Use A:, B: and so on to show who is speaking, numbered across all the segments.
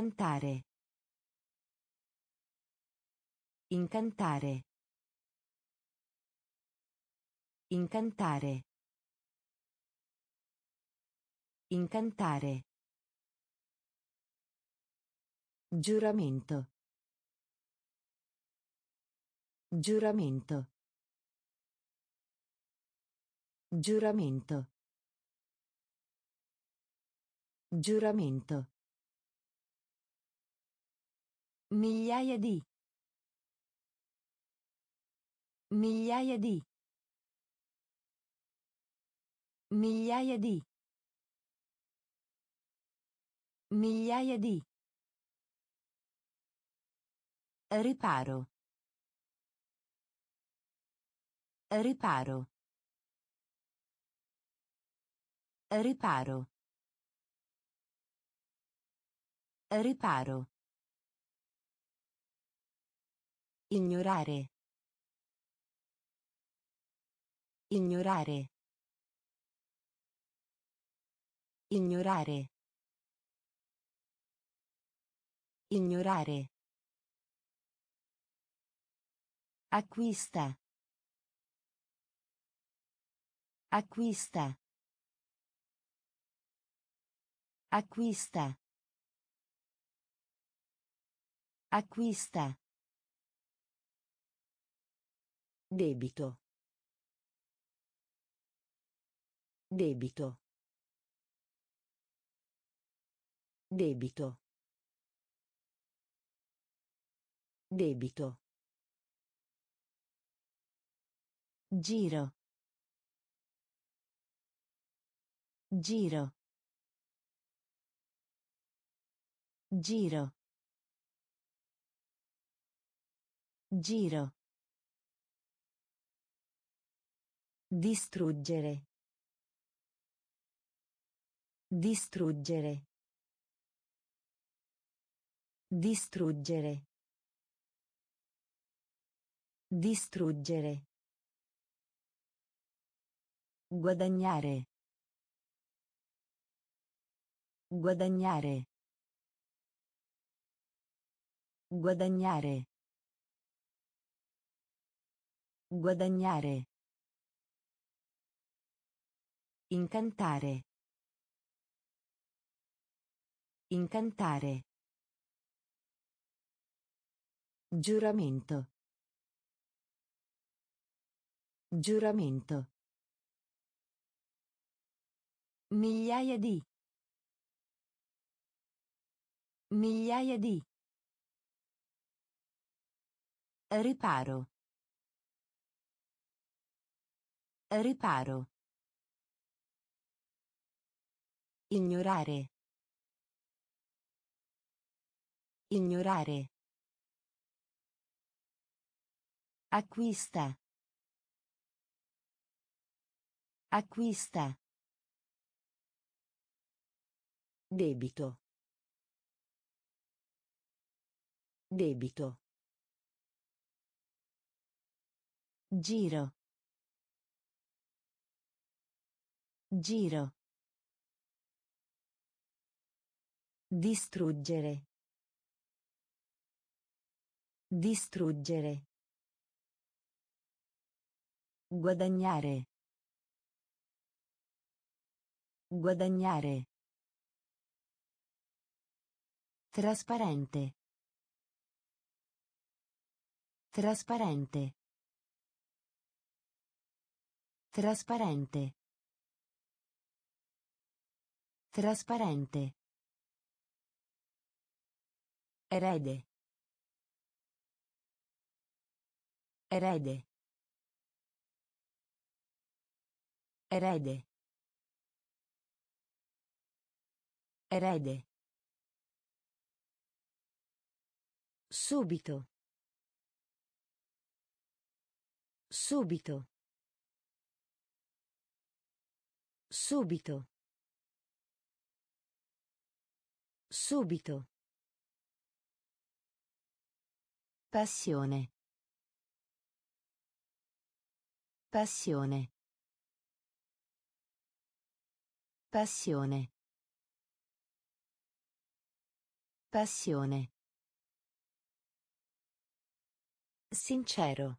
A: Incantare. Incantare. Incantare. Incantare. Giuramento. Giuramento. Giuramento. Giuramento. Migliaia di. Migliaia di. Migliaia di. Migliaia di. Riparo. Riparo. Riparo. Riparo. Ignorare. Ignorare. Ignorare. Ignorare. Acquista. Acquista. Acquista. Acquista. Debito. Debito. Debito. Debito. Giro. Giro. Giro. Giro. Distruggere. Distruggere. Distruggere. Distruggere. Guadagnare. Guadagnare. Guadagnare. Guadagnare. Incantare. Incantare. Giuramento. Giuramento. Migliaia di. Migliaia di. Riparo. Riparo. Ignorare. Ignorare. Acquista. Acquista. Debito. Debito. Giro. Giro. Distruggere. Distruggere. Guadagnare. Guadagnare. Trasparente. Trasparente. Trasparente. Trasparente. Erede. Erede. Erede. Erede. Subito. Subito. Subito. Subito. Passione. Passione. Passione. Passione. Sincero.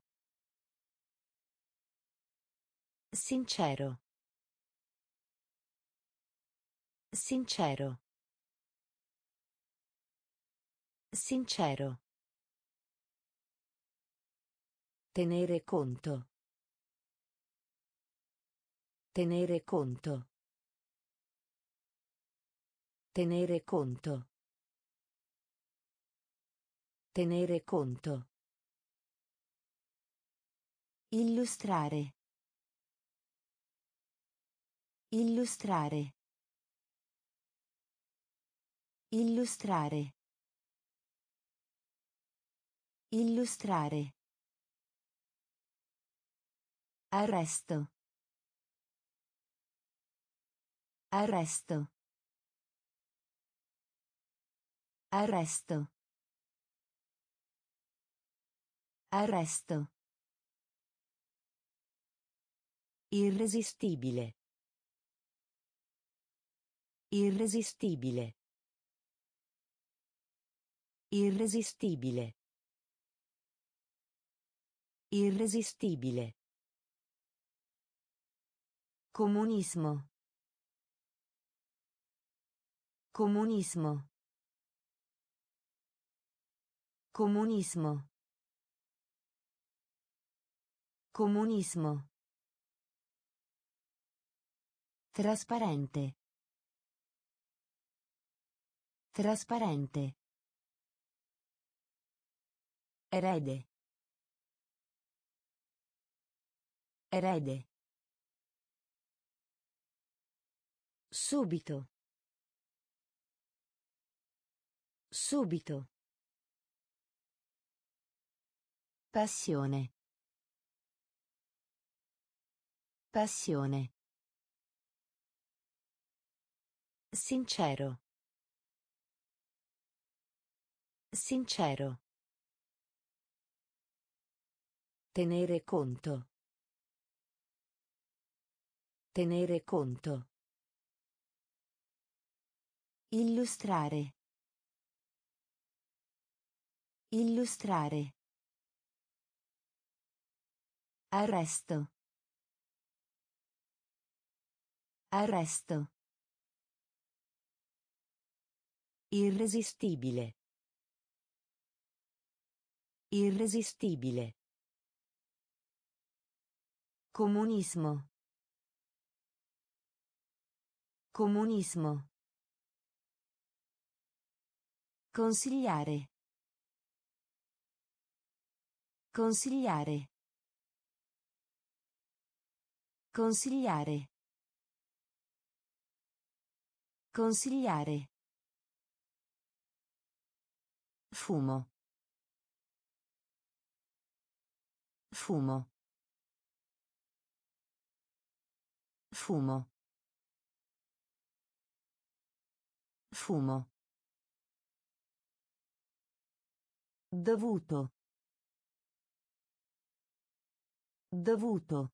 A: Sincero. Sincero. Sincero. Tenere conto. Tenere conto. Tenere conto. Tenere conto. Illustrare. Illustrare. Illustrare. Illustrare. Arresto. Arresto. Arresto. Arresto. Irresistibile. Irresistibile. Irresistibile. Irresistibile. Comunismo. Comunismo. Comunismo. Comunismo. Trasparente. Trasparente. Erede. Erede. Subito. Subito. Passione. Passione. Sincero. Sincero. Tenere conto. Tenere conto. Illustrare. Illustrare. Arresto. Arresto. Irresistibile. Irresistibile. Comunismo. Comunismo. Consigliare. Consigliare. Consigliare. Consigliare. Fumo. Fumo. Fumo. Fumo. Dovuto. Dovuto.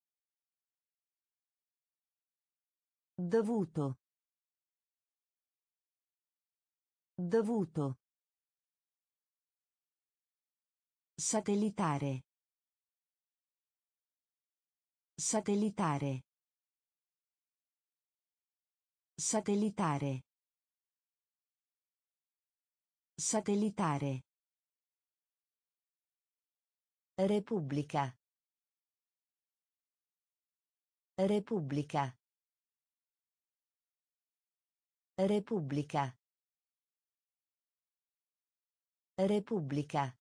A: Dovuto. Dovuto. Satellitare. Satellitare. Satellitare. Satellitare. Repubblica. Repubblica. Repubblica. Repubblica.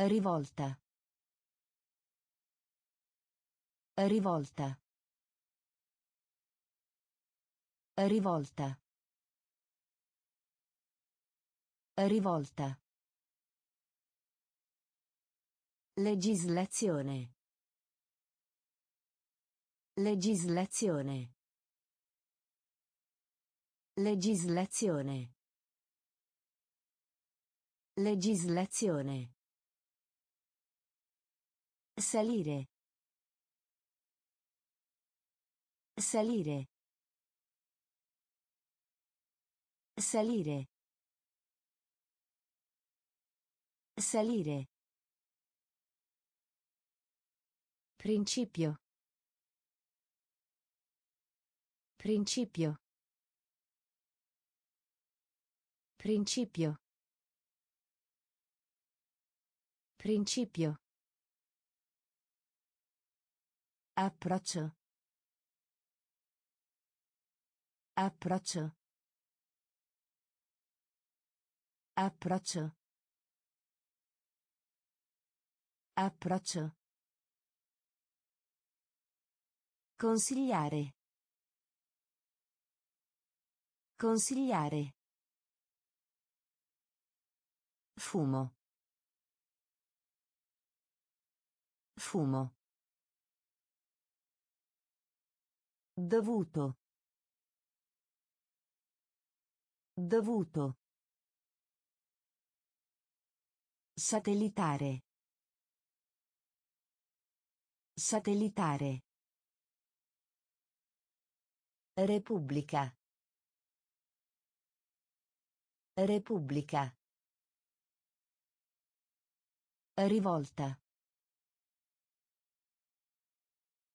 A: Rivolta. Rivolta. Rivolta. Rivolta. Legislazione. Legislazione. Legislazione. Legislazione. Salire. Salire. Salire. Salire. Principio. Principio. Principio. Principio. Approccio. Approccio. Approccio. Approccio. Consigliare. Consigliare. Fumo. Fumo. Dovuto. Dovuto. Satellitare. Satellitare. Repubblica. Repubblica. Rivolta.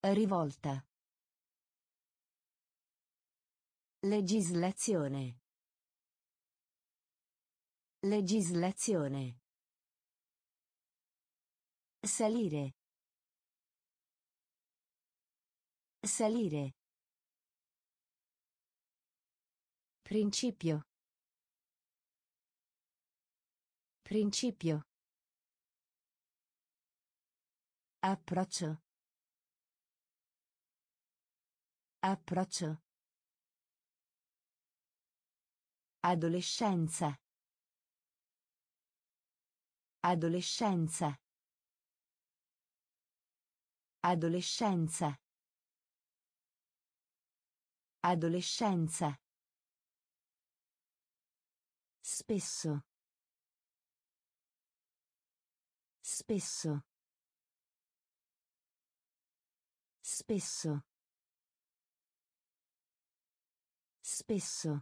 A: Rivolta. Legislazione. Legislazione. Salire. Salire. Principio. Principio. Approccio. Approccio. Adolescenza. Adolescenza. Adolescenza. Adolescenza. Spesso. Spesso. Spesso. Spesso.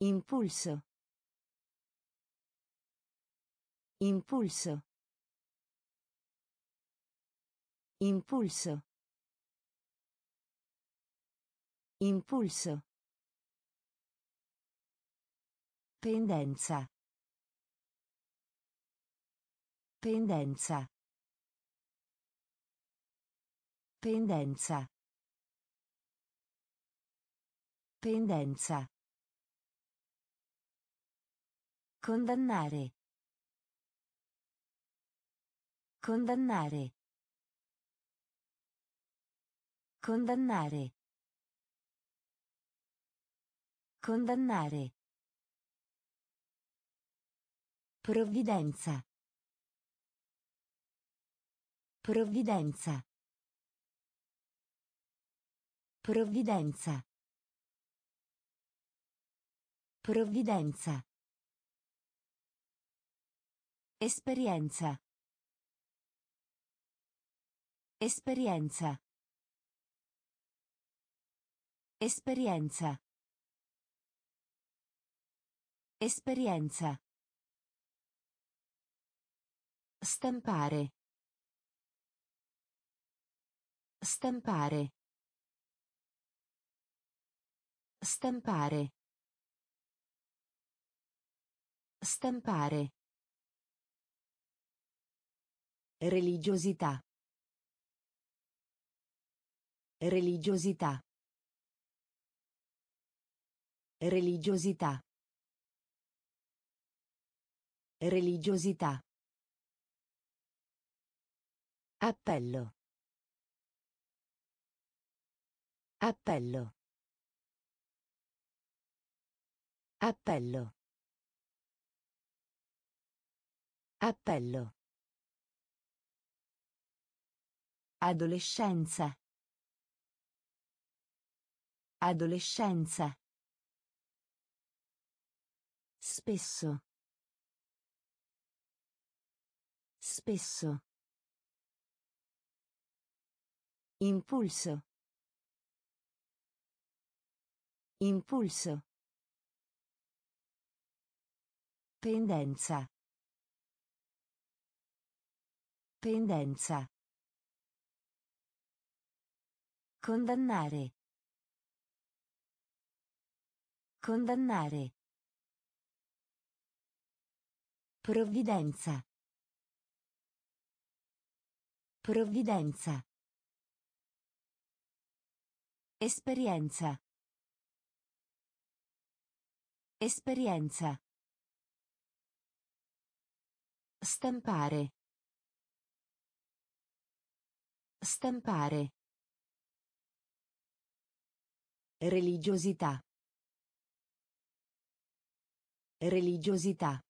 A: Impulso. Impulso. Impulso. Impulso. Pendenza. Pendenza. Pendenza. Pendenza. Condannare. Condannare. Condannare. Condannare. Provvidenza. Provvidenza. Provvidenza. Provvidenza. Esperienza. Esperienza. Esperienza. Esperienza. Stampare. Stampare. Stampare. Stampare. Religiosità. Religiosità. Religiosità. Religiosità. Appello. Appello. Appello. Appello. Adolescenza. Adolescenza. Spesso. Spesso. Impulso. Impulso. Pendenza. Pendenza. Condannare. Condannare. Provvidenza. Provvidenza. Esperienza. Esperienza. Stampare. Stampare. Religiosità. Religiosità.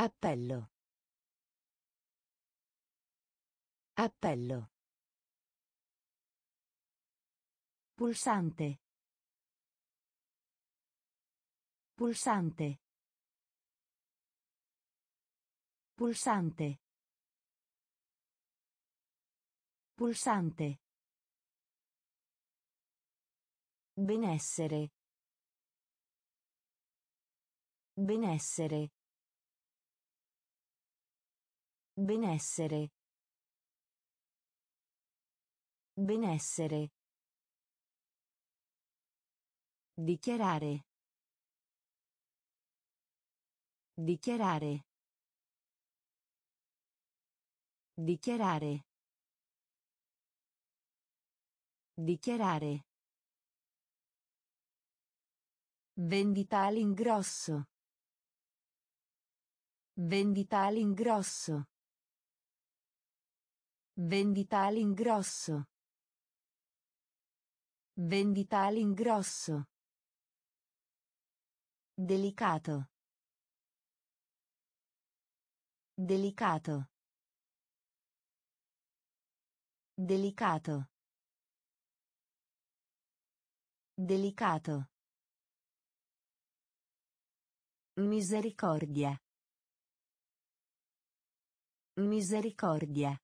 A: Appello. Appello. Pulsante. Pulsante. Pulsante. Pulsante. Benessere. Benessere. Benessere. Benessere. Dichiarare. Dichiarare. Dichiarare. Dichiarare. Vendita all'ingrosso. Vendita all'ingrosso. Vendita all'ingrosso. Vendita all'ingrosso. Delicato. Delicato. Delicato. Delicato. Misericordia. Misericordia.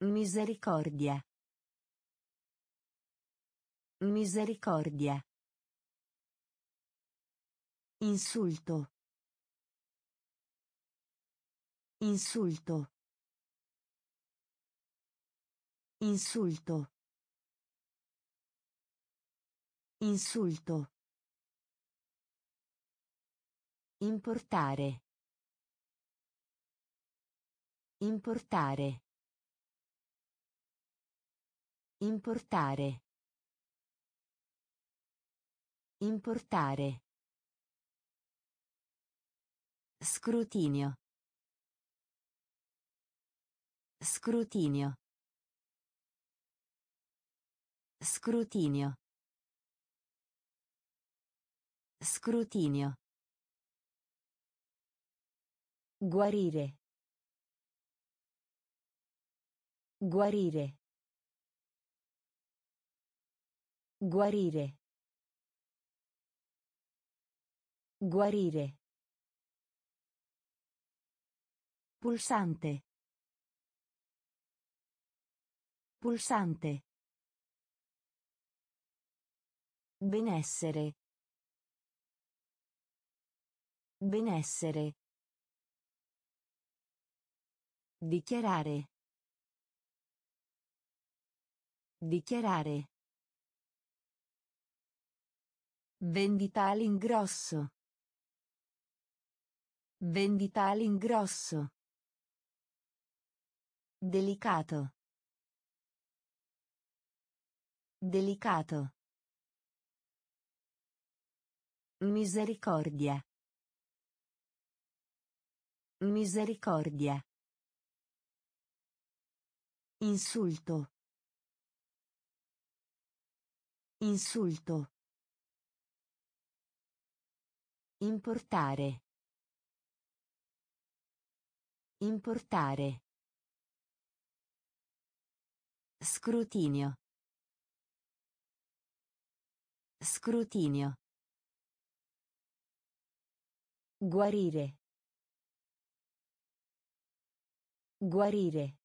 A: Misericordia. Misericordia. Insulto. Insulto. Insulto. Insulto. Importare. Importare. Importare. Importare. Scrutinio. Scrutinio. Scrutinio. Scrutinio. Guarire. Guarire. Guarire. Guarire. Pulsante. Pulsante. Benessere. Benessere. Dichiarare. Dichiarare. Vendita all'ingrosso. Vendita all'ingrosso. Delicato. Delicato. Misericordia. Misericordia. Insulto. Insulto. Importare. Importare. Scrutinio. Scrutinio. Guarire. Guarire.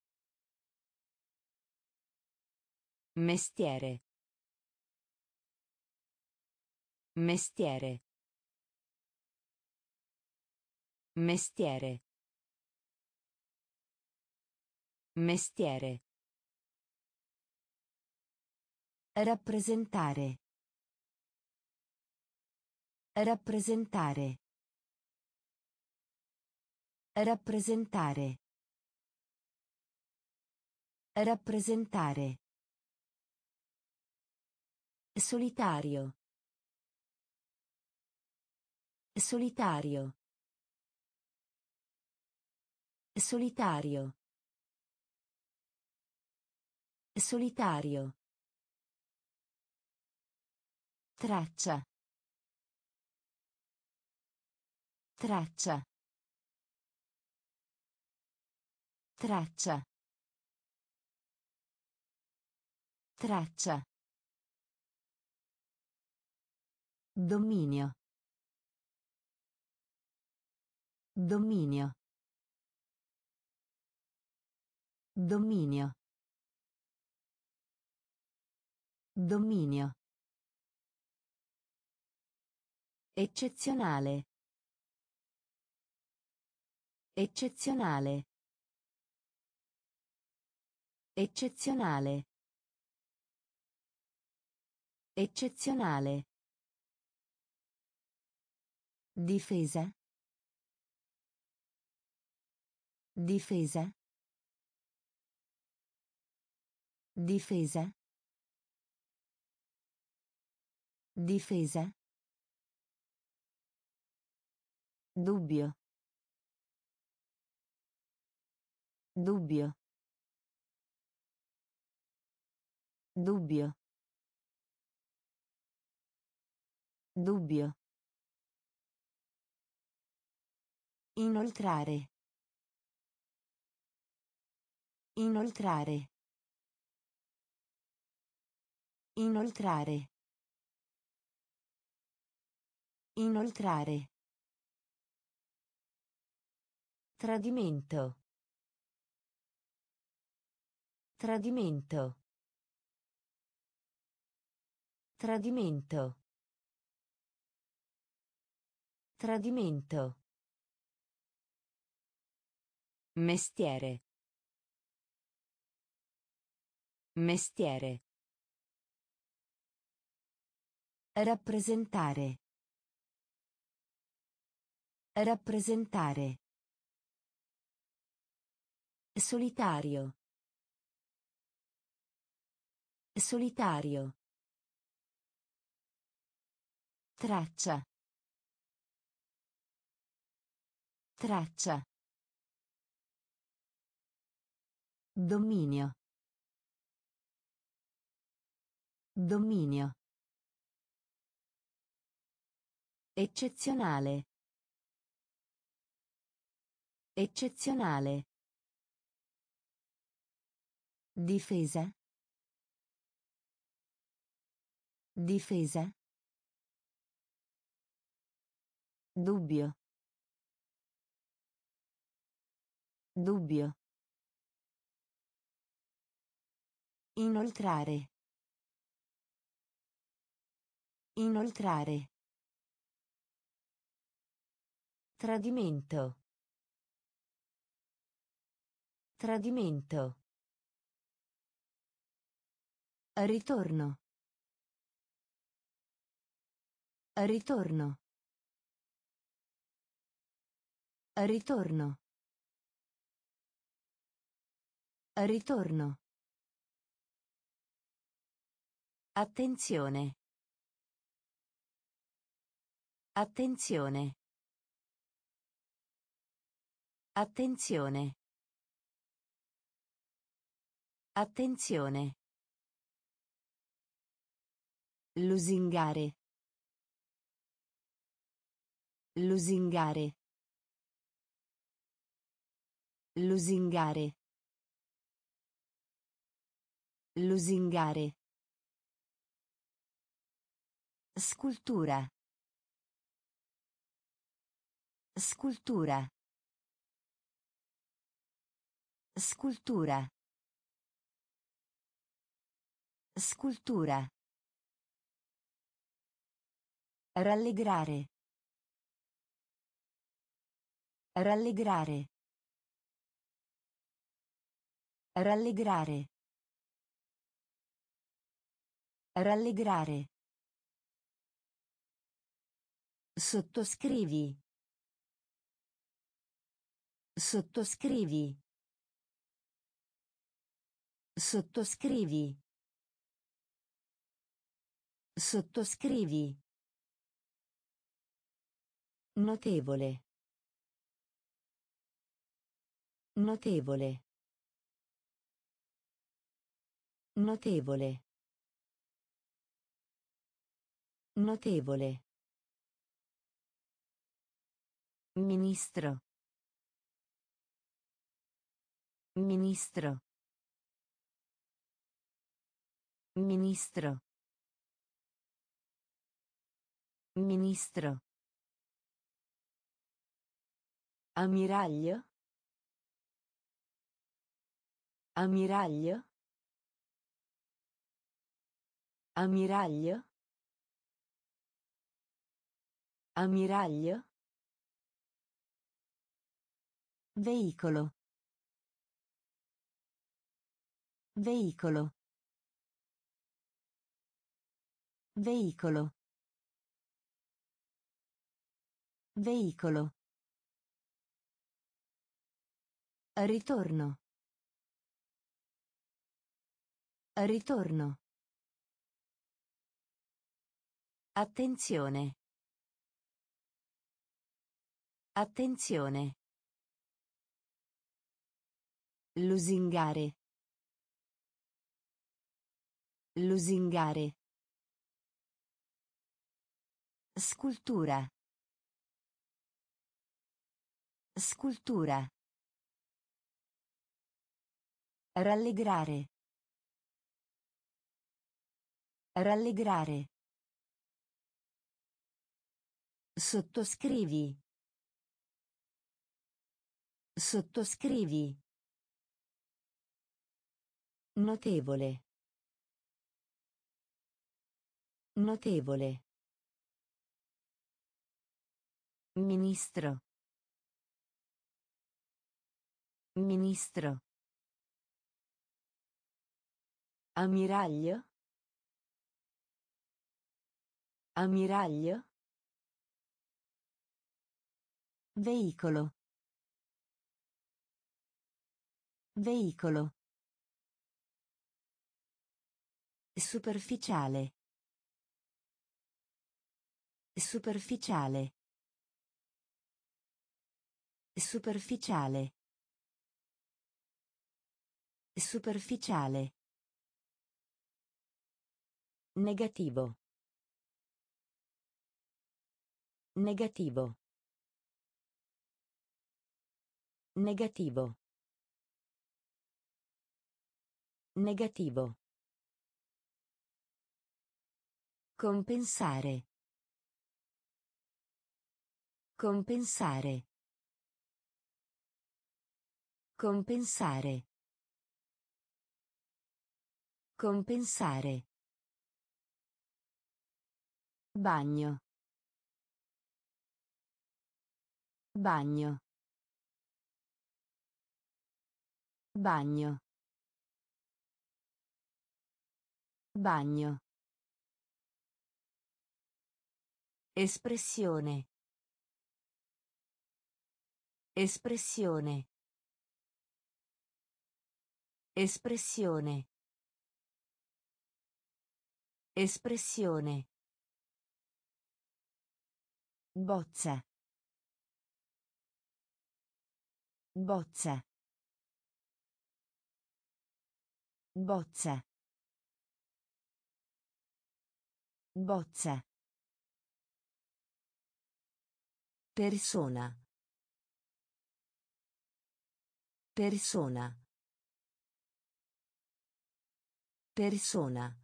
A: Mestiere. Mestiere. Mestiere. Mestiere. Rappresentare. Rappresentare. Rappresentare. Rappresentare. Solitario. Solitario. Solitario. Solitario. Traccia. Traccia. Traccia. Traccia. Dominio. Dominio. Dominio. Dominio. Eccezionale. Eccezionale. Eccezionale. Eccezionale. Difesa. Difesa. Difesa. Difesa. Dubbio. Dubbio. Dubbio. Dubbio. Inoltrare. Inoltrare. Inoltrare. Inoltrare. Tradimento. Tradimento. Tradimento. Tradimento. Mestiere. Mestiere. Rappresentare. Rappresentare. Solitario. Solitario. Traccia. Traccia. Dominio. Dominio. Eccezionale. Eccezionale. Difesa. Difesa. Dubbio. Dubbio. Inoltrare. Inoltrare. Tradimento. Tradimento. Ritorno. Ritorno. Ritorno. Ritorno. Attenzione. Attenzione. Attenzione. Attenzione. Lusingare. Lusingare. Lusingare. Lusingare. Scultura. Scultura. Scultura. Scultura. Rallegrare. Rallegrare. Rallegrare. Rallegrare. Sottoscrivi. Sottoscrivi. Sottoscrivi. Sottoscrivi. Notevole. Notevole. Notevole. Notevole. Ministro. Ministro. Ministro. Ministro. Ammiraglio. Ammiraglio. Ammiraglio. Ammiraglio. Veicolo. Veicolo. Veicolo. Veicolo. Ritorno. Ritorno. Attenzione. Attenzione. Lusingare. Lusingare. Scultura. Scultura. Rallegrare. Rallegrare. Sottoscrivi. Sottoscrivi. Notevole. Notevole. Ministro. Ministro. Ammiraglio. Ammiraglio. Veicolo. Veicolo. Superficiale. Superficiale. Superficiale. Superficiale. Negativo. Negativo. Negativo. Negativo. Compensare. Compensare. Compensare. Compensare. Bagno. Bagno. Bagno. Bagno. Espressione. Espressione. Espressione. Espressione. Bozza. Bozza. Bozza. Bozza. Persona. Persona. Persona.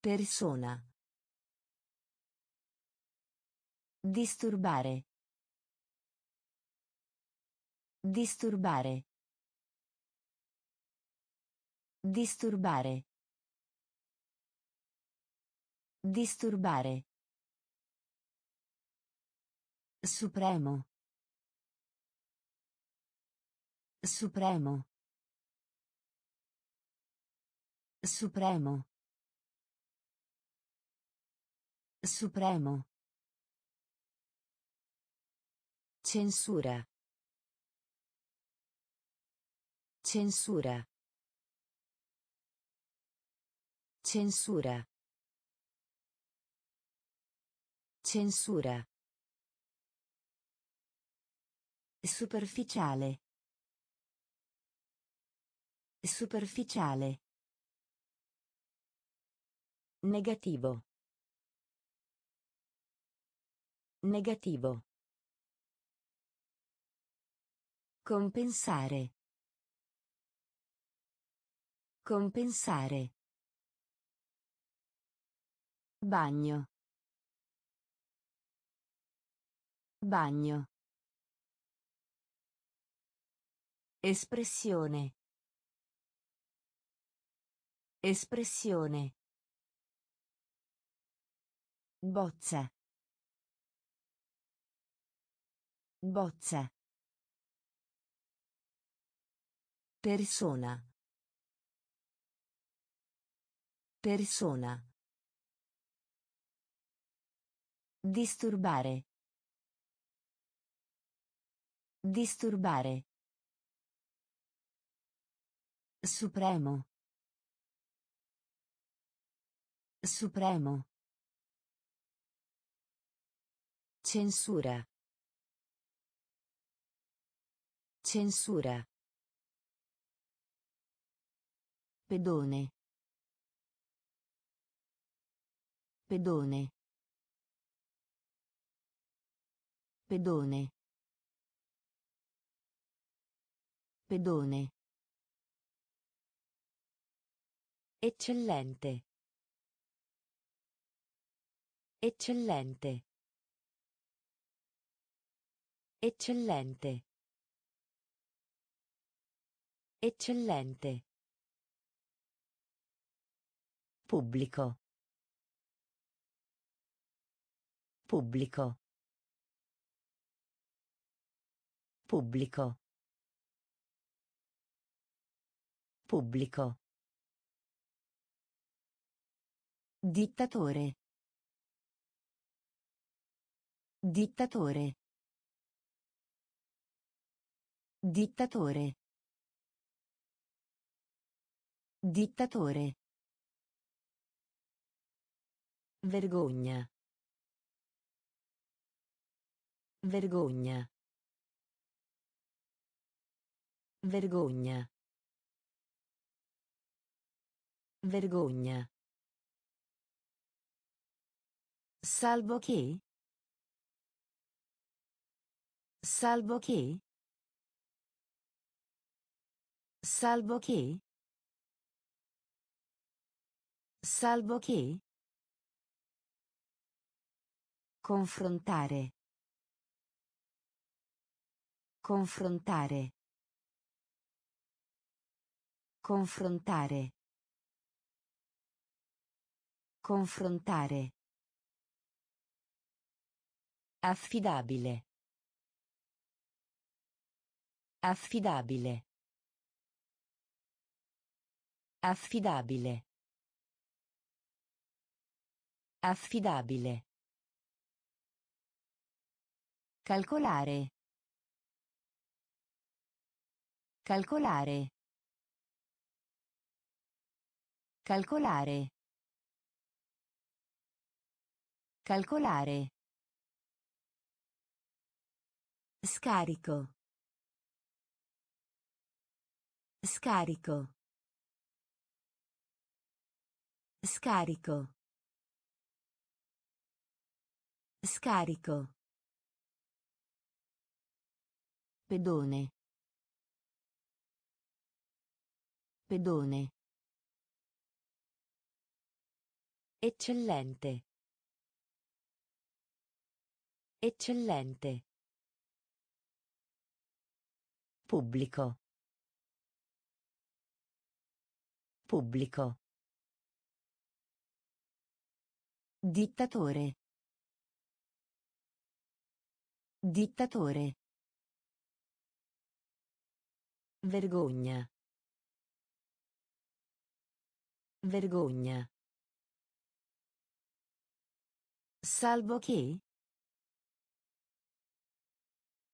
A: Persona. Disturbare. Disturbare. Disturbare. Disturbare. Supremo. Supremo. Supremo. Supremo. Censura. Censura. Censura. Censura. Superficiale. Superficiale. Negativo. Negativo. Compensare. Compensare. Bagno. Bagno. Espressione. Espressione. Bozza. Bozza. Persona. Persona. Disturbare. Disturbare. Supremo. Supremo. Censura. Censura. Pedone. Pedone. Pedone. Pedone. Eccellente. Eccellente. Eccellente. Eccellente. Pubblico. Pubblico. Pubblico. Pubblico. Dittatore. Dittatore. Dittatore. Dittatore. Vergogna. Vergogna. Vergogna. Vergogna. Salvo che? Salvo che? Salvo che? Salvo che? Confrontare. Confrontare. Confrontare. Confrontare. Affidabile. Affidabile. Affidabile. Affidabile. Calcolare. Calcolare. Calcolare. Calcolare. Scarico. Scarico. Scarico. Scarico. Pedone. Pedone. Eccellente. Eccellente. Pubblico. Pubblico. Dittatore. Dittatore. Vergogna. Vergogna. Salvo che?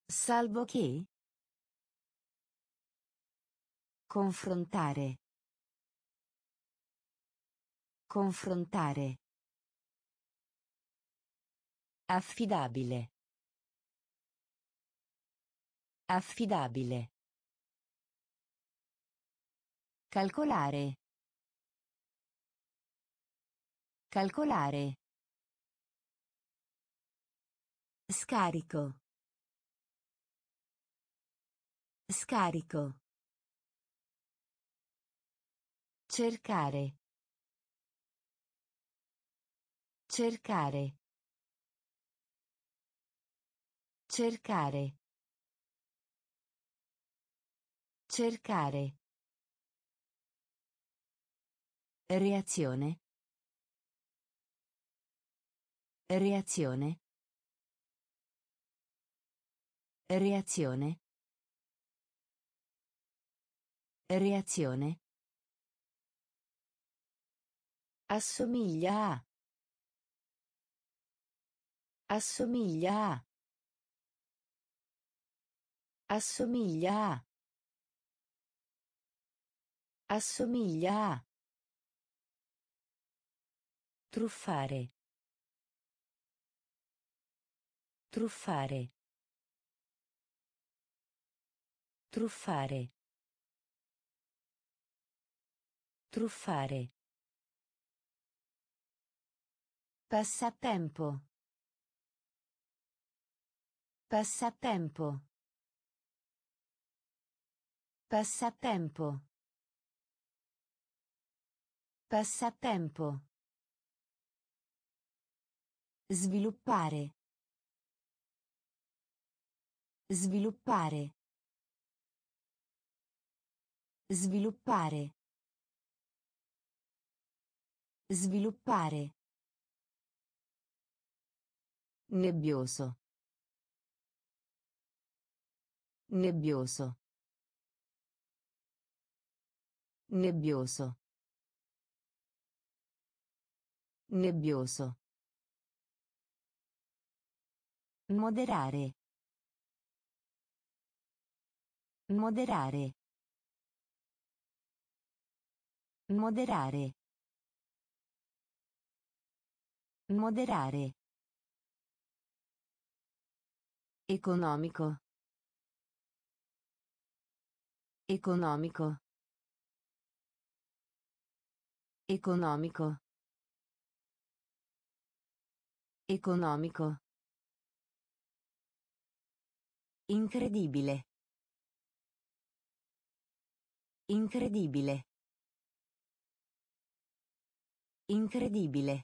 A: Salvo che? Confrontare. Confrontare. Affidabile. Affidabile. Calcolare. Calcolare. Scarico. Scarico. Cercare. Cercare. Cercare. Cercare. Reazione. Reazione. Reazione. Reazione. Assomiglia a. Assomiglia Assomiglia Assomiglia Truffare. Truffare. Truffare. Truffare. Passatempo. Passatempo. Passatempo. Passatempo. Sviluppare. Sviluppare. Sviluppare. Sviluppare. Nebbioso. Nebbioso. Nebbioso. Nebbioso. Moderare. Moderare. Moderare. Moderare. Economico. Economico. Economico. Economico. Incredibile. Incredibile. Incredibile.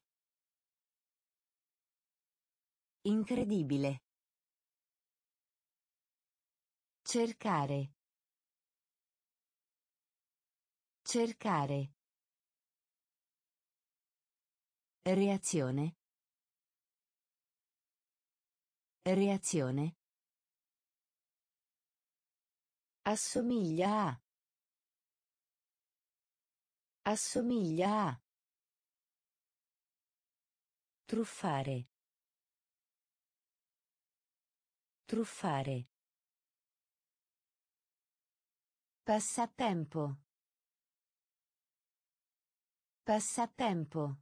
A: Incredibile. Cercare. Cercare. Reazione. Reazione. Assomiglia a. Assomiglia a. Truffare. Truffare. Passatempo. Passatempo.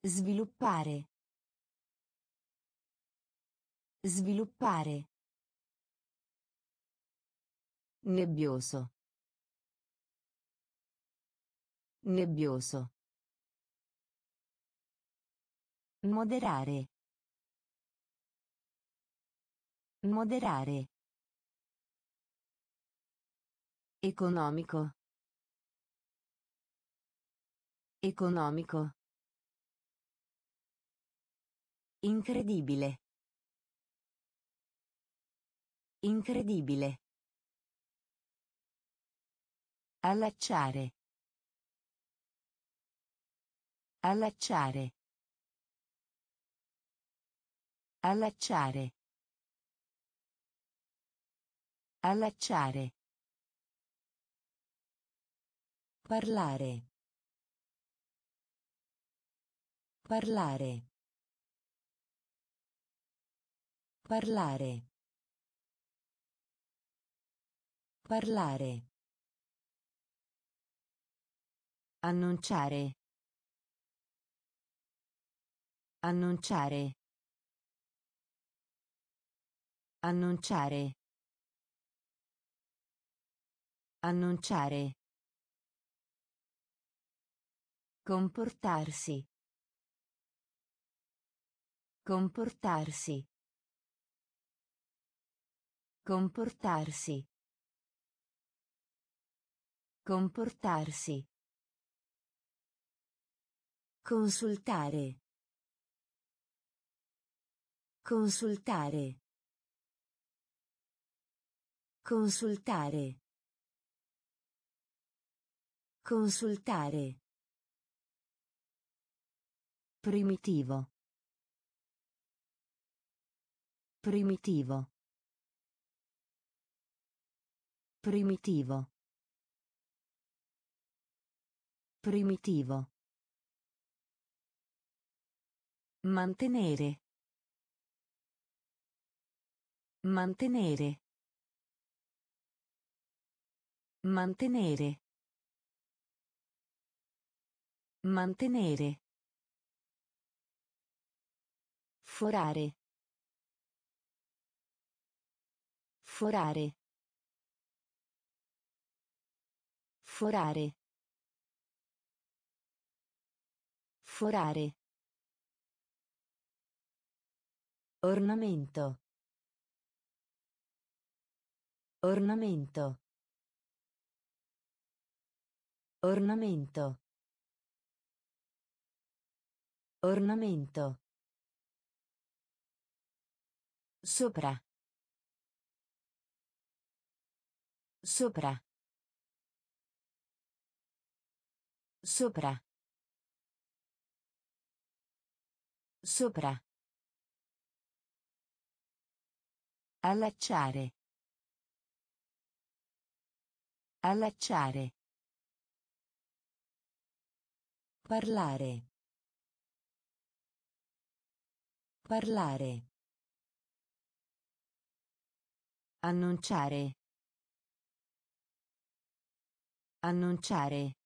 A: Sviluppare. Sviluppare. Nebbioso. Nebbioso. Moderare. Moderare. Economico. Economico. Incredibile. Incredibile. Allacciare. Allacciare. Allacciare. Allacciare. Parlare. Parlare. Parlare. Parlare. Annunciare. Annunciare. Annunciare. Annunciare. Comportarsi. Comportarsi. Comportarsi. Comportarsi. Consultare. Consultare. Consultare. Consultare. Primitivo. Primitivo. Primitivo. Primitivo. Mantenere. Mantenere. Mantenere. Mantenere. Forare. Forare. Forare. Forare. Ornamento. Ornamento. Ornamento. Ornamento. Sopra. Sopra. Sopra. Sopra. Allacciare. Allacciare. Parlare. Parlare. Annunciare. Annunciare.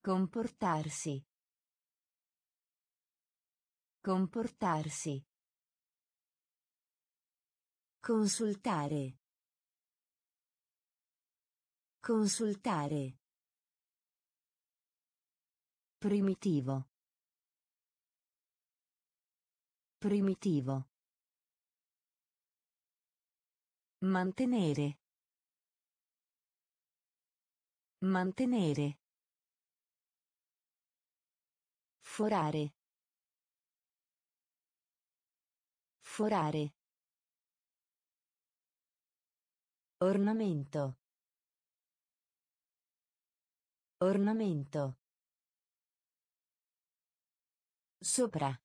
A: Comportarsi. Comportarsi. Consultare. Consultare. Primitivo. Primitivo. Mantenere. Mantenere. Forare. Forare. Ornamento. Ornamento. Sopra.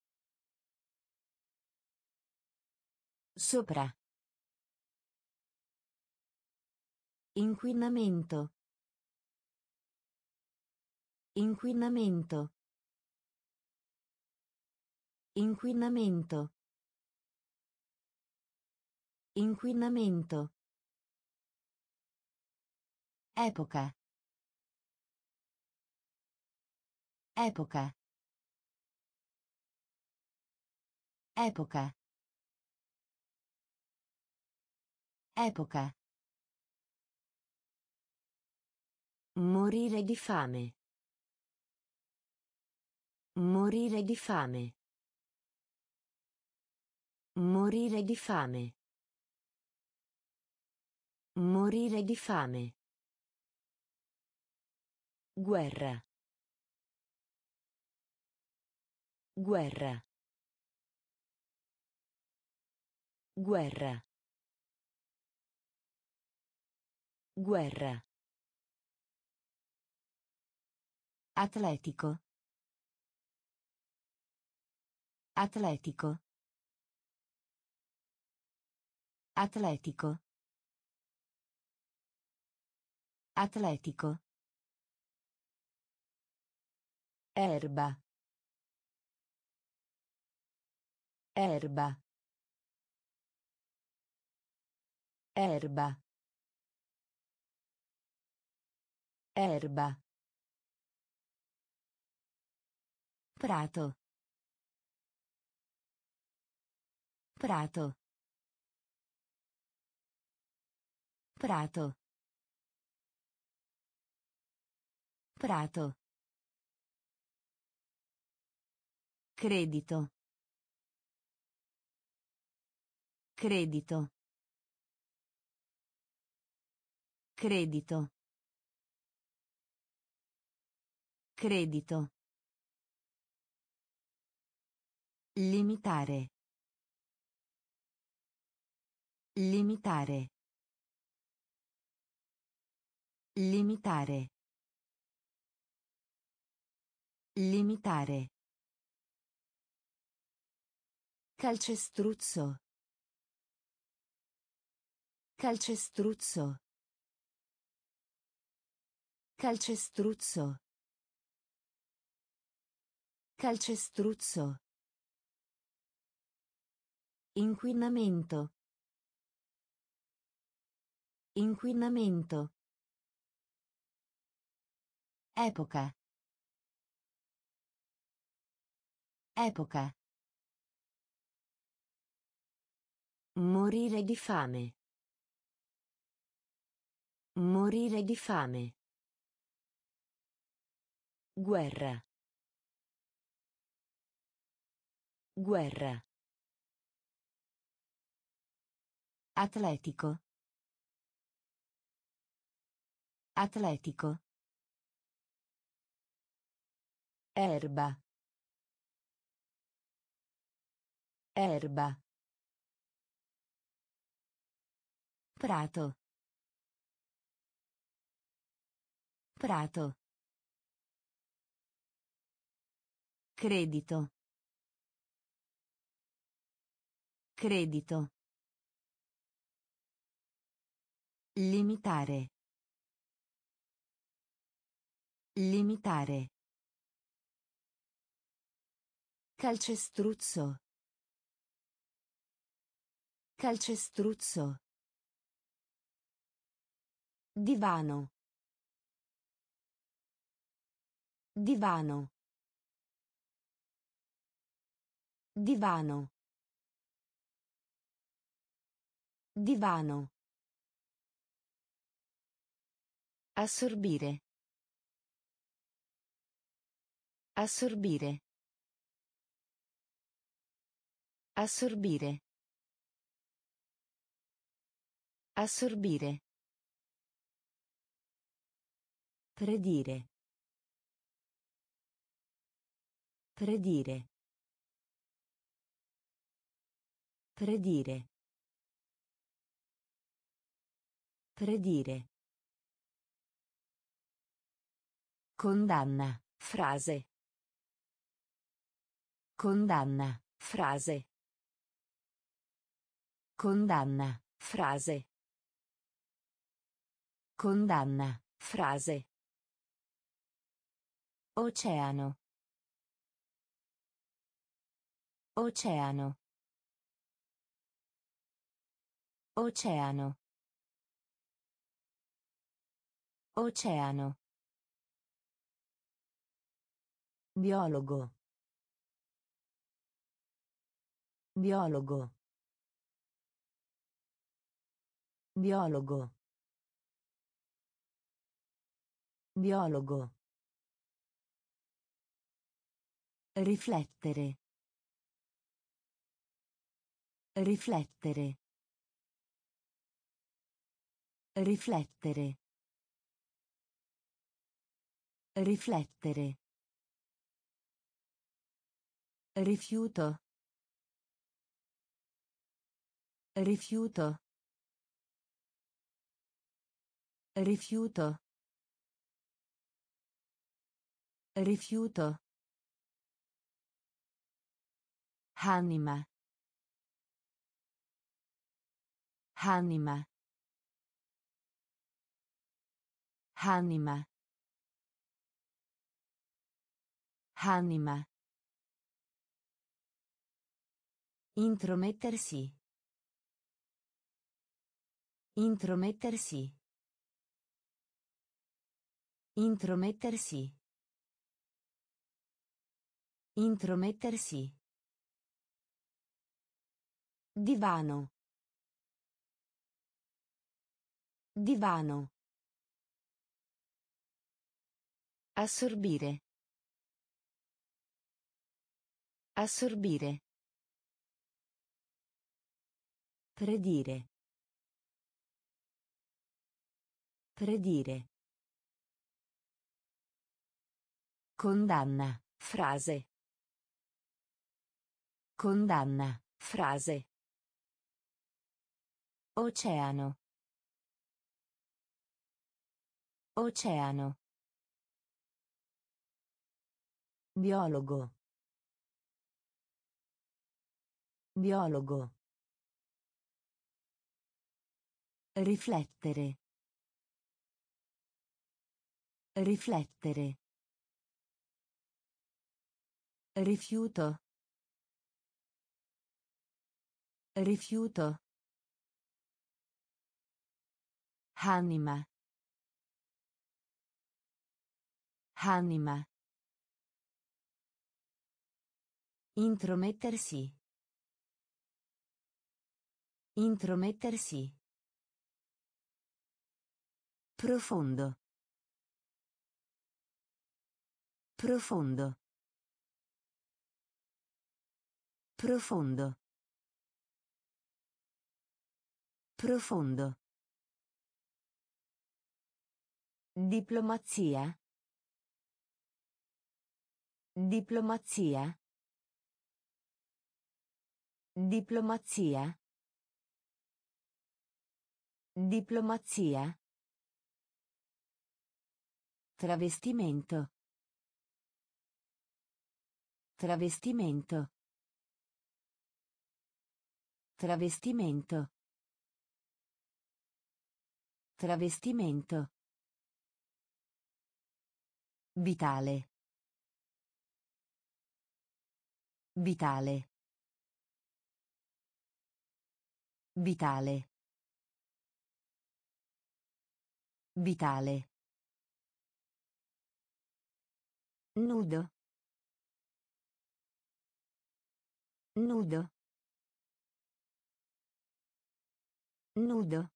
A: Sopra. Inquinamento. Inquinamento. Inquinamento. Inquinamento. Epoca. Epoca. Epoca. Epoca. Morire di fame. Morire di fame. Morire di fame. Morire di fame. Guerra. Guerra. Guerra. Guerra. Atletico. Atletico. Atletico. Atletico. Erba. Erba. Erba. Erba. Prato. Prato. Prato. Prato. Credito. Credito. Credito. Credito. Limitare. Limitare. Limitare. Limitare. Calcestruzzo. Calcestruzzo. Calcestruzzo. Calcestruzzo. Inquinamento. Inquinamento. Epoca. Epoca. Morire di fame. Morire di fame. Guerra. Guerra. Atletico. Atletico. Erba. Erba. Prato. Prato. Credito. Credito. Limitare. Limitare. Calcestruzzo. Calcestruzzo. Divano. Divano. Divano. Divano. Assorbire. Assorbire. Assorbire. Assorbire. Predire. Predire. Predire. Predire. Condanna. Frase. Condanna. Frase. Condanna. Frase. Condanna. Frase. Oceano. Oceano. Oceano. Oceano. Biologo. Biologo. Biologo. Biologo. Riflettere. Riflettere. Riflettere. Riflettere. Rifiuto. Rifiuto. Rifiuto. Rifiuto. Anima. Anima. Anima. Anima. Intromettersi. Intromettersi. Intromettersi. Intromettersi. Divano. Divano. Assorbire. Assorbire. Predire. Predire. Condanna. Frase. Condanna. Frase. Oceano. Oceano. Biologo. Biologo. Riflettere. Riflettere. Rifiuto. Rifiuto. Anima. Anima. Intromettersi. Intromettersi. Profondo. Profondo. Profondo. Profondo. Diplomazia. Diplomazia. Diplomazia. Diplomazia. Travestimento. Travestimento. Travestimento. Travestimento. Vitale. Vitale. Vitale. Vitale. Nudo. Nudo. Nudo.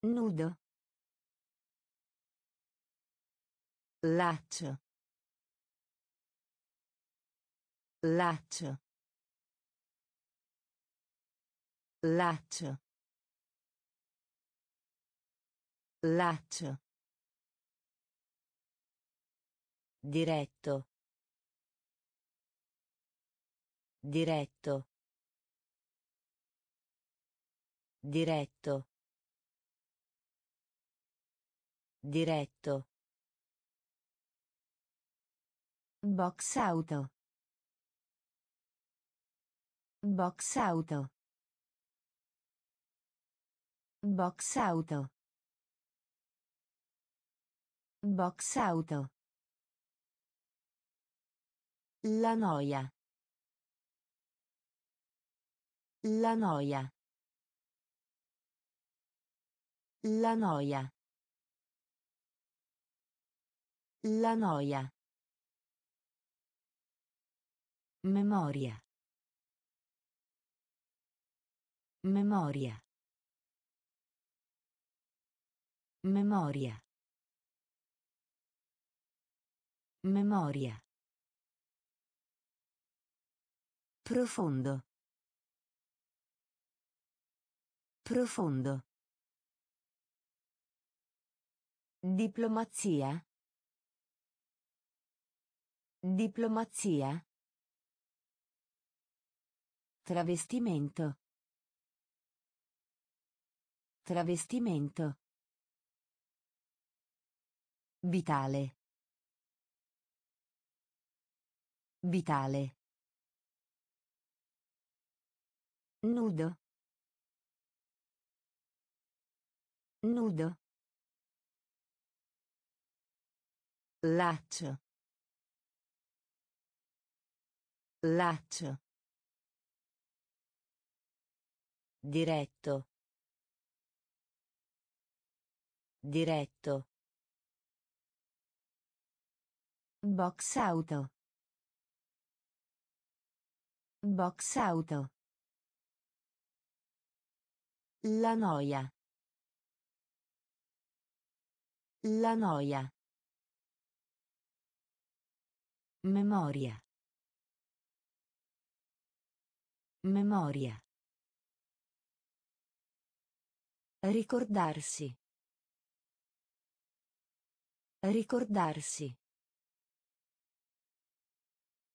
A: Nudo. Laccio. Laccio. Laccio. Laccio. Diretto. Diretto. Diretto. Diretto. Box auto. Box auto. Box auto. Box auto. La noia. La noia. La noia. La noia. Memoria. Memoria. Memoria. Memoria. Profondo. Profondo. Diplomazia. Diplomazia. Travestimento. Travestimento. Vitale. Vitale. Nudo. Nudo. Laccio. Laccio. Diretto. Diretto. Box auto. Box auto. La noia. La noia. Memoria. Memoria. Ricordarsi. Ricordarsi.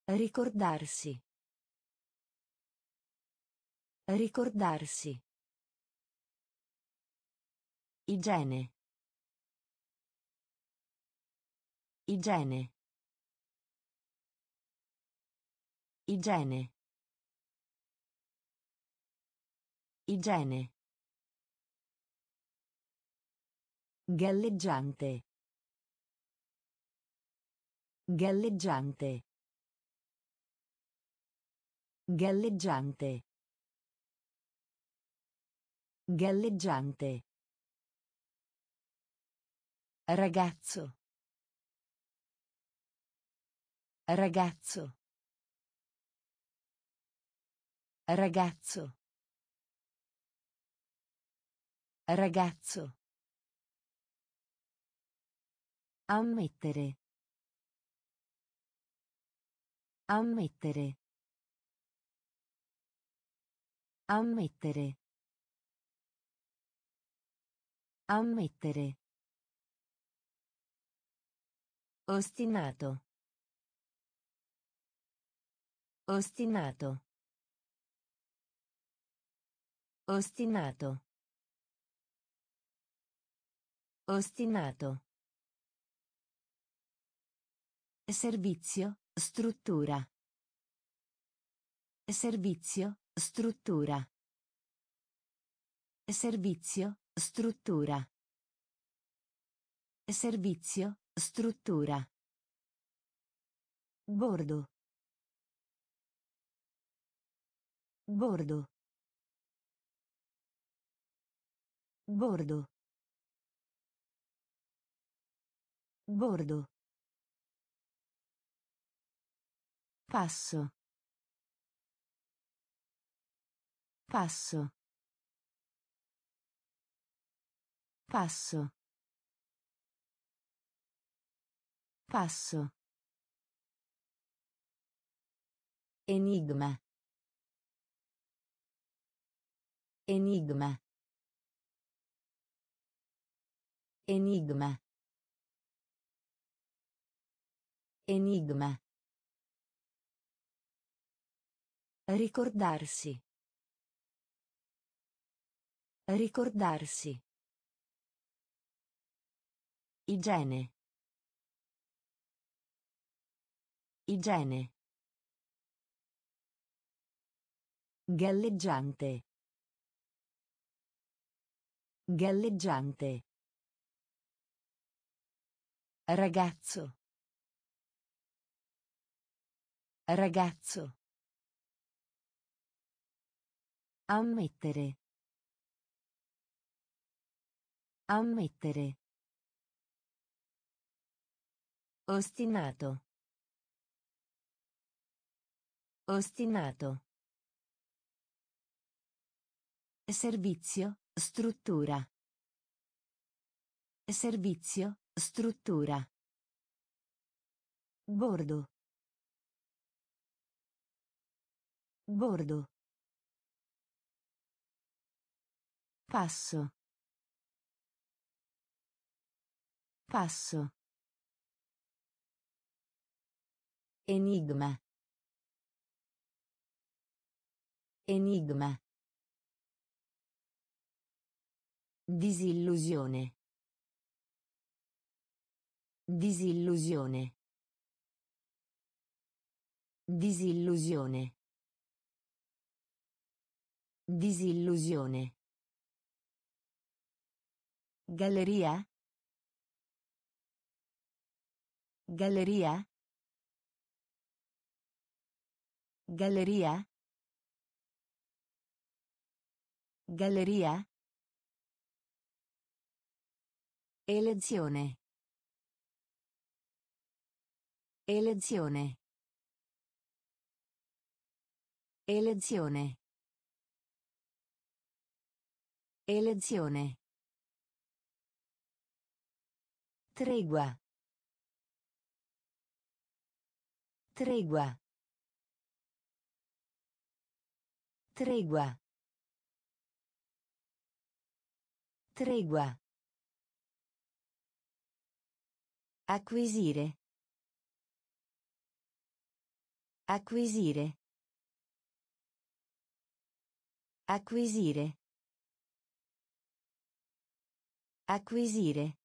A: Ricordarsi. Ricordarsi. Igiene. Igiene. Igiene. Igiene. Galleggiante. Galleggiante. Galleggiante. Galleggiante. Ragazzo. Ragazzo. Ragazzo. Ragazzo. Ammettere. Ammettere. Ammettere. Ammettere. Ostinato. Ostinato. Ostinato. Ostinato. Servizio, struttura. Servizio, struttura. Servizio, struttura. Servizio, struttura. Bordo. Bordo. Bordo. Bordo. Passo. Passo. Passo. Passo. Enigma. Enigma. Enigma. Enigma. Ricordarsi. Ricordarsi. Igiene. Igiene. Galleggiante. Galleggiante. Ragazzo. Ragazzo. Ammettere. Ammettere. Ostinato. Ostinato. Servizio, struttura. Servizio, struttura. Bordo. Bordo. Passo. Passo. Enigma. Enigma. Disillusione. Disillusione. Disillusione. Disillusione. Galleria. Galleria. Galleria. Galleria. Elezione. Elezione. Elezione. Elezione. Tregua. Tregua. Tregua. Tregua. Acquisire. Acquisire. Acquisire. Acquisire.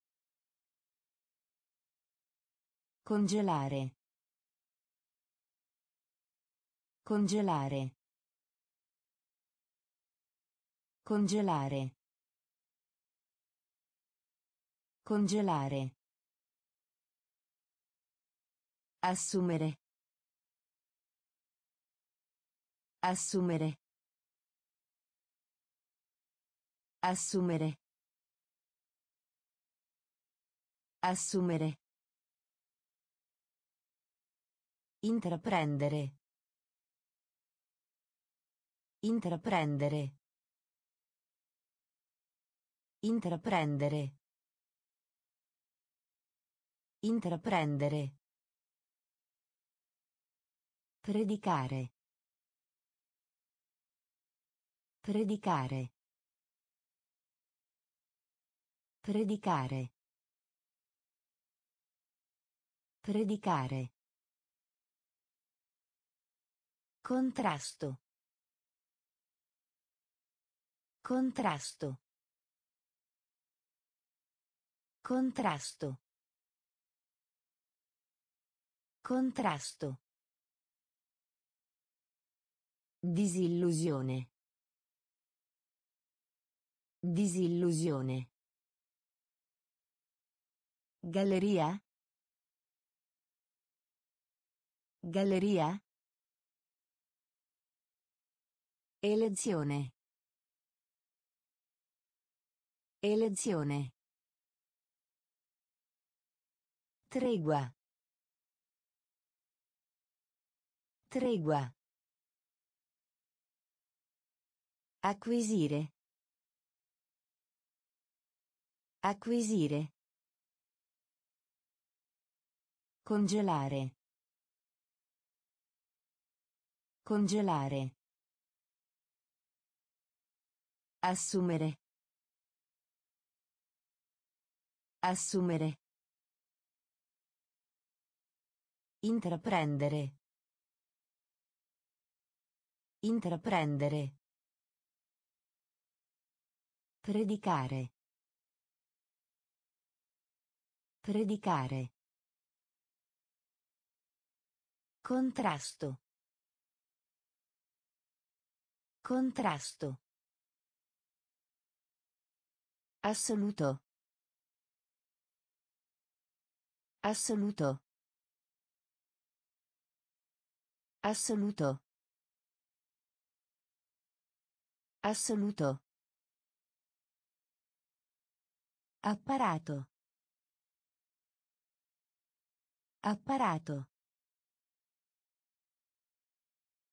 A: Congelare. Congelare. Congelare. Congelare. Assumere. Assumere. Assumere. Assumere. Intraprendere. Intraprendere. Intraprendere. Intraprendere. Predicare. Predicare. Predicare. Predicare. Contrasto. Contrasto. Contrasto. Contrasto. Disillusione. Disillusione. Galleria. Galleria. Elezione. Elezione. Tregua. Tregua. Acquisire. Acquisire. Congelare. Congelare. Assumere. Assumere. Intraprendere. Intraprendere. Predicare. Predicare. Contrasto. Contrasto. Assoluto. Assoluto. Assoluto. Assoluto. Apparato. Apparato.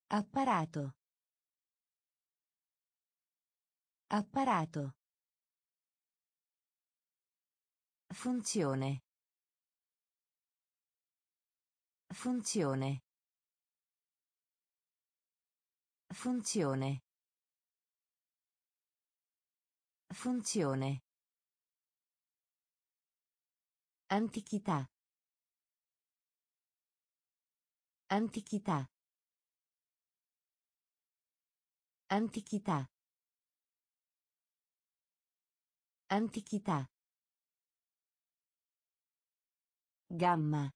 A: Apparato. Apparato. Funzione. Funzione. Funzione. Funzione. Antichità. Antichità. Antichità. Antichità. Gamma.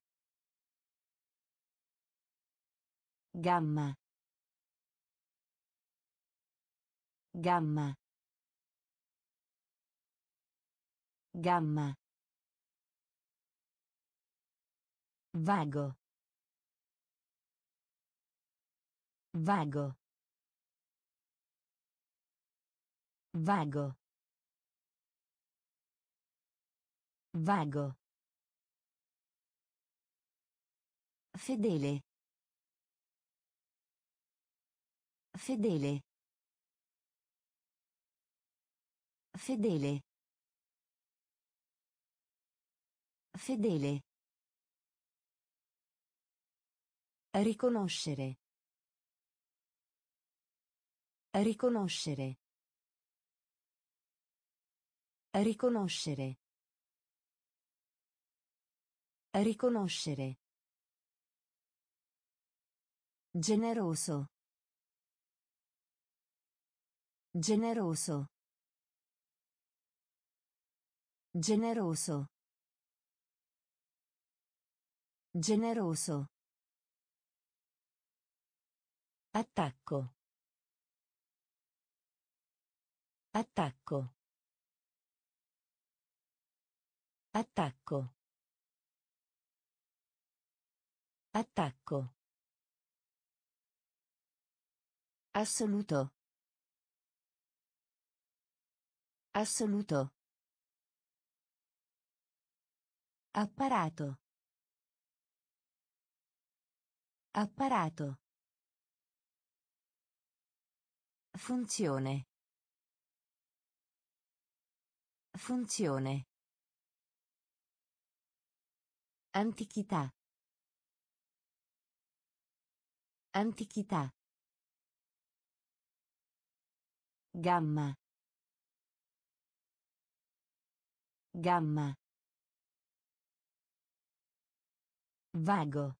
A: Gamma. Gamma. Gamma. Vago. Vago. Vago. Vago. Fedele. Fedele. Fedele. Fedele. Riconoscere. Riconoscere. Riconoscere. Riconoscere. Generoso. Generoso. Generoso. Generoso. Attacco. Attacco. Attacco. Attacco. Assoluto. Assoluto. Apparato. Apparato. Funzione. Funzione. Antichità. Antichità. Gamma. Gamma. Vago.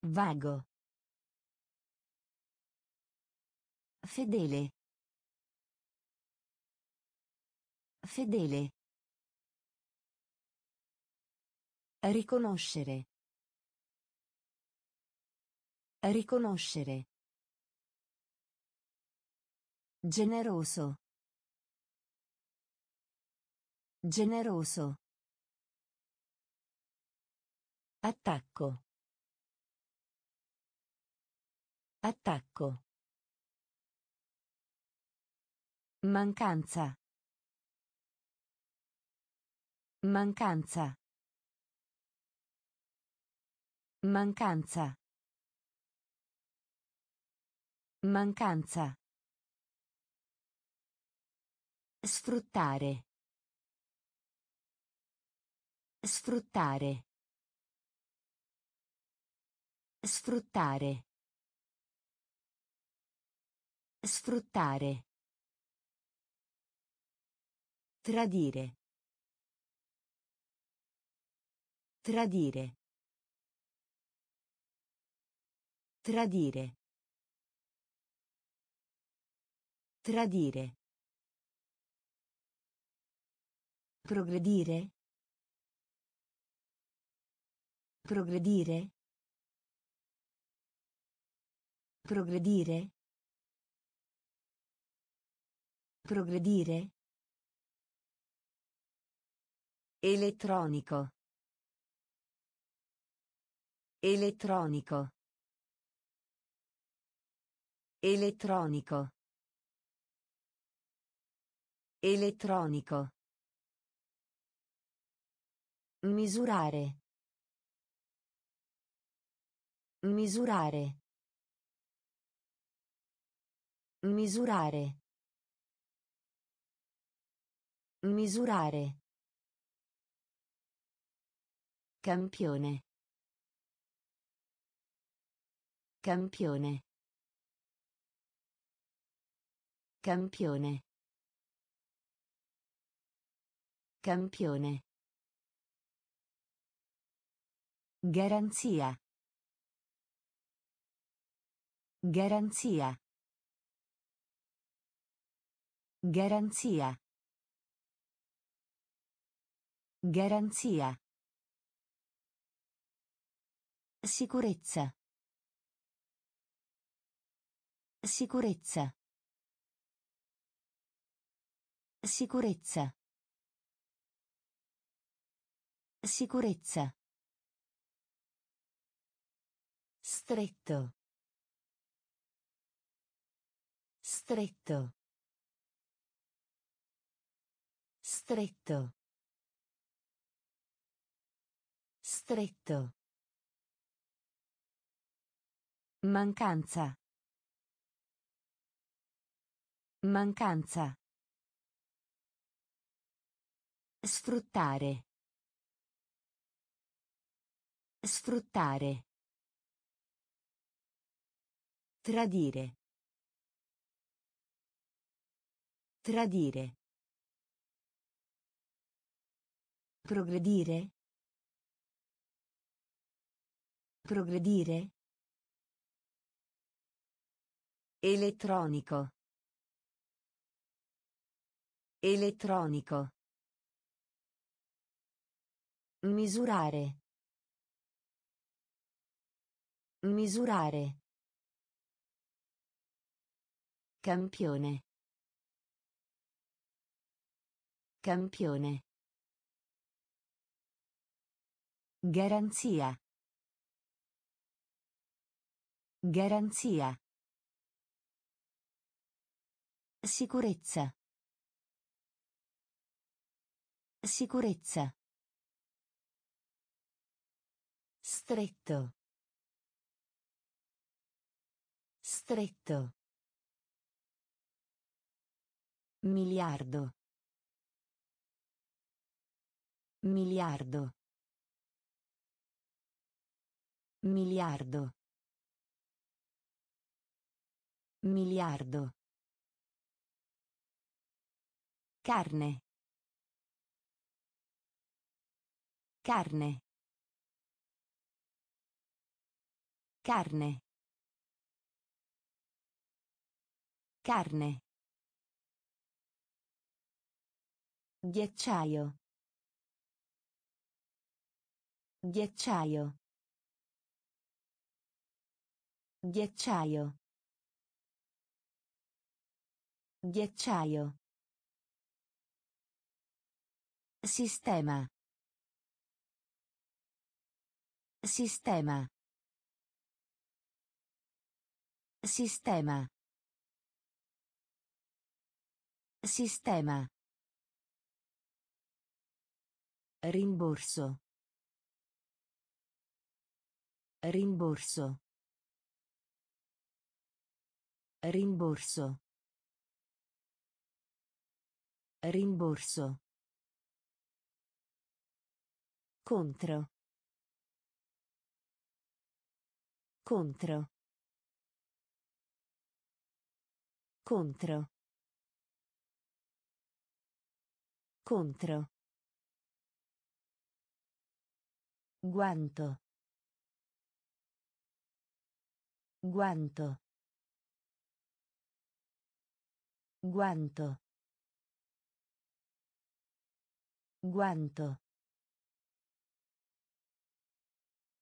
A: Vago. Fedele. Fedele. Riconoscere. Riconoscere. Generoso. Generoso. Attacco. Attacco. Mancanza. Mancanza. Mancanza. Mancanza. Sfruttare. Sfruttare. Sfruttare. Sfruttare. Tradire. Tradire. Tradire. Tradire. Progredire. Progredire. Progredire. Progredire. Elettronico. Elettronico. Elettronico. Elettronico. Misurare. Misurare. Misurare. Misurare. Campione. Campione. Campione. Campione. Garanzia. Garanzia. Garanzia. Garanzia. Sicurezza. Sicurezza. Sicurezza. Sicurezza. Stretto. Stretto. Stretto. Stretto. Mancanza. Mancanza. Sfruttare. Sfruttare. Tradire. Tradire. Progredire. Progredire. Elettronico. Elettronico. Misurare. Misurare. Campione. Campione. Garanzia. Garanzia. Sicurezza. Sicurezza. Stretto. Stretto. Miliardo. Miliardo. Miliardo. Miliardo. Carne. Carne. Carne. Carne. Ghiacciaio. Ghiacciaio. Ghiacciaio. Ghiacciaio. Sistema. Sistema. Sistema. Sistema. Rimborso. Rimborso. Rimborso. Rimborso. Contro. Contro. Contro. Contro. Guanto. Guanto. Guanto. Guanto.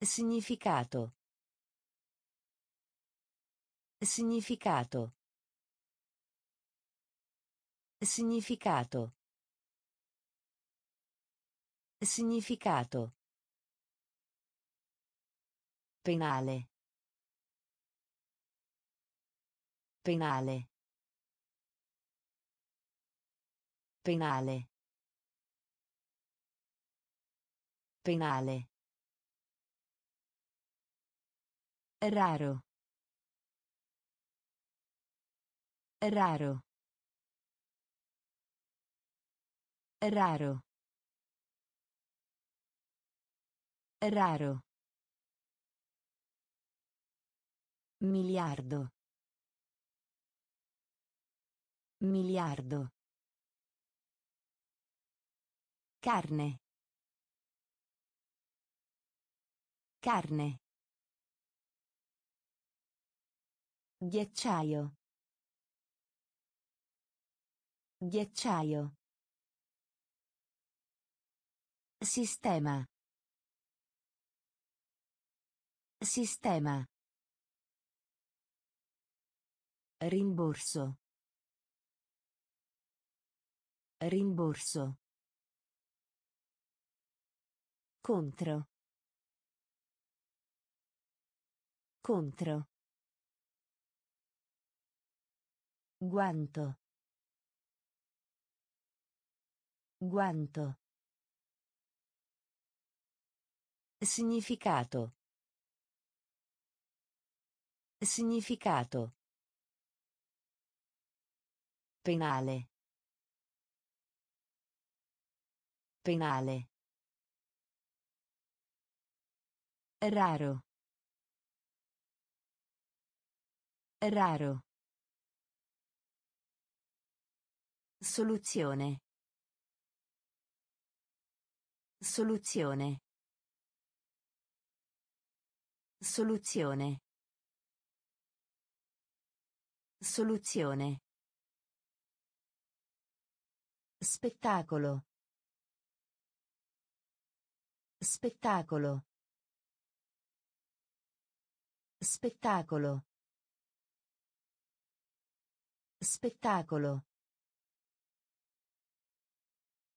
A: Significato. Significato. Significato. Significato. Penale. Penale. Penale. Penale. Raro. Raro. Raro. Raro. Miliardo. Miliardo. Carne. Carne. Ghiacciaio. Ghiacciaio. Sistema. Sistema. Rimborso. Rimborso. Contro. Contro. Guanto. Guanto. Significato. Significato. Penale. Penale. Raro. Raro. Soluzione. Soluzione. Soluzione. Soluzione. Spettacolo. Spettacolo. Spettacolo. Spettacolo.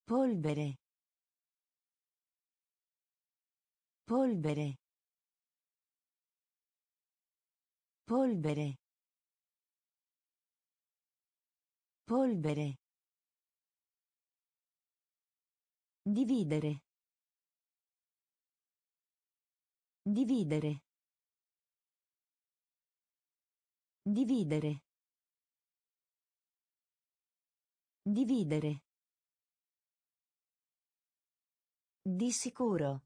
A: Polvere. Polvere. Polvere. Polvere. Dividere. Dividere. Dividere. Dividere. Di sicuro.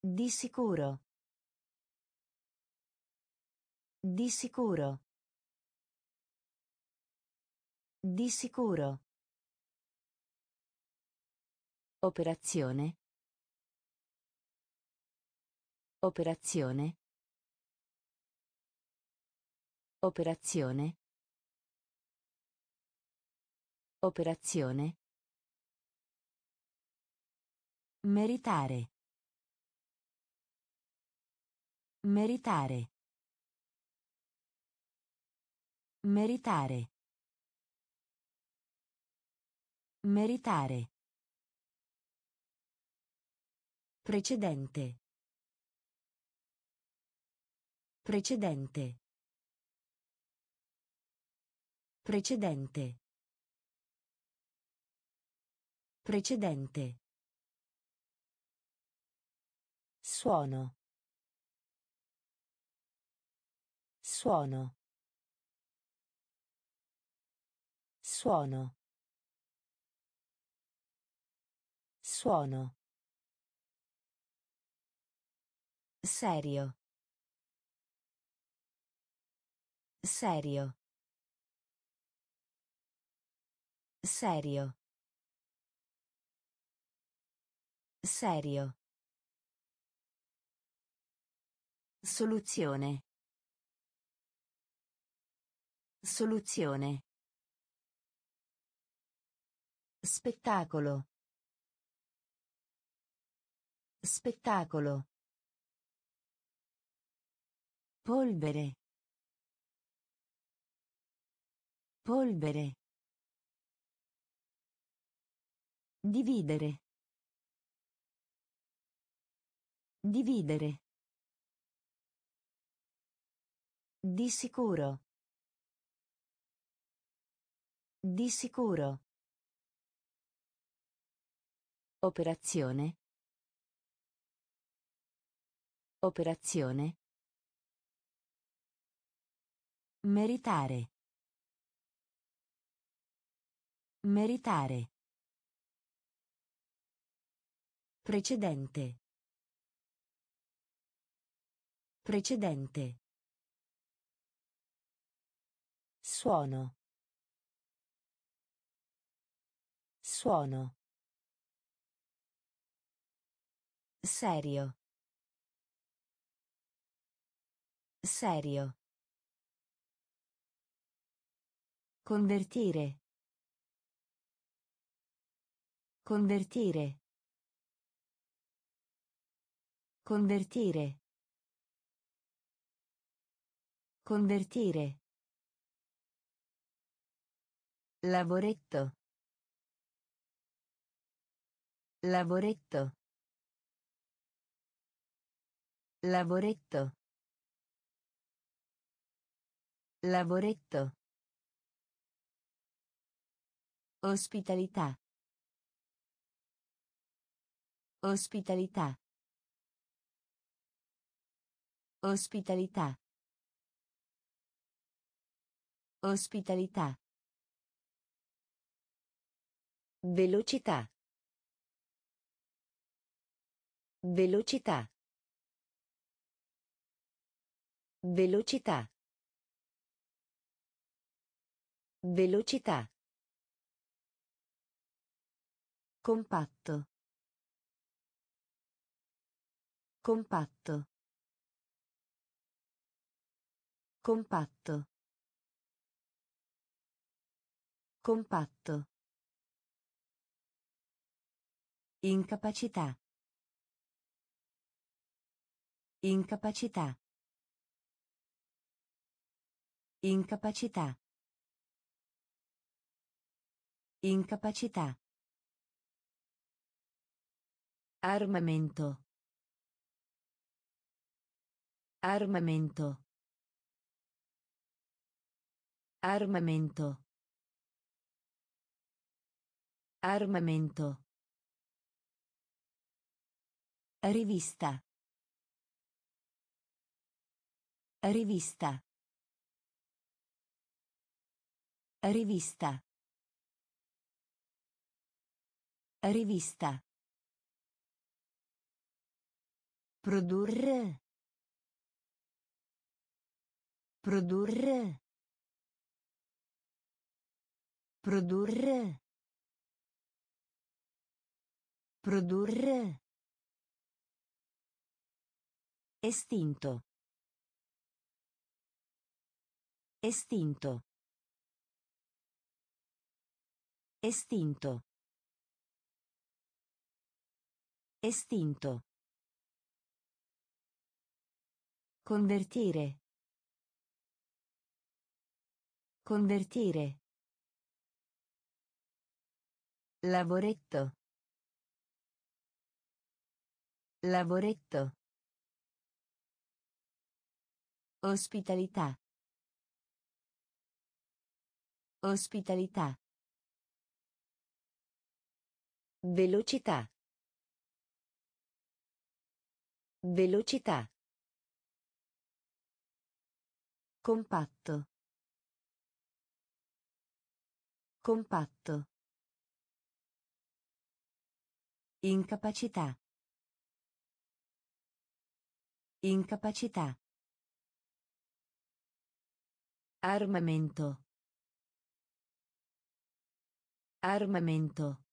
A: Di sicuro. Di sicuro. Di sicuro. Operazione. Operazione. Operazione. Operazione. Meritare. Meritare. Meritare. Meritare. Precedente. Precedente. Precedente. Precedente. Suono. Suono. Suono. Suono. Serio. Serio. Serio. Serio. Soluzione. Soluzione. Spettacolo. Spettacolo. Polvere. Polvere. Dividere. Dividere. Di sicuro. Di sicuro. Operazione. Operazione. Meritare. Meritare. Precedente. Precedente. Suono. Suono. Serio. Serio. Convertire. Convertire. Convertire. Convertire. Lavoretto. Lavoretto. Lavoretto. Lavoretto. Ospitalità. Ospitalità. Ospitalità. Ospitalità. Velocità. Velocità. Velocità. Velocità. Compatto. Compatto. Compatto. Compatto. Incapacità. Incapacità. Incapacità. Incapacità. Armamento. Armamento. Armamento. Armamento. Rivista. Rivista. Rivista. Rivista. Produrre. Produrre. Produrre. Produrre. Estinto. Estinto. Estinto. Estinto. Convertire. Convertire. Lavoretto. Lavoretto. Ospitalità. Ospitalità. Velocità. Velocità. Compatto. Compatto. Incapacità. Incapacità. Armamento. Armamento.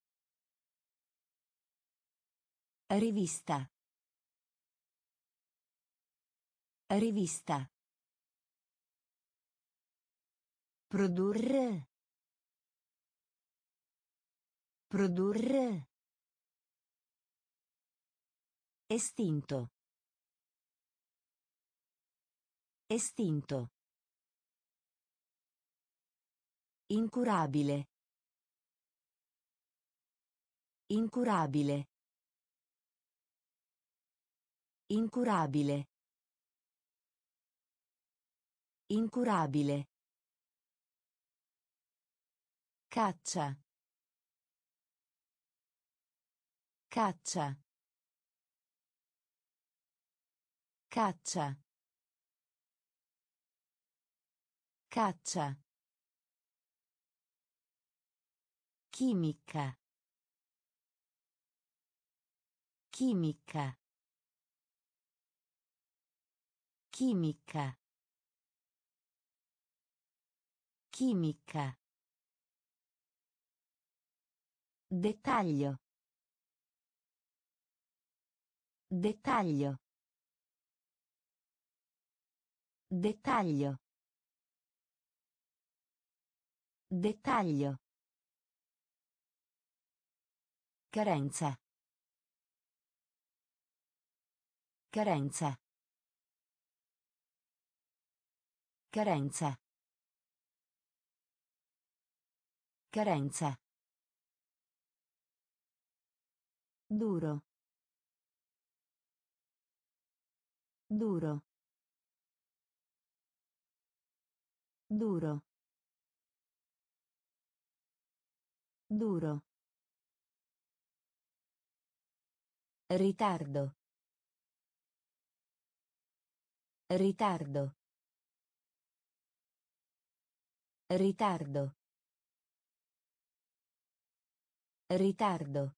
A: Rivista. Rivista. Produrre. Produrre. Estinto. Estinto. Incurabile. Incurabile. Incurabile. Incurabile. Caccia. Caccia. Caccia. Caccia. Chimica. Chimica. Chimica. Chimica. Dettaglio. Dettaglio. Dettaglio. Dettaglio. Carenza. Carenza. Carenza. Carenza. Duro. Duro. Duro. Duro. Ritardo. Ritardo. Ritardo. Ritardo.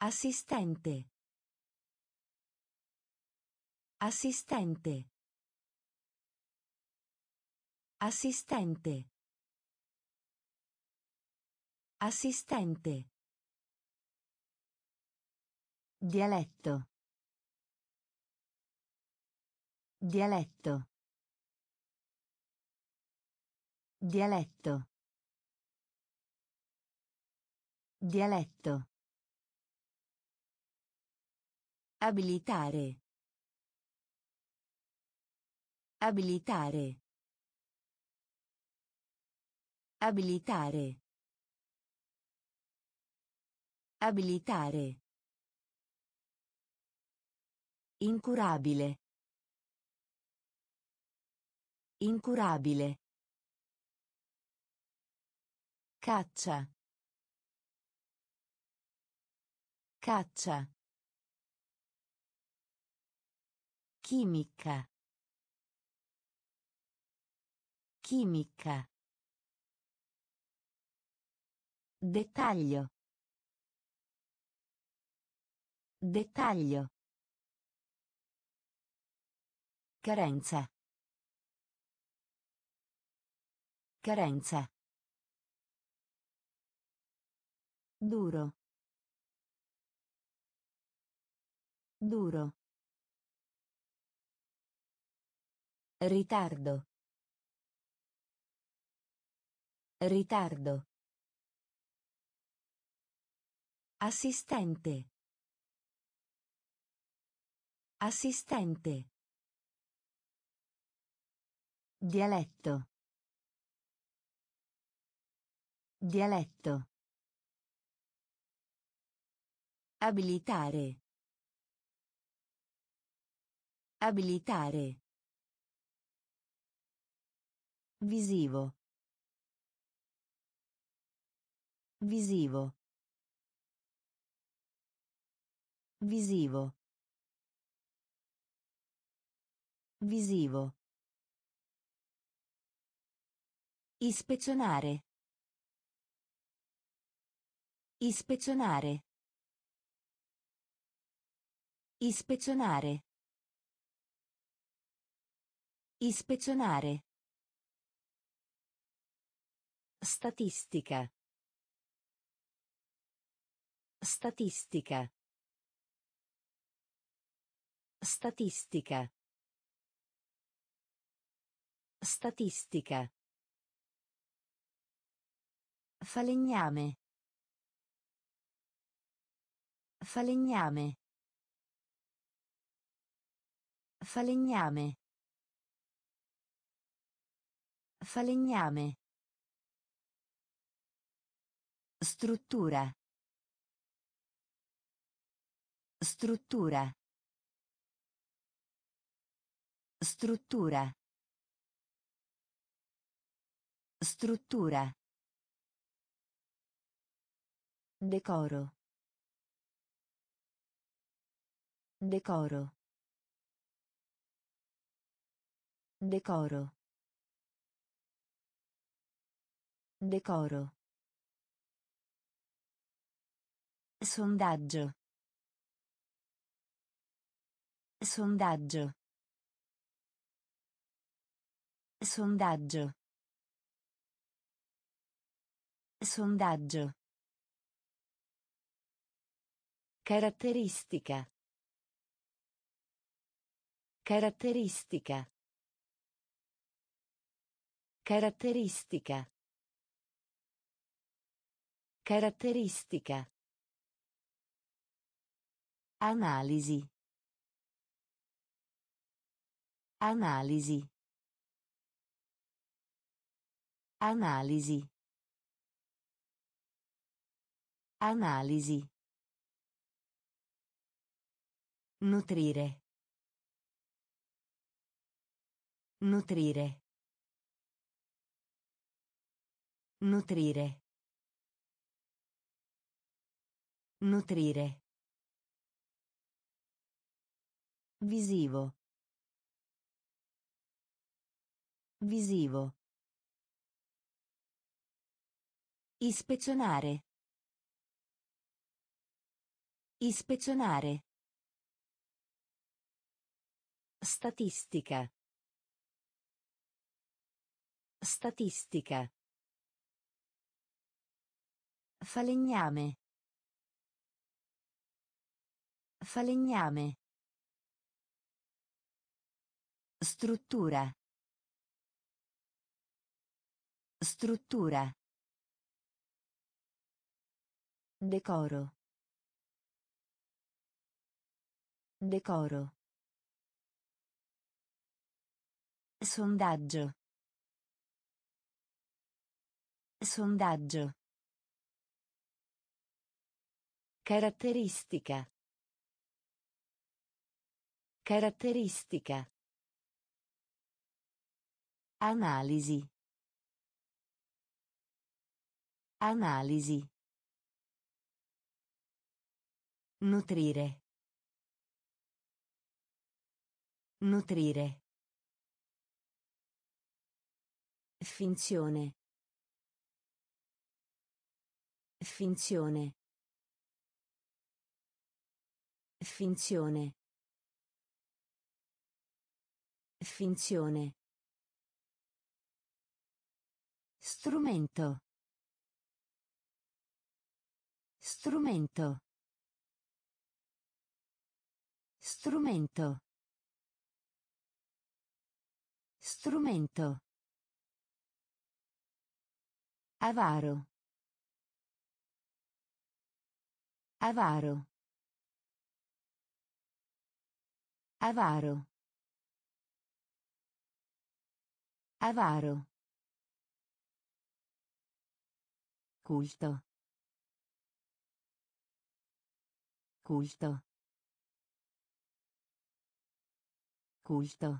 A: Assistente. Assistente. Assistente. Assistente. Dialetto. Dialetto. Dialetto. Dialetto. Abilitare. Abilitare. Abilitare. Abilitare. Incurabile. Incurabile. Caccia. Caccia. Chimica. Chimica. Dettaglio. Dettaglio. Carenza. Carenza. Duro. Duro. Ritardo. Ritardo. Assistente. Assistente. Dialetto. Dialetto. Abilitare. Abilitare. Visivo. Visivo. Visivo. Visivo. Ispezionare. Ispezionare. Ispezionare. Ispezionare. Statistica. Statistica. Statistica. Statistica. Falegname. Falegname. Falegname. Falegname. Struttura. Struttura. Struttura. Struttura. Decoro. Decoro. Decoro. Decoro. Sondaggio. Sondaggio. Sondaggio. Sondaggio. Caratteristica. Caratteristica. Caratteristica. Caratteristica. Analisi. Analisi. Analisi. Analisi. Nutrire. Nutrire. Nutrire. Nutrire. Visivo. Visivo. Ispezionare. Ispezionare. Statistica. Statistica. Falegname. Falegname. Struttura. Struttura. Decoro. Decoro. Sondaggio. Sondaggio. Caratteristica. Caratteristica. Analisi. Analisi. Nutrire. Nutrire. Finzione. Finzione. Finzione. Finzione. Strumento. Strumento. Strumento. Strumento. Avaro. Avaro. Avaro. Avaro. Culto. Culto. Culto.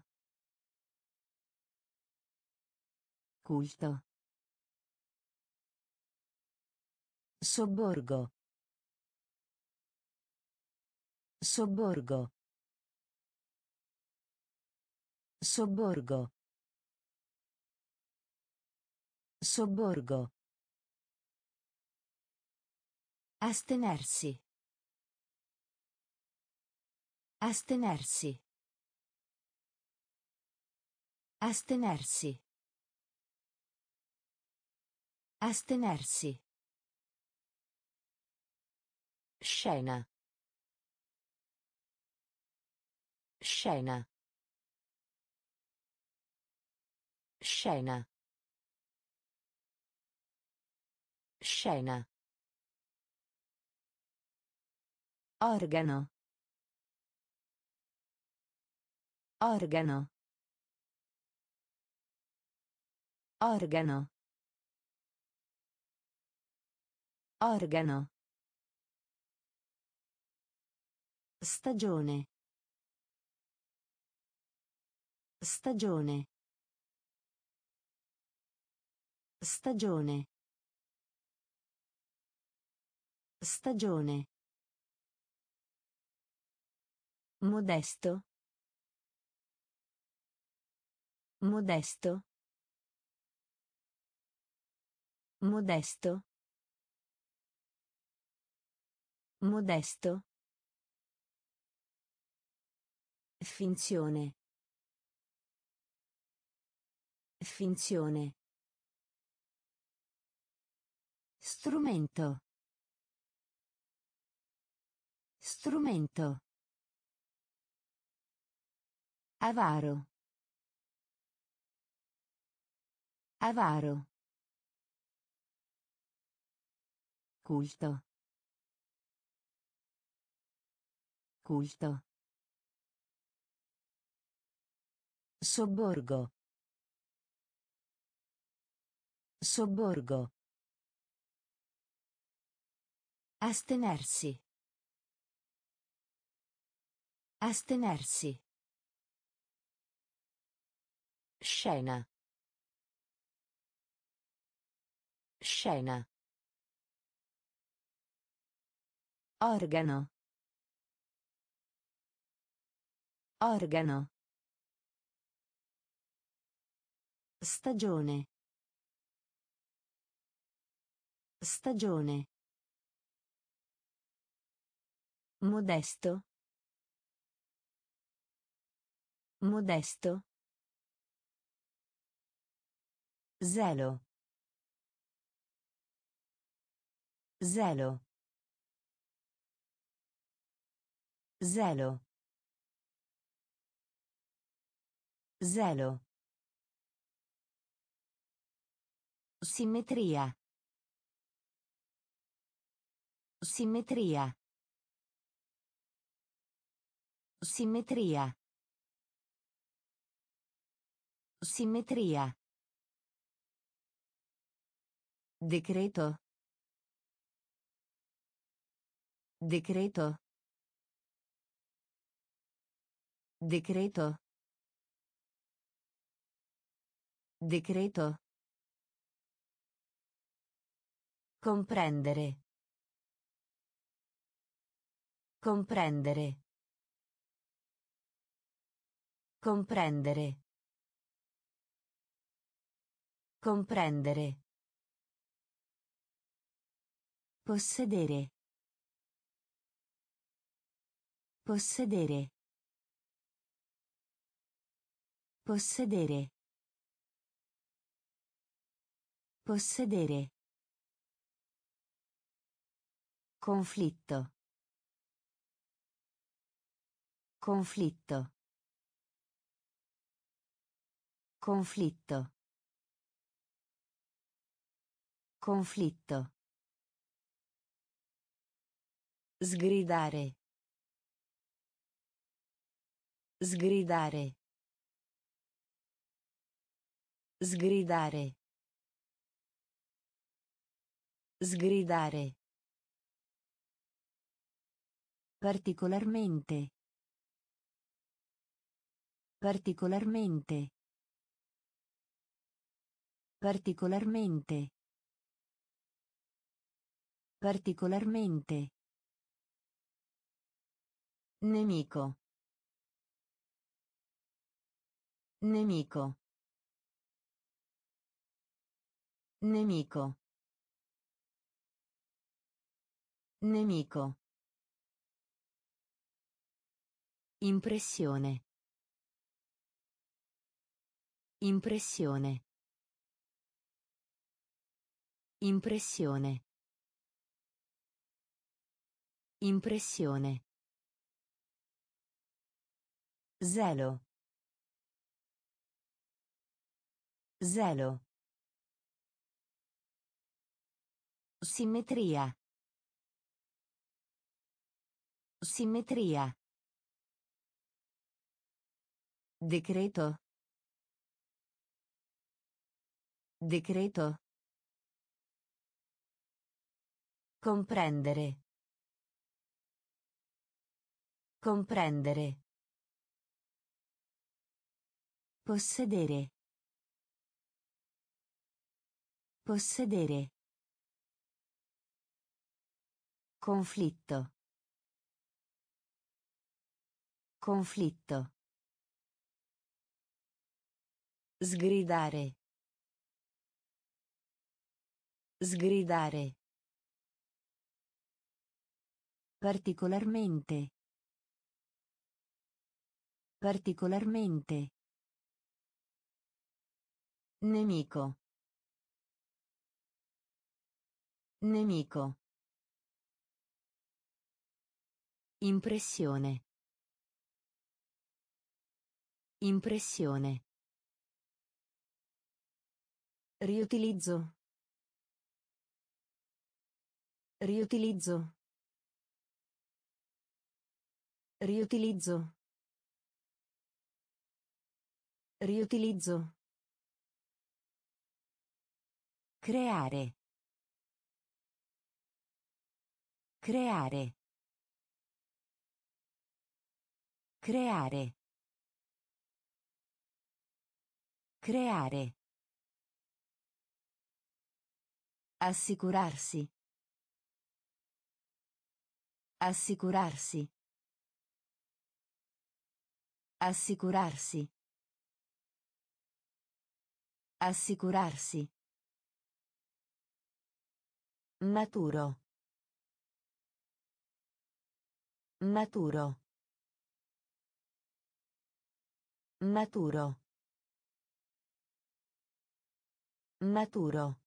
A: Culto. Sobborgo. Sobborgo. Sobborgo. Sobborgo. Astenersi. Astenersi. Astenersi. Astenersi. Scena. Scena. Scena. Scena. Organo. Organo. Organo. Organo. Stagione. Stagione. Stagione. Stagione. Modesto. Modesto. Modesto. Modesto. Finzione. Finzione. Strumento. Strumento. Avaro. Avaro. Culto. Culto. Sobborgo. Sobborgo. Astenersi. Astenersi. Scena. Scena. Organo. Organo. Stagione. Stagione. Modesto. Modesto. Zelo. Zelo. Zelo. Zelo. Simmetria. Simmetria. Simmetria. Simmetria. Decreto. Decreto. Decreto. Decreto. Comprendere. Comprendere. Comprendere. Comprendere. Possedere. Possedere. Possedere. Possedere. Conflitto. Conflitto. Conflitto. Conflitto. Sgridare. Sgridare. Sgridare. Sgridare. Particolarmente. Particolarmente. Particolarmente. Particolarmente. Nemico. Nemico. Nemico. Nemico. Impressione. Impressione. Impressione. Impressione. Zelo. Zelo. Simmetria. Simmetria. Decreto. Decreto. Comprendere. Comprendere. Possedere. Possedere. Conflitto. Conflitto. Sgridare. Sgridare. Particolarmente. Particolarmente. Nemico. Nemico. Impressione. Impressione. Riutilizzo. Riutilizzo. Riutilizzo. Riutilizzo. Creare. Creare. Creare. Creare. Assicurarsi. Assicurarsi. Assicurarsi. Assicurarsi. Maturo. Maturo. Maturo. Maturo.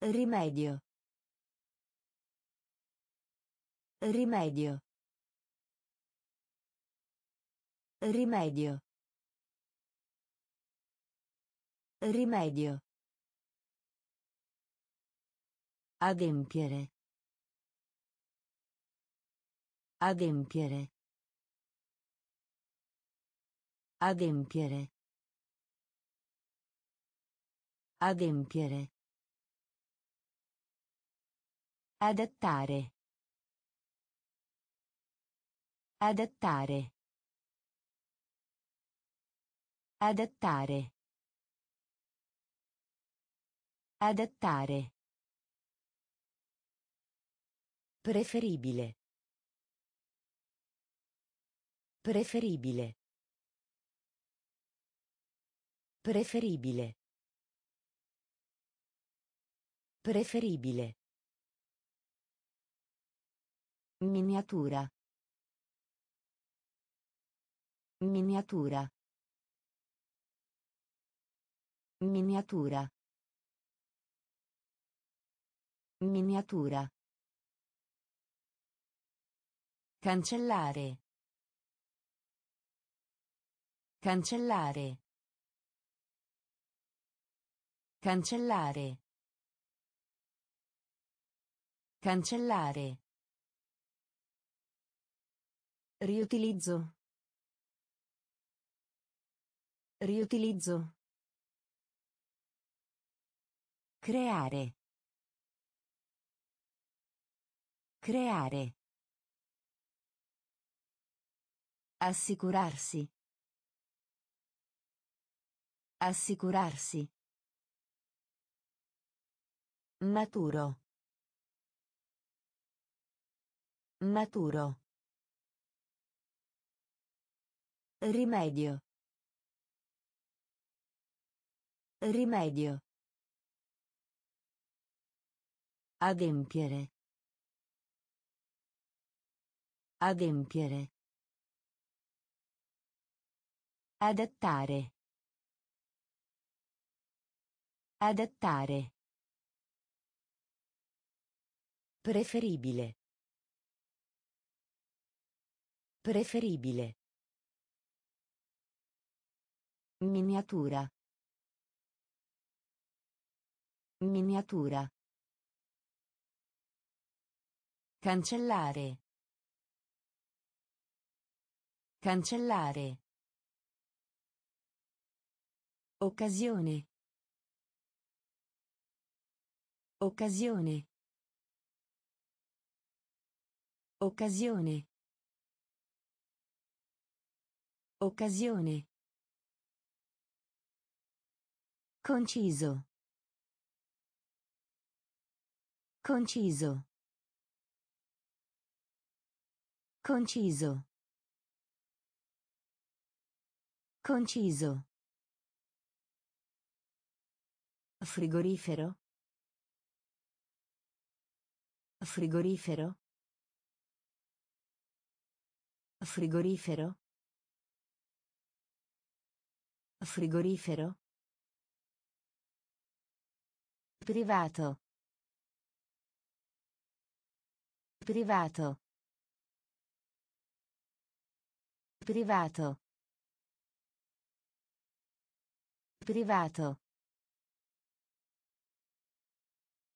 A: Rimedio. Rimedio. Rimedio. Rimedio. Adempiere. Adempiere. Adempiere. Adempiere. Adattare. Adattare. Adattare. Adattare. Preferibile. Preferibile. Preferibile. Preferibile. Miniatura. Miniatura. Miniatura. Miniatura. Cancellare. Cancellare. Cancellare. Cancellare. Riutilizzo. Riutilizzo. Creare. Creare. Assicurarsi. Assicurarsi. Maturo. Maturo. Rimedio. Rimedio. Adempiere. Adempiere. Adattare. Adattare. Preferibile. Preferibile. Miniatura. Miniatura. Cancellare. Cancellare. Occasione. Occasione. Occasione. Occasione. Conciso. Conciso. Conciso. Conciso. Frigorifero. Frigorifero. Frigorifero. Frigorifero. Privato. Privato. Privato. Privato.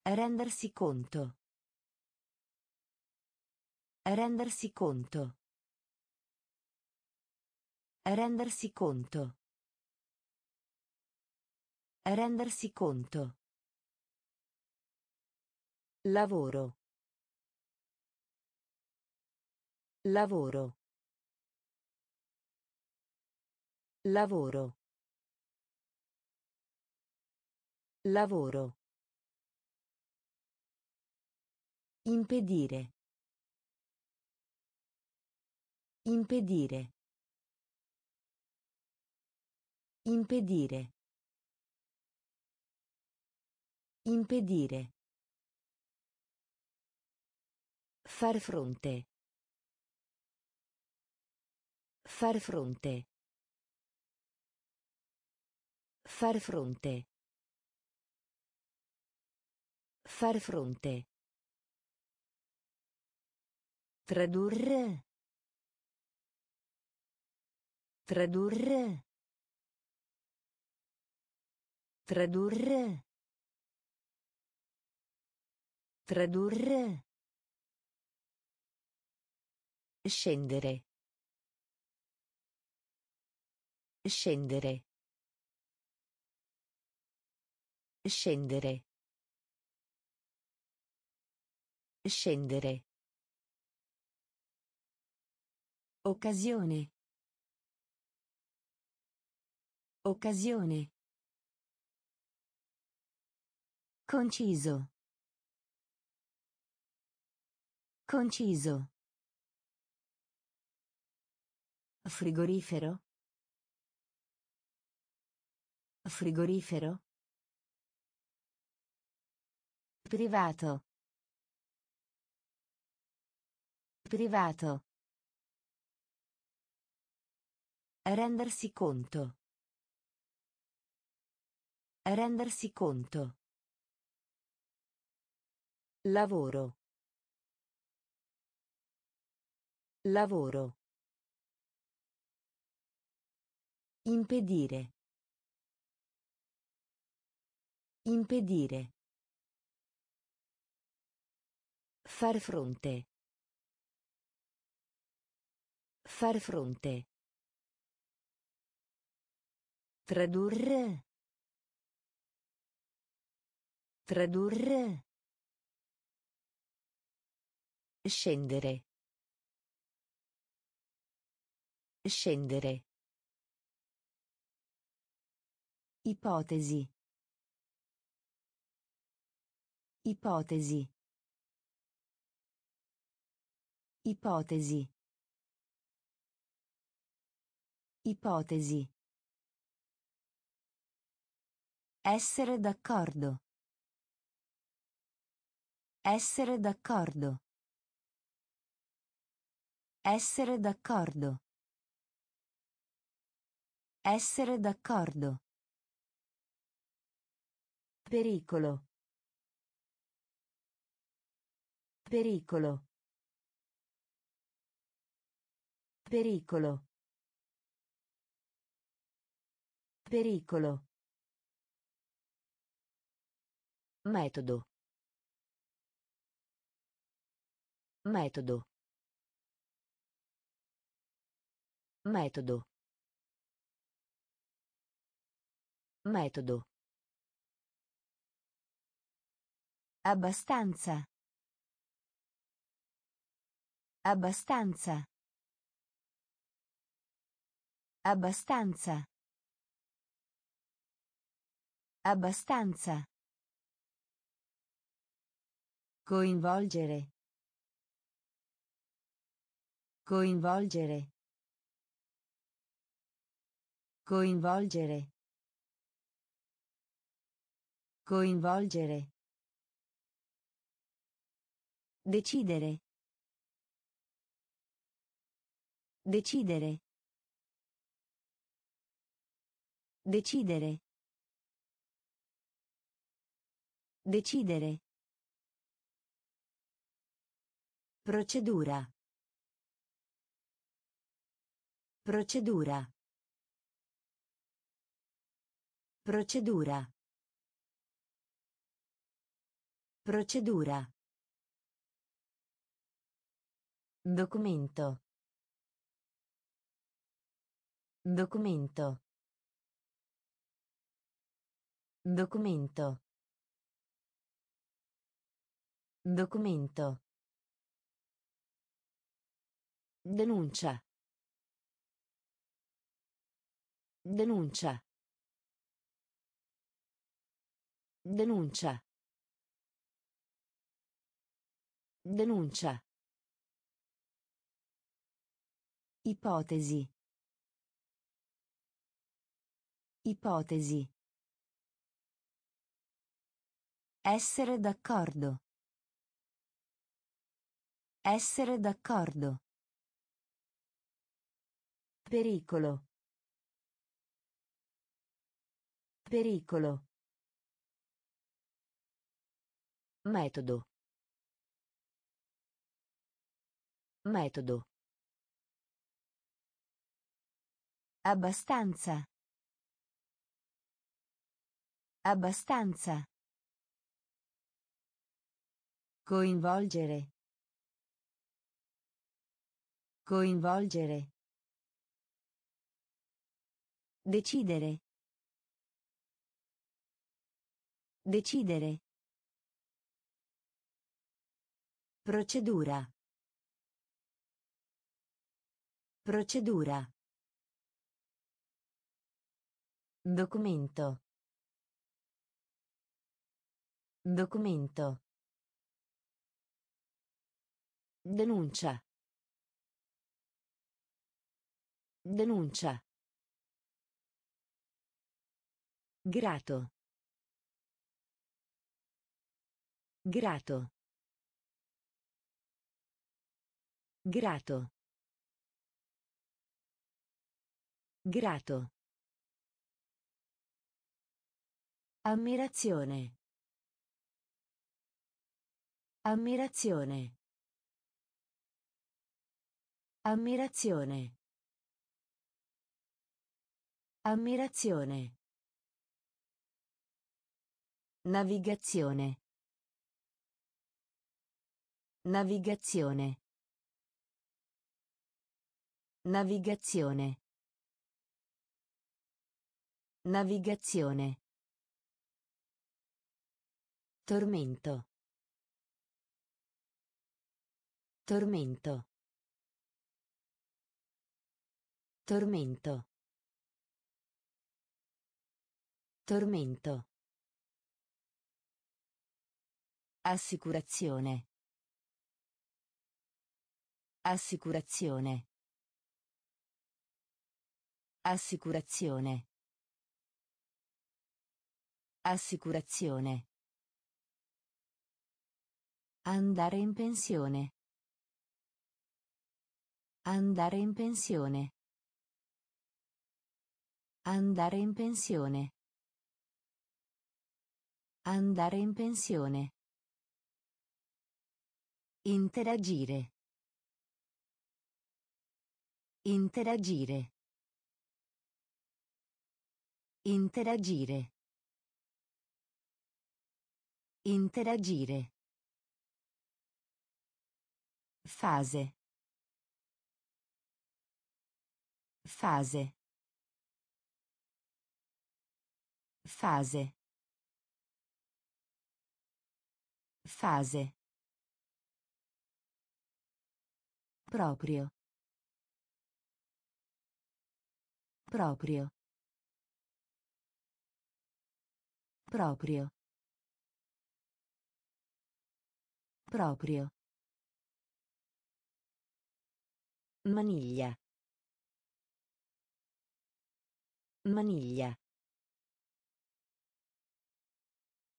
A: Rendersi conto. Rendersi conto. Rendersi conto. Rendersi conto. Lavoro. Lavoro. Lavoro. Lavoro. Impedire. Impedire. Impedire. Impedire. Far fronte. Far fronte. Far fronte. Far fronte. Tradurre. Tradurre. Tradurre. Tradurre. Scendere. Scendere. Scendere. Scendere. Occasione. Occasione. Conciso. Conciso. Frigorifero. Frigorifero. Privato. Privato. Rendersi conto. Rendersi conto. Lavoro. Lavoro. Impedire. Impedire. Far fronte. Far fronte. Tradurre. Tradurre. Scendere. Scendere. Ipotesi. Ipotesi. Ipotesi. Ipotesi. Essere d'accordo. Essere d'accordo. Essere d'accordo. Essere d'accordo. Pericolo. Pericolo. Pericolo. Pericolo. Metodo. Metodo. Metodo. Metodo. Abbastanza. Abbastanza. Abbastanza. Abbastanza. Coinvolgere. Coinvolgere. Coinvolgere. Coinvolgere. Decidere. Decidere. Decidere. Decidere. Procedura. Procedura. Procedura. Procedura. Documento. Documento. Documento. Documento. Denuncia. Denuncia. Denuncia. Denuncia. Ipotesi. Ipotesi. Essere d'accordo. Essere d'accordo. Pericolo. Pericolo. Metodo. Metodo. Abbastanza. Abbastanza. Coinvolgere. Coinvolgere. Decidere. Decidere. Procedura. Procedura. Documento. Documento. Denuncia. Denuncia. Grato. Grato. Grato. Grato. Ammirazione. Ammirazione. Ammirazione. Ammirazione. Navigazione. Navigazione. Navigazione. Navigazione. Tormento. Tormento. Tormento. Tormento. Assicurazione. Assicurazione. Assicurazione. Assicurazione. Andare in pensione. Andare in pensione. Andare in pensione. Andare in pensione. Interagire. Interagire. Interagire. Interagire. Fase. Fase. Fase. Fase. Proprio. Proprio. Proprio. Proprio. Maniglia. Maniglia.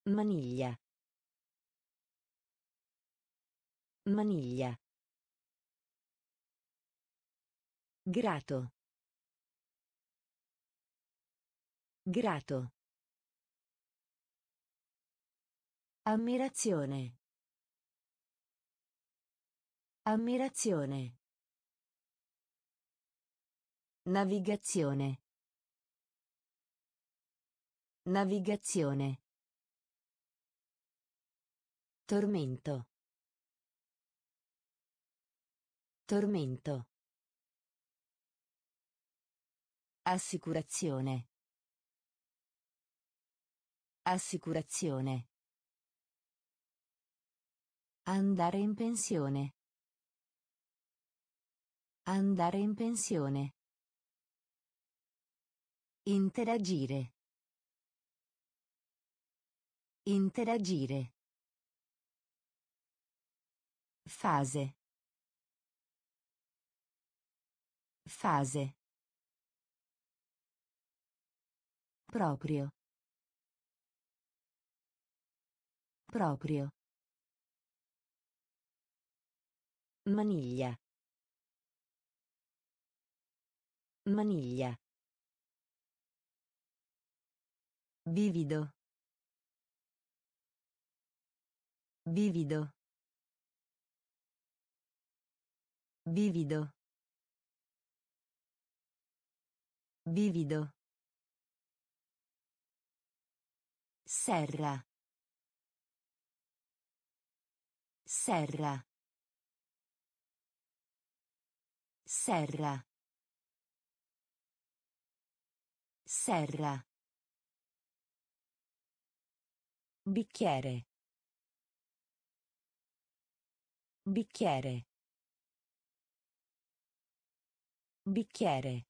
A: Maniglia. Maniglia. Grato. Grato. Ammirazione. Ammirazione. Navigazione. Navigazione. Tormento. Tormento. Assicurazione. Assicurazione. Andare in pensione. Andare in pensione. Interagire. Interagire. Fase. Fase. Proprio. Proprio. Maniglia. Maniglia. Vivido. Vivido. Vivido. Vivido. Serra. Serra. Serra. Serra. Bicchiere. Bicchiere. Bicchiere.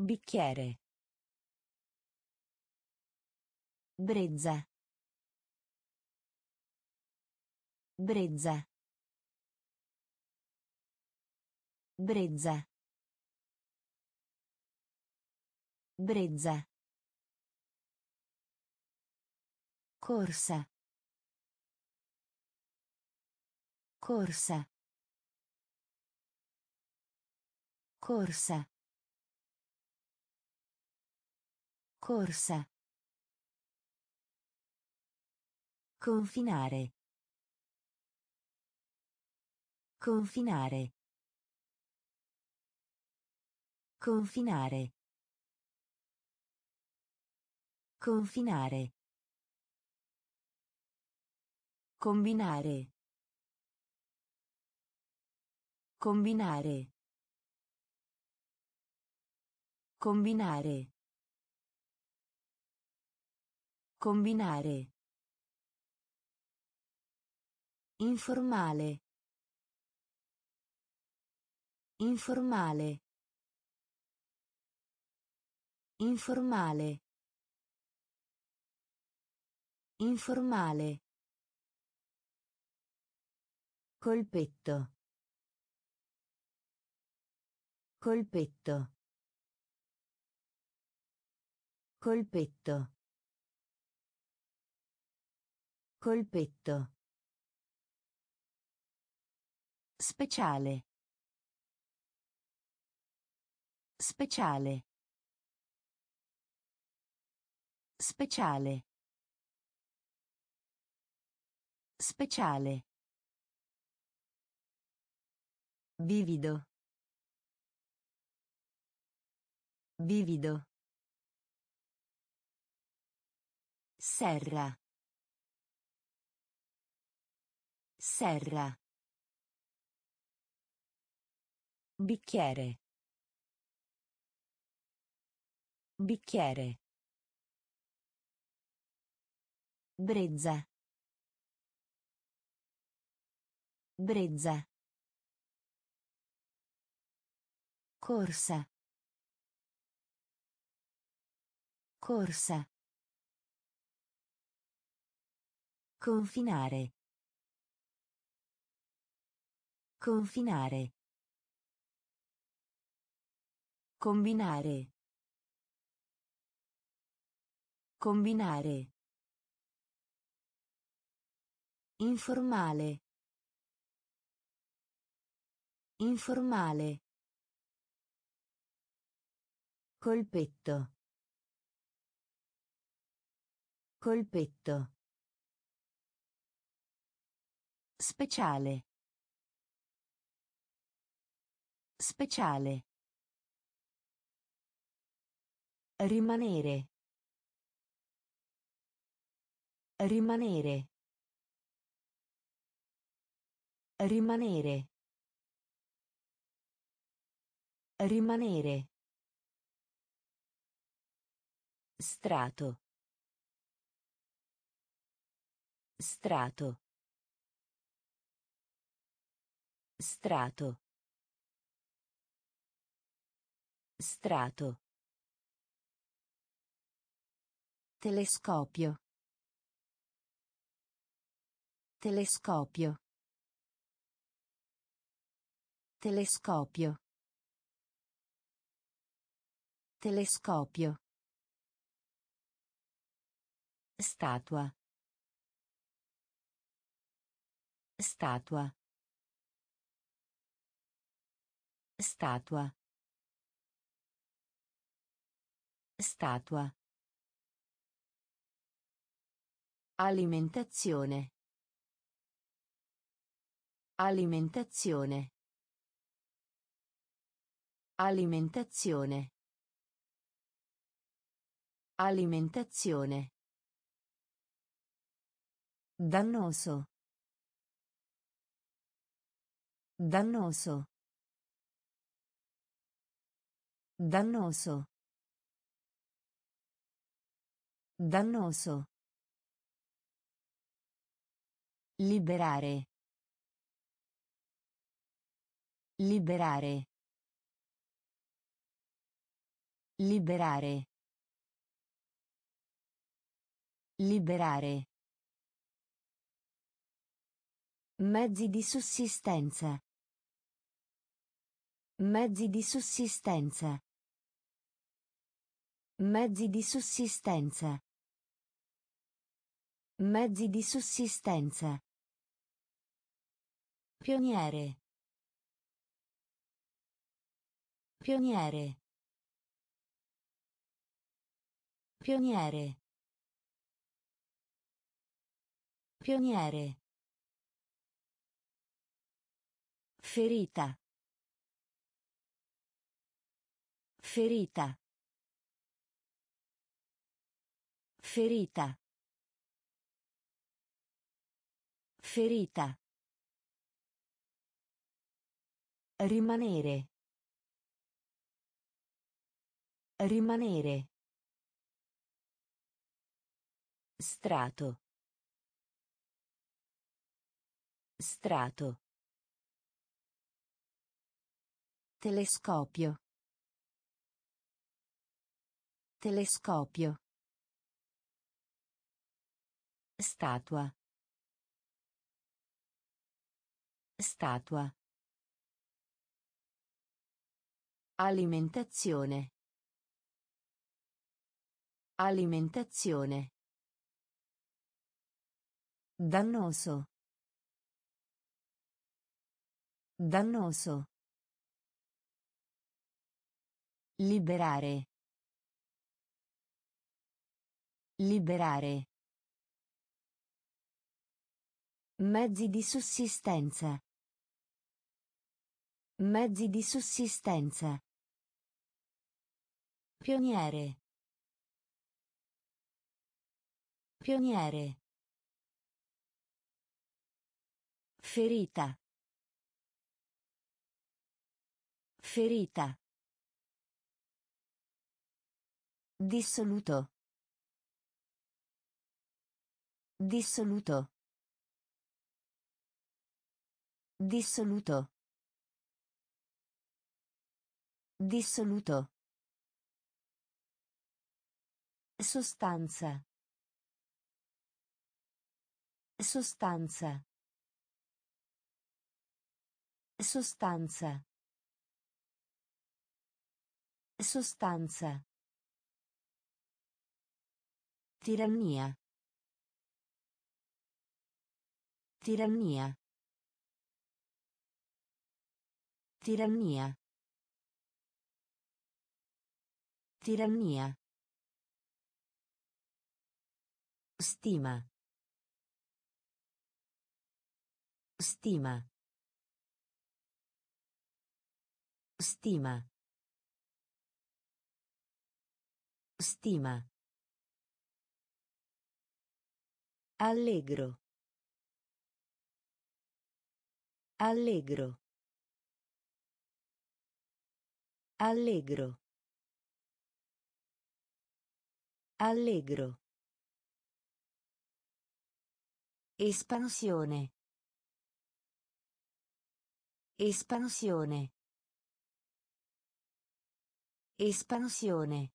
A: Bicchiere. Brezza. Brezza. Brezza. Brezza. Corsa. Corsa. Corsa. Corsa. Confinare. Confinare. Confinare. Confinare. Combinare. Combinare. Combinare. Combinare. combinare. Informale. Informale. Informale. Informale. Colpetto. Colpetto. Colpetto. Colpetto. Speciale. Speciale. Speciale. Speciale. Vivido. Vivido. Serra. Serra. Bicchiere. Bicchiere. Brezza. Brezza. Corsa. Corsa. Confinare. Confinare. Combinare. Combinare. Informale. Informale. Colpetto. Colpetto. Speciale. Speciale. Rimanere. Rimanere. Rimanere. Rimanere. Strato. Strato. Strato. Strato. Telescopio. Telescopio. Telescopio. Telescopio. Statua. Statua. Statua. Statua. Alimentazione. Alimentazione. Alimentazione. Alimentazione. Dannoso. Dannoso. Dannoso. Dannoso. Liberare. Liberare. Liberare. Liberare. Mezzi di sussistenza. Mezzi di sussistenza. Mezzi di sussistenza. Mezzi di sussistenza. Pioniere. Pioniere. Pioniere. Pioniere. Ferita. Ferita. Ferita. Ferita. Rimanere. Rimanere. Strato. Strato. Telescopio. Telescopio. Statua. Statua. Alimentazione. Alimentazione. Dannoso. Dannoso. Liberare. Liberare. Mezzi di sussistenza. Mezzi di sussistenza. Pioniere. Pioniere. Ferita. Ferita. Dissoluto. Dissoluto. Dissoluto. Dissoluto. Sostanza. Sostanza. Sostanza. Sostanza. Tirannia. Tirannia. Tirannia. Tirannia. Stima. Stima. Stima. Stima. Allegro. Allegro. Allegro. Allegro. Espansione. Espansione. Espansione.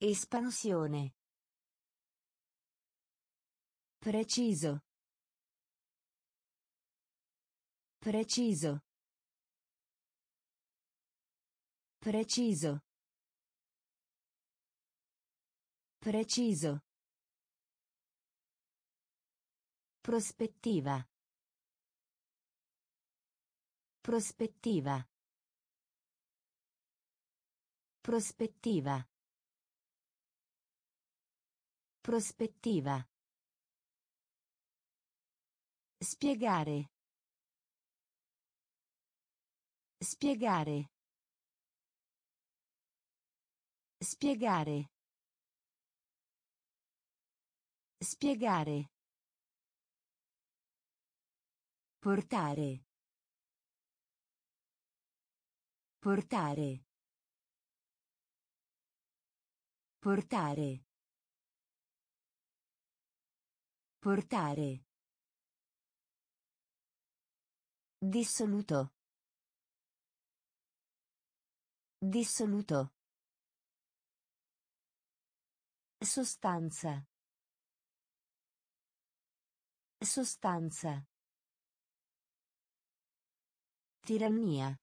A: Espansione. Preciso. Preciso. Preciso. Preciso. Prospettiva. Prospettiva. Prospettiva. Prospettiva. Spiegare. Spiegare. Spiegare. Spiegare. Portare. Portare. Portare. Portare. Dissoluto. Dissoluto. Sostanza. Sostanza. Tirannia.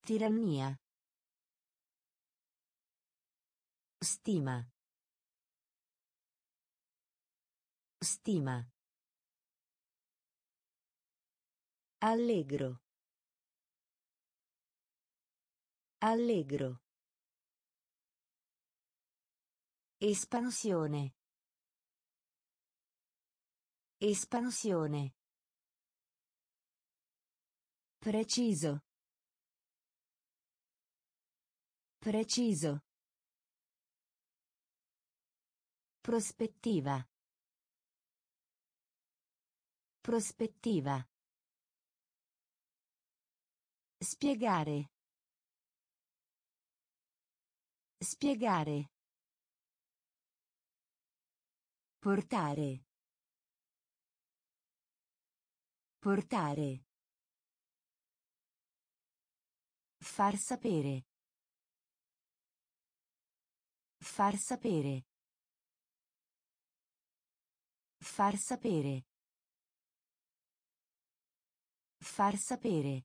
A: Tirannia. Stima. Stima. Allegro. Allegro. Espansione. Espansione. Preciso. Preciso. Prospettiva. Prospettiva. Spiegare. Spiegare. Portare. Portare. Far sapere. Far sapere. Far sapere. Far sapere.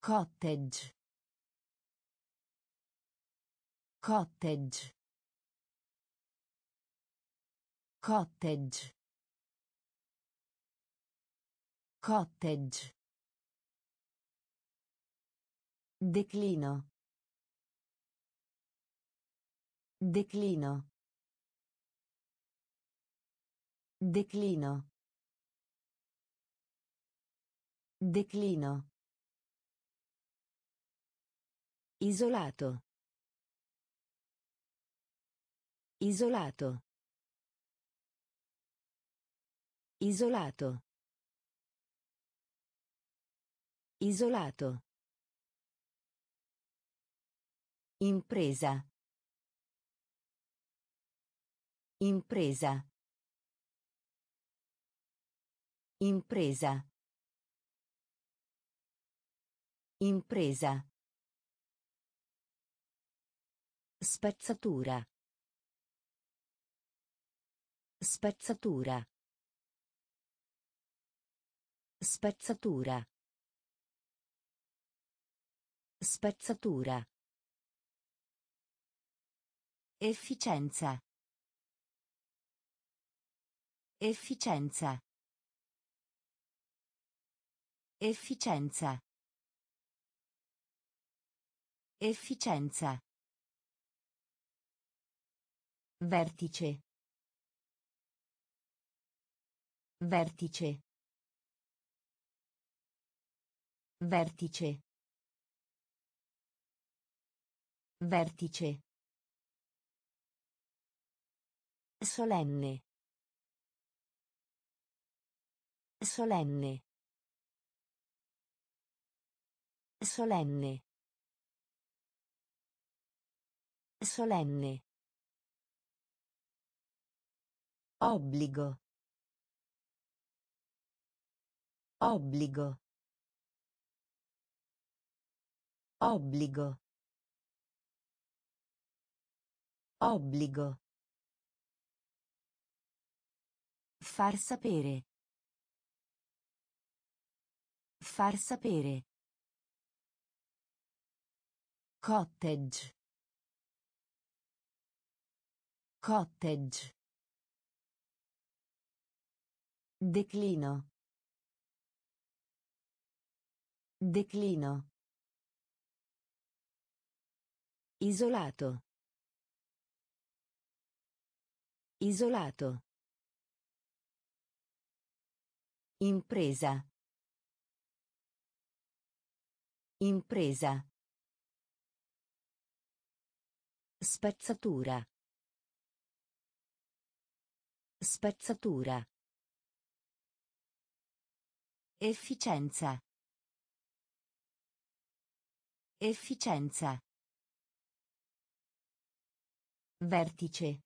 A: Cottage. Cottage. Cottage. Cottage. Declino. Declino. Declino. Declino. Isolato. Isolato. Isolato. Isolato. Impresa. Impresa. Impresa. Impresa. Spezzatura. Spezzatura. Spezzatura. Spezzatura. Efficienza. Efficienza. Efficienza. Efficienza. Vertice. Vertice. Vertice. Vertice. Solenne. Solenne. Solenne. Solenne. Obbligo. Obbligo. Obbligo. Obbligo. Far sapere. Far sapere. Cottage. Cottage. Declino. Declino. Isolato. Isolato. Impresa. Impresa. Spezzatura. Spezzatura. Efficienza. Efficienza. Vertice.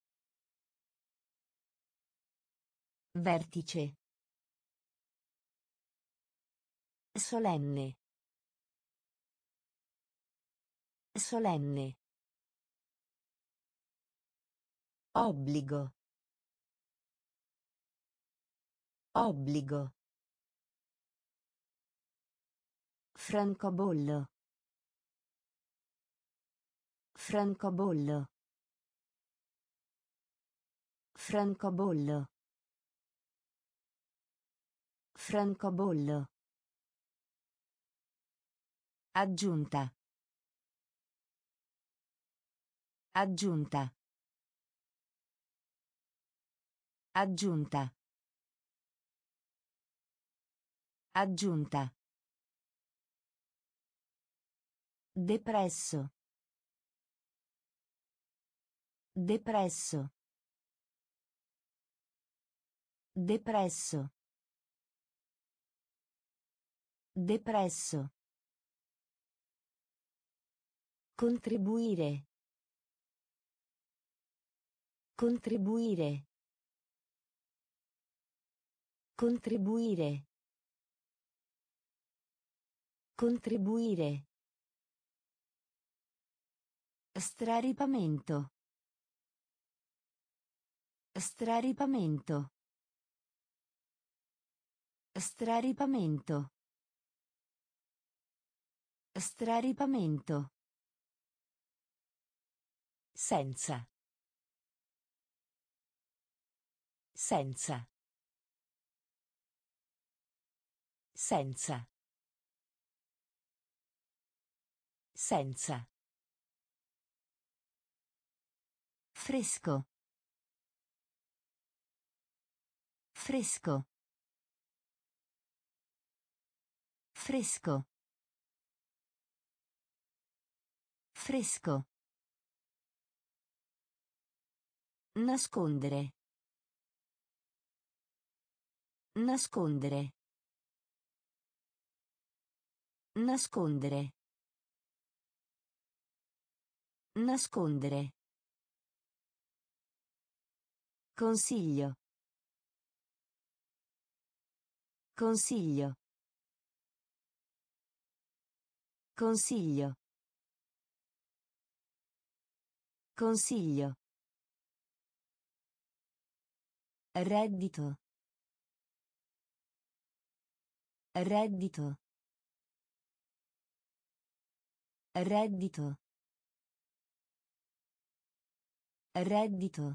A: Vertice. Solenne. Solenne. Obbligo. Obbligo. Francobollo. Francobollo. Francobollo. Francobollo. Aggiunta. Aggiunta. Aggiunta. Aggiunta. Depresso. Depresso. Depresso. Depresso. Contribuire. Contribuire. Contribuire. Contribuire. Straripamento. Straripamento. Straripamento. Straripamento. Senza. Senza. Senza. Senza. Fresco. Fresco. Fresco. Fresco. Nascondere. Nascondere. Nascondere. Nascondere. Consiglio. Consiglio. Consiglio. Consiglio. Reddito. Reddito. Reddito. Reddito.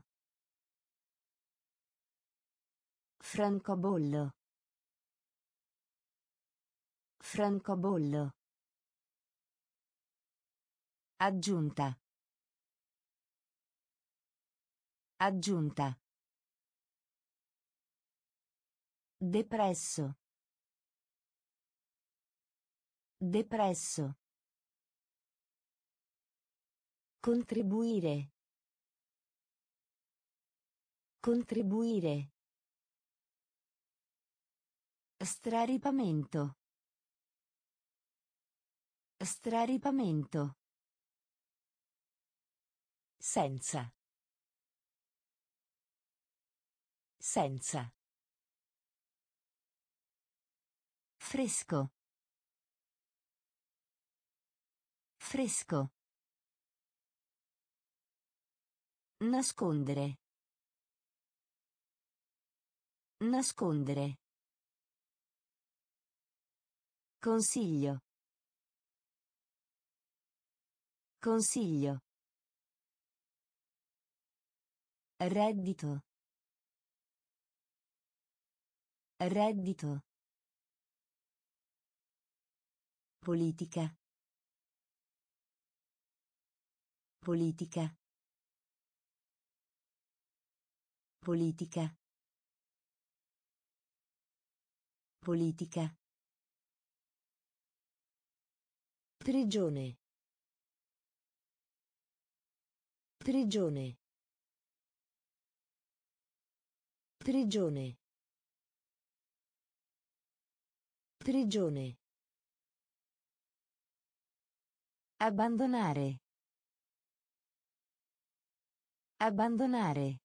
A: Francobollo. Francobollo. Aggiunta. Aggiunta. Depresso. Depresso. Contribuire. Contribuire. Straripamento. Straripamento. Senza. Senza. Fresco. Fresco. Nascondere. Nascondere. Consiglio. Consiglio. Reddito. Reddito. Politica. Politica. Politica. Politica. Prigione. Prigione. Prigione. Prigione. Abbandonare. Abbandonare.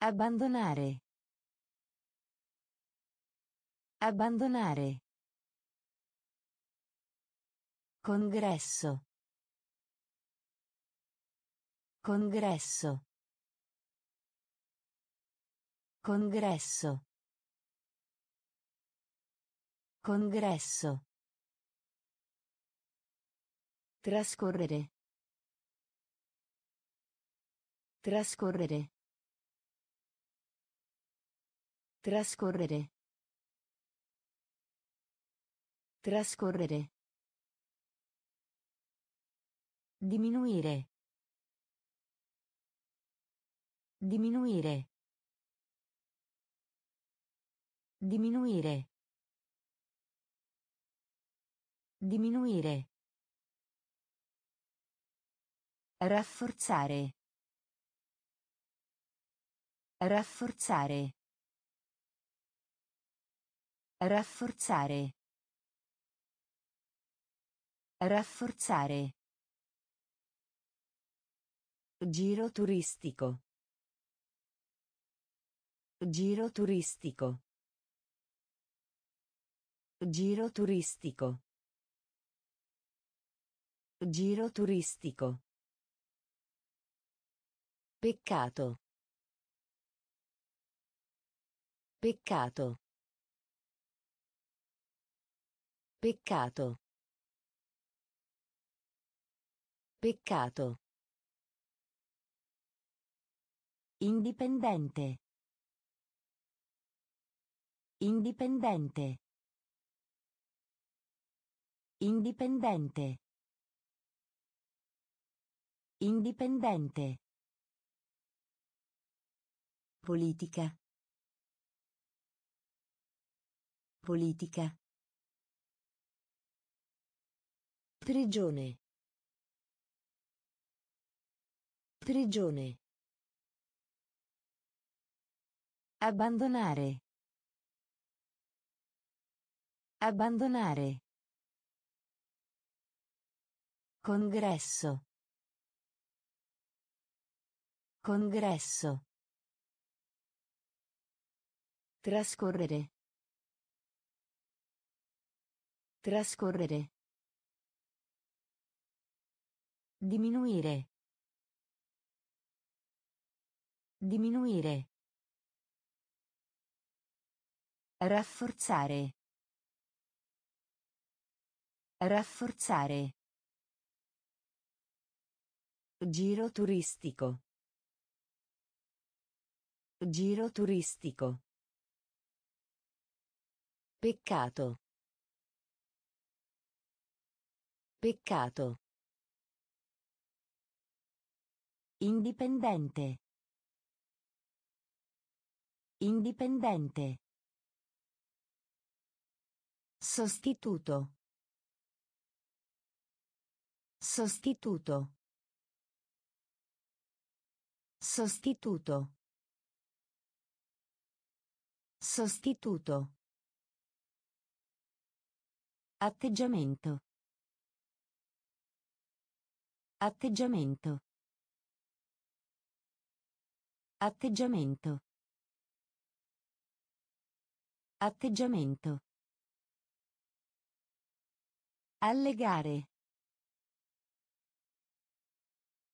A: Abbandonare. Abbandonare. Congresso. Congresso. Congresso. Congresso. Trascorrere. Trascorrere. Trascorrere. Trascorrere. Diminuire. Diminuire. Diminuire. Diminuire. Rafforzare. Rafforzare. Rafforzare. Rafforzare. Giro turistico. Giro turistico. Giro turistico. Giro turistico. Peccato. Peccato. Peccato. Peccato. Indipendente. Indipendente. Indipendente. Indipendente. Politica. Politica. Prigione. Prigione. Abbandonare. Abbandonare. Congresso. Congresso. Trascorrere. Trascorrere. Diminuire. Diminuire. Rafforzare. Rafforzare. Giro turistico. Giro turistico. Peccato. Peccato. Indipendente. Indipendente. Sostituto. Sostituto. Sostituto. Sostituto. Atteggiamento. Atteggiamento. Atteggiamento. Atteggiamento. Allegare.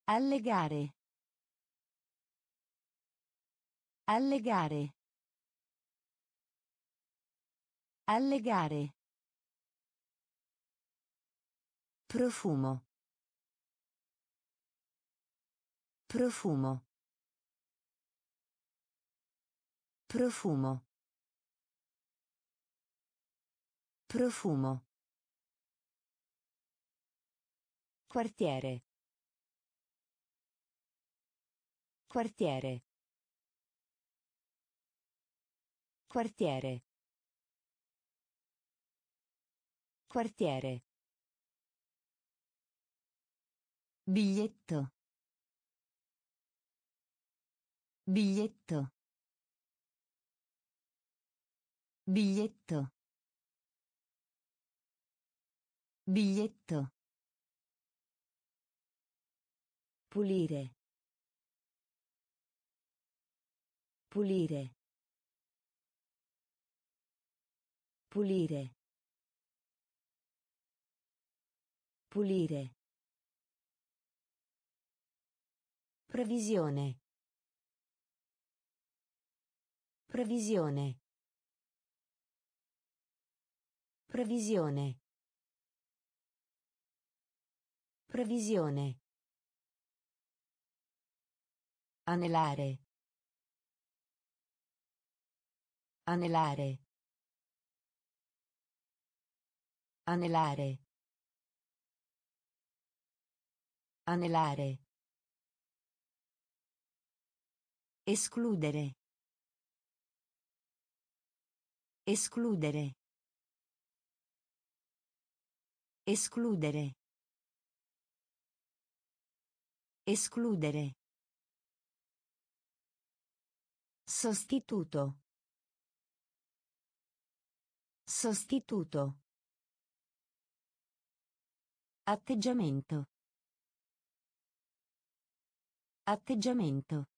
A: Allegare. Allegare. Allegare. Profumo. Profumo. Profumo. Profumo. Quartiere. Quartiere. Quartiere. Quartiere. Biglietto. Biglietto. Biglietto. Biglietto. Pulire. Pulire. Pulire. Pulire. Previsione. Previsione. Previsione. Previsione. Anelare. Anelare. Anelare. Anelare. Escludere. Escludere. Escludere. Escludere. Sostituto. Sostituto. Atteggiamento. Atteggiamento.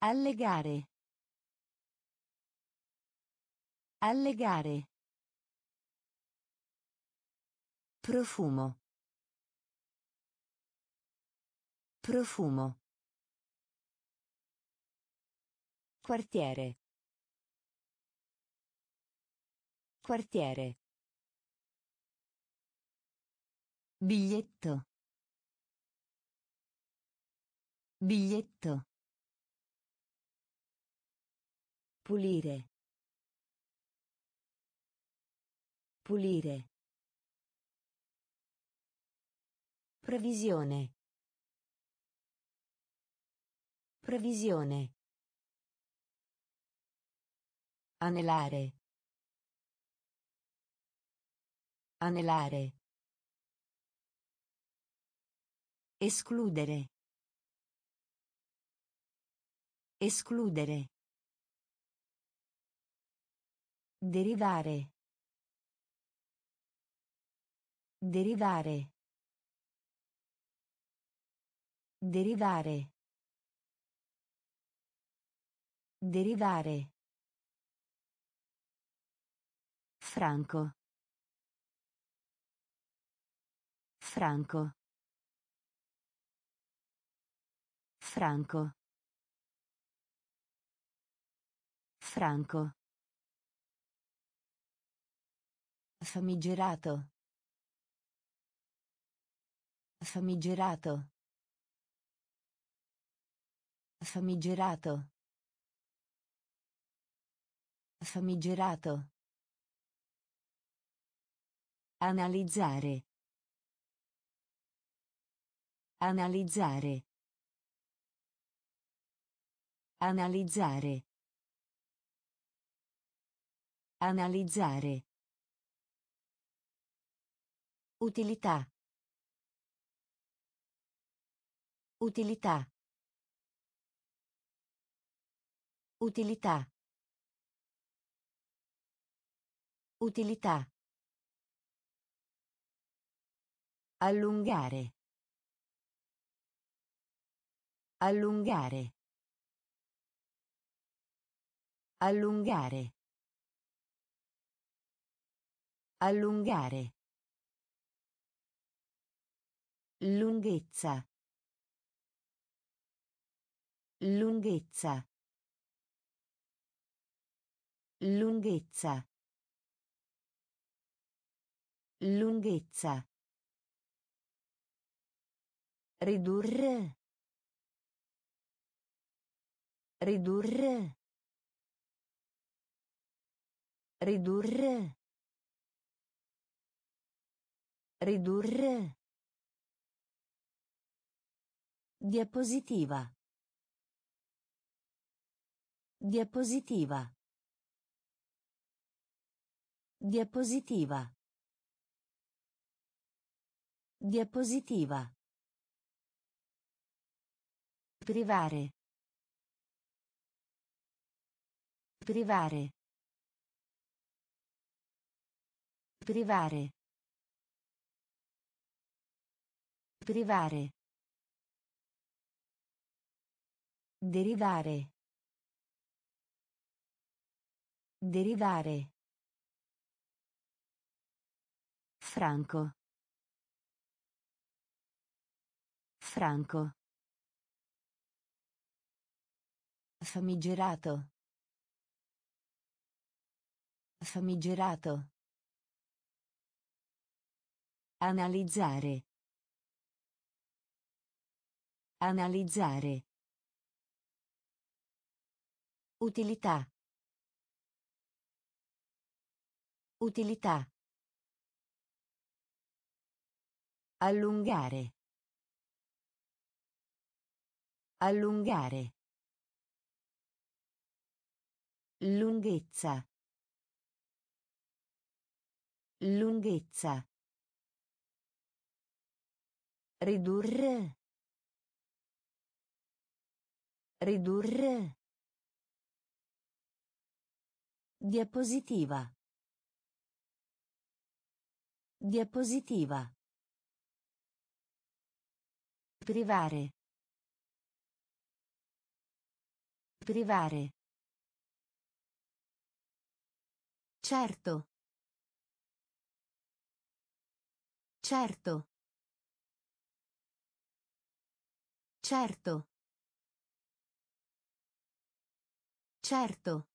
A: Allegare. Allegare. Profumo. Profumo. Quartiere. Quartiere. Biglietto. Biglietto. Pulire. Pulire. Previsione. Previsione. Anelare. Anelare. Escludere. Escludere. Derivare. Derivare. Derivare. Derivare. Franco. Franco. Franco. Franco. Famigerato. Famigerato. Famigerato. Famigerato. Analizzare. Analizzare. Analizzare. Analizzare. Utilità. Utilità. Utilità. Utilità. Allungare. Allungare. Allungare. Allungare. Lunghezza. Lunghezza. Lunghezza. Lunghezza. Ridurre. Ridurre. Ridurre. Ridurre. Diapositiva. Diapositiva. Diapositiva. Diapositiva. Privare. Privare. Privare. Privare. Derivare. Derivare. Franco. Franco. Famigerato. Famigerato. Analizzare. Analizzare. Utilità. Utilità. Allungare. Allungare. Lunghezza. Lunghezza. Ridurre. Ridurre. Diapositiva. Diapositiva. Privare. Privare. Certo. Certo. Certo. Certo.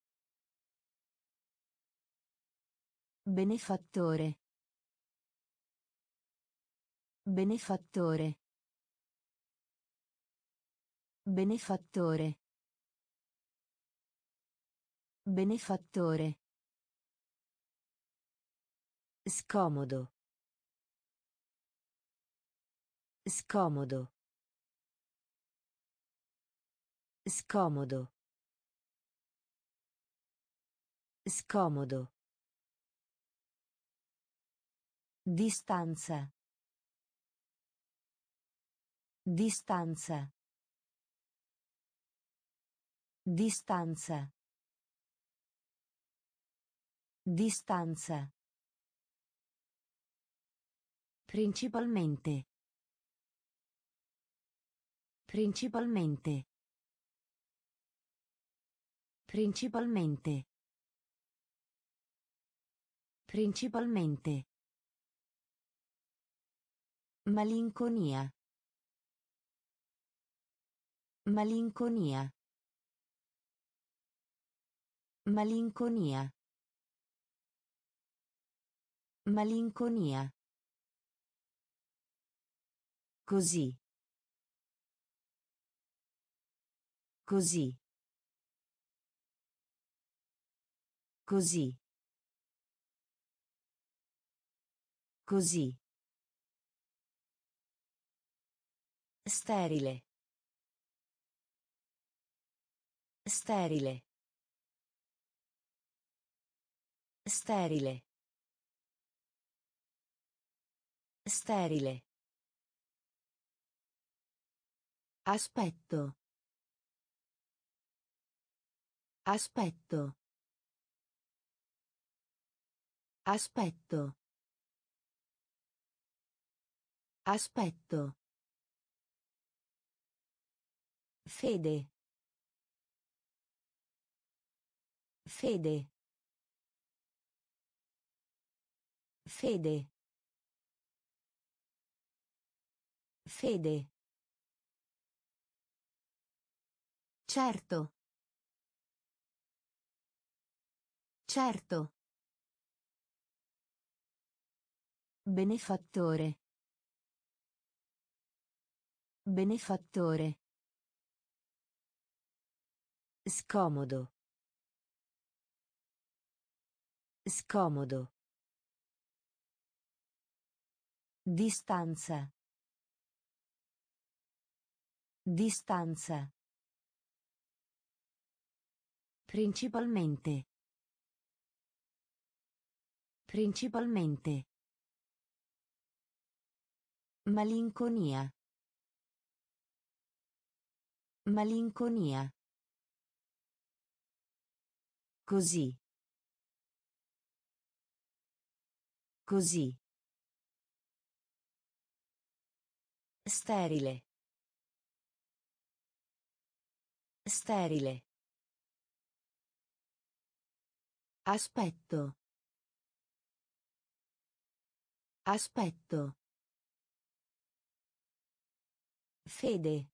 A: Benefattore. Benefattore. Benefattore. Benefattore. Scomodo. Scomodo. Scomodo. Scomodo. Distanza. Distanza. Distanza. Distanza. Principalmente. Principalmente. Principalmente. Principalmente. Malinconia. Malinconia. Malinconia. Malinconia. Così. Così. Così. Così. Sterile. Sterile. Sterile. Sterile. Aspetto. Aspetto. Aspetto. Aspetto. Fede. Fede. Fede. Fede. Certo. Certo. Benefattore. Benefattore. Scomodo. Scomodo. Distanza. Distanza. Principalmente. Principalmente. Malinconia. Malinconia. Così. Così. Sterile. Sterile. Aspetto. Aspetto. Fede.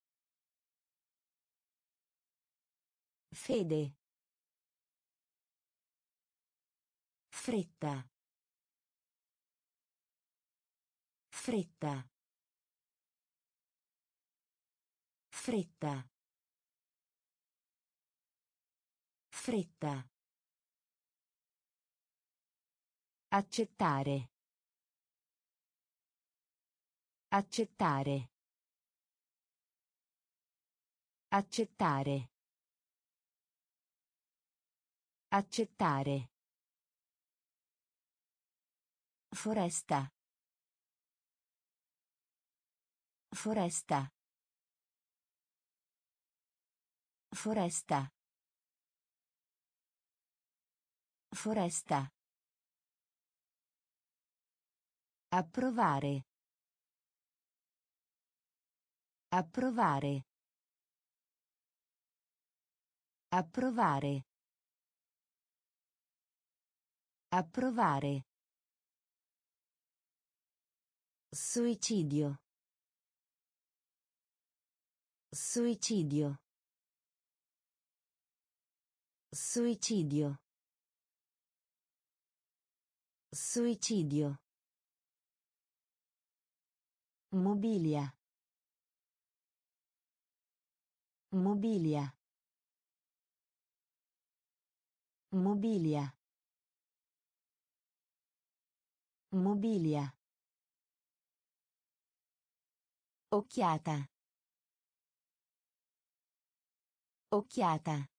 A: Fede. Fretta. Fretta. Fretta. Fretta. Accettare. Accettare. Accettare. Accettare. Foresta. Foresta. Foresta. Foresta. Approvare. Approvare. Approvare. Approvare. Suicidio. Suicidio. Suicidio. Suicidio. Mobilia. Mobilia. Mobilia. Mobilia. Occhiata. Occhiata.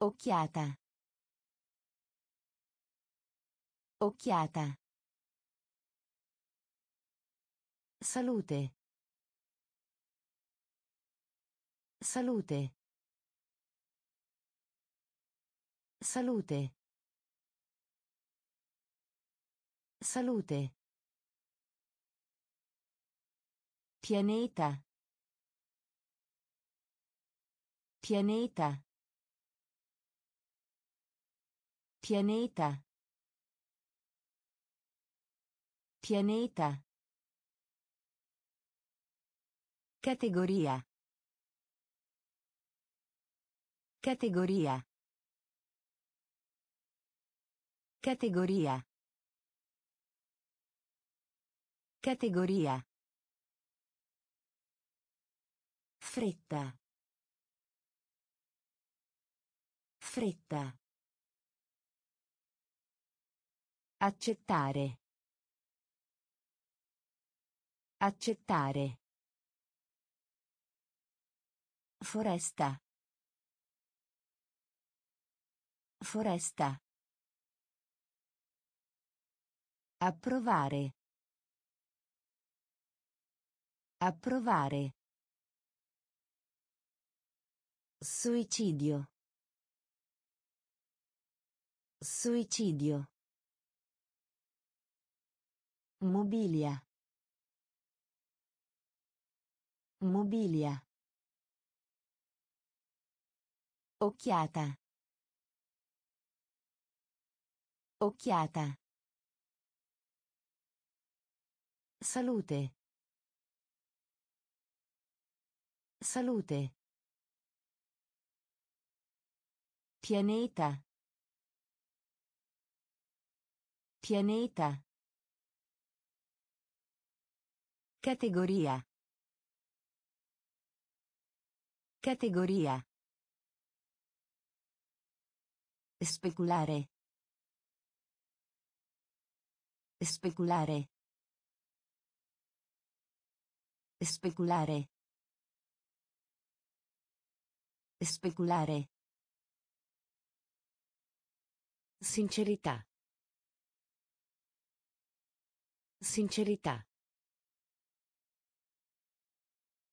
A: Occhiata. Occhiata. Salute. Salute. Salute. Salute. Pianeta. Pianeta. Pianeta. Pianeta. Categoria. Categoria. Categoria. Categoria. Fretta. Fretta. Accettare. Accettare. Foresta. Foresta. Approvare. Approvare. Suicidio. Suicidio. Mobilia. Mobilia. Occhiata. Occhiata. Salute. Salute. Pianeta. Pianeta. Categoria. Categoria. Speculare. Speculare. Speculare. Speculare. Sincerità. Sincerità.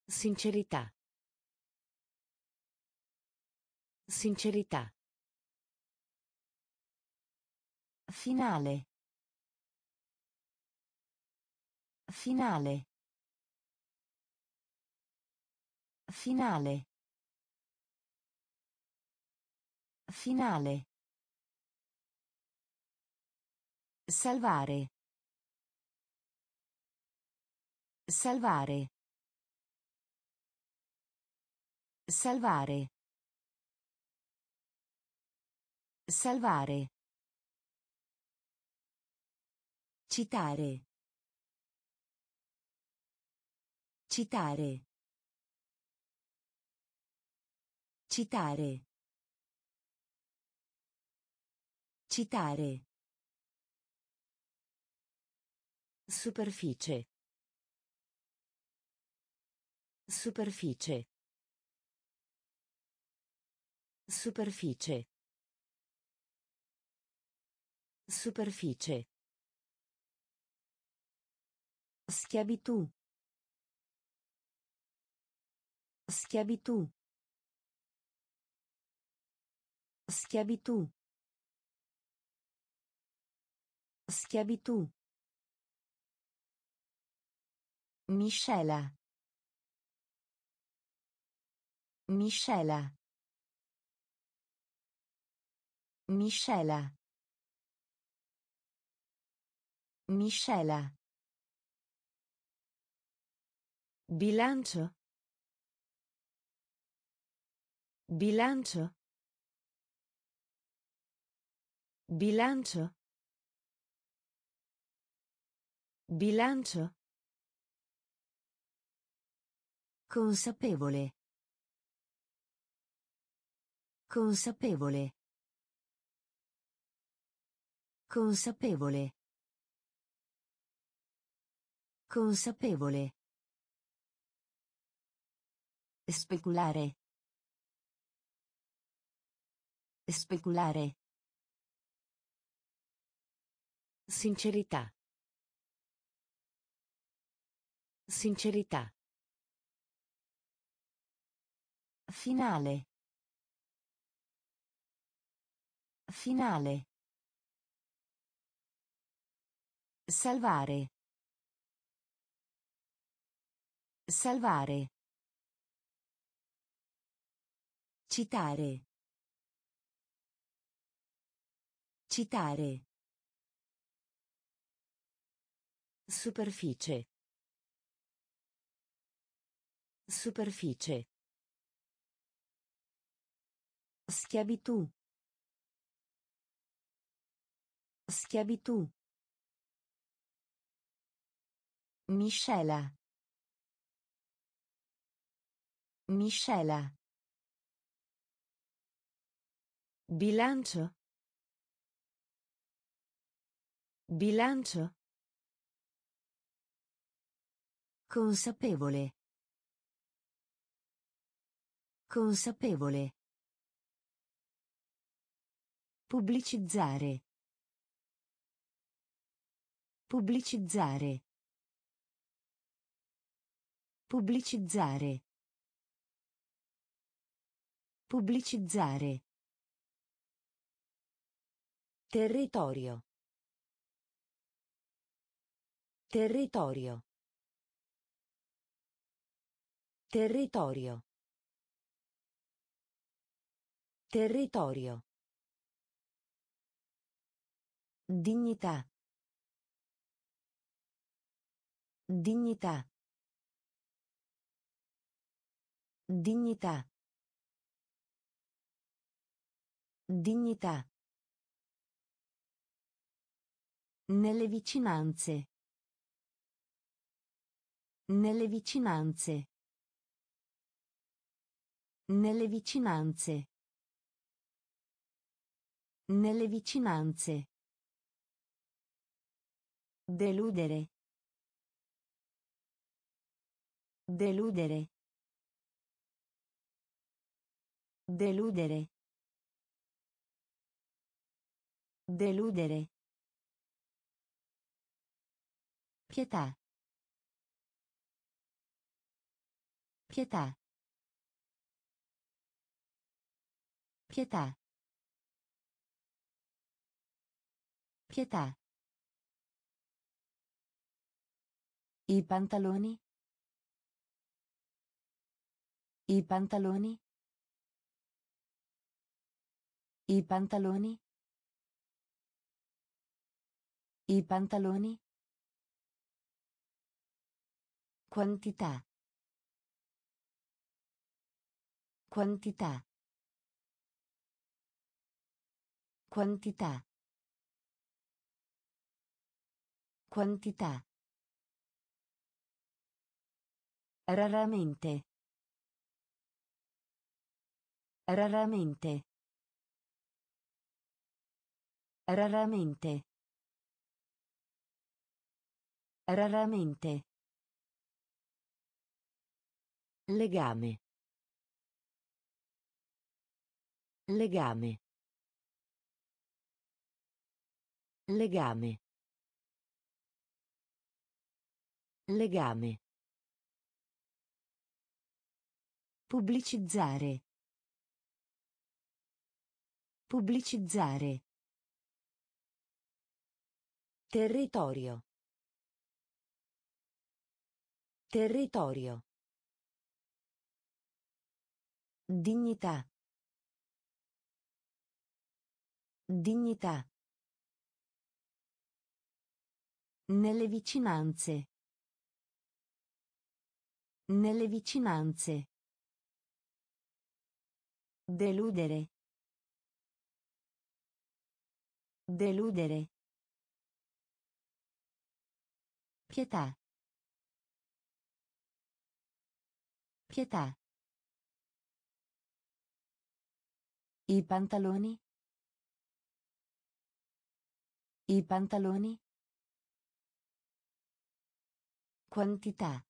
A: Sincerità. Sincerità. Finale. Finale. Finale. Finale. Salvare. Salvare. Salvare. Salvare. Citare. Citare. Citare. Citare. Superficie. Superficie. Superficie. Superficie. Schiavitù. Schiavitù. Schiavitù. Schiavitù. Miscela. Miscela. Miscela. Miscela. Bilancio. Bilancio. Bilancio. Bilancio. Consapevole. Consapevole. Consapevole. Consapevole. Speculare. Speculare. Sincerità. Sincerità. Finale. Finale. Salvare. Salvare. Citare. Citare. Superficie. Superficie. Schiavitù. Schiavitù. Miscela. Miscela. Bilancio. Bilancio. Consapevole. Consapevole. Pubblicizzare. Pubblicizzare. Pubblicizzare. Pubblicizzare. Territorio. Territorio. Territorio. Territorio. Dignità. Dignità. Dignità. Dignità. Nelle vicinanze. Nelle vicinanze. Nelle vicinanze. Nelle vicinanze. Deludere. Deludere. Deludere. Deludere. Pietà. Pietà. Pietà. Pietà. I pantaloni. I pantaloni. I pantaloni. I pantaloni. Quantità. Quantità. Quantità. Quantità. Raramente. Raramente. Raramente. Raramente. Legame. Legame. Legame. Legame. Pubblicizzare. Pubblicizzare. Territorio. Territorio. Dignità. Dignità. Nelle vicinanze. Nelle vicinanze. Deludere. Deludere. Pietà. Pietà. I pantaloni. I pantaloni. Quantità.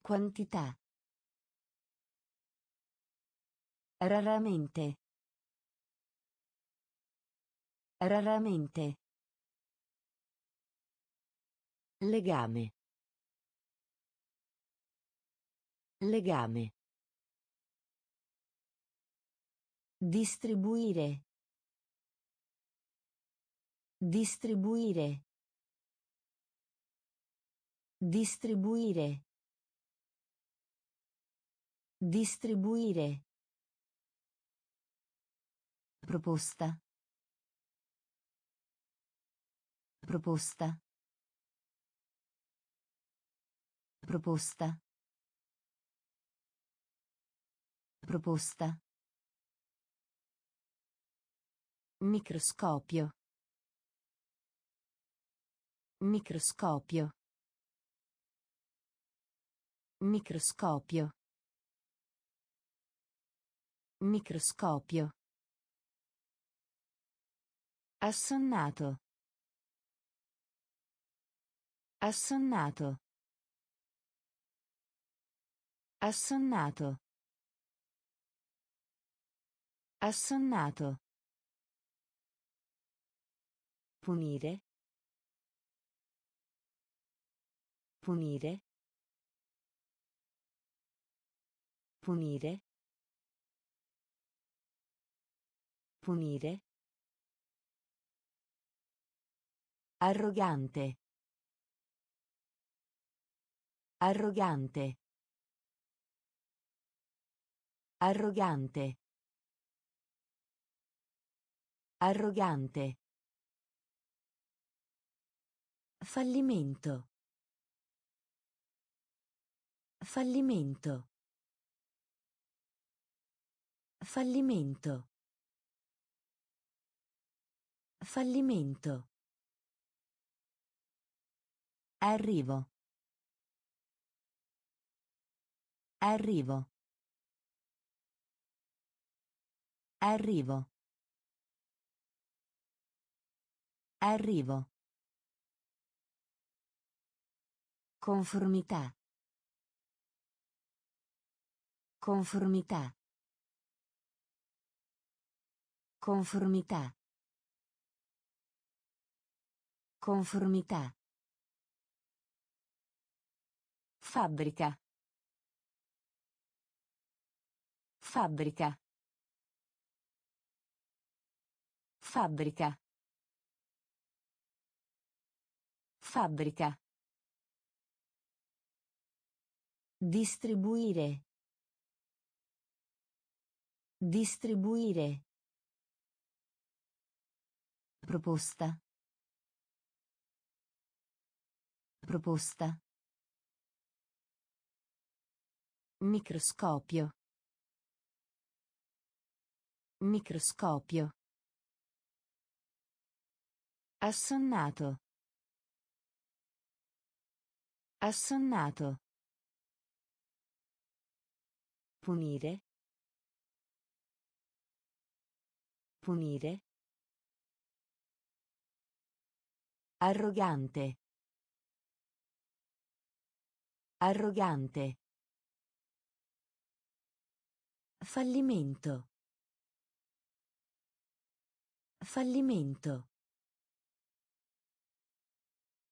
A: Quantità. Raramente. Raramente. Legame. Legame. Distribuire. Distribuire. Distribuire. Distribuire. Proposta. Proposta. Proposta. Proposta. Microscopio. Microscopio. Microscopio. Microscopio. Assonnato. Assonnato. Assonnato. Assonnato. Punire. Punire. Punire. Punire. Arrogante. Arrogante. Arrogante. Arrogante. Fallimento. Fallimento. Fallimento. Fallimento. Arrivo. Arrivo. Arrivo. Arrivo. Conformità. Conformità. Conformità. Conformità. Fabbrica. Fabbrica. Fabbrica. Fabbrica. Distribuire. Distribuire. Proposta. Proposta. Microscopio. Microscopio. Assonnato. Assonnato. Punire. Punire. Arrogante. Arrogante. Fallimento. Fallimento.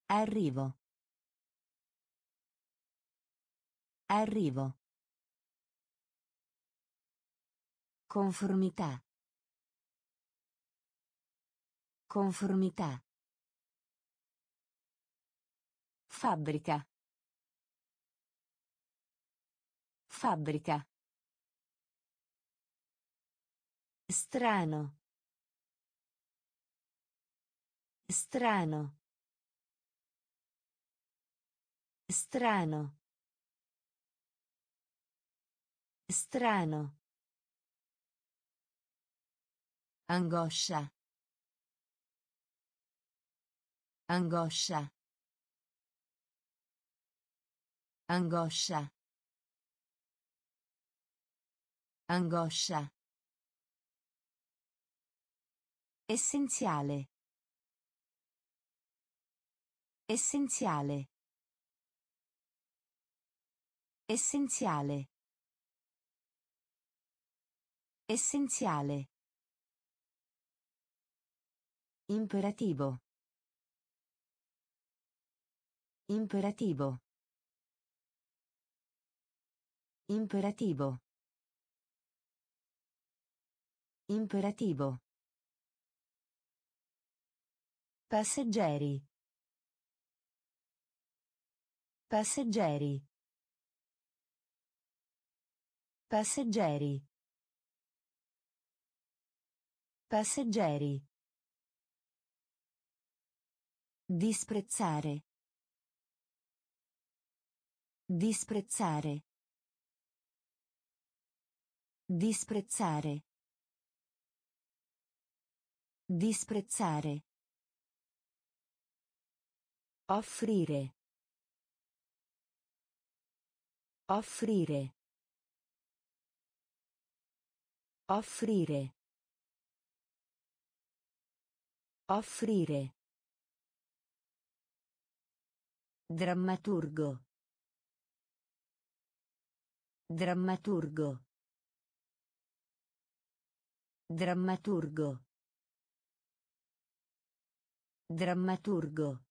A: Arrivo. Arrivo. Conformità. Conformità. Fabbrica. Fabbrica. Strano. Strano. Strano. Strano. Angoscia. Angoscia. Angoscia. Angoscia. Essenziale. Essenziale. Essenziale. Essenziale. Imperativo. Imperativo. Imperativo. Imperativo. Passeggeri. Passeggeri. Passeggeri. Passeggeri. Disprezzare. Disprezzare. Disprezzare. Disprezzare. Offrire. Offrire. Offrire. Offrire. Drammaturgo. Drammaturgo. Drammaturgo. Drammaturgo.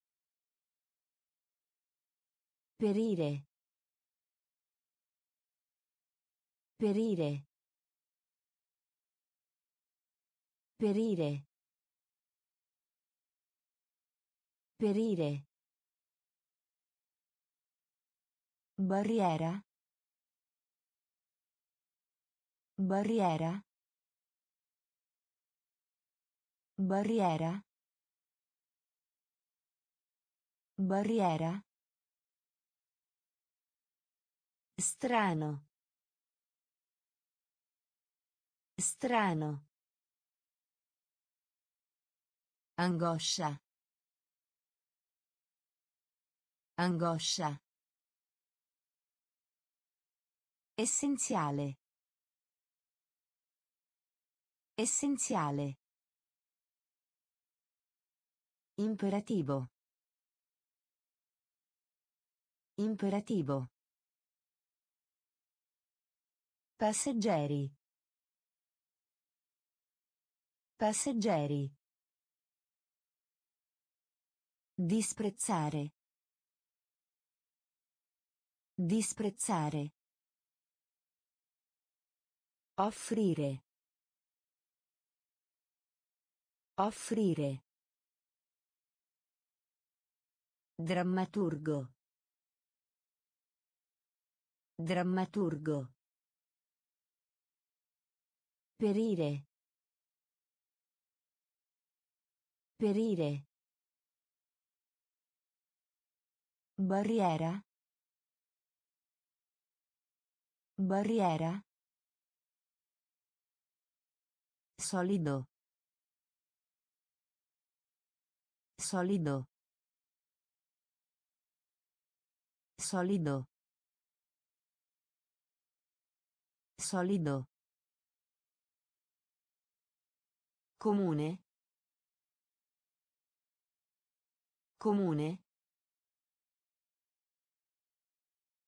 A: Perire. Perire. Perire. Perire. Barriera. Barriera. Barriera. Barriera. Strano. Strano. Angoscia. Angoscia. Essenziale. Essenziale. Imperativo. Imperativo. Passeggeri. Passeggeri. Disprezzare. Disprezzare. Offrire. Offrire. Drammaturgo. Drammaturgo. Perire. Perire. Barriera. Barriera. Solido. Solido. Solido. Solido. Comune. Comune.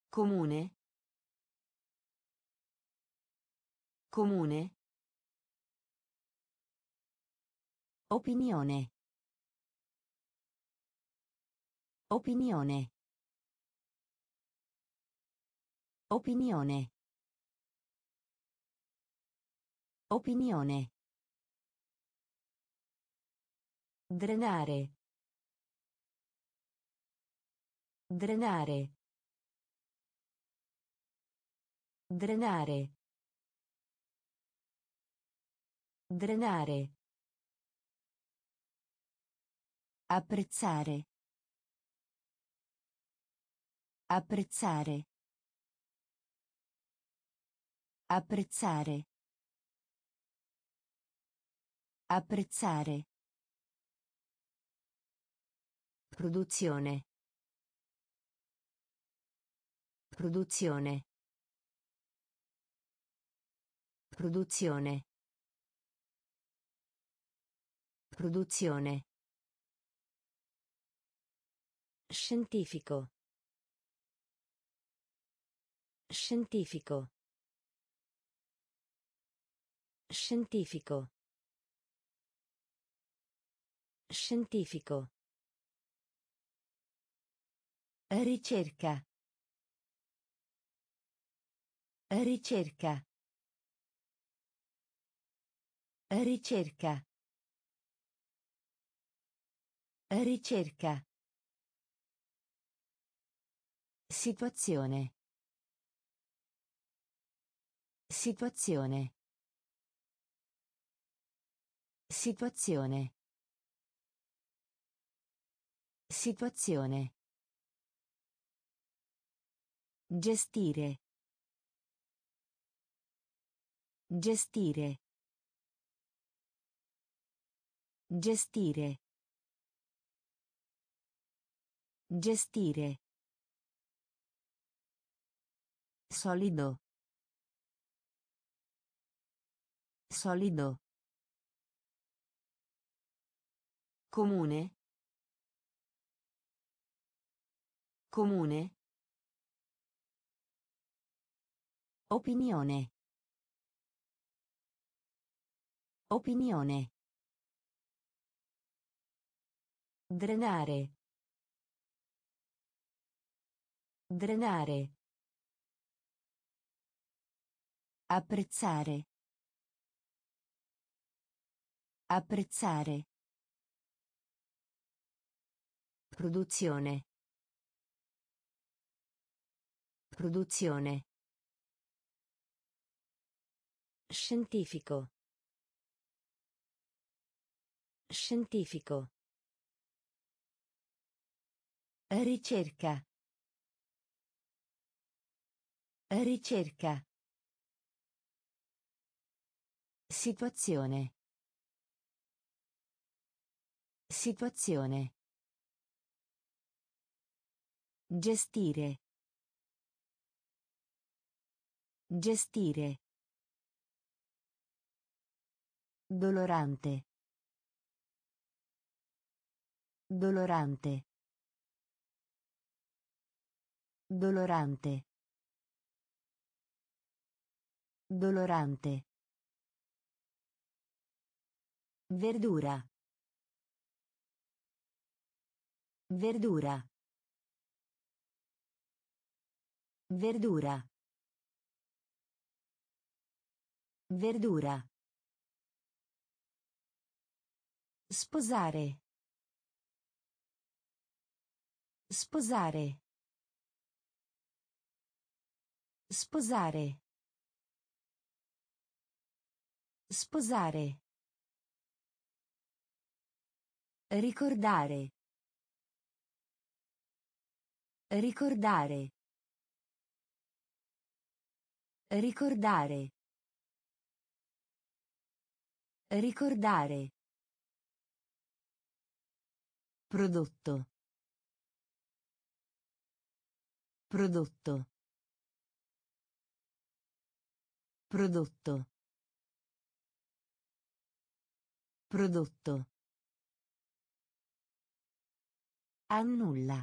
A: Comune. Comune. Opinione. Opinione. Opinione. Opinione. Drenare. Drenare. Drenare. Drenare. Apprezzare. Apprezzare. Apprezzare. Apprezzare. Produzione. Produzione. Produzione. Produzione. Scientifico. Scientifico. Scientifico. Scientifico. Ricerca. Ricerca. Ricerca. Ricerca. Situazione. Situazione. Situazione. Situazione. Gestire. Gestire. Gestire. Gestire. Solido. Solido. Comune. Comune. Opinione. Opinione. Drenare. Drenare. Apprezzare. Apprezzare. Produzione. Produzione. Scientifico. Scientifico. Ricerca. Ricerca. Situazione. Situazione. Gestire. Gestire. Dolorante. Dolorante. Dolorante. Dolorante. Verdura. Verdura. Verdura. Verdura. Sposare. Sposare. Sposare. Sposare. Ricordare. Ricordare. Ricordare. Ricordare. Prodotto. Prodotto. Prodotto. Prodotto. Annulla.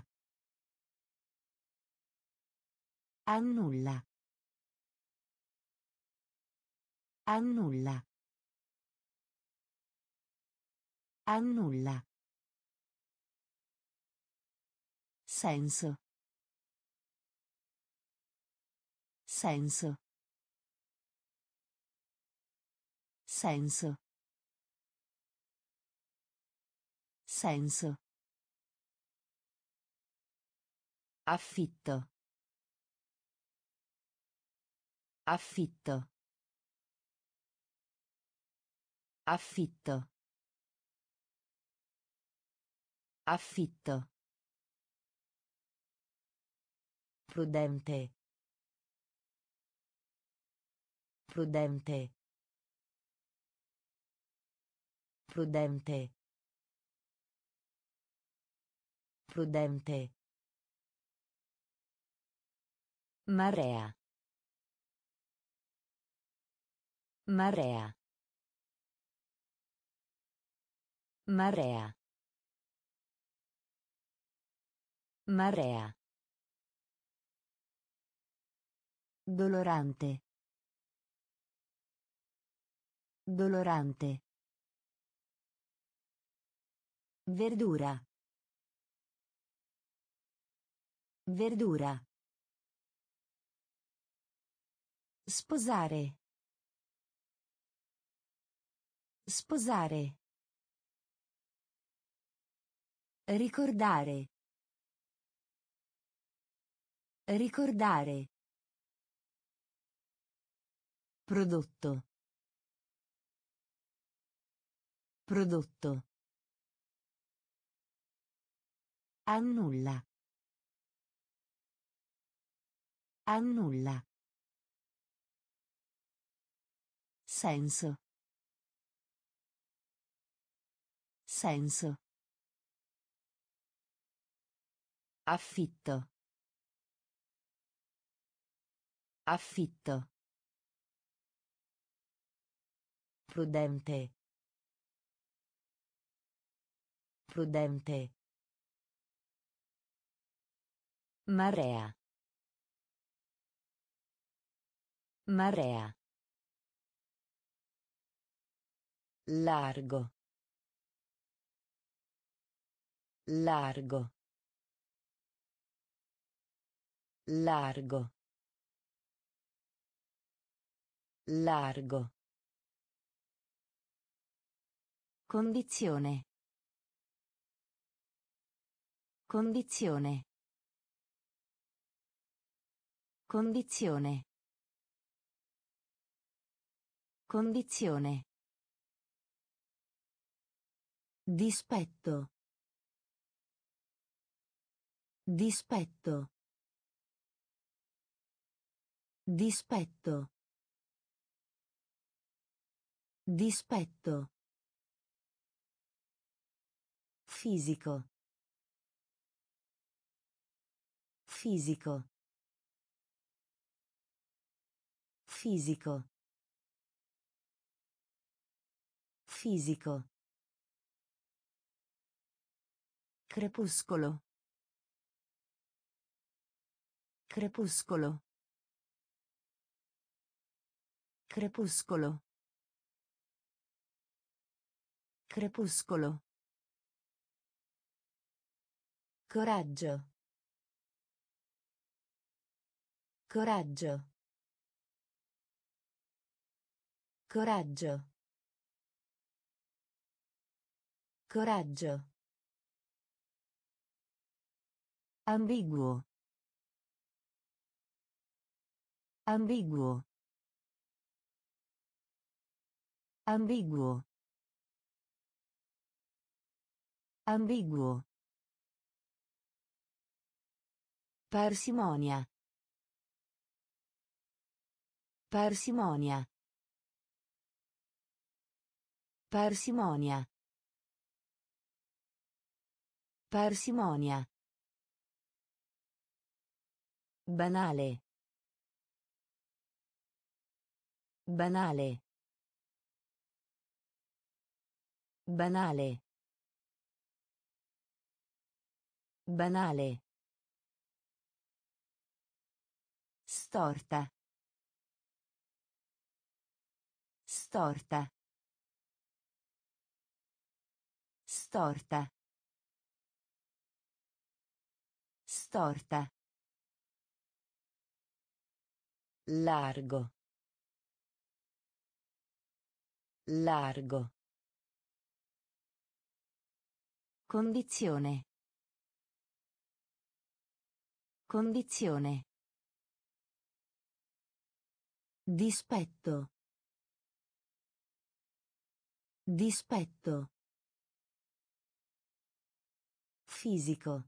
A: Annulla. Annulla. Annulla. Senso. Senso. Senso. Senso. Affitto. Affitto. Affitto. Affitto. Prudente. Prudente. Prudente. Prudente. Marea. Marea. Marea. Marea. Dolorante. Dolorante. Verdura. Verdura. Sposare. Sposare. Ricordare. Ricordare. Prodotto. Prodotto. Annulla. Annulla. Senso. Senso. Affitto. Affitto. Prudente. Prudente. Marea. Marea. Largo. Largo. Largo. Largo. Condizione. Condizione. Condizione. Condizione. Dispetto. Dispetto. Dispetto. Dispetto. Fisico. Fisico. Fisico. Fisico. Crepuscolo. Crepuscolo. Crepuscolo. Crepuscolo. Coraggio. Coraggio. Coraggio. Coraggio. Ambiguo. Ambiguo. Ambiguo. Ambiguo. Parsimonia. Parsimonia. Parsimonia. Parsimonia. Banale. Banale. Banale. Banale. Storta. Storta. Storta. Storta. Largo. Largo. Condizione. Condizione. Dispetto. Dispetto. Fisico.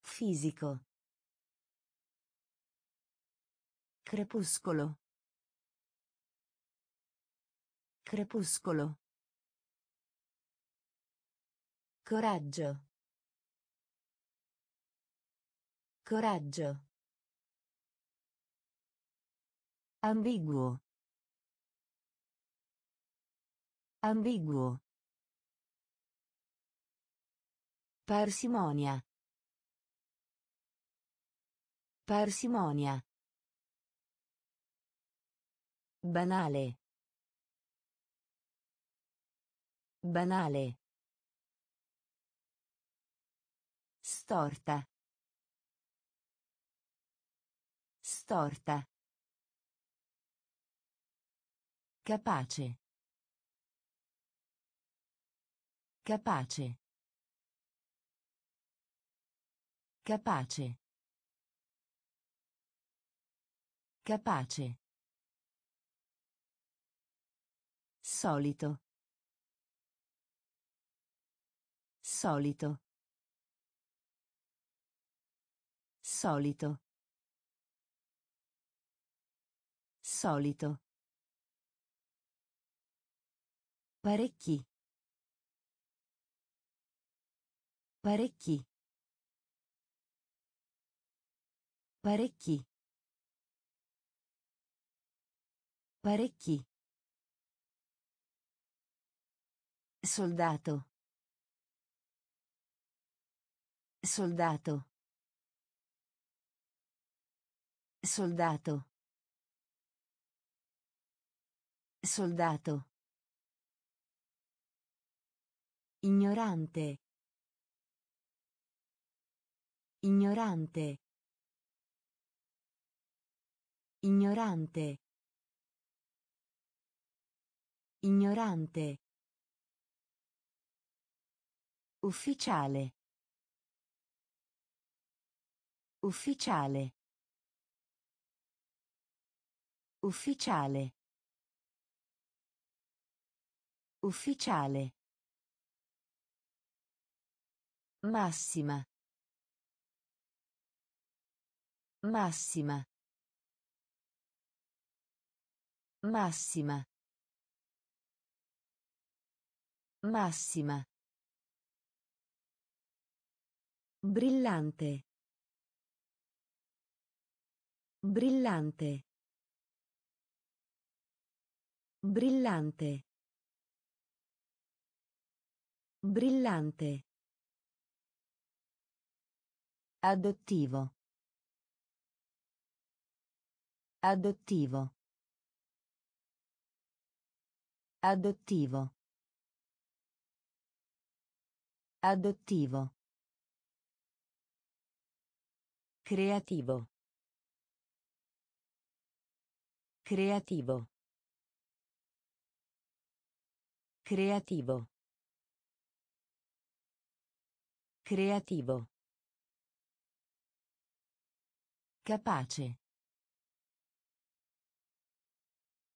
A: Fisico. Crepuscolo. Crepuscolo. Coraggio. Coraggio. Ambiguo. Ambiguo. Parsimonia. Parsimonia. Banale. Banale. Storta. Storta. Capace. Capace. Capace. Capace. Solito. Solito. Solito. Solito. Parecchi. Parecchi. Parecchi. Parecchi. Soldato. Soldato. Soldato. Soldato. Ignorante. Ignorante. Ignorante. Ignorante. Ufficiale. Ufficiale. Ufficiale. Ufficiale. Massima. Massima. Massima. Massima. Brillante. Brillante. Brillante. Brillante. Adottivo. Adottivo. Adottivo. Adottivo. Creativo. Creativo. Creativo. Creativo. Capace.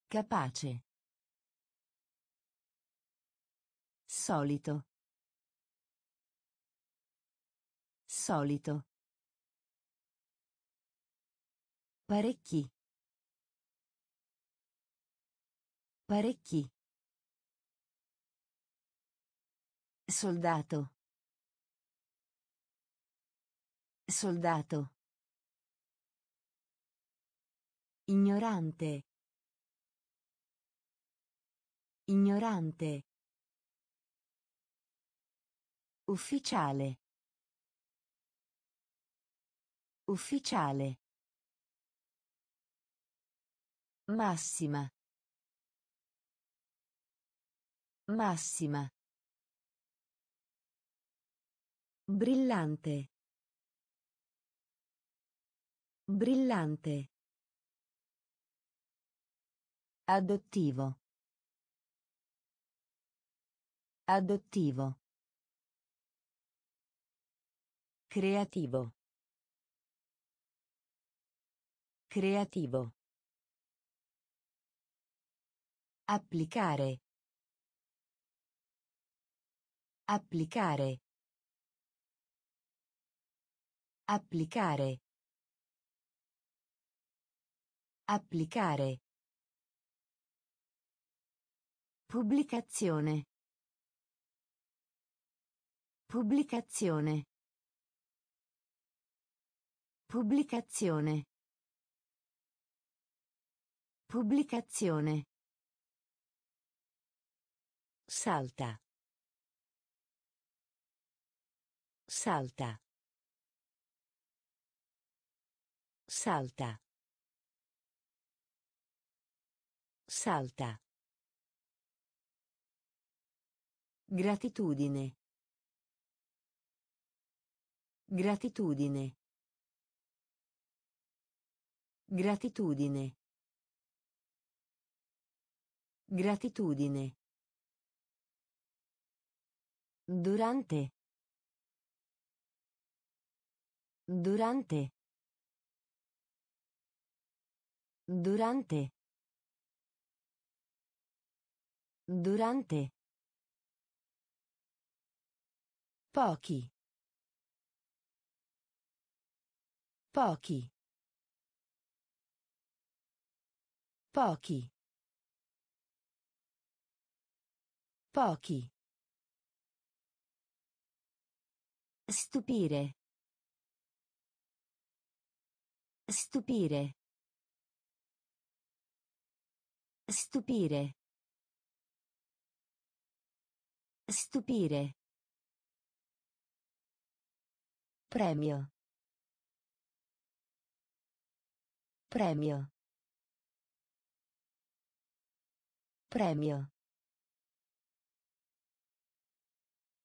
A: Capace. Solito. Solito. Parecchi. Parecchi. Soldato. Soldato. Ignorante. Ignorante. Ufficiale. Ufficiale. Massima. Massima. Brillante. Brillante. Adottivo. Adottivo. Creativo. Creativo. Applicare. Applicare. Applicare. Applicare. Pubblicazione. Pubblicazione. Pubblicazione. Pubblicazione. Salta. Salta. Salta. Salta. Gratitudine. Gratitudine. Gratitudine. Gratitudine. Durante. Durante. Durante. Durante. Durante. Pochi. Pochi. Pochi. Pochi. Stupire. Stupire. Stupire. Stupire. Premio. Premio. Premio.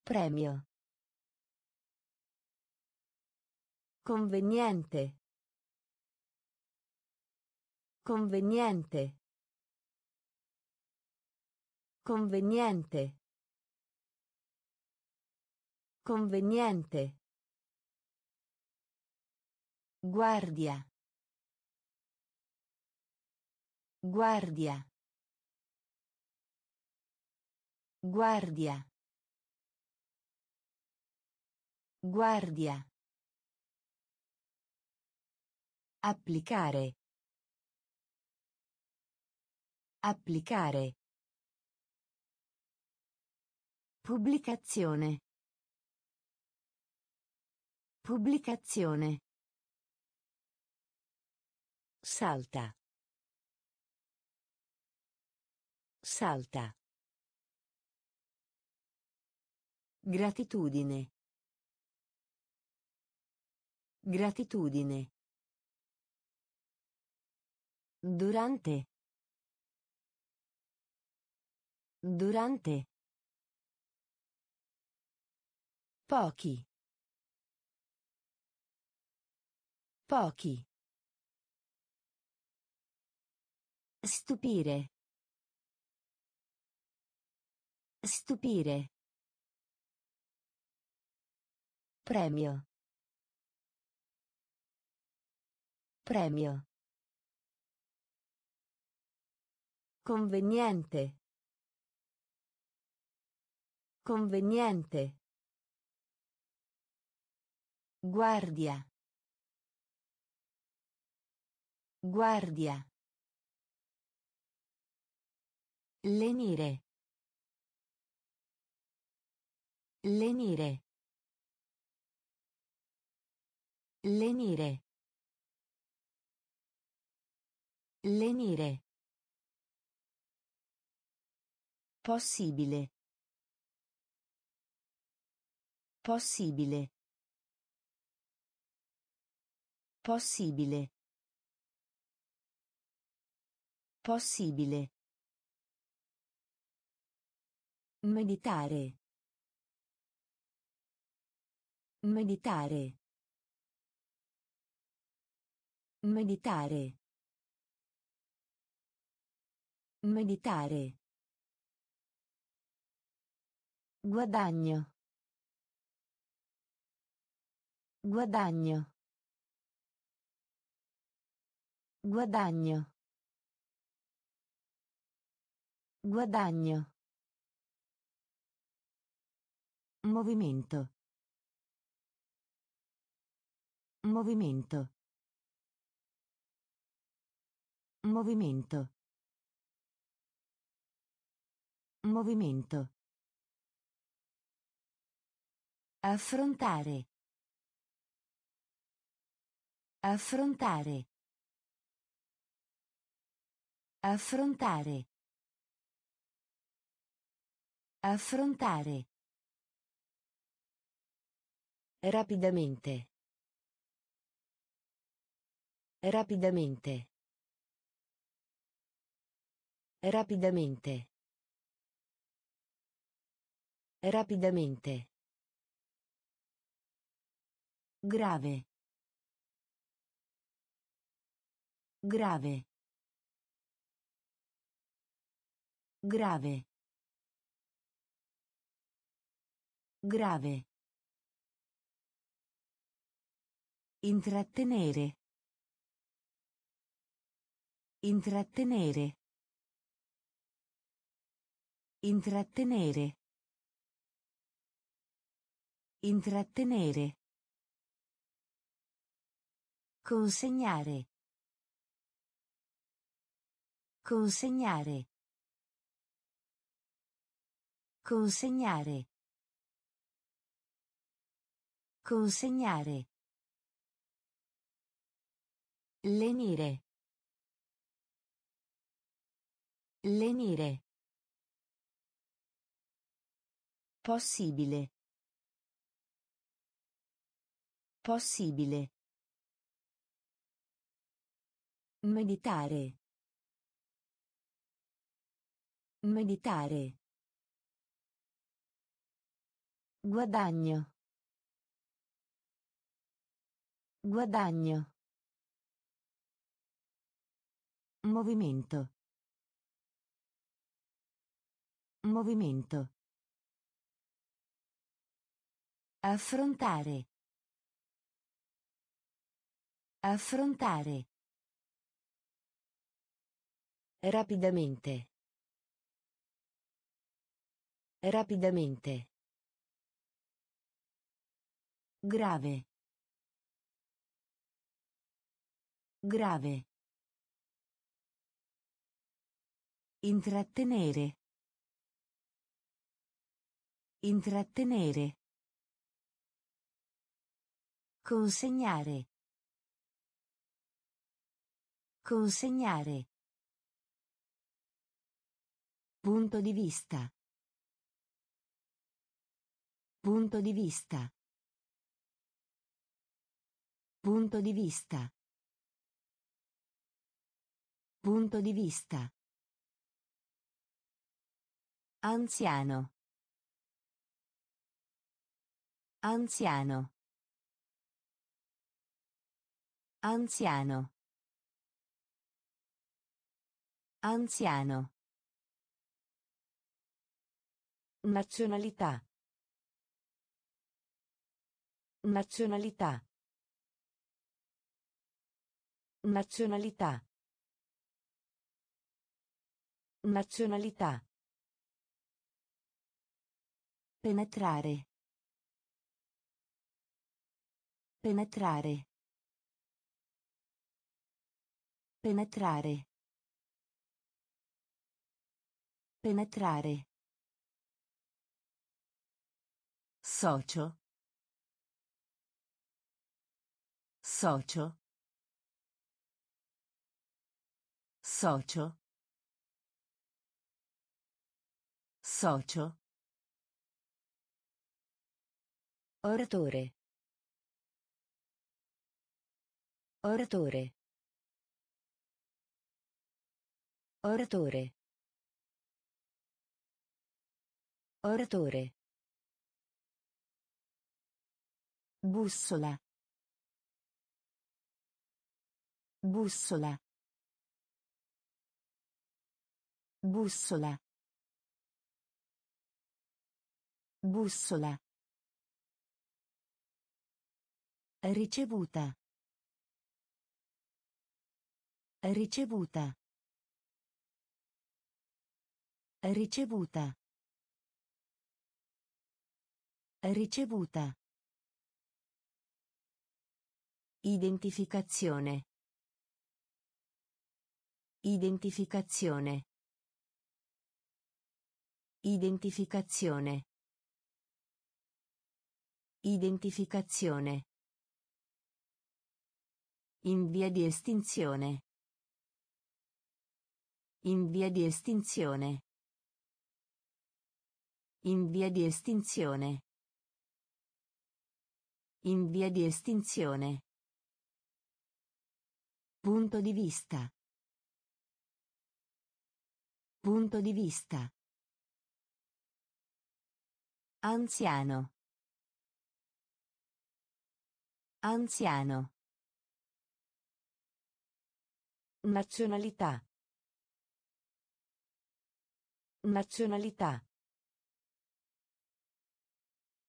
A: Premio. Conveniente. Conveniente. Conveniente. Conveniente. Guardia. Guardia. Guardia. Guardia. Applicare. Applicare. Pubblicazione. Pubblicazione. Salta. Salta. Gratitudine. Gratitudine. Durante. Durante. Pochi. Pochi. Stupire. Stupire. Premio. Premio. Conveniente. Conveniente. Guardia. Guardia. Lenire. Lenire. Lenire. Lenire. Possibile. Possibile. Possibile. Possibile. Meditare. Meditare. Meditare. Meditare. Guadagno. Guadagno. Guadagno. Guadagno. Movimento. Movimento. Movimento. Movimento. Affrontare. Affrontare. Affrontare. Affrontare. Rapidamente. Rapidamente. Rapidamente. Rapidamente. Grave. Grave. Grave. Grave. Intrattenere. Intrattenere. Intrattenere. Intrattenere. Consegnare. Consegnare. Consegnare. Consegnare. Lenire. Lenire. Possibile. Possibile. Meditare. Meditare. Guadagno. Guadagno. Movimento. Movimento. Affrontare. Affrontare. Rapidamente. Rapidamente. Grave. Grave. Intrattenere. Intrattenere. Consegnare. Consegnare. Punto di vista. Punto di vista. Punto di vista. Punto di vista. Anziano. Anziano. Anziano. Anziano. Nazionalità. Nazionalità. Nazionalità. Nazionalità. Penetrare. Penetrare. Penetrare. Penetrare. Socio. Socio. Socio. Socio. Oratore. Oratore. Oratore. Oratore. Bussola. Bussola. Bussola. Bussola. Ricevuta. Ricevuta. Ricevuta. Ricevuta. Identificazione. Identificazione. Identificazione. Identificazione. In via di estinzione. In via di estinzione. In via di estinzione. In via di estinzione. Punto di vista. Punto di vista. Anziano. Anziano. Nazionalità. Nazionalità.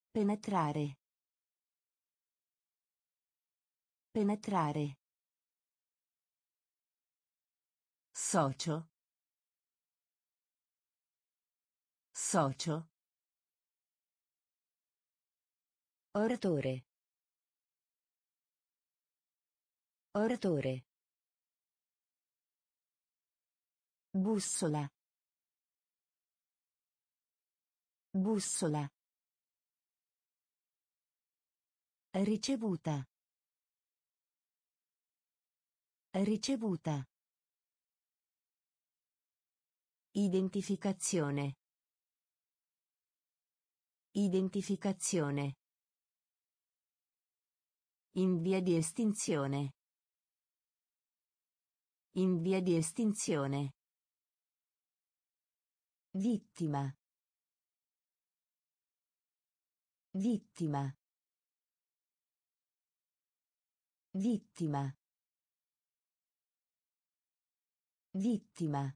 A: Penetrare. Penetrare. Socio. Socio. Oratore. Oratore. Bussola. Bussola. Ricevuta. Ricevuta. Identificazione. Identificazione. In via di estinzione. In via di estinzione. Vittima. Vittima. Vittima. Vittima.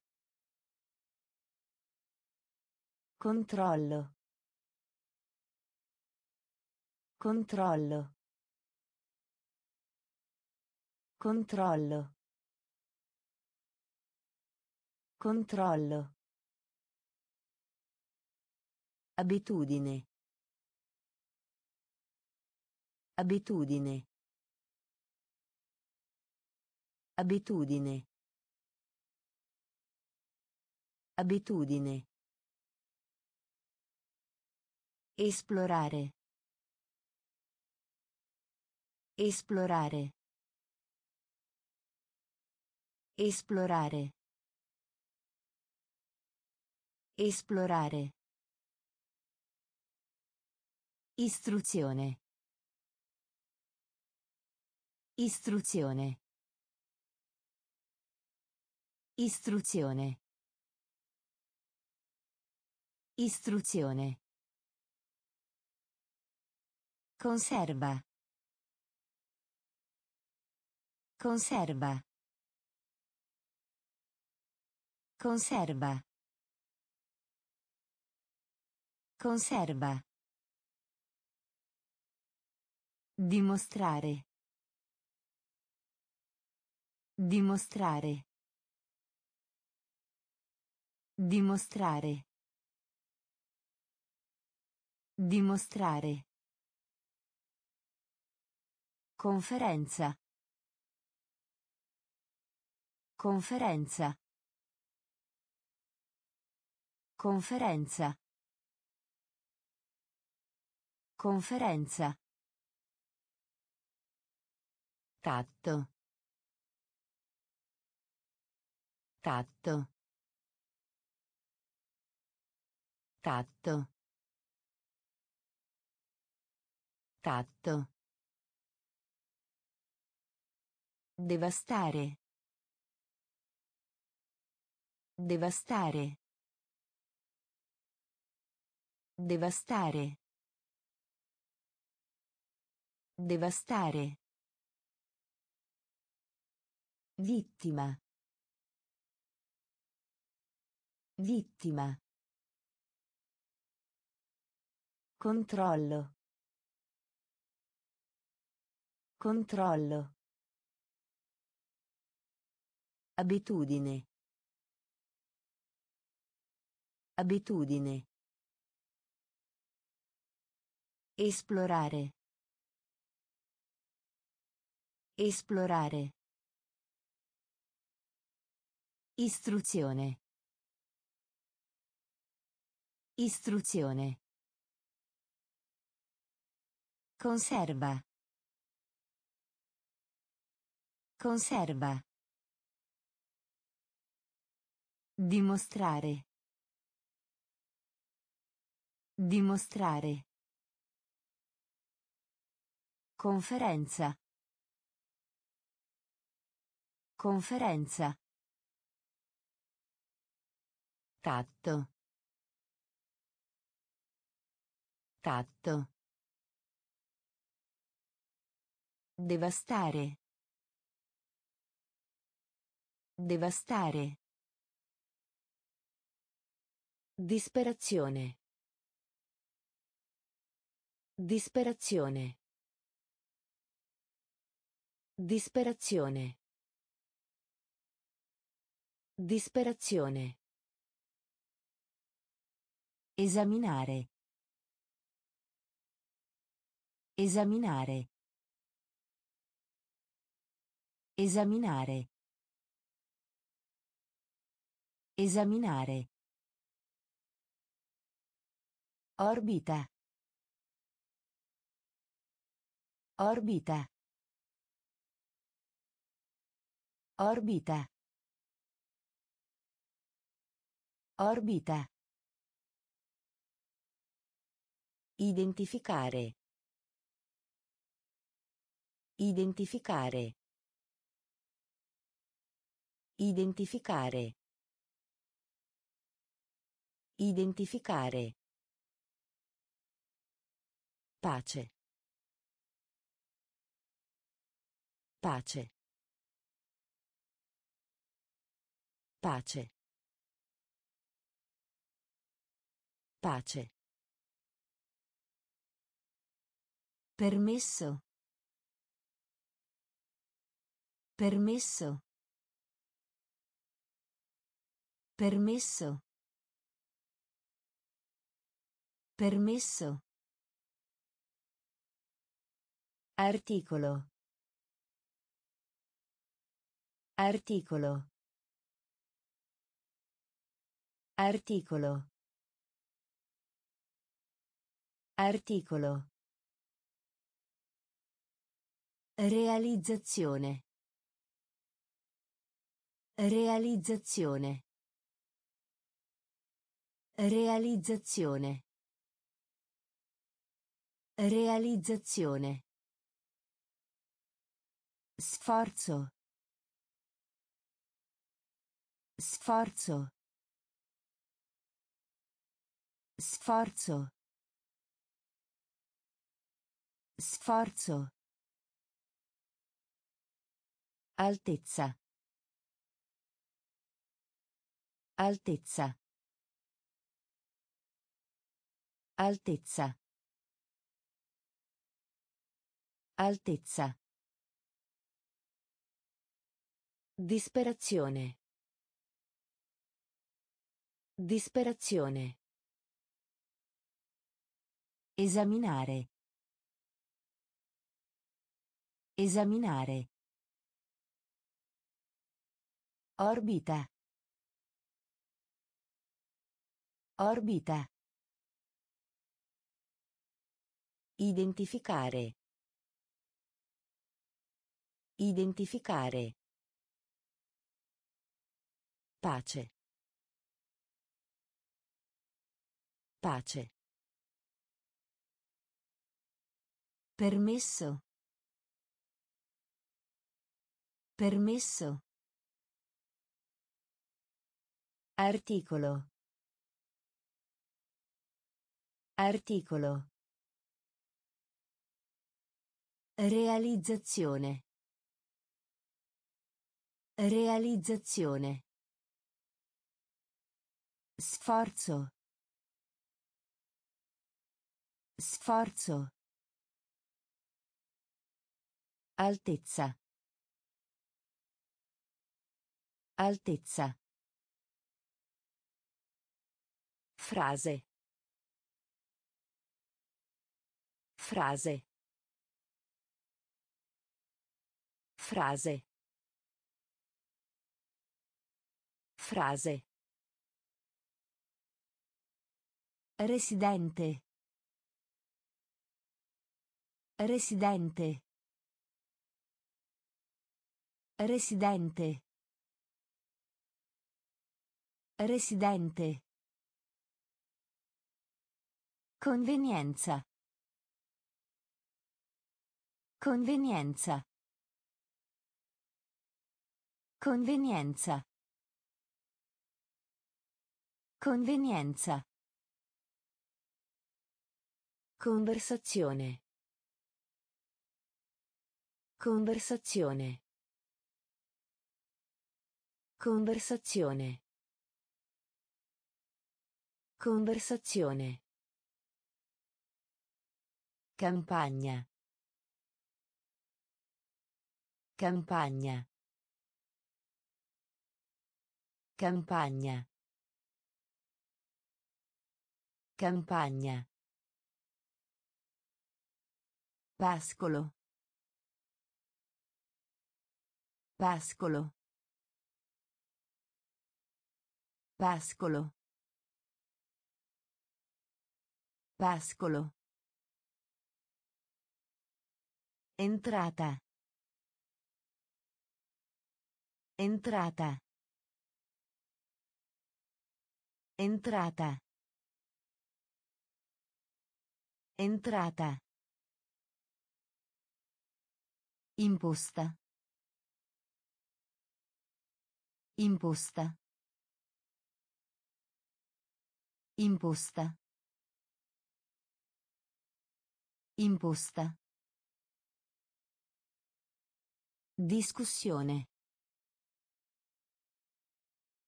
A: Controllo. Controllo. Controllo. Controllo. Abitudine. Abitudine. Abitudine. Abitudine. Esplorare. Esplorare. Esplorare. Esplorare. Istruzione. Istruzione. Istruzione. Istruzione. Conserva. Conserva. Conserva. Conserva. Dimostrare. Dimostrare. Dimostrare. Dimostrare. Conferenza. Conferenza. Conferenza. Conferenza. Tatto. Tatto. Tatto. Tatto. Devastare. Devastare. Devastare. Devastare. Vittima. Vittima. Controllo. Controllo. Abitudine. Abitudine. Esplorare. Esplorare. Istruzione. Istruzione. Conserva. Conserva. Dimostrare. Dimostrare. Conferenza. Conferenza. Tatto. Tatto. Devastare. Devastare. Disperazione. Disperazione. Disperazione. Disperazione. Esaminare. Esaminare. Esaminare. Esaminare. Orbita. Orbita. Orbita. Orbita. Identificare. Identificare. Identificare. Identificare. Pace. Pace. Pace. Pace. Permesso. Permesso. Permesso. Permesso. Articolo. Articolo. Articolo. Articolo. Realizzazione. Realizzazione. Realizzazione. Realizzazione. Sforzo. Sforzo. Sforzo. Sforzo. Altezza. Altezza. Altezza. Altezza. Disperazione. Disperazione. Esaminare. Esaminare. Orbita. Orbita. Identificare. Identificare. Pace. Pace. Permesso. Permesso. Articolo. Articolo. Realizzazione. Realizzazione. Sforzo. Sforzo. Altezza. Altezza. Frase. Frase. Frase. Frase. Residente. Residente. Residente. Residente. Convenienza. Convenienza. Convenienza. Convenienza. Conversazione. Conversazione. Conversazione. Conversazione. Campagna. Campagna. Campagna. Campagna. Pascolo. Pascolo. Pascolo. Pascolo. Entrata. Entrata. Entrata. Entrata. Imposta. Imposta. Imposta. Imposta. Discussione.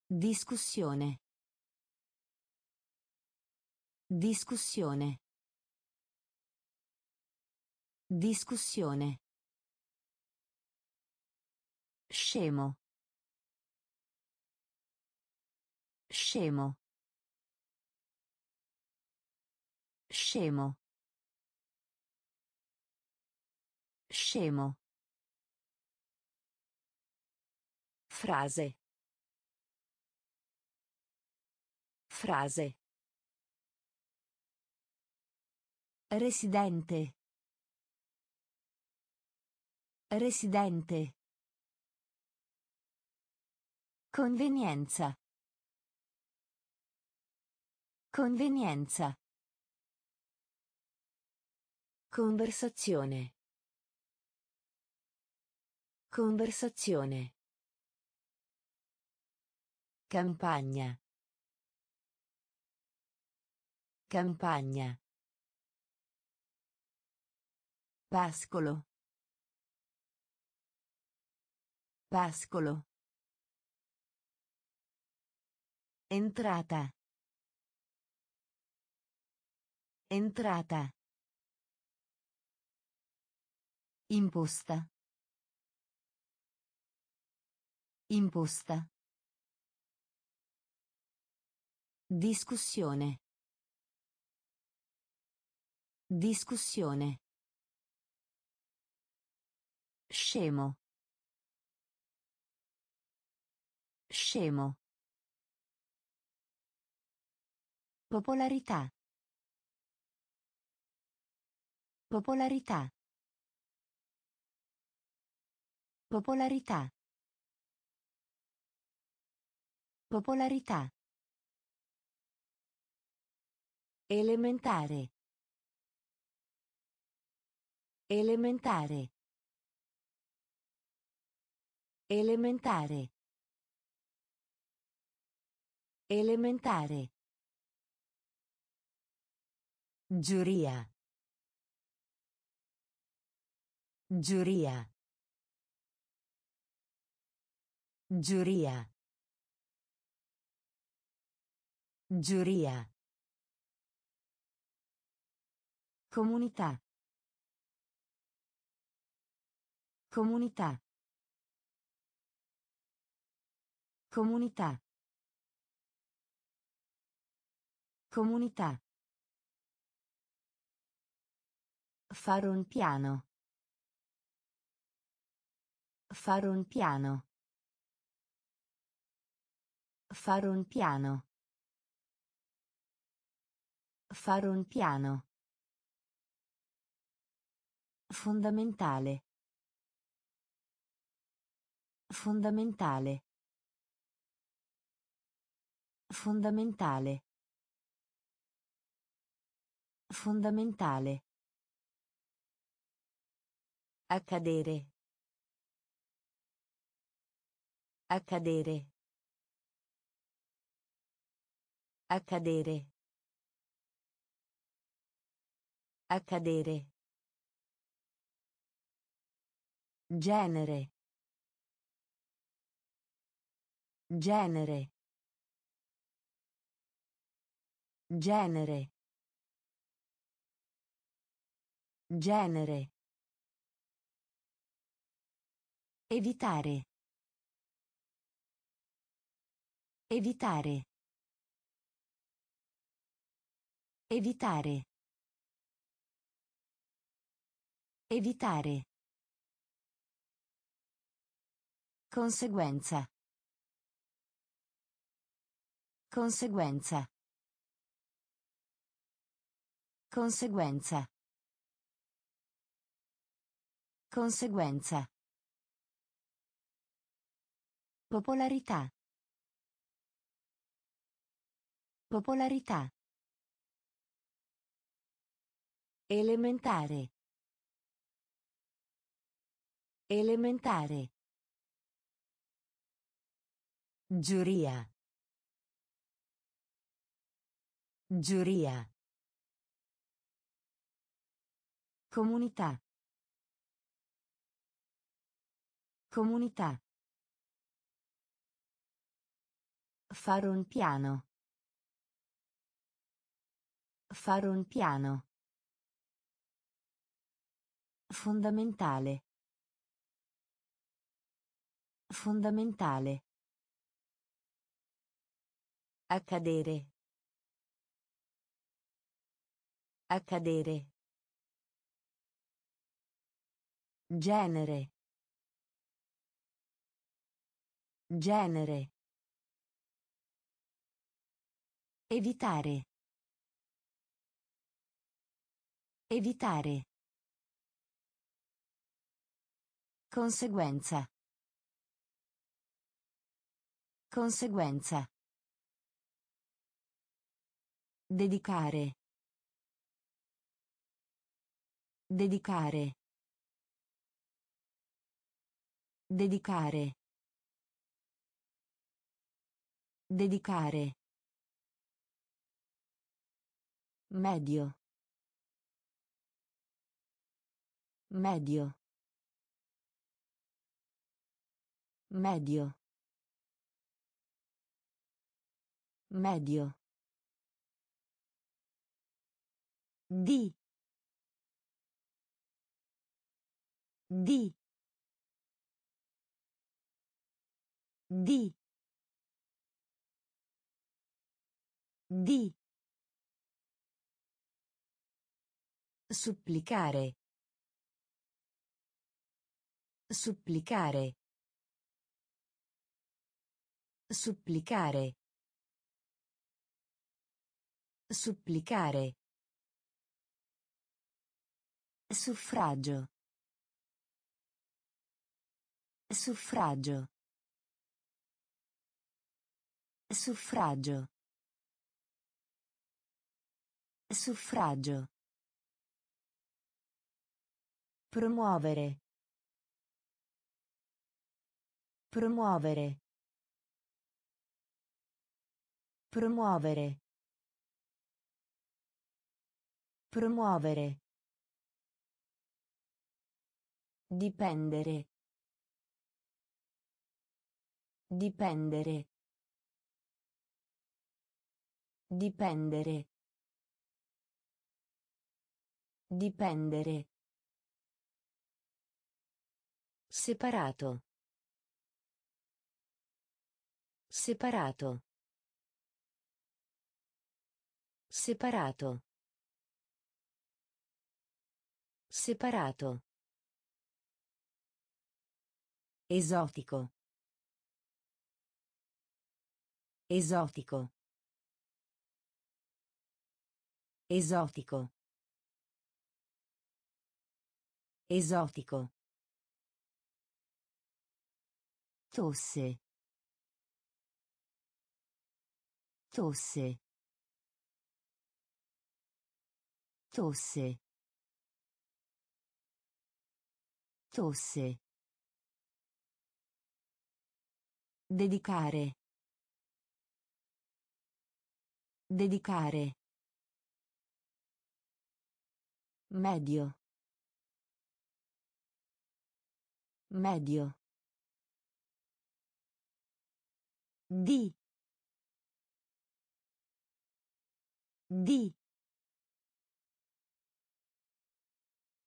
A: Discussione. Discussione. Discussione. Scemo. Scemo. Scemo. Scemo. Frase. Frase. Residente. Residente. Convenienza. Convenienza. Conversazione. Conversazione. Campagna. Campagna. Pascolo. Pascolo. Entrata. Entrata. Imposta. Imposta. Discussione. Discussione. Scemo. Scemo. Popolarità. Popolarità. Popolarità. Popolarità. Elementare. Elementare. Elementare. Elementare. Giuria. Giuria. Giuria. Giuria. Comunità. Comunità. Comunità. Comunità. Fare un piano. Fare un piano. Fare un piano. Fare un piano. Fondamentale. Fondamentale. Fondamentale. Fondamentale. Accadere. Accadere. Accadere. Accadere. Genere. Genere. Genere. Genere. Evitare. Evitare. Evitare. Evitare. Conseguenza. Conseguenza. Conseguenza. Conseguenza. Popolarità. Popolarità. Elementare. Elementare. Giuria. Giuria. Comunità. Comunità. Fare un piano. Fare un piano. Fondamentale. Fondamentale. Accadere. Accadere. Genere. Genere. Evitare. Evitare. Conseguenza. Conseguenza. Dedicare. Dedicare. Dedicare. Dedicare. Medio. Medio. Medio. Medio. Di. Di. Di. Di. Supplicare. Supplicare. Supplicare. Supplicare. Suffragio. Suffragio. Suffragio. Suffragio. Promuovere. Promuovere. Promuovere. Promuovere. Dipendere. Dipendere. Dipendere. Dipendere. Separato. Separato. Separato. Separato. Esotico. Esotico. Esotico. Esotico. Tosse. Tosse. Tosse. Tosse. Dedicare. Dedicare. Medio. Medio. Di. Di.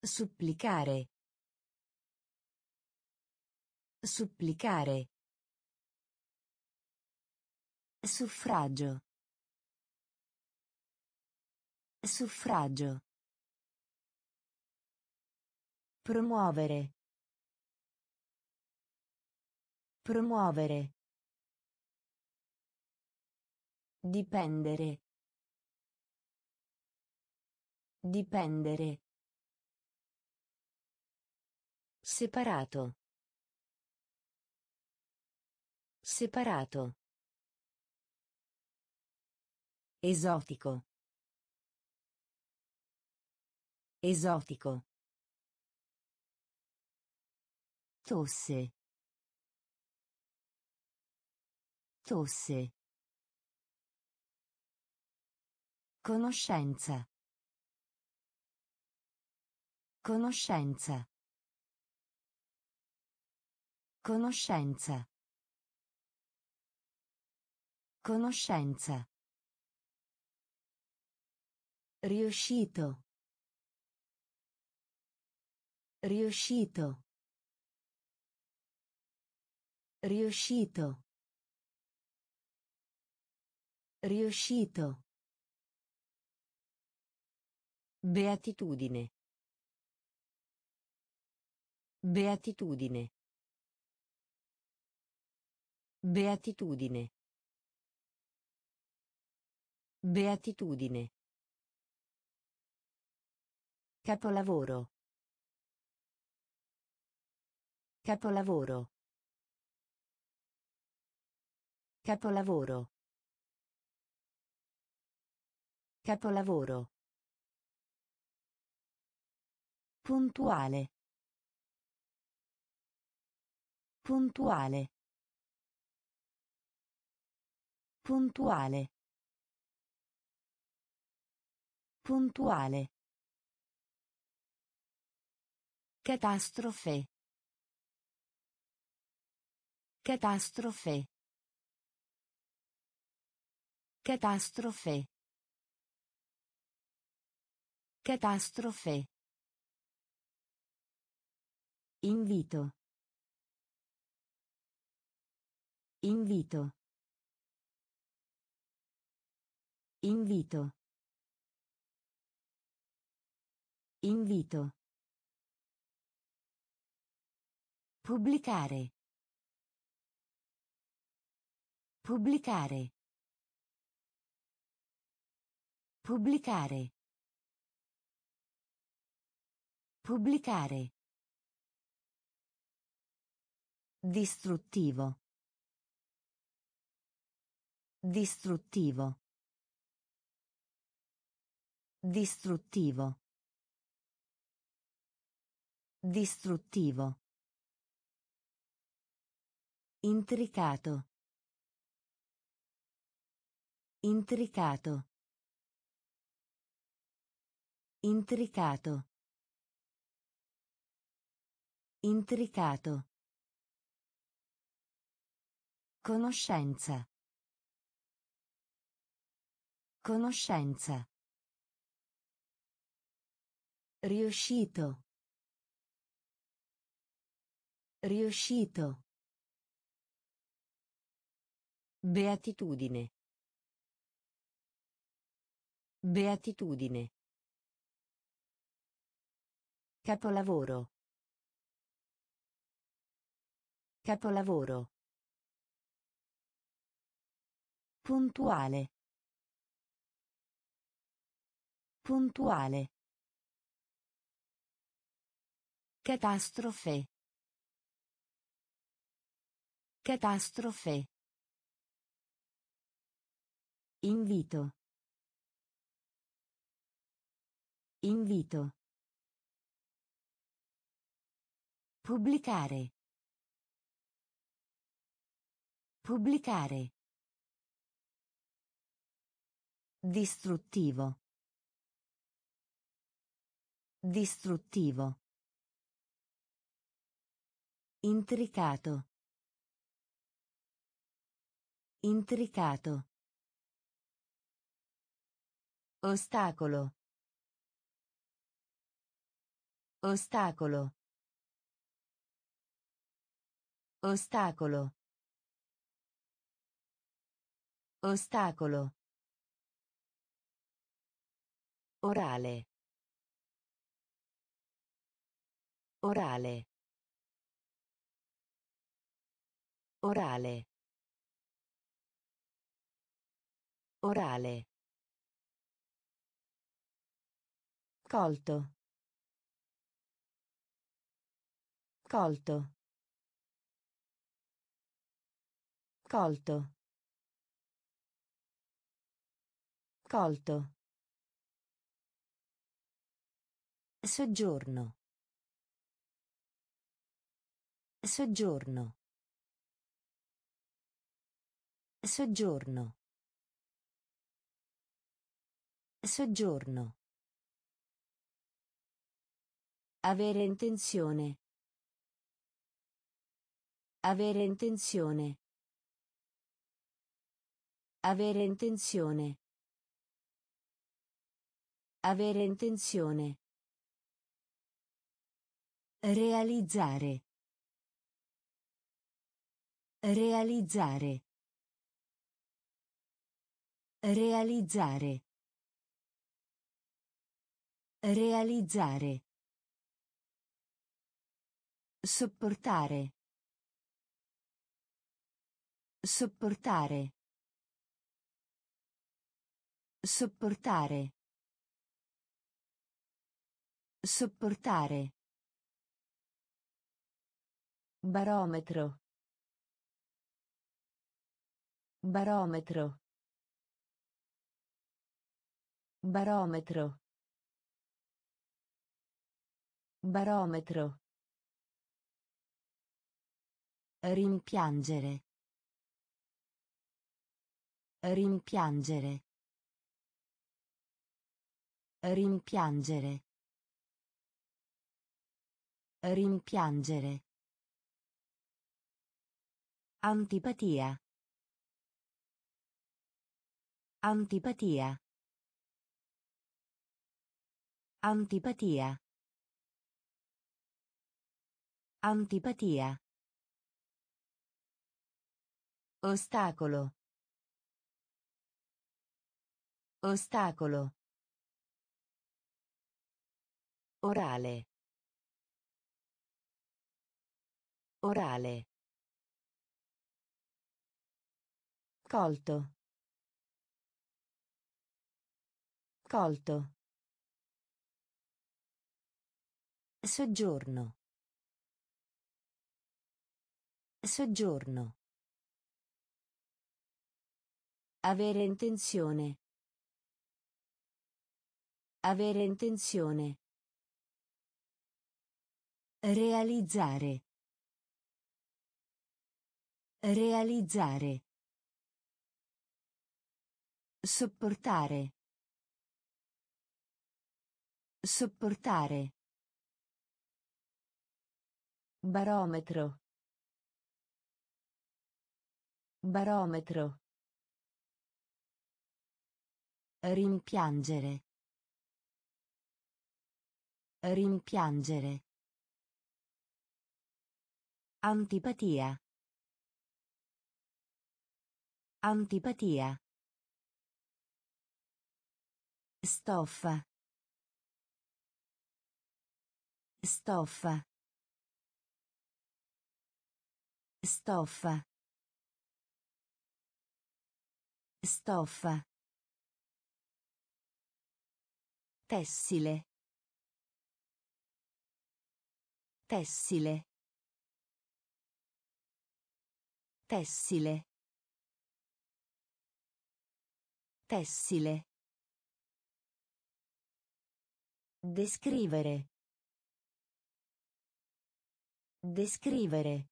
A: Supplicare. Supplicare. Suffragio. Suffragio. Promuovere. Promuovere. Dipendere. Dipendere. Separato. Separato. Esotico. Esotico. Tosse. Tosse. Conoscenza. Conoscenza. Conoscenza. Conoscenza. Riuscito. Riuscito. Riuscito. Riuscito. Beatitudine. Beatitudine. Beatitudine. Beatitudine. Capolavoro. Capolavoro. Capolavoro. Capolavoro. Puntuale. Puntuale. Puntuale. Puntuale. Catastrofe. Catastrofe. Catastrofe. Catastrofe. Invito. Invito. Invito. Invito. Pubblicare. Pubblicare. Pubblicare. Pubblicare. Distruttivo. Distruttivo. Distruttivo. Distruttivo. Intricato. Intricato. Intricato. Intricato. Conoscenza. Conoscenza. Riuscito. Riuscito. Beatitudine. Beatitudine. Capolavoro. Capolavoro. Puntuale. Puntuale. Catastrofe. Catastrofe. Invito. Invito. Pubblicare. Pubblicare. Distruttivo. Distruttivo. Intricato. Intricato. Ostacolo. Ostacolo. Ostacolo. Ostacolo. Orale. Orale. Orale. Orale. Colto. Colto. Colto. Colto. Soggiorno. Soggiorno. Soggiorno. Soggiorno. Avere intenzione. Avere intenzione. Avere intenzione. Avere intenzione. Realizzare. Realizzare. Realizzare. Realizzare. Sopportare. Sopportare. Sopportare. Sopportare. Barometro. Barometro. Barometro. Barometro. Rimpiangere. Rimpiangere. Rimpiangere. Rimpiangere. Antipatia. Antipatia. Antipatia. Antipatia. Ostacolo. Ostacolo. Orale. Orale. Colto. Colto. Soggiorno. Soggiorno. Avere intenzione. Avere intenzione. Realizzare. Realizzare. Sopportare. Sopportare. Barometro. Barometro. Rimpiangere. Rimpiangere. Antipatia. Antipatia. Stoffa. Stoffa. Stoffa. Stoffa. Tessile. Tessile. Tessile. Tessile. Descrivere. Descrivere.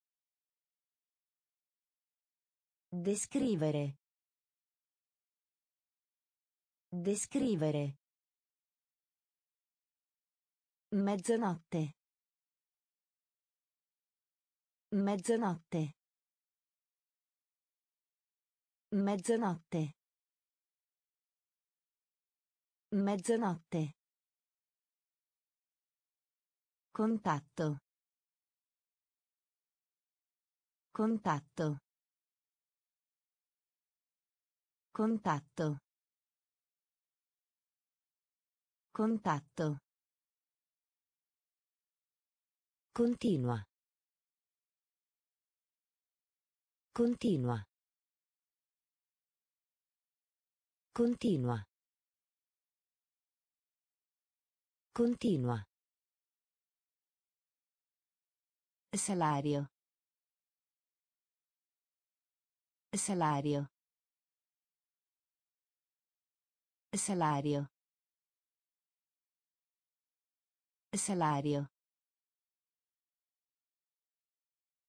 A: Descrivere. Descrivere. Mezzanotte. Mezzanotte. Mezzanotte. Mezzanotte. Contatto. Contatto. Contatto. Contatto. Continua. Continua. Continua. Continua. Salario. Salario. Salario. Salario.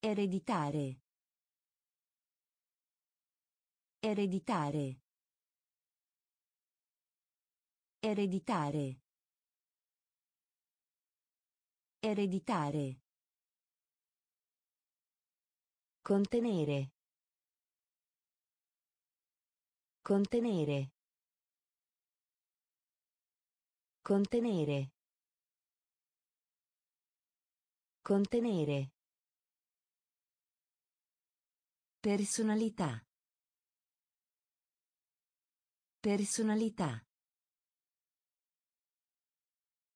A: Ereditare. Ereditare. Ereditare. Ereditare. Contenere. Contenere. Contenere. Contenere. Personalità. Personalità.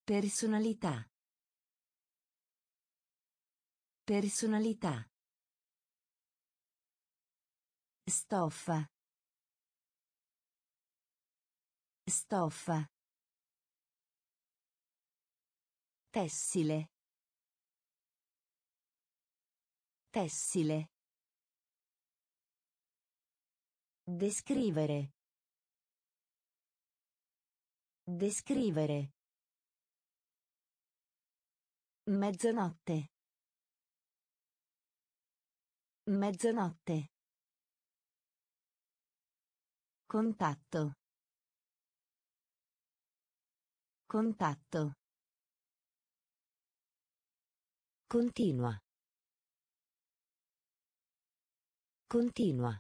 A: Personalità. Personalità. Stoffa. Stoffa. Tessile. Tessile. Descrivere. Descrivere. Mezzanotte. Mezzanotte. Contatto. Contatto. Continua. Continua.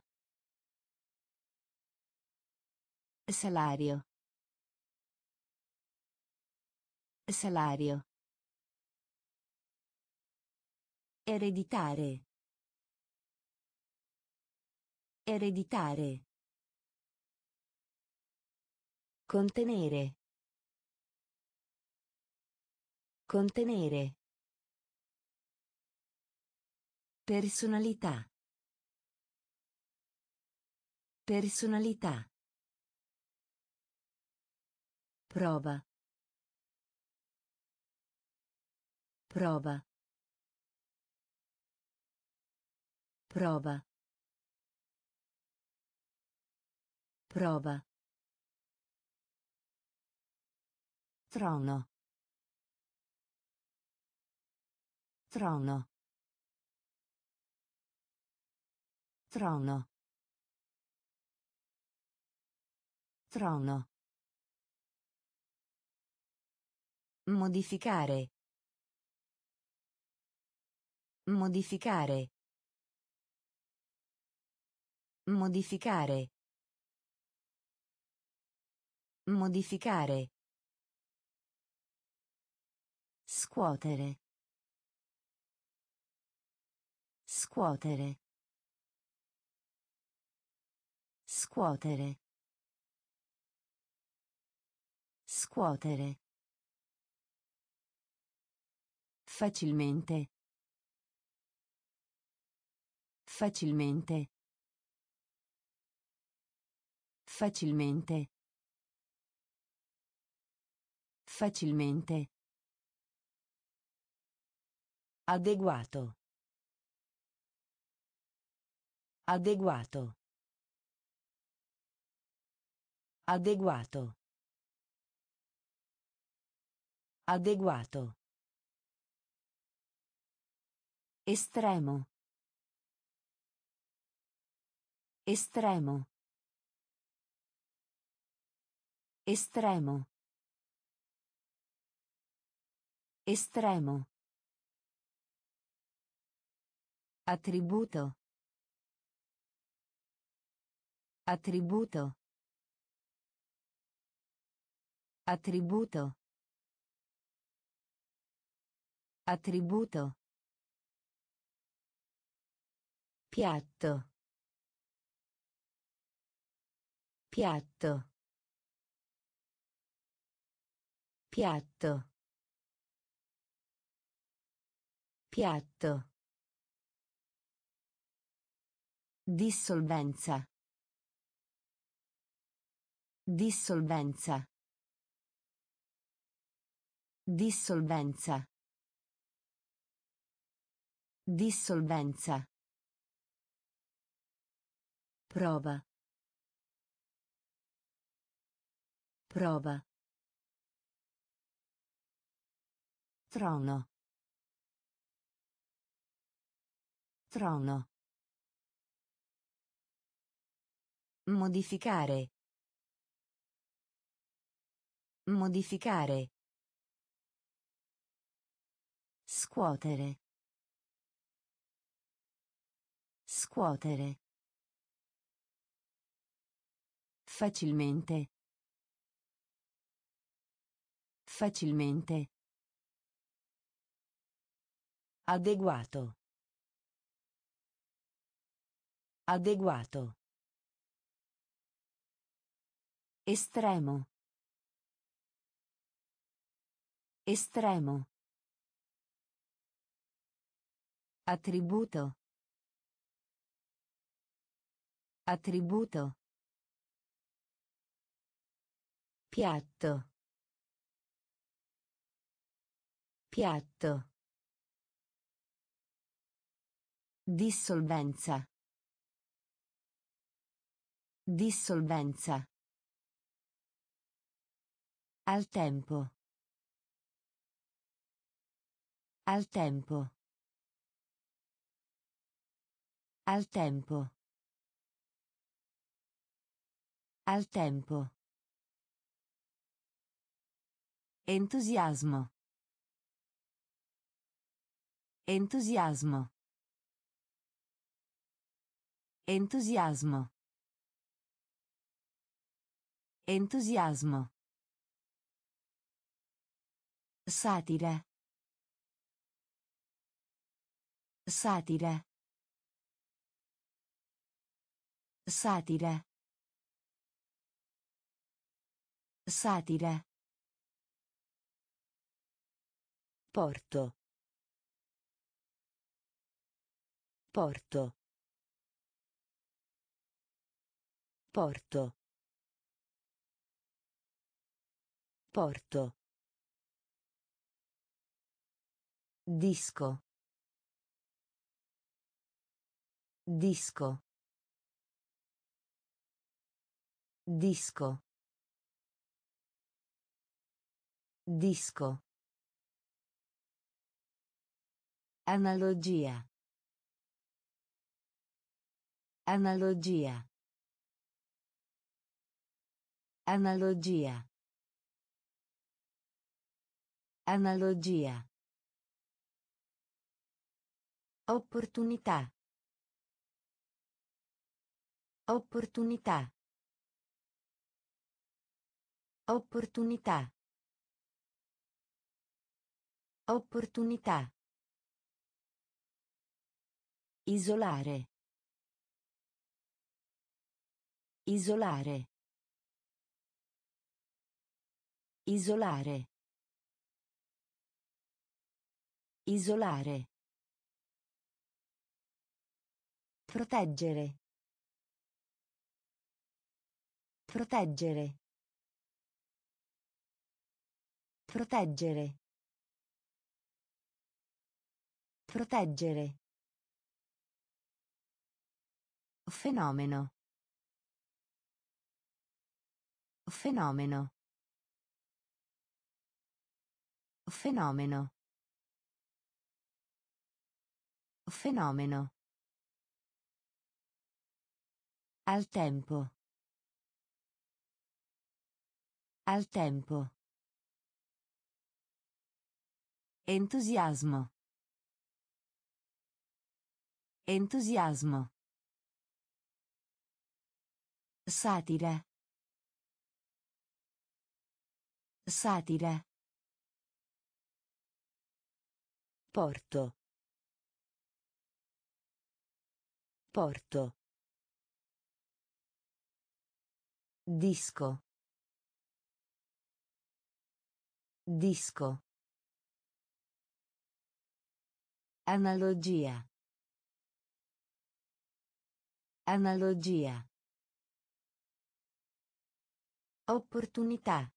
A: Salario. Salario. Ereditare. Ereditare. Contenere. Contenere. Personalità. Personalità. Prova. Prova. Prova. Prova. Trono. Trono. Trono. Trono. Modificare. Modificare. Modificare. Modificare. Scuotere. Scuotere. Scuotere. Scuotere. Facilmente. Facilmente. Facilmente. Facilmente. Adeguato. Adeguato. Adeguato. Adeguato. Estremo. Estremo. Estremo. Estremo. Attributo. Attributo. Attributo. Attributo. Piatto. Piatto. Piatto. Piatto. Dissolvenza. Dissolvenza. Dissolvenza. Dissolvenza. Prova. Prova. Trono. Trono. Modificare. Modificare. Scuotere. Scuotere. Facilmente. Facilmente. Adeguato. Adeguato. Estremo. Estremo. Attributo. Attributo. Piatto. Piatto. Dissolvenza. Dissolvenza. Al tempo. Al tempo. Al tempo. Al tempo. Entusiasmo. Entusiasmo. Entusiasmo. Entusiasmo. Satira. Satira. Satira. Satira. Porto. Porto. Porto. Porto. Disco. Disco. Disco. Disco. Analogia. Analogia. Analogia. Analogia. Opportunità. Opportunità. Opportunità. Opportunità. Isolare. Isolare. Isolare. Isolare. Proteggere. Proteggere. Proteggere. Proteggere. Fenomeno. Fenomeno. Fenomeno. Fenomeno. Al tempo. Al tempo. Entusiasmo. Entusiasmo. Satira. Satira. Porto. Porto. Disco. Disco. Analogia. Analogia. Opportunità.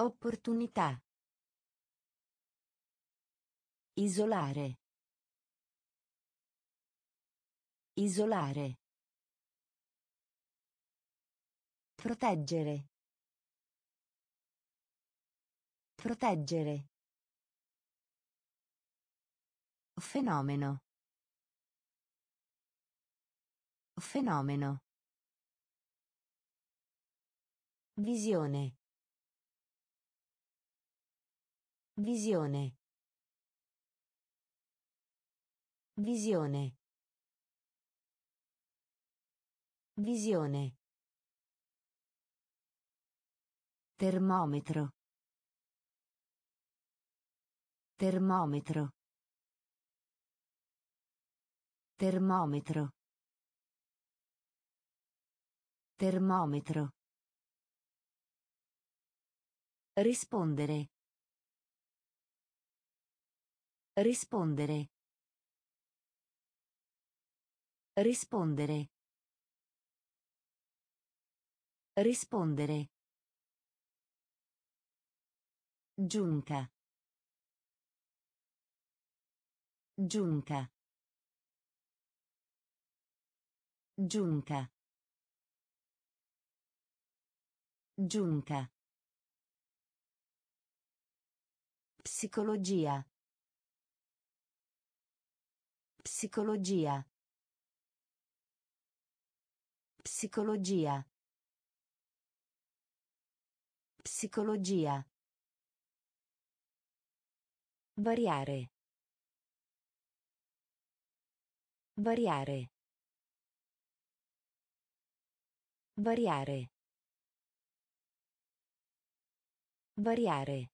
A: Opportunità. Isolare. Isolare. Proteggere. Proteggere. Fenomeno. Fenomeno. Visione. Visione. Visione. Visione. Termometro. Termometro. Termometro. Termometro. Rispondere. Rispondere. Rispondere. Rispondere. Giunca. Giunca. Giunca. Giunca. Psicologia. Psicologia. Psicologia. Psicologia. Variare. Variare. Variare. Variare.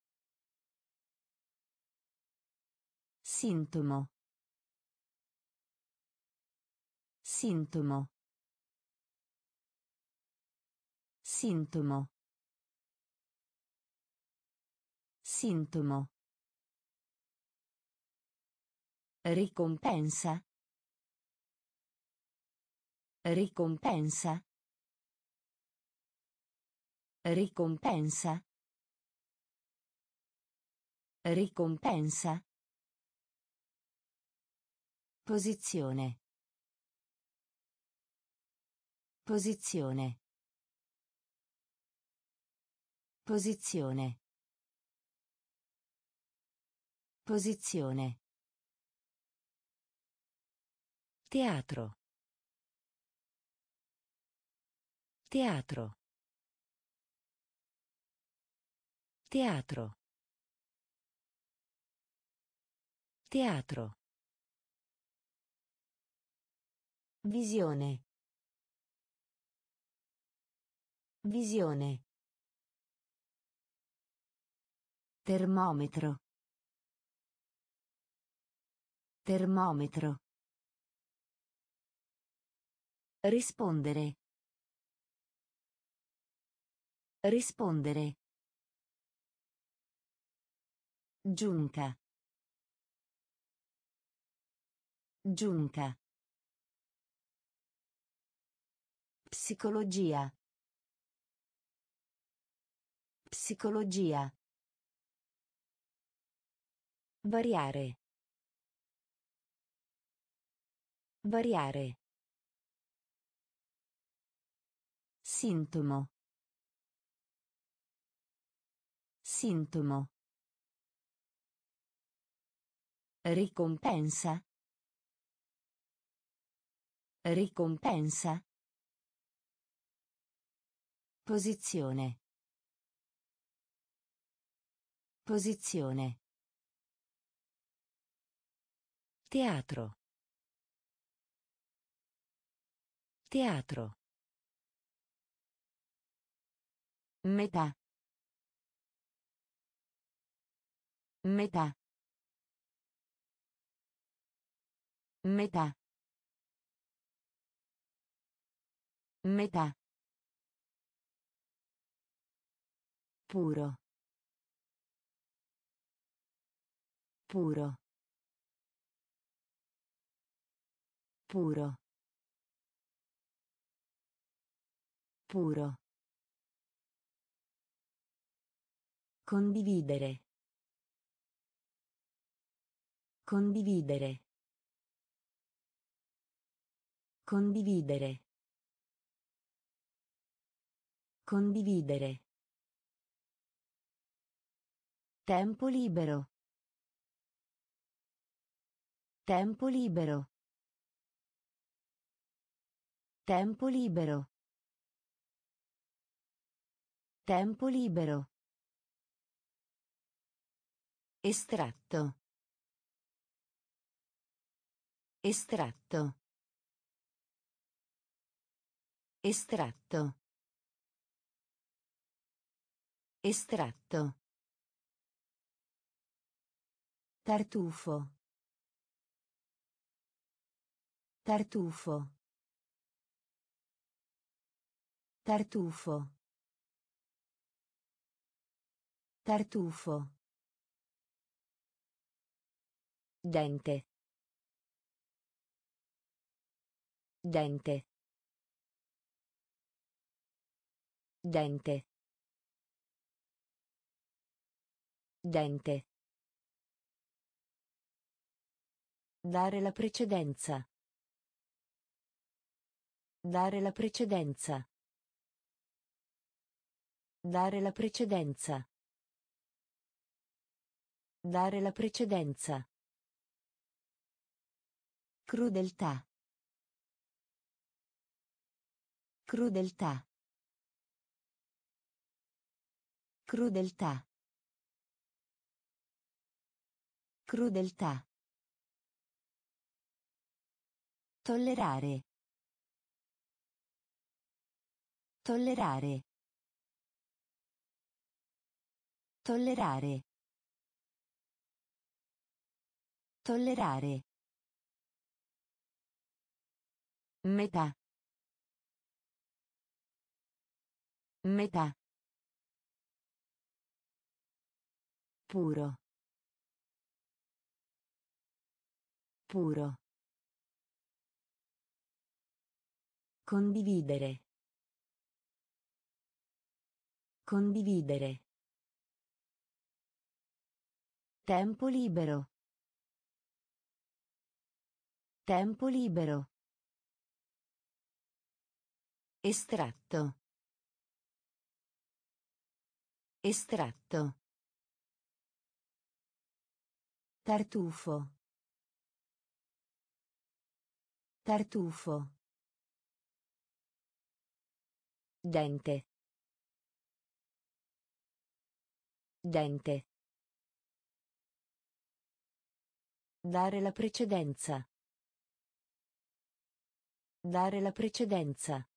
A: Sintomo. Sintomo. Sintomo. Sintomo. Ricompensa. Ricompensa. Ricompensa. Ricompensa. Posizione. Posizione. Posizione. Posizione. Teatro. Teatro. Teatro. Teatro. Visione. Visione. Termometro. Termometro. Rispondere. Rispondere. Giunca. Giunca. Psicologia. Psicologia. Variare. Variare. Sintomo. Sintomo. Ricompensa. Ricompensa. Posizione. Posizione. Teatro. Teatro. Metà. Metà. Metà. Metà. Puro. Puro. Puro. Puro. Condividere. Condividere. Condividere. Condividere. Tempo libero. Tempo libero. Tempo libero. Tempo libero. Estratto. Estratto. Estratto. Estratto. Tartufo. Tartufo. Tartufo. Tartufo. Dente. Dente. Dente. Dente. Dare la precedenza. Dare la precedenza. Dare la precedenza. Dare la precedenza. Crudeltà. Crudeltà. Crudeltà. Crudeltà. Tollerare. Tollerare. Tollerare. Tollerare. Metà. Metà. Puro. Puro. Condividere. Condividere. Tempo libero. Tempo libero. Estratto. Estratto. Tartufo. Tartufo. Dente. Dente. Dare la precedenza. Dare la precedenza.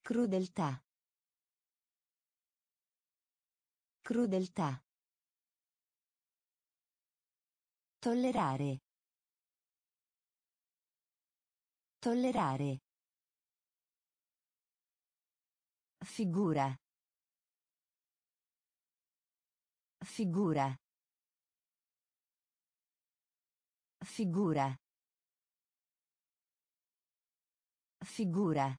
A: Crudeltà. Crudeltà. Tollerare. Tollerare. Figura. Figura. Figura. Figura.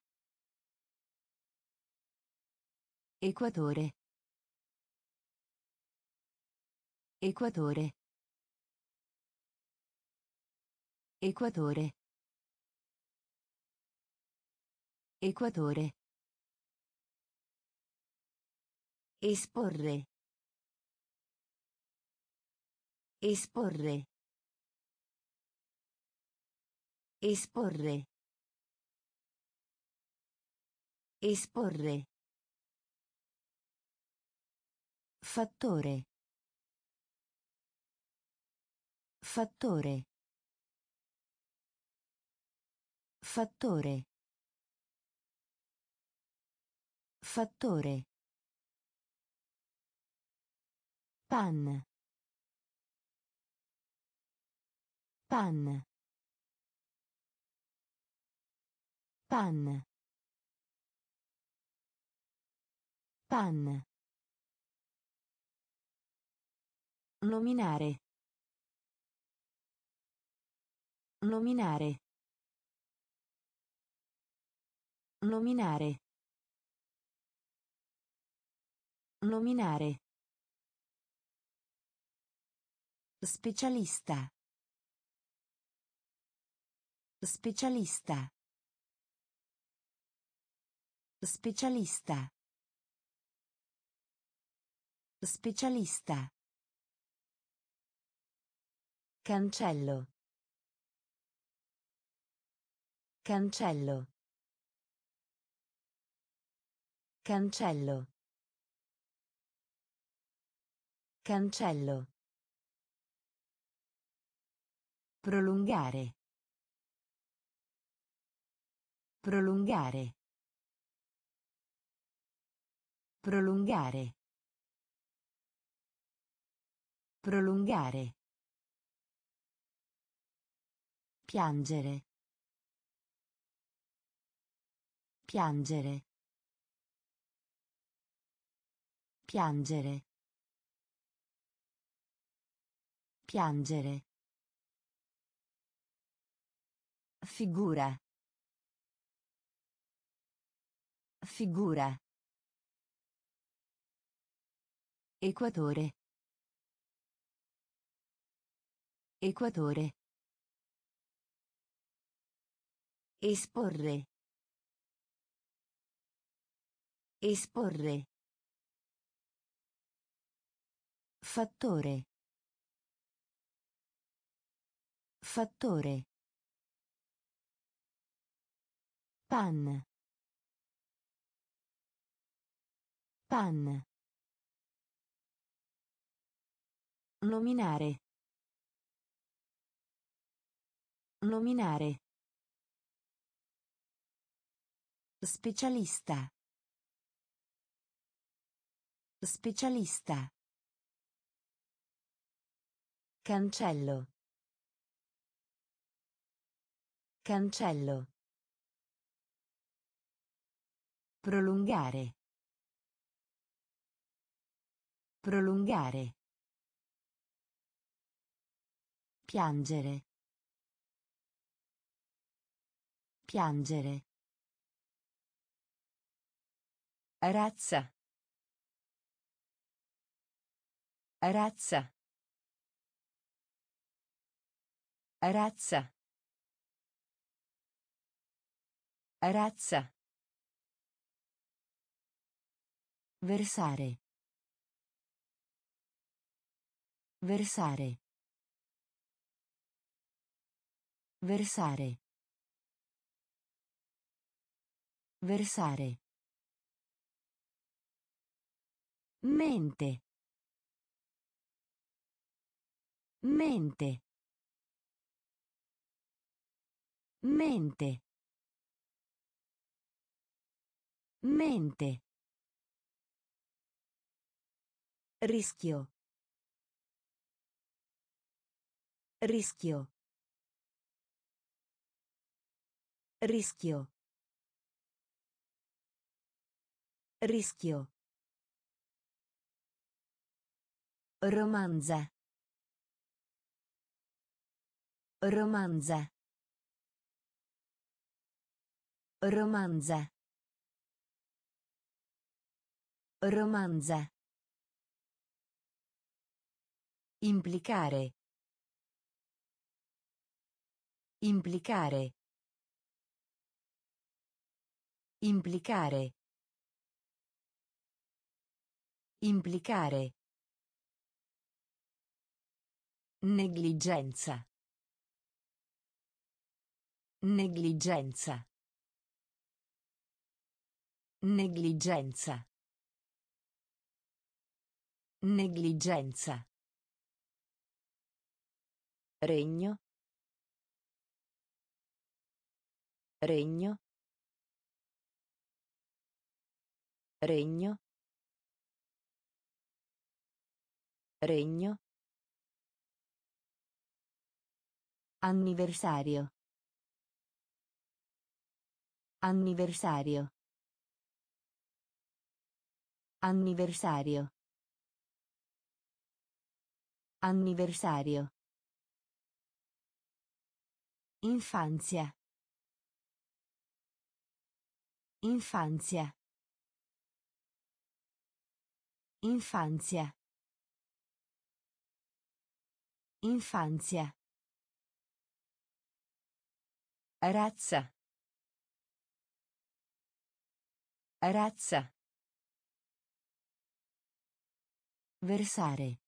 A: Equatore. Equatore. Equatore. Equatore. Esporre. Esporre. Esporre. Esporre. Fattore. Fattore. Fattore. Fattore. Pan. Pan. Pan. Pan. Nominare. Nominare. Nominare. Nominare. Specialista. Specialista. Specialista. Specialista. Cancello. Cancello. Cancello. Cancello. Prolungare. Prolungare. Prolungare. Prolungare. Piangere. Piangere. Piangere. Piangere. Figura. Figura. Equatore. Equatore. Esporre. Esporre. Fattore. Fattore. Pan. Pan. Nominare. Nominare. Specialista. Specialista. Cancello. Cancello. Prolungare. Prolungare. Piangere. Piangere. Razza. Razza. Razza. Razza. Versare. Versare. Versare. Versare. Mente. Mente. Mente. Mente. Rischio. Rischio. Rischio. Rischio. Romanza. Romanza. Romanza. Romanza. Implicare. Implicare. Implicare. Implicare. Negligenza. Negligenza. Negligenza. Negligenza. Regno. Regno. Regno. Regno. Anniversario. Anniversario. Anniversario. Anniversario. Infanzia. Infanzia. Infanzia. Infanzia. Razza. Razza. Versare.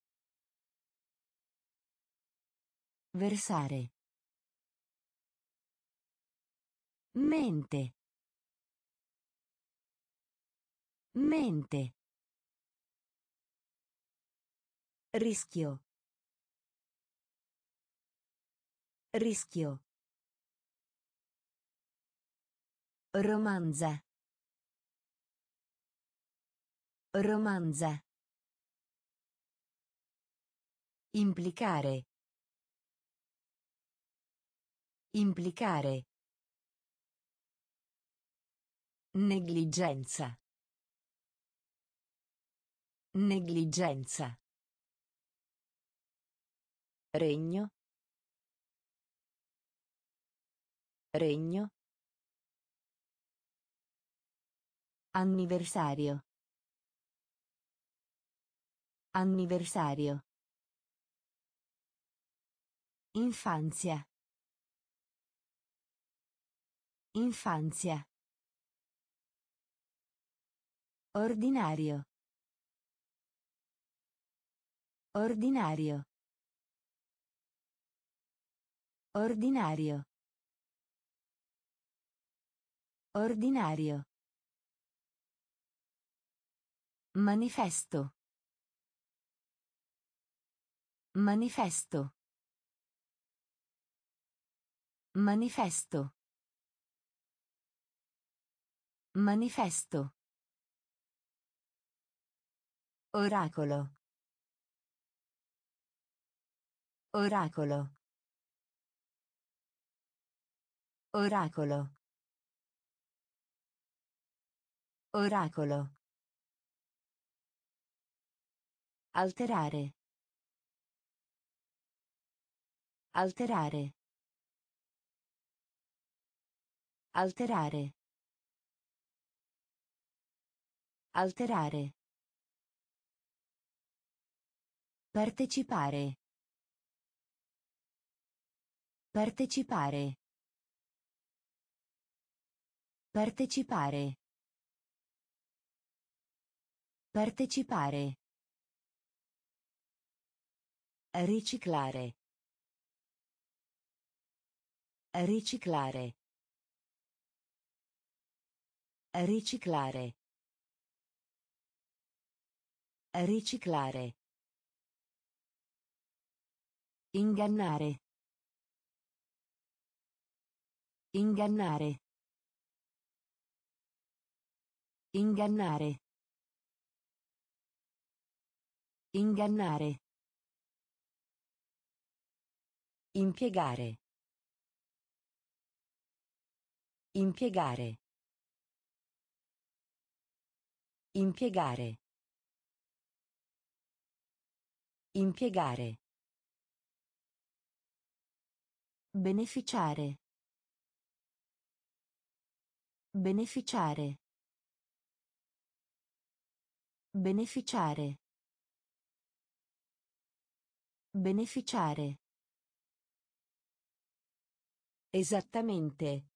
A: Versare. Mente. Mente. Rischio. Rischio. Romanza. Romanza. Implicare. Implicare. Negligenza. Negligenza. Regno. Regno. Anniversario. Anniversario. Infanzia. Infanzia. Ordinario. Ordinario. Ordinario. Ordinario. Manifesto. Manifesto. Manifesto. Manifesto. Oracolo. Oracolo. Oracolo. Oracolo. Alterare. Alterare. Alterare. Alterare. Partecipare. Partecipare. Partecipare. Partecipare. Riciclare. Riciclare. Riciclare. Riciclare. Ingannare. Ingannare. Ingannare. Ingannare. Impiegare. Impiegare. Impiegare. Impiegare. Beneficiare. Beneficiare. Beneficiare. Beneficiare. Esattamente.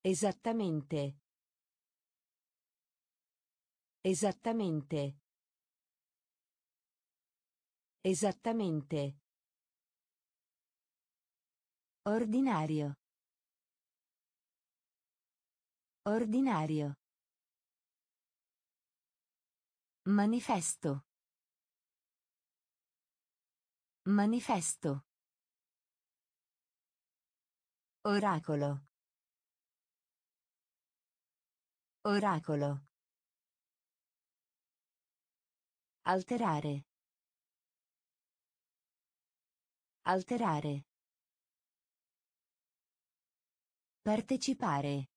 A: Esattamente. Esattamente. Esattamente. Ordinario. Ordinario. Manifesto. Manifesto. Oracolo. Oracolo. Alterare. Alterare. Partecipare.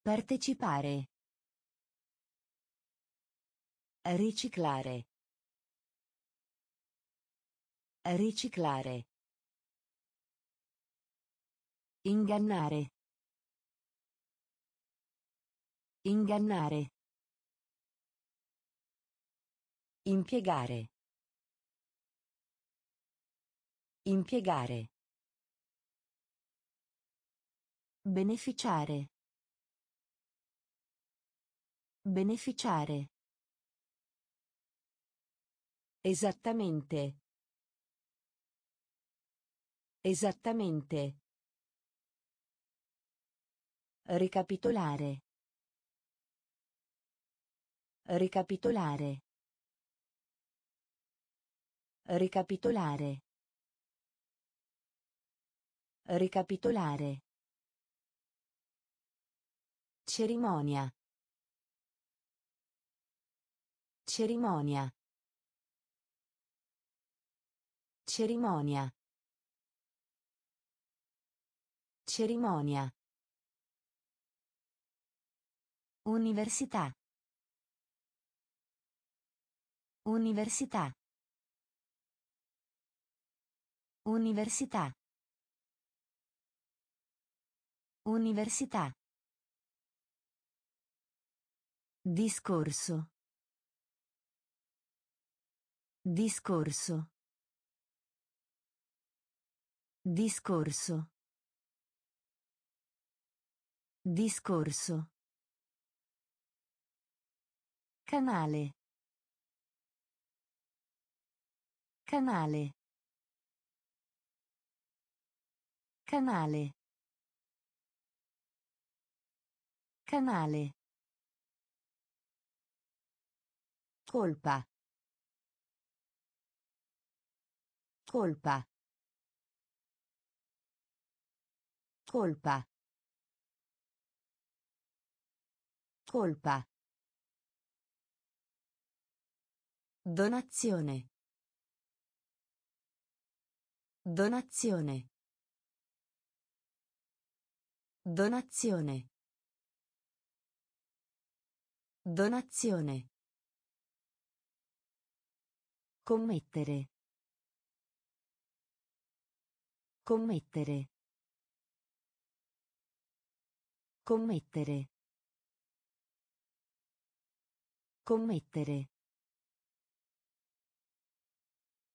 A: Partecipare. Riciclare. Riciclare. Ingannare. Ingannare. Impiegare. Impiegare. Beneficiare. Beneficiare. Esattamente. Esattamente. Ricapitolare. Ricapitolare. Ricapitolare. Ricapitolare. Cerimonia. Cerimonia. Cerimonia. Cerimonia. Università. Università. Università. Università. Discorso. Discorso. Discorso. Discorso. Canale. Canale. Canale. Canale. Colpa. Colpa. Colpa. Colpa. Donazione. Donazione. Donazione. Donazione. Commettere. Commettere. Commettere. Commettere.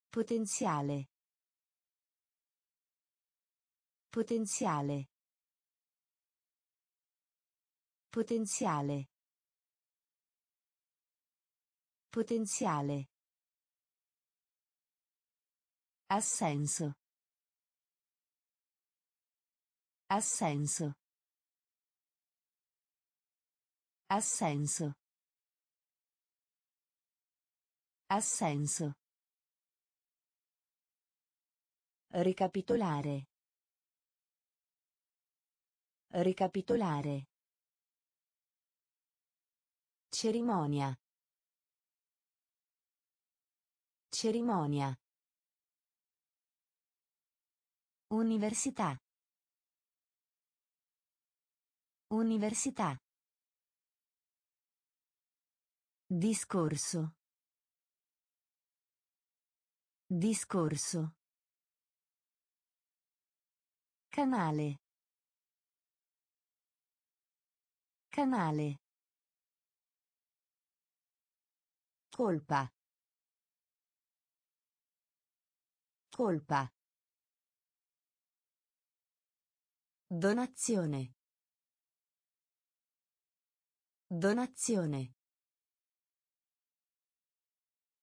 A: Potenziale. Potenziale. Potenziale. Potenziale. Assenso. Assenso. Assenso. Assenso. Ricapitolare. Ricapitolare. Cerimonia. Cerimonia. Università. Università. Discorso. Discorso. Canale. Canale. Colpa. Colpa. Donazione. Donazione.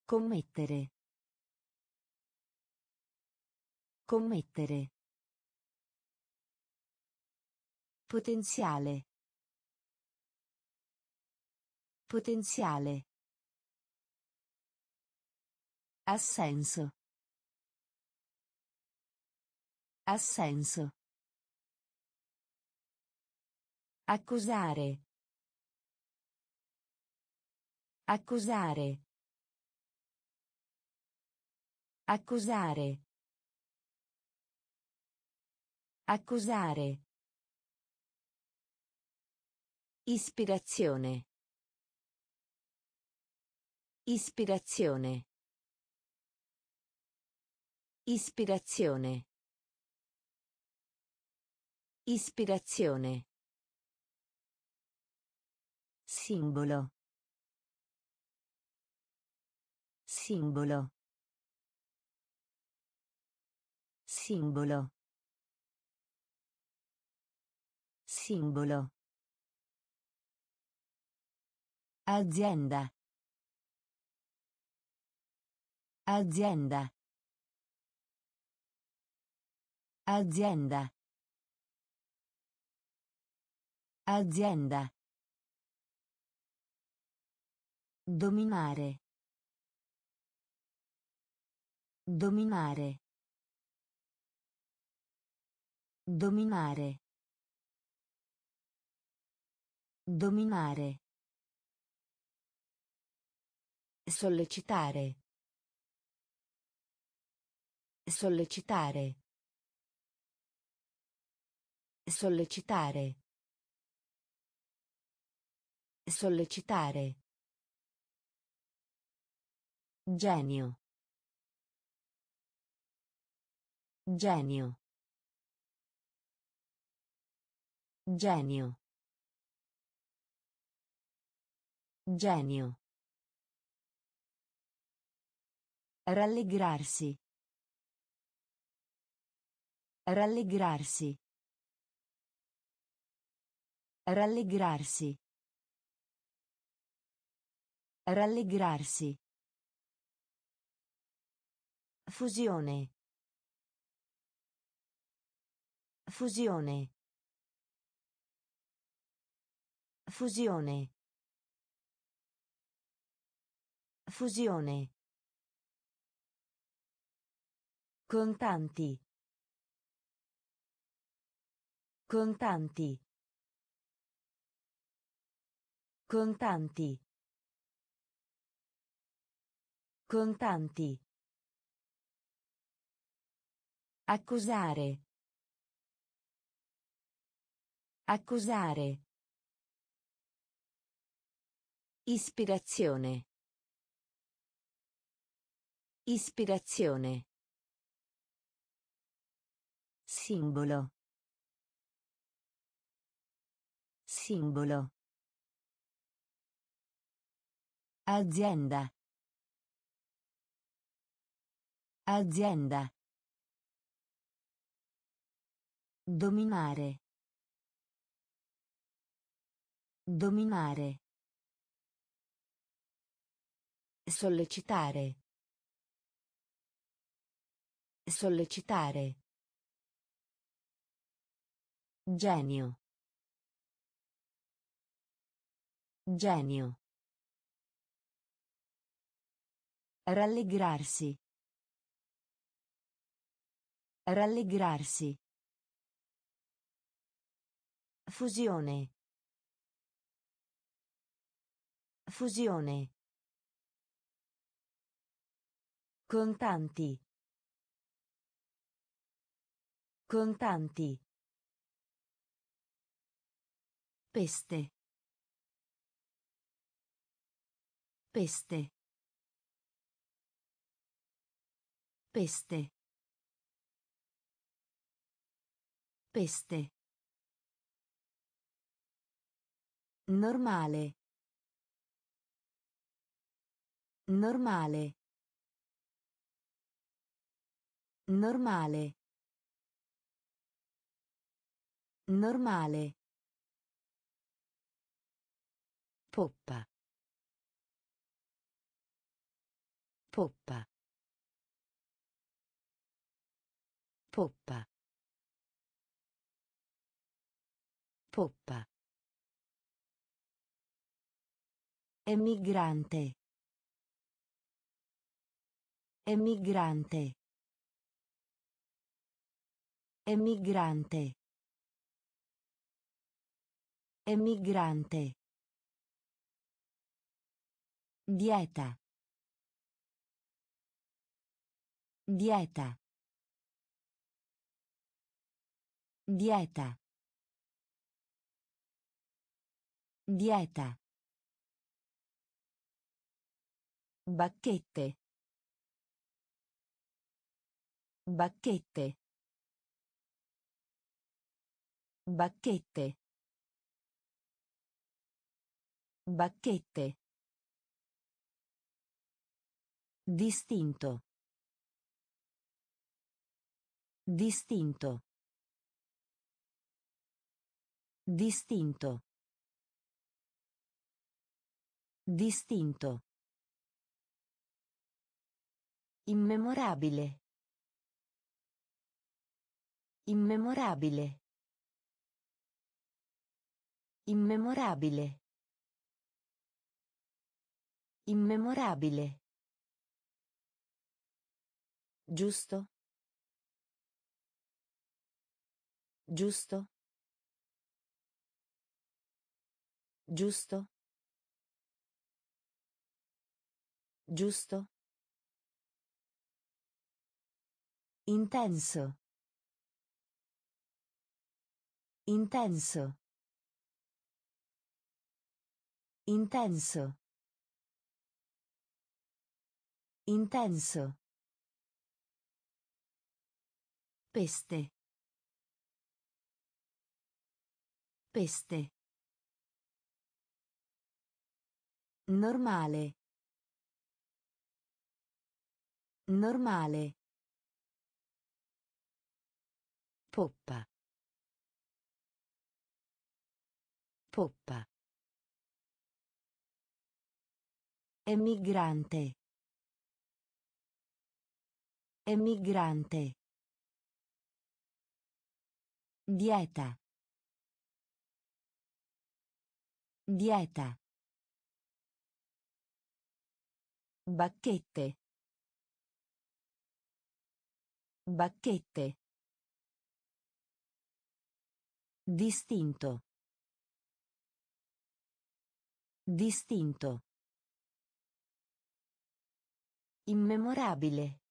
A: Commettere. Commettere. Potenziale. Potenziale. Assenso. Assenso. Accusare. Accusare. Accusare. Accusare. Ispirazione. Ispirazione. Ispirazione. Ispirazione. Simbolo. Simbolo. Simbolo. Simbolo. Azienda. Azienda. Azienda. Azienda. Dominare. Dominare. Dominare. Dominare. Sollecitare. Sollecitare. Sollecitare. Sollecitare. Genio. Genio. Genio. Genio. Rallegrarsi. Rallegrarsi. Rallegrarsi. Rallegrarsi. Fusione. Fusione. Fusione. Fusione. Contanti. Contanti. Contanti. Contanti. Contanti. Accusare. Accusare. Ispirazione. Ispirazione. Simbolo. Simbolo. Azienda. Azienda. Dominare. Dominare. Sollecitare. Sollecitare. Genio. Genio. Rallegrarsi. Rallegrarsi. Fusione. Fusione. Contanti. Contanti. Peste. Peste. Peste. Peste. Normale. Normale. Normale. Normale. Poppa. Poppa. Poppa. Poppa. Emigrante. Emigrante. Emigrante. Emigrante. Dieta. Dieta. Dieta. Dieta. Bacchette. Bacchette. Bacchette. Bacchette. Distinto. Distinto. Distinto. Distinto. Immemorabile. Immemorabile. Immemorabile. Immemorabile. Giusto. Giusto. Giusto. Giusto. giusto. Intenso. Intenso. Intenso. Intenso. Peste. Peste. Normale. Normale. Poppa. Poppa. Emigrante. Emigrante. Dieta. Dieta. Bacchette. Bacchette. Distinto. Distinto. Immemorabile.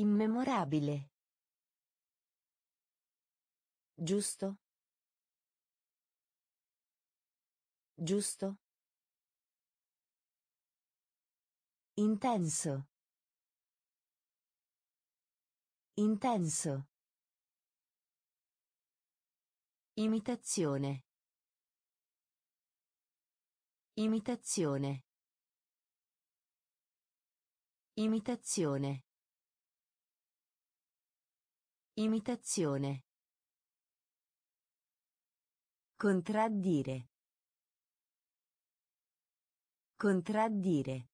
A: Immemorabile. Giusto. Giusto. Intenso. Intenso. Imitazione. Imitazione. Imitazione. Imitazione. Contraddire. Contraddire.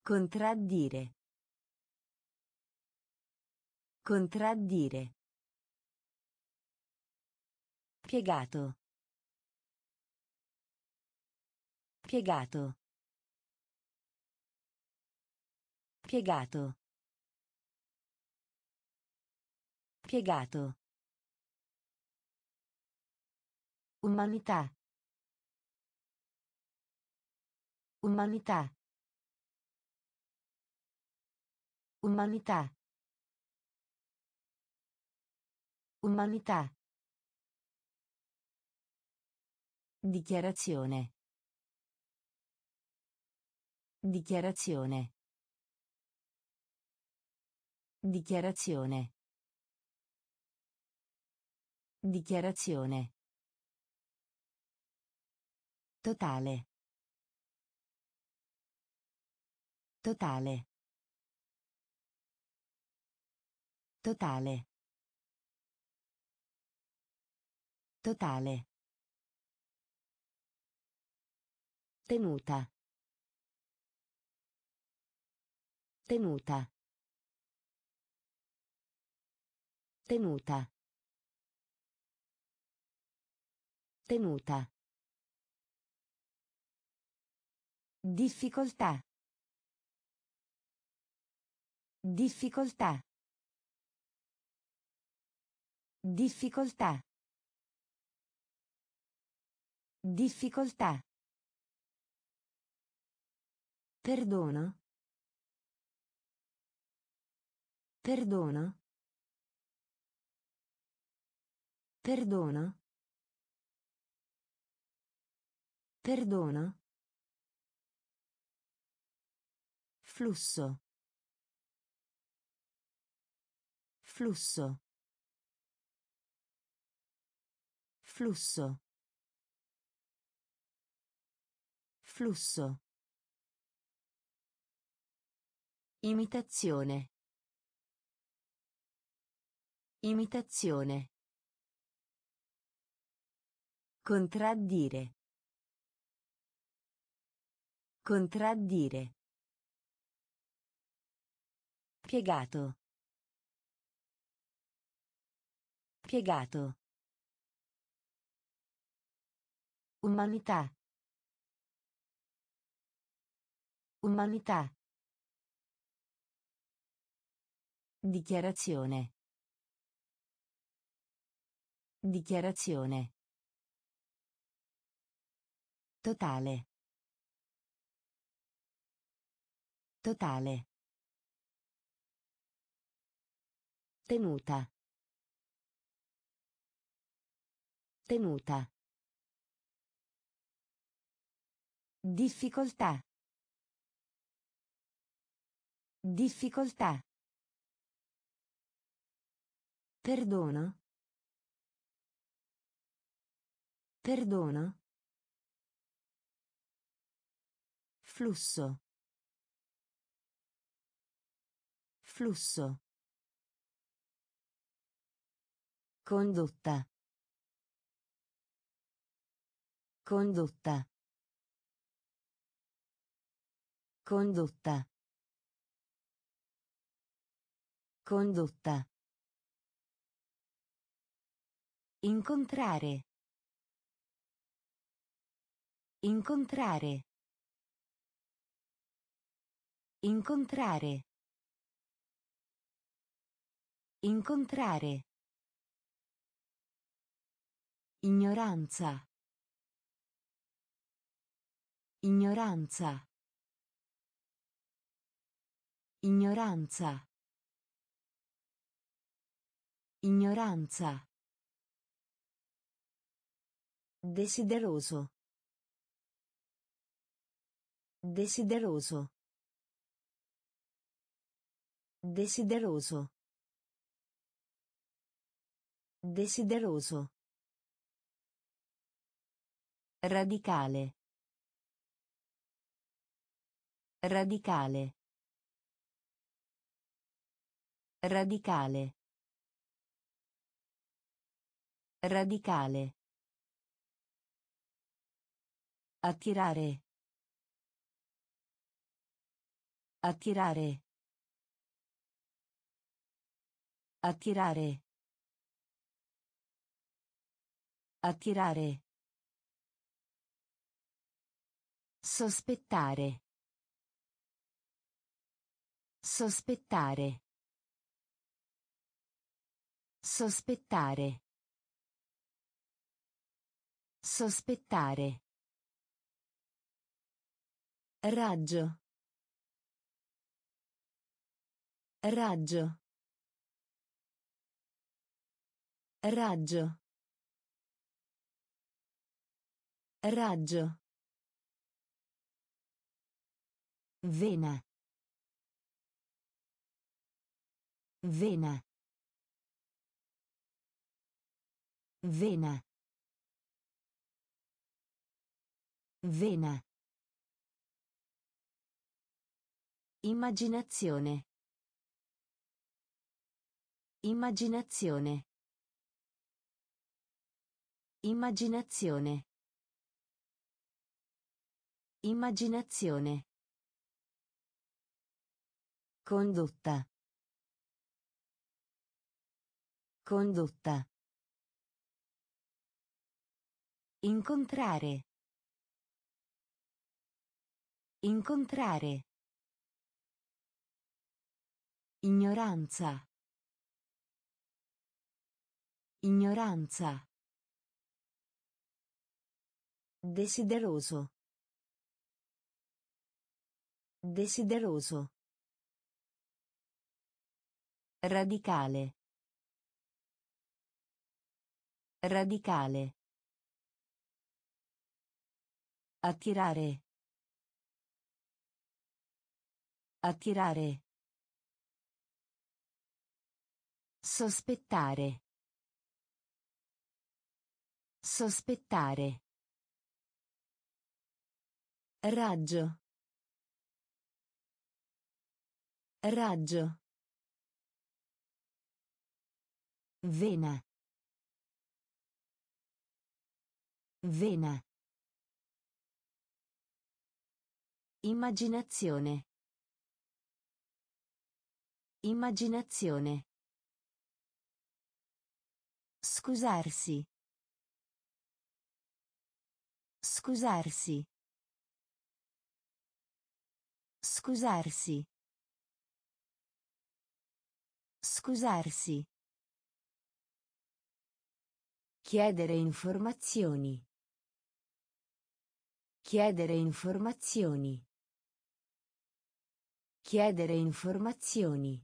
A: Contraddire. Contraddire. Piegato. Piegato. Piegato. Piegato. Umanità. Umanità. Umanità. Umanità. Dichiarazione. Dichiarazione. Dichiarazione. Dichiarazione. Totale. Totale. Totale. Totale. Tenuta. Tenuta. Tenuta. Tenuta. Difficoltà. Difficoltà. Difficoltà. Difficoltà. Perdona. Perdona. Perdona. Perdona. Flusso. Flusso. Flusso. Flusso. Imitazione. Imitazione. Contraddire. Contraddire. Piegato. Piegato. Umanità. Umanità. Dichiarazione. Dichiarazione. Totale. Totale. Tenuta. Tenuta. Difficoltà. Difficoltà. Perdona. Perdona. Flusso. Flusso. Condotta. Condotta. Condotta. Condotta. Incontrare. Incontrare. Incontrare. Incontrare. Ignoranza. Ignoranza. Ignoranza. Ignoranza. Desideroso. Desideroso. Desideroso. Desideroso. Radicale. Radicale. Radicale. Radicale. Attirare. Attirare. Attirare. Attirare. Sospettare. Sospettare. Sospettare. Sospettare. Raggio. Raggio. Raggio. Raggio. Vena. Vena. Vena. Vena. Immaginazione. Immaginazione. Immaginazione. Immaginazione. Condotta. Condotta. Incontrare. Incontrare. Ignoranza. Ignoranza. Desideroso. Desideroso. Radicale. Radicale. Attirare. Attirare. Sospettare. Sospettare. Raggio. Raggio. Vena. Vena. Immaginazione. Immaginazione. Scusarsi. Scusarsi. Scusarsi. Scusarsi. Chiedere informazioni. Chiedere informazioni. Chiedere informazioni.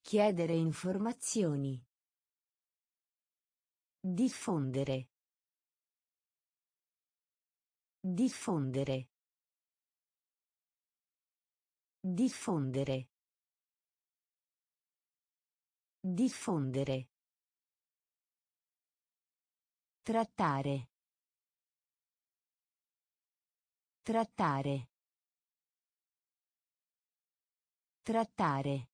A: Chiedere informazioni. Diffondere. Diffondere. Diffondere. Diffondere. Trattare. Trattare. Trattare.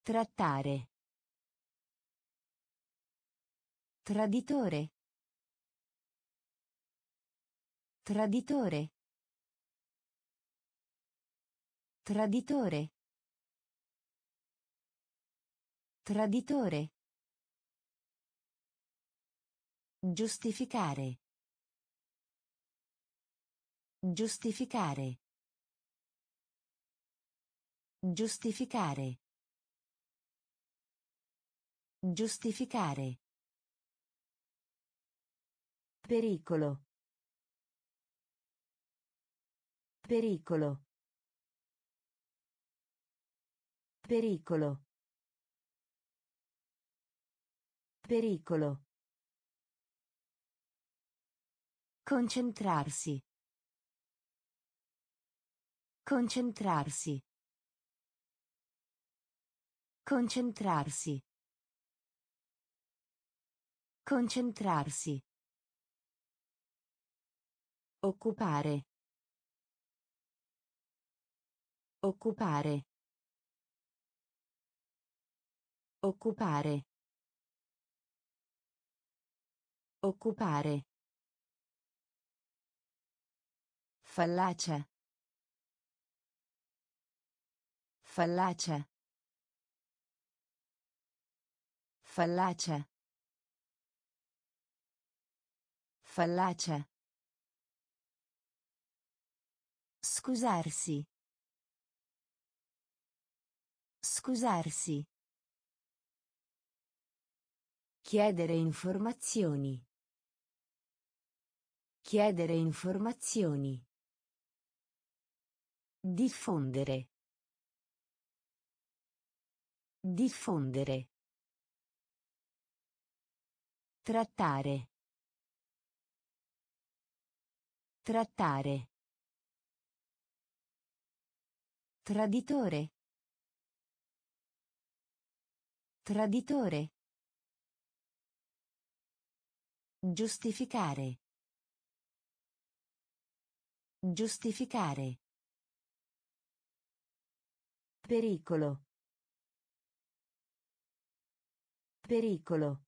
A: Trattare. Traditore. Traditore. Traditore. Traditore. Giustificare. Giustificare. Giustificare. Giustificare. Pericolo. Pericolo. Pericolo. Pericolo. Concentrarsi. Concentrarsi. Concentrarsi. Concentrarsi. Occupare. Occupare. Occupare. Occupare. Fallacia. Fallacia. Fallacia. Fallacia. Scusarsi. Scusarsi. Chiedere informazioni. Chiedere informazioni. Diffondere. Diffondere. Trattare. Trattare. Traditore. Traditore. Giustificare. Giustificare. Pericolo. Pericolo.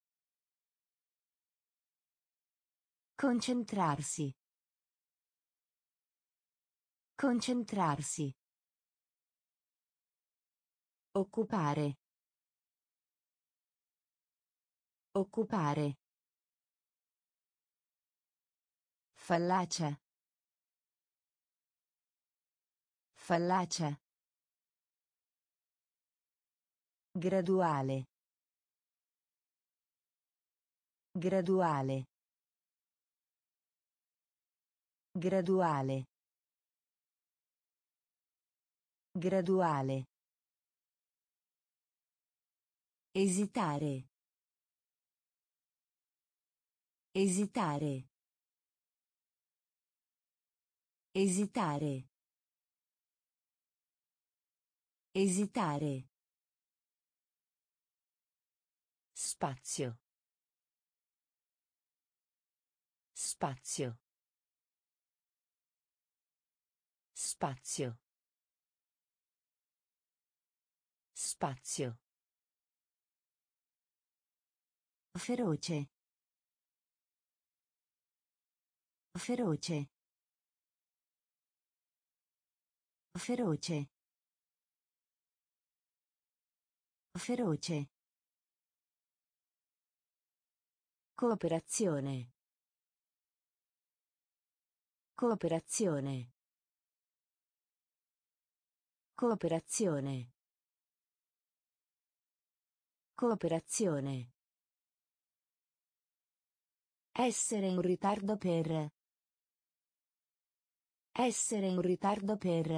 A: Concentrarsi. Concentrarsi. Occupare. Occupare. Fallacia. Fallacia. Graduale. Graduale. Graduale. Graduale. Esitare. Esitare. Esitare. Esitare. Spazio. Spazio. Spazio. Spazio. Feroce. Feroce. Feroce. Feroce. Cooperazione. Cooperazione. Cooperazione. Cooperazione. Essere in ritardo per. Essere in ritardo per.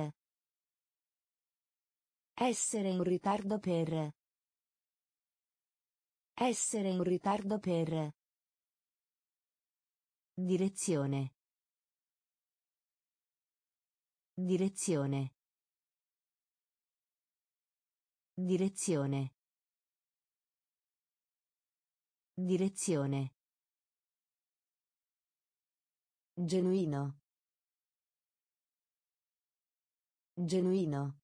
A: Essere in ritardo per. Essere in ritardo per. Direzione. Direzione. Direzione. Direzione. Genuino. Genuino.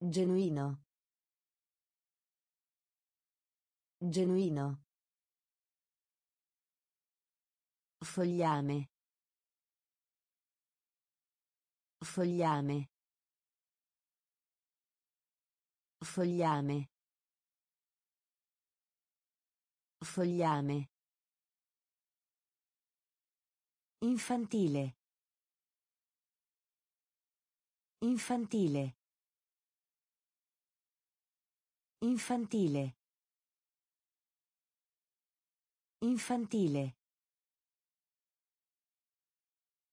A: Genuino. Genuino. Fogliame. Fogliame. Fogliame. Fogliame. Infantile. Infantile. Infantile. Infantile.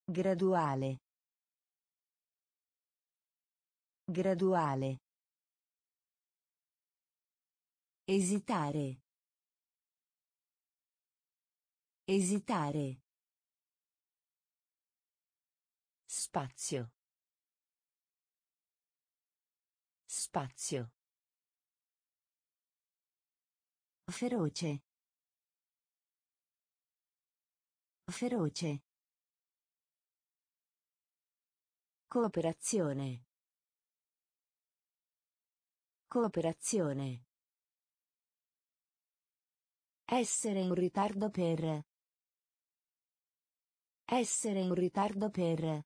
A: Graduale. Graduale. Esitare. Esitare. Spazio. Spazio. Feroce. Feroce. Cooperazione. Cooperazione. Essere in ritardo per. Essere in ritardo per.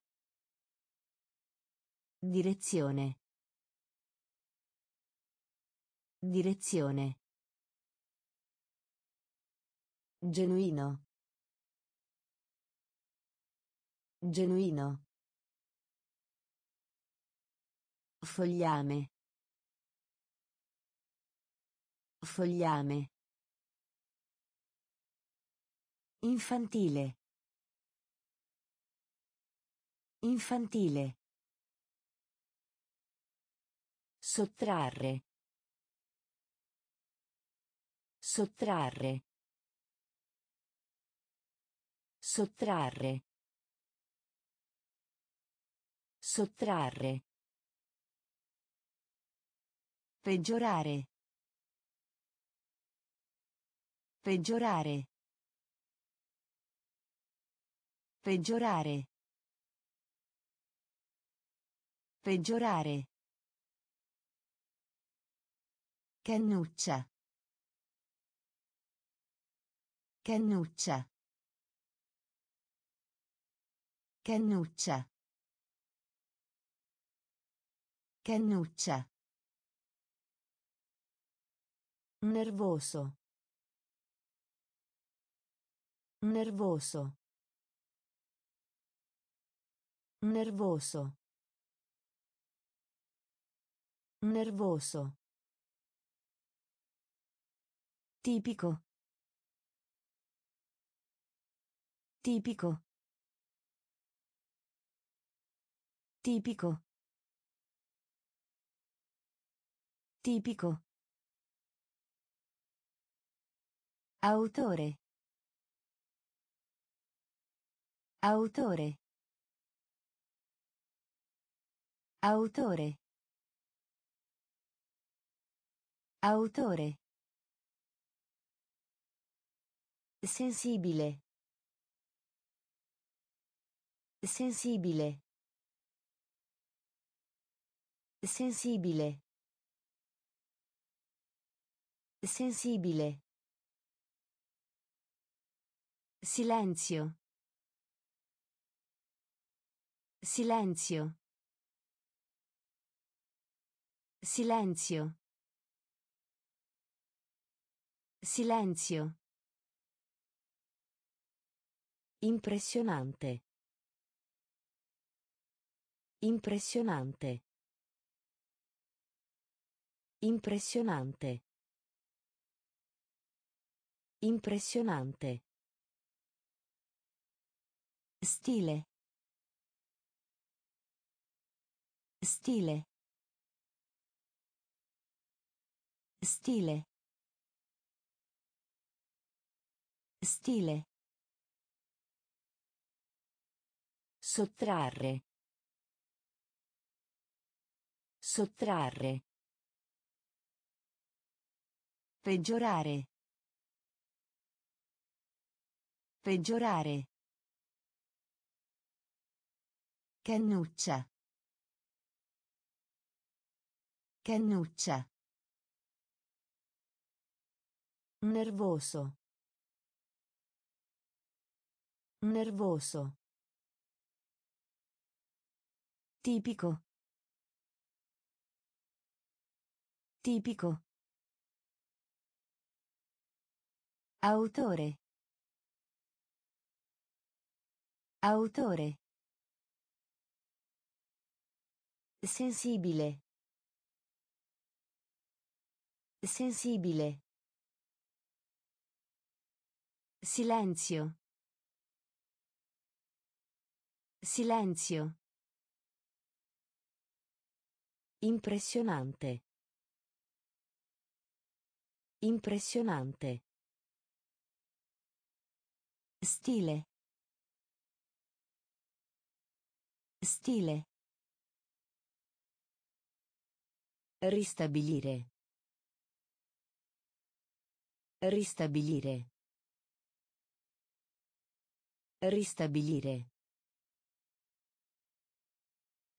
A: Direzione. Direzione. Genuino. Genuino. Fogliame. Fogliame. Infantile. Infantile. Sottrarre. Sottrarre. Sottrarre. Sottrarre. Peggiorare. Peggiorare. Peggiorare. Peggiorare. Cannuccia. Cannuccia. Cannuccia. Cannuccia. Nervoso. Nervoso. Nervoso. Nervoso. Tipico. Tipico. Tipico. Tipico. Autore. Autore. Autore. Autore. Sensibile. Sensibile. Sensibile. Sensibile. Silenzio. Silenzio. Silenzio. Silenzio. Impressionante. Impressionante. Impressionante. Impressionante. Stile. Stile. Stile. Stile. Sottrarre. Sottrarre. Peggiorare. Peggiorare. Cannuccia. Cannuccia. Nervoso. Nervoso. Tipico. Tipico. Autore. Autore. Sensibile. Sensibile. Silenzio. Silenzio. Impressionante. Impressionante. Stile. Stile. Ristabilire. Ristabilire. Ristabilire.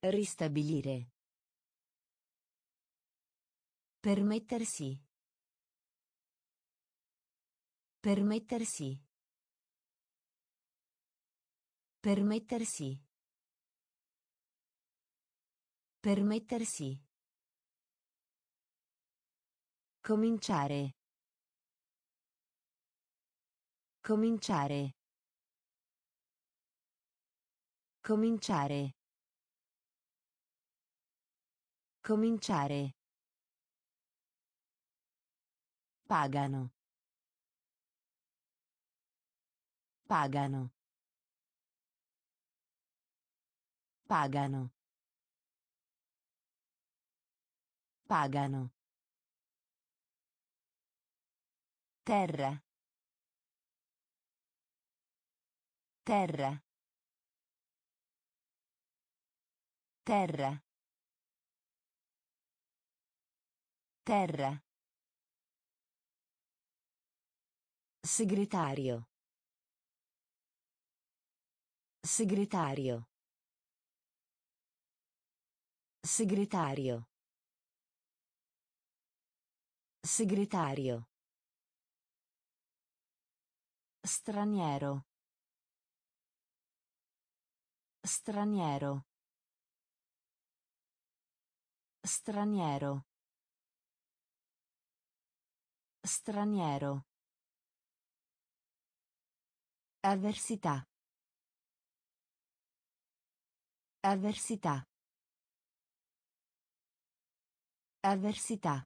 A: Ristabilire. Permettersi. Permettersi. Permettersi. Permettersi. Cominciare. Cominciare. Cominciare. Cominciare. Pagano. Pagano. Pagano. Pagano. Terra. Terra. Terra. Terra. Segretario. Segretario. Segretario. Segretario. Straniero. Straniero. Straniero. Straniero. Avversità. Avversità. Avversità.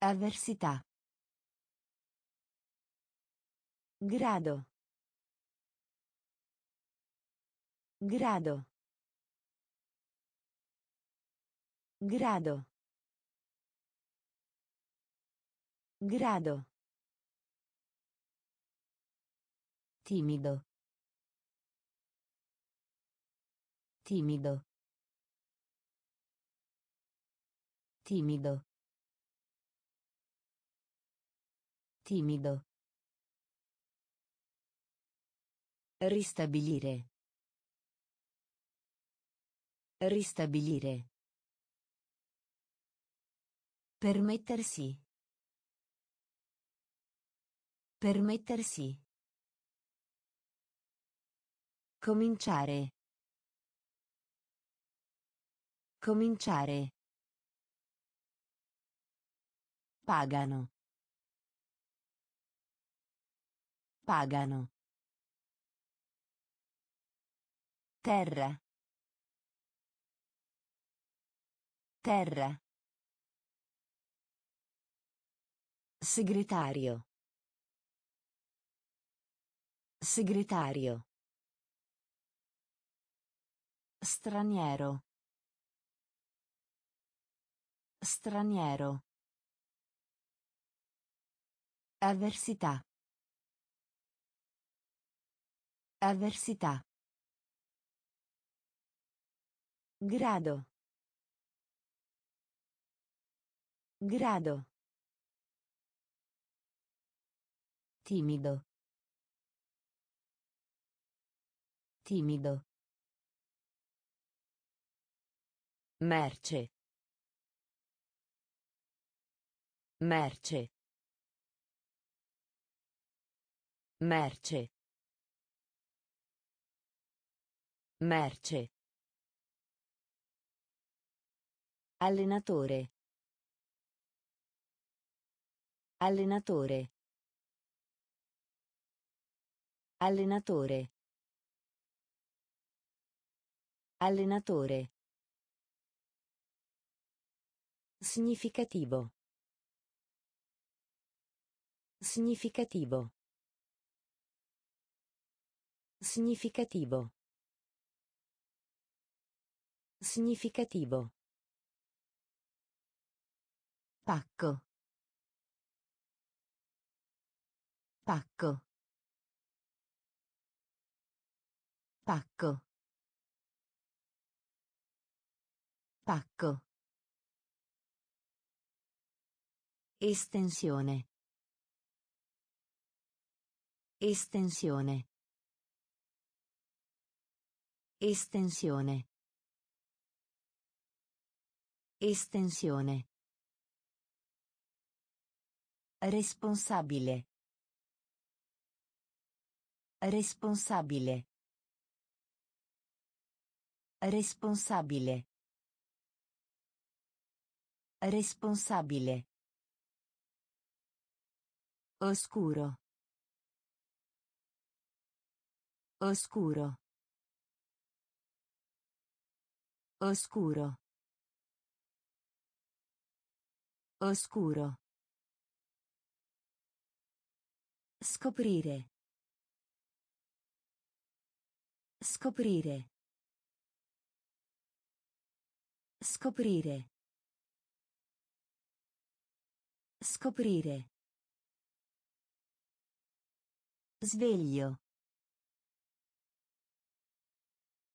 A: Avversità. Grado. Grado. Grado. Grado. Timido. Timido. Timido. Timido. Ristabilire. Ristabilire. Permettersi. Permettersi. Cominciare. Cominciare. Pagano. Pagano. Terra. Terra. Segretario. Segretario. Straniero. Straniero. Avversità. Avversità. Grado. Grado. Timido. Timido. Merce. Merce. Merce. Merce. Allenatore. Allenatore. Allenatore. Allenatore. Significativo. Significativo. Significativo. Significativo. Pacco. Pacco. Pacco. Pacco. Estensione. Estensione. Estensione. Estensione. Responsabile. Responsabile. Responsabile. Responsabile. Oscuro. Oscuro. Oscuro. Oscuro. Scoprire. Scoprire. Scoprire. Scoprire. Sveglio.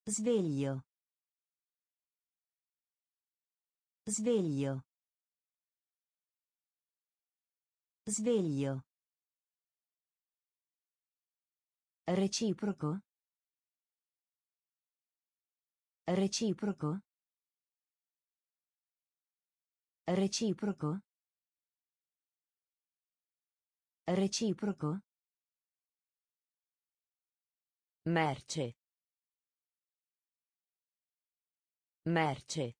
A: Sveglio. Sveglio. Sveglio. Reciproco. Reciproco. Reciproco. Reciproco. Merce. Merce.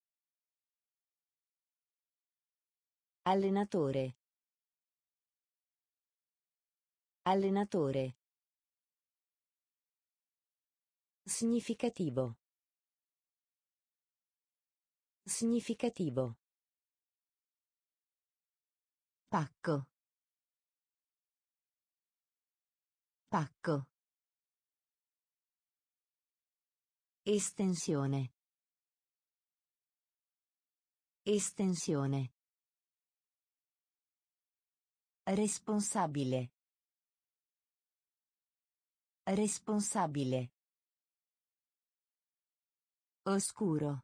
A: Allenatore. Allenatore. Significativo. Significativo. Pacco. Pacco. Estensione. Estensione. Responsabile. Responsabile. Oscuro.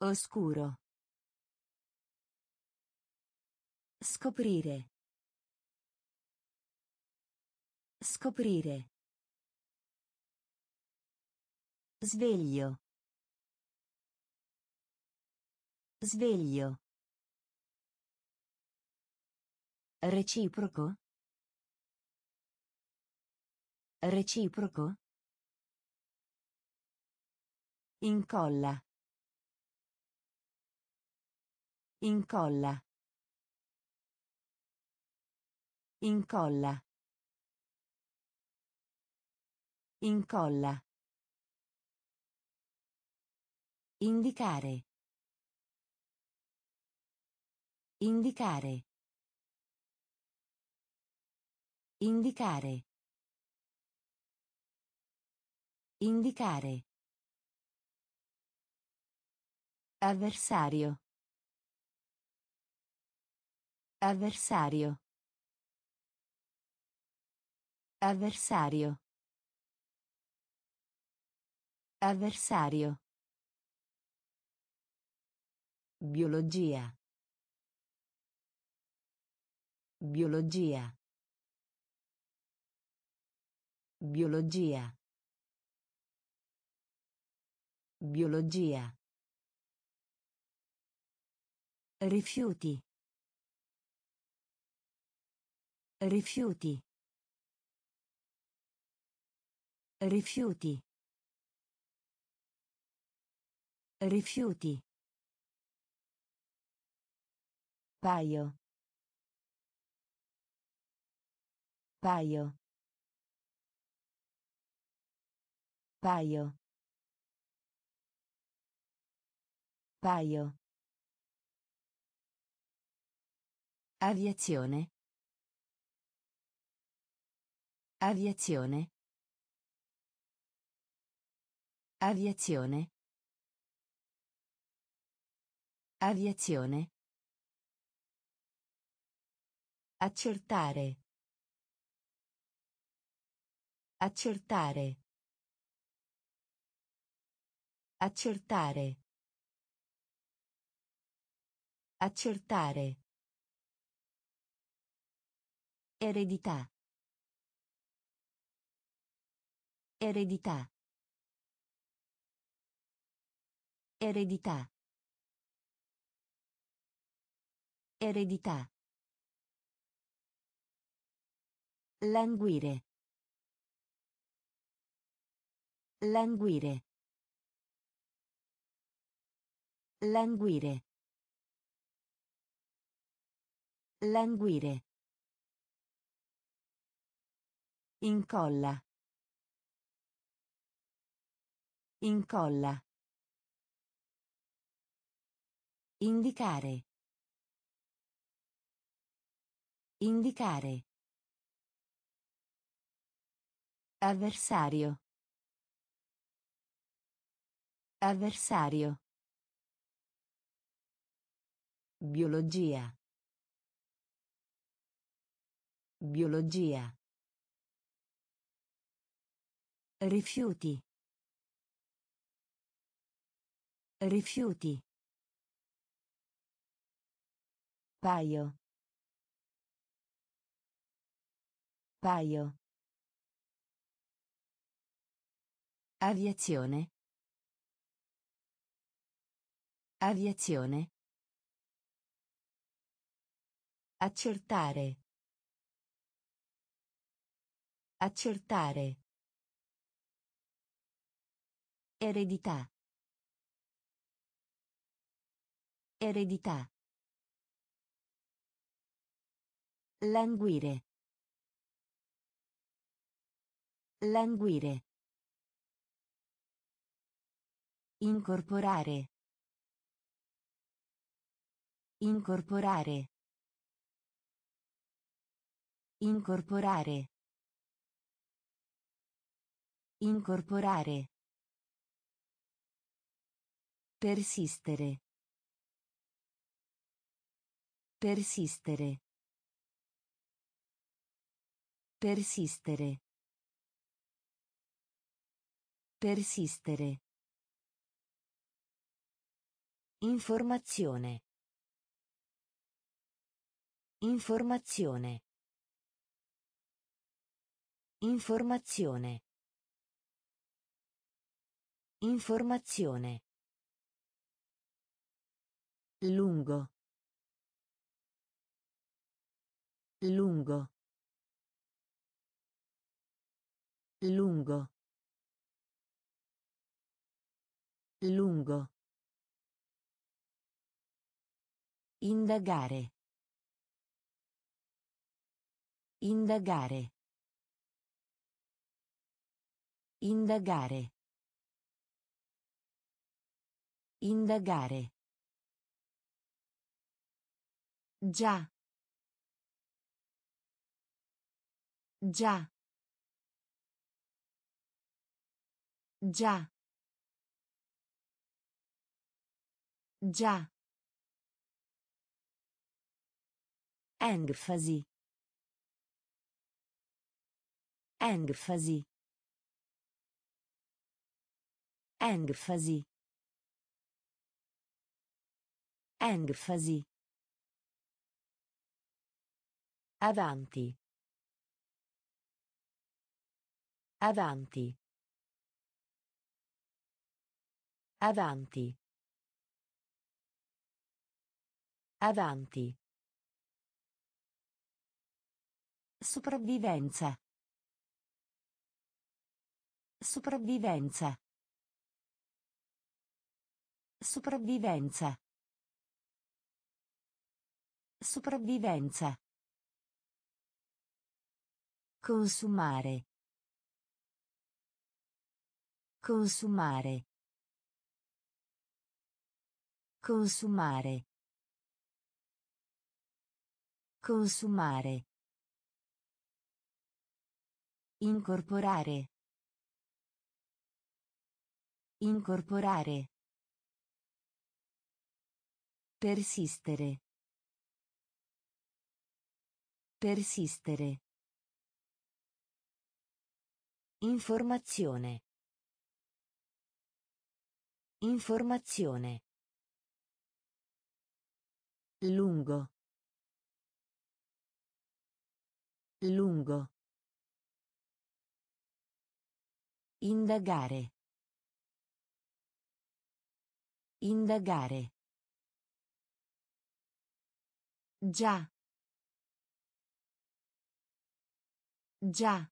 A: Oscuro. Scoprire. Scoprire. Sveglio. Sveglio. Reciproco. Reciproco. Incolla. Incolla. Incolla. Incolla. Indicare. Indicare. Indicare. Indicare. Avversario. Avversario. Avversario. Avversario. Biologia. Biologia. Biologia. Biologia. Rifiuti. Rifiuti. Rifiuti. Rifiuti. Paio. Paio. Paio. Paio. Aviazione. Aviazione. Aviazione. Aviazione. Accertare. Accertare. Accertare. Accertare. Eredità. Eredità. Eredità. Eredità. Languire. Languire. Languire. Languire. Incolla. Incolla. Indicare. Indicare. Avversario. Avversario. Biologia. Biologia. Rifiuti. Rifiuti. Paio. Paio. Aviazione. Aviazione. Accertare. Accertare. Eredità. Eredità. Languire. Languire. Incorporare. Incorporare. Incorporare. Incorporare. Persistere. Persistere. Persistere. Persistere. Informazione. Informazione. Informazione. Informazione. Lungo. Lungo. Lungo. Lungo. Indagare. Indagare. Indagare. Indagare. Già. Già. Già. Già. Enfasi. Enfasi. Enfasi. Enfasi. Avanti. Avanti. Avanti. Avanti. Sopravvivenza. Sopravvivenza. Sopravvivenza. Sopravvivenza. Consumare. Consumare. Consumare. Consumare. Incorporare. Incorporare. Persistere. Persistere. Informazione. Informazione. Lungo. Lungo. Indagare. Indagare. Già. Già.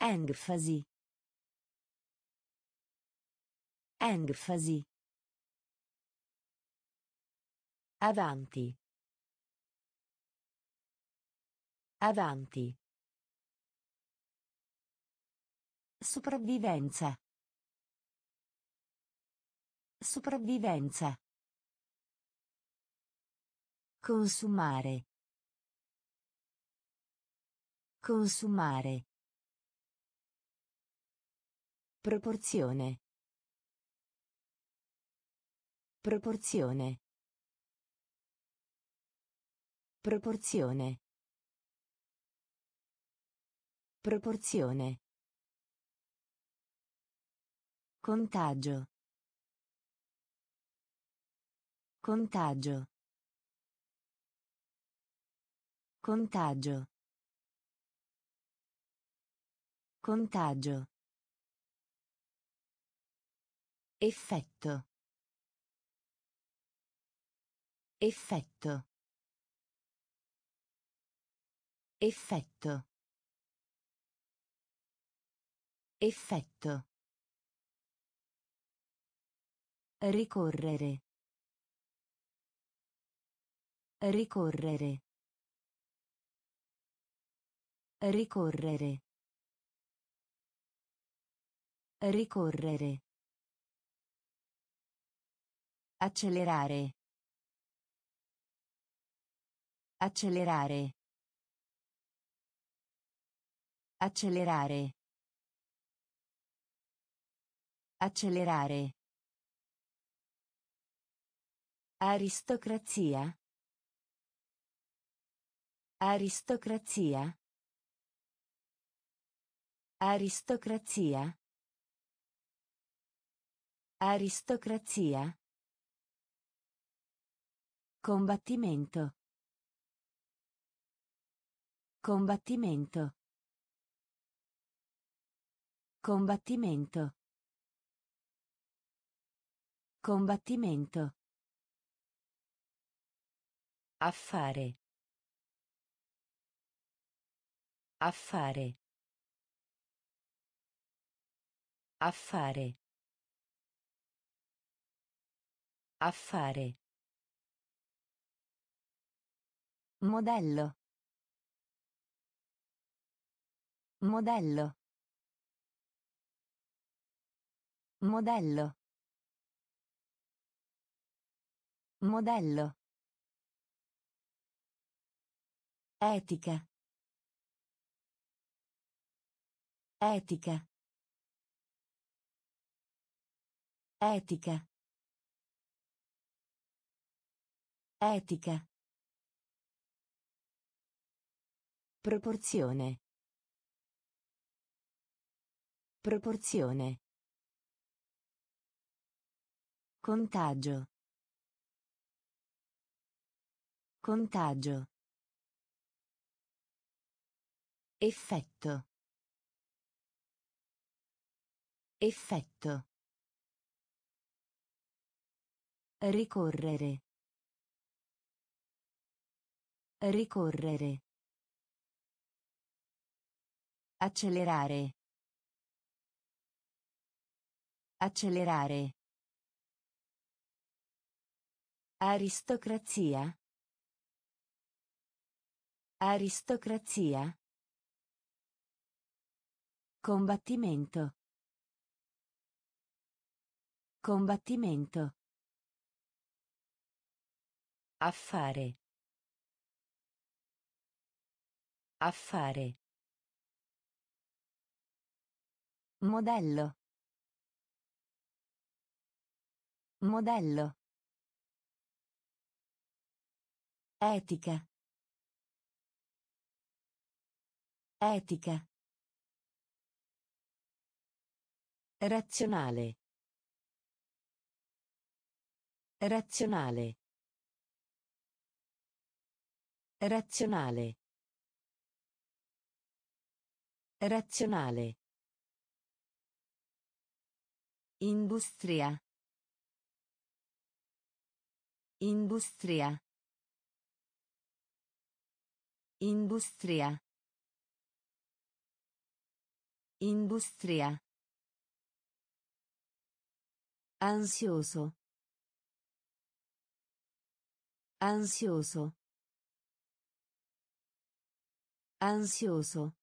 A: Enfasi. Enfasi. Avanti. Avanti. Sopravvivenza. Sopravvivenza. Consumare. Consumare. Proporzione. Proporzione. Proporzione. Proporzione. Contagio. Contagio. Contagio. Contagio. Effetto. Effetto. Effetto. Effetto. Ricorrere. Ricorrere. Ricorrere. Ricorrere. Accelerare. Accelerare. Accelerare. Accelerare. Aristocrazia. Aristocrazia. Aristocrazia. Aristocrazia. Combattimento. Combattimento. Combattimento. Combattimento. Affare. Affare. Affare. Affare. Modello. Modello. Modello. Modello. Etica. Etica. Etica. Etica. Proporzione. Proporzione. Contagio. Contagio. Effetto. Effetto. Ricorrere. Ricorrere. Accelerare. Accelerare. Aristocrazia. Aristocrazia. Combattimento. Combattimento. Affare. Affare. Modello. Modello. Etica. Etica. Razionale. Razionale. Razionale. Razionale. Industria. Industria. Industria. Industria. Ansioso. Ansioso. Ansioso.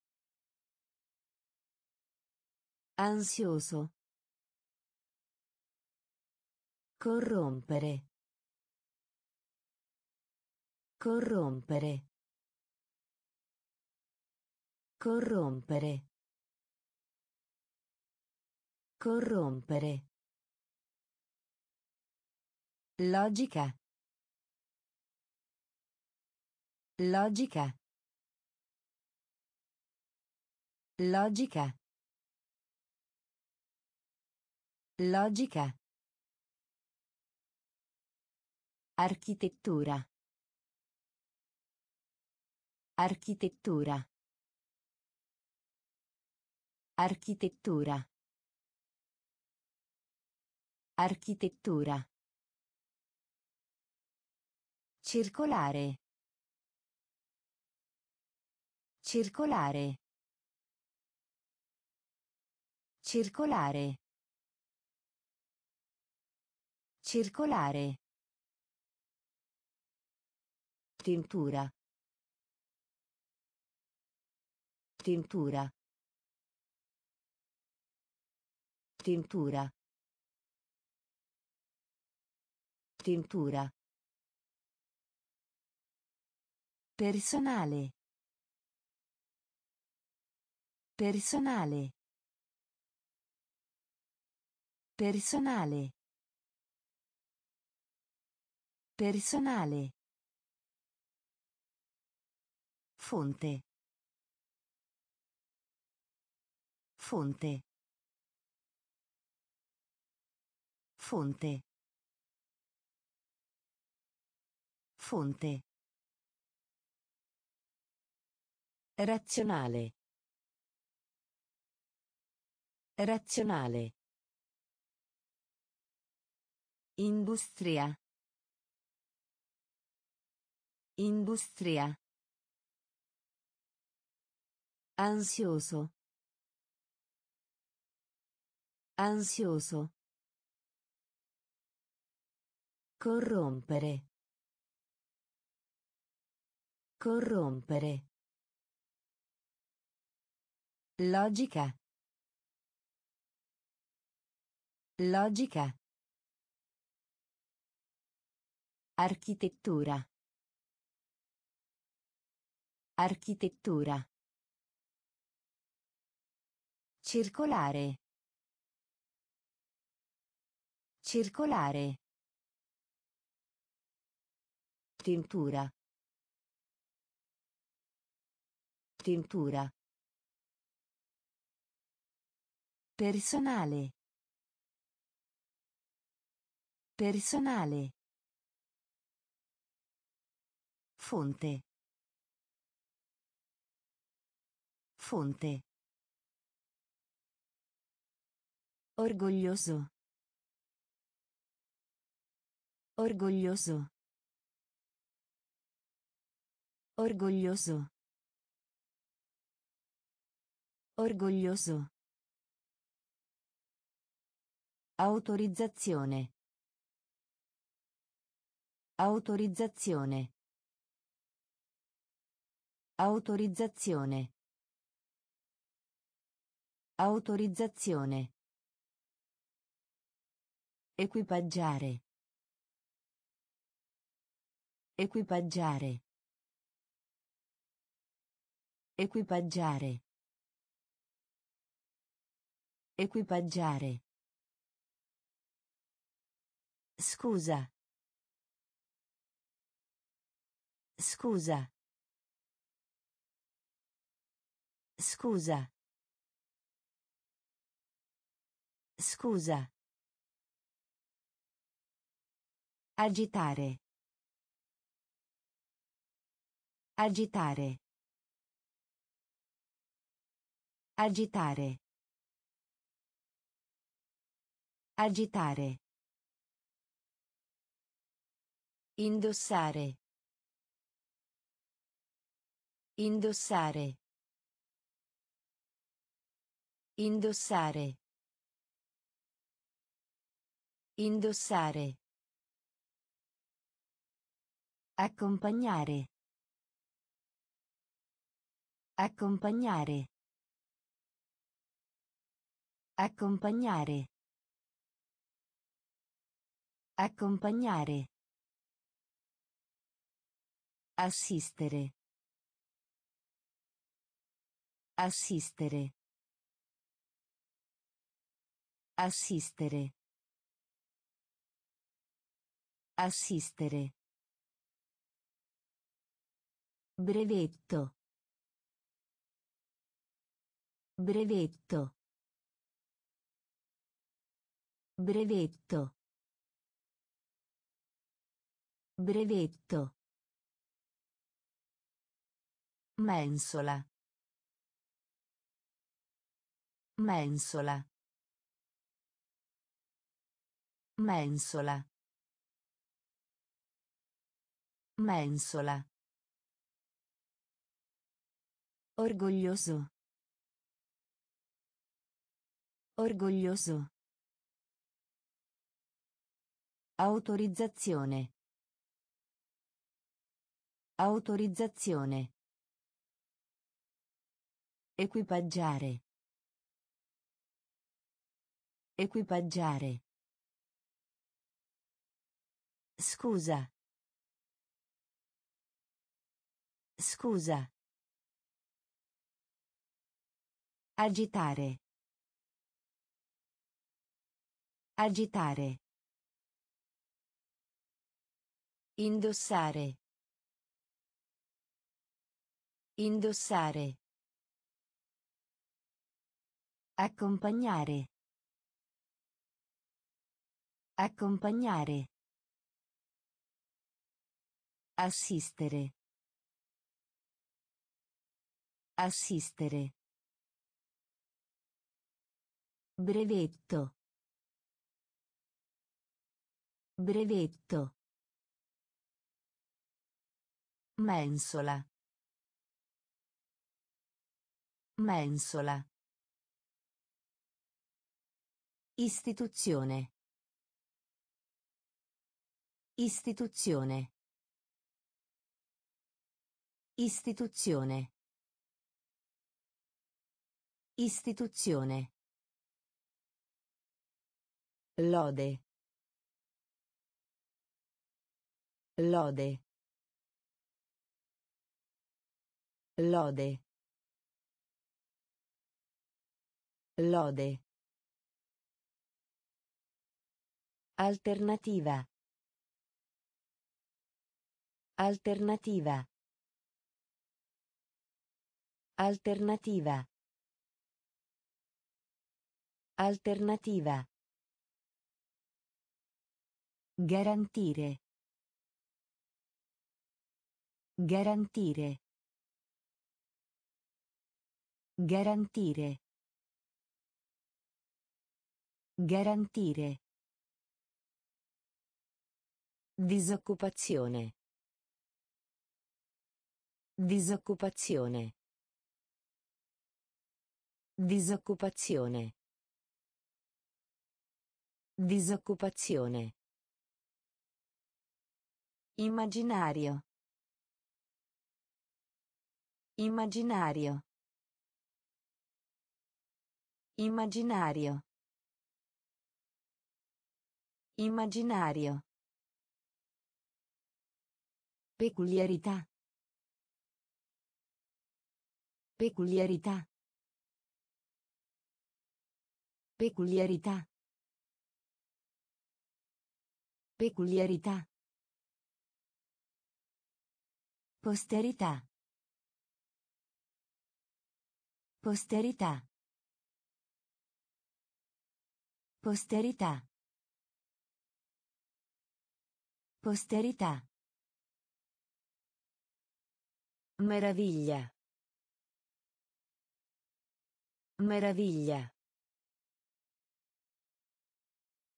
A: Ansioso. Corrompere. Corrompere. Corrompere. Corrompere. Logica. Logica. Logica. Logica. Architettura. Architettura. Architettura. Architettura. Circolare. Circolare. Circolare. Circolare. Tintura. Tintura. Tintura. Tintura. Personale. Personale. Personale. Personale. Fonte. Fonte. Fonte. Fonte. Razionale. Razionale. Industria. Industria. Ansioso. Ansioso. Corrompere. Corrompere. Logica. Logica. Architettura. Architettura. Circolare. Circolare. Tintura. Tintura. Personale. Personale. Fonte. Fonte. Orgoglioso. Orgoglioso. Orgoglioso. Orgoglioso. Autorizzazione. Autorizzazione. Autorizzazione. Autorizzazione. Equipaggiare. Equipaggiare. Equipaggiare. Equipaggiare. Scusa. Scusa. Scusa. Scusa. Agitare. Agitare. Agitare. Agitare. Indossare. Indossare. Indossare. Indossare. Accompagnare. Accompagnare. Accompagnare. Accompagnare. Assistere. Assistere. Assistere. Assistere. Brevetto. Brevetto. Brevetto. Brevetto. Mensola. Mensola. Mensola. Mensola. Orgoglioso. Orgoglioso. Autorizzazione. Autorizzazione. Equipaggiare. Equipaggiare. Scusa. Scusa. Agitare. Agitare. Indossare. Indossare. Accompagnare. Accompagnare. Assistere. Assistere. Brevetto. Brevetto. Mensola. Mensola. Istituzione. Istituzione. Istituzione. Istituzione. Lode. Lode. Lode. Lode. Alternativa. Alternativa. Alternativa. Alternativa. Garantire. Garantire. Garantire. Garantire. Disoccupazione. Disoccupazione. Disoccupazione. Disoccupazione. Immaginario. Immaginario. Immaginario. Immaginario. Peculiarità. Peculiarità. Peculiarità. Peculiarità. Posterità. Posterità. Posterità. Posterità. Meraviglia. Meraviglia.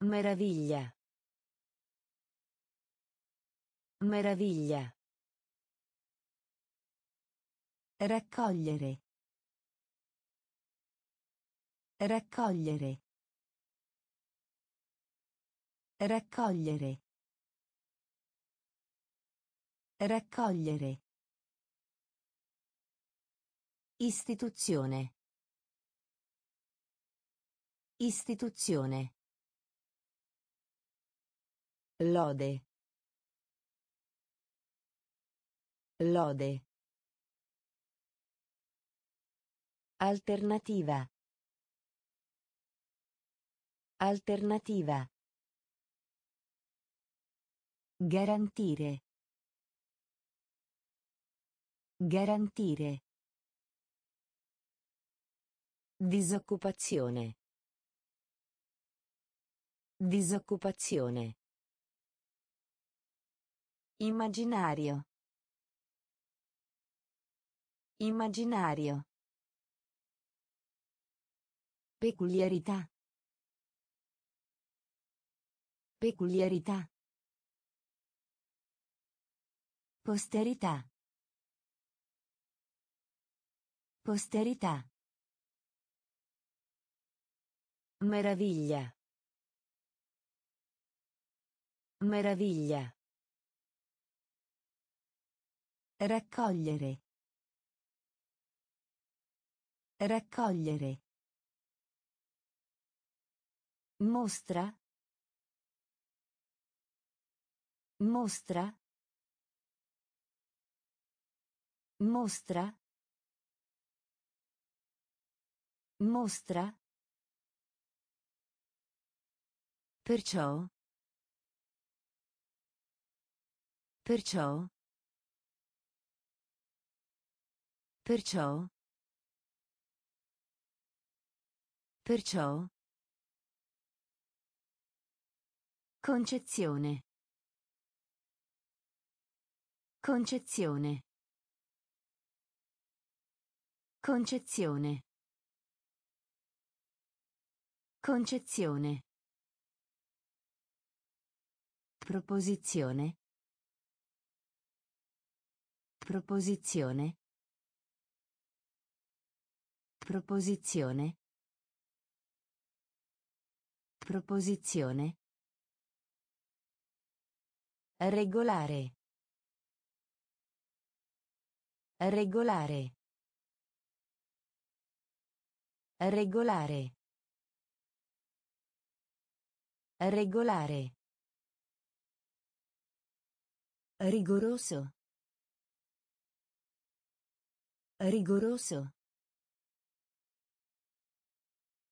A: Meraviglia. Meraviglia. Raccogliere. Raccogliere. Raccogliere. Raccogliere. Istituzione. Istituzione. Lode. Lode. Alternativa. Alternativa. Garantire. Garantire. Disoccupazione. Disoccupazione. Immaginario. Immaginario. Peculiarità. Peculiarità. Posterità. Posterità. Meraviglia. Meraviglia. Raccogliere. Raccogliere. Mostra. Mostra. Mostra. Mostra. Perciò. Perciò. Perciò. Perciò. Concezione. Concezione. Concezione. Concezione. Proposizione. Proposizione. Proposizione. Proposizione. Regolare. Regolare. Regolare. Regolare. Rigoroso. Rigoroso.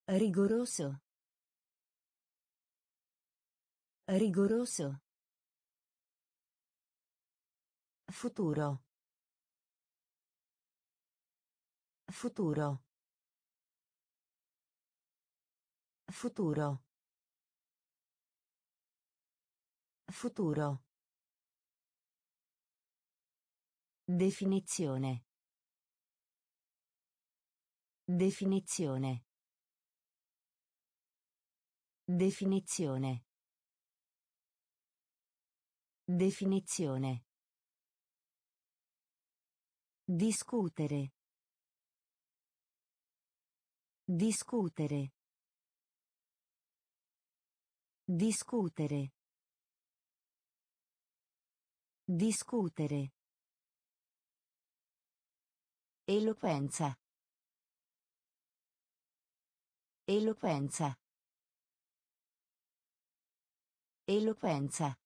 A: Rigoroso. Rigoroso. Futuro. Futuro. Futuro. Futuro. Definizione. Definizione. Definizione. Definizione. Discutere. Discutere. Discutere. Discutere. Eloquenza. Eloquenza. Eloquenza.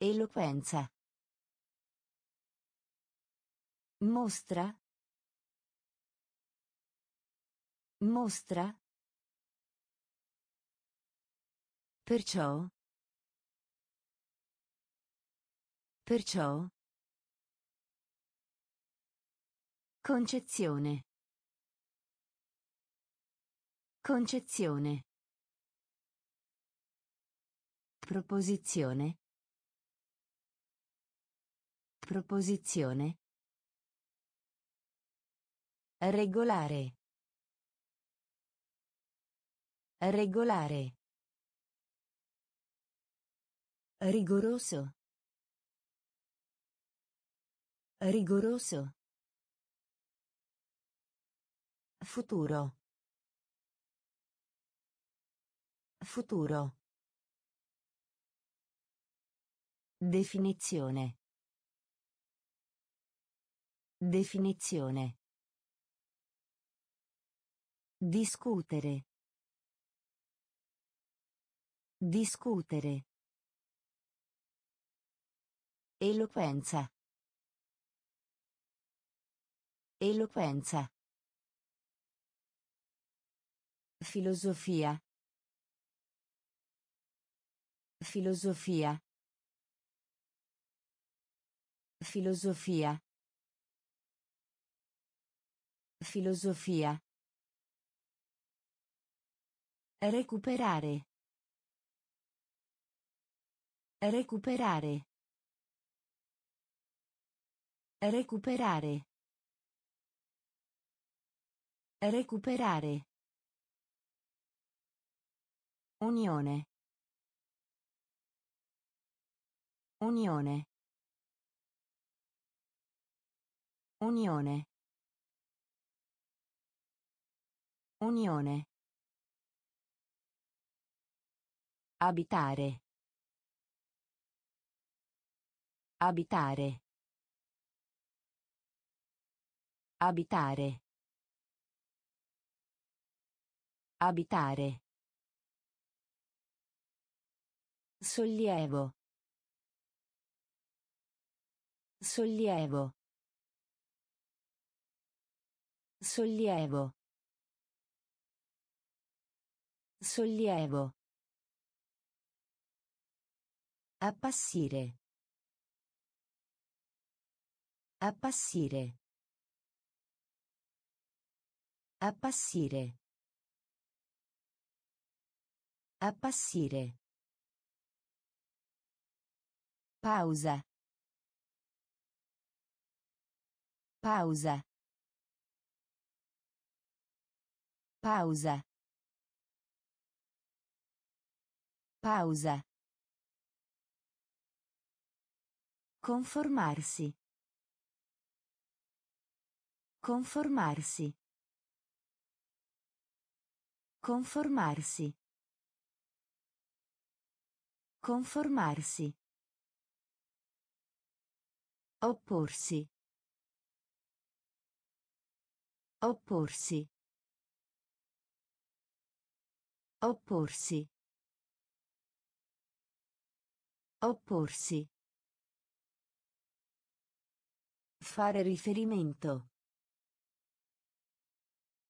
A: Eloquenza. Mostra. Mostra. Perciò. Perciò. Concezione. Concezione. Proposizione. Proposizione. Regolare. Regolare. Rigoroso. Rigoroso. Futuro. Futuro. Definizione. Definizione. Discutere. Discutere. Eloquenza. Eloquenza. Filosofia. Filosofia. Filosofia. Filosofia. Recuperare. Recuperare. Recuperare. Recuperare. Unione. Unione. Unione. Unione. Abitare. Abitare. Abitare. Abitare. Sollievo. Sollievo. Sollievo. Sollievo. Appassire. Appassire. Appassire. Appassire. Pausa. Pausa. Pausa. Pausa. Conformarsi. Conformarsi. Conformarsi. Conformarsi. Opporsi. Opporsi. Opporsi. Opporsi. Fare riferimento.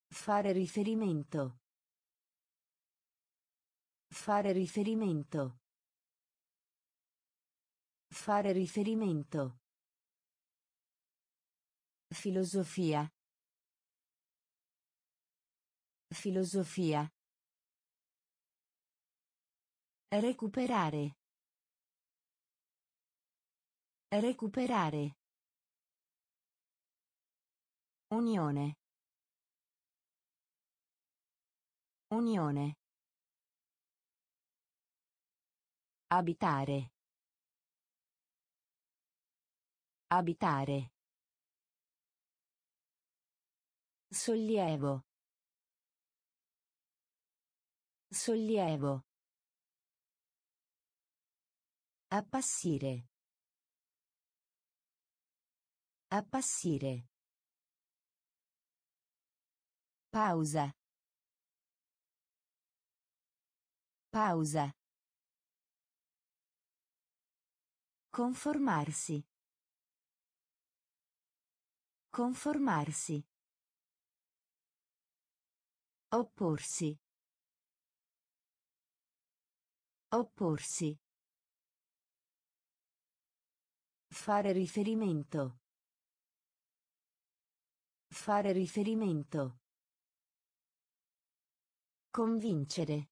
A: Fare riferimento. Fare riferimento. Fare riferimento. Filosofia. Filosofia. Recuperare. Recuperare. Unione. Unione. Abitare. Abitare. Sollievo. Sollievo. Appassire. Appassire. Pausa. Pausa. Conformarsi. Conformarsi. Opporsi. Opporsi. Fare riferimento. Fare riferimento. Convincere.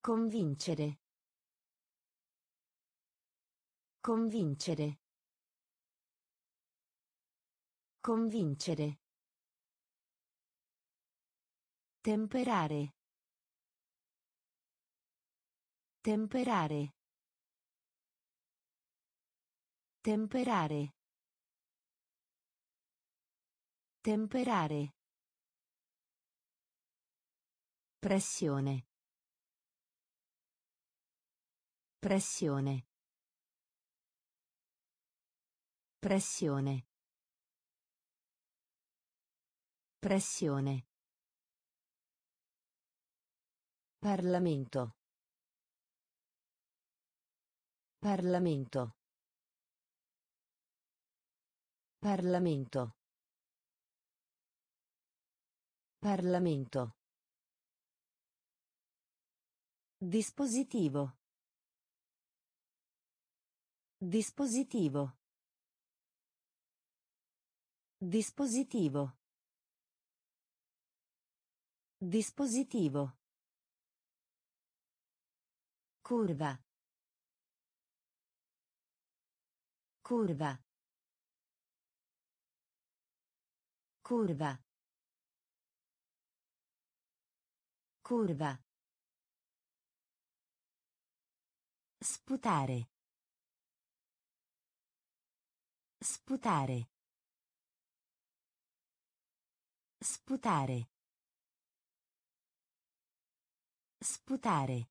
A: Convincere. Convincere. Convincere. Temperare. Temperare. Temperare. Temperare. Pressione. Pressione. Pressione. Pressione. Parlamento. Parlamento. Parlamento. Parlamento. Dispositivo. Dispositivo. Dispositivo. Dispositivo. Curva. Curva. Curva. Curva. Sputare. Sputare. Sputare. Sputare.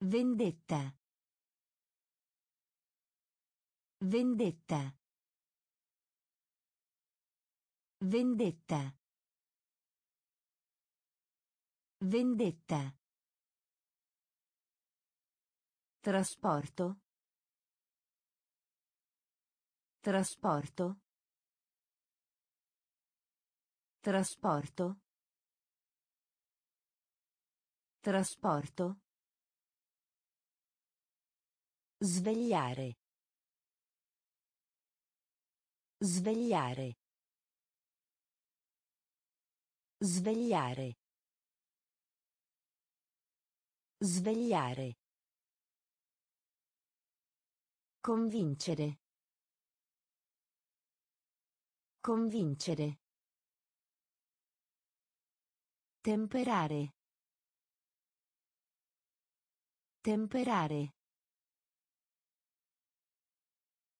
A: Vendetta. Vendetta. Vendetta. Vendetta. Trasporto. Trasporto. Trasporto. Trasporto. Svegliare. Svegliare. Svegliare. Svegliare. Convincere. Convincere. Temperare. Temperare.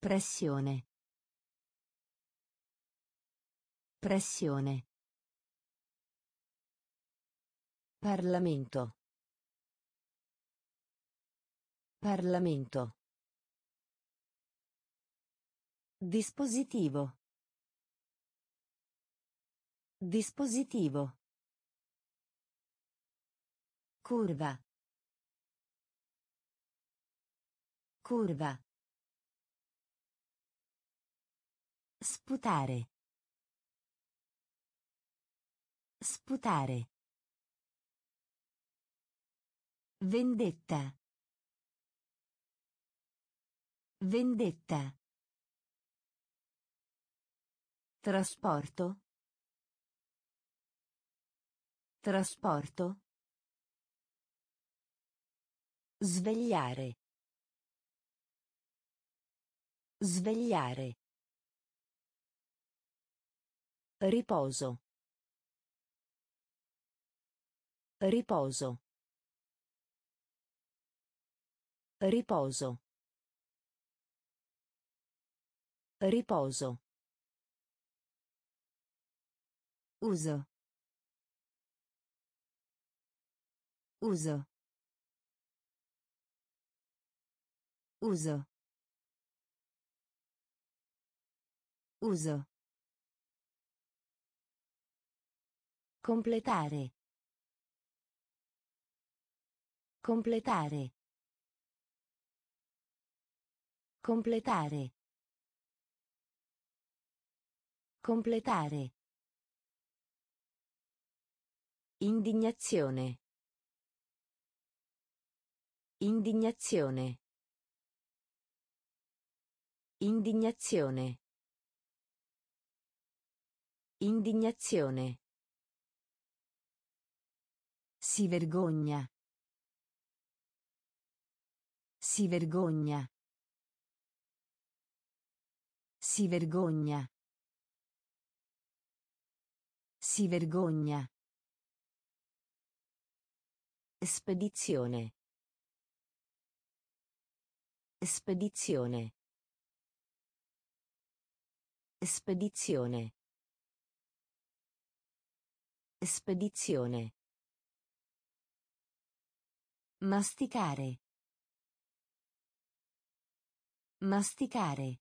A: Pressione. Pressione. Parlamento. Parlamento. Dispositivo. Dispositivo. Curva. Curva. Sputare. Sputare. Vendetta. Vendetta. Trasporto. Trasporto. Svegliare. Svegliare. Riposo. Riposo. Riposo. Riposo. Uso. Uso. Uso. Uso. Completare. Completare. Completare. Completare. Indignazione. Indignazione. Indignazione. Indignazione. Si vergogna. Si vergogna. Si vergogna. Si vergogna. Spedizione. Spedizione. Spedizione. Spedizione. Masticare. Masticare.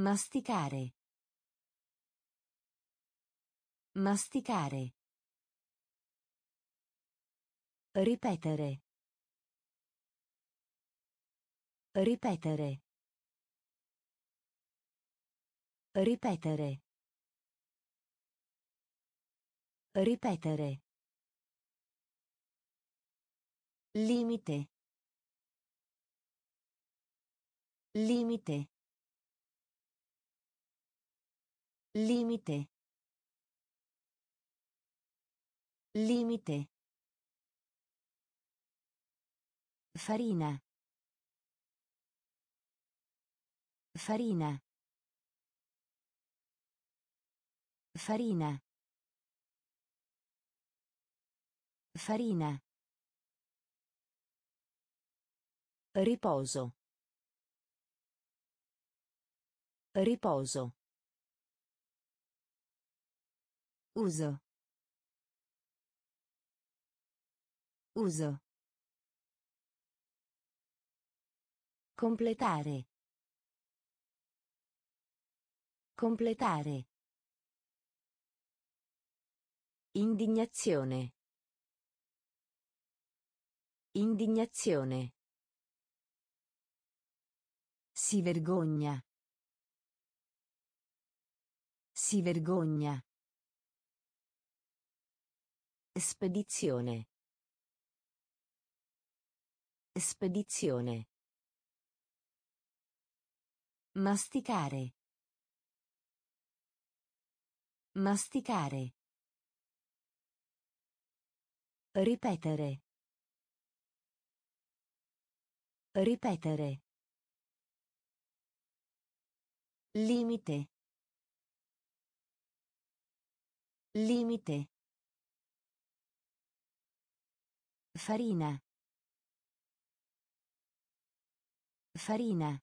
A: Masticare. Masticare. Ripetere. Ripetere. Ripetere. Ripetere. Limite. Limite. Limite. Limite. Farina. Farina. Farina. Farina. Riposo. Riposo. Uso. Uso. Completare. Completare. Indignazione. Indignazione. Si vergogna. Si vergogna. Spedizione. Spedizione. Masticare. Masticare. Ripetere. Ripetere. Limite. Limite. Farina. Farina.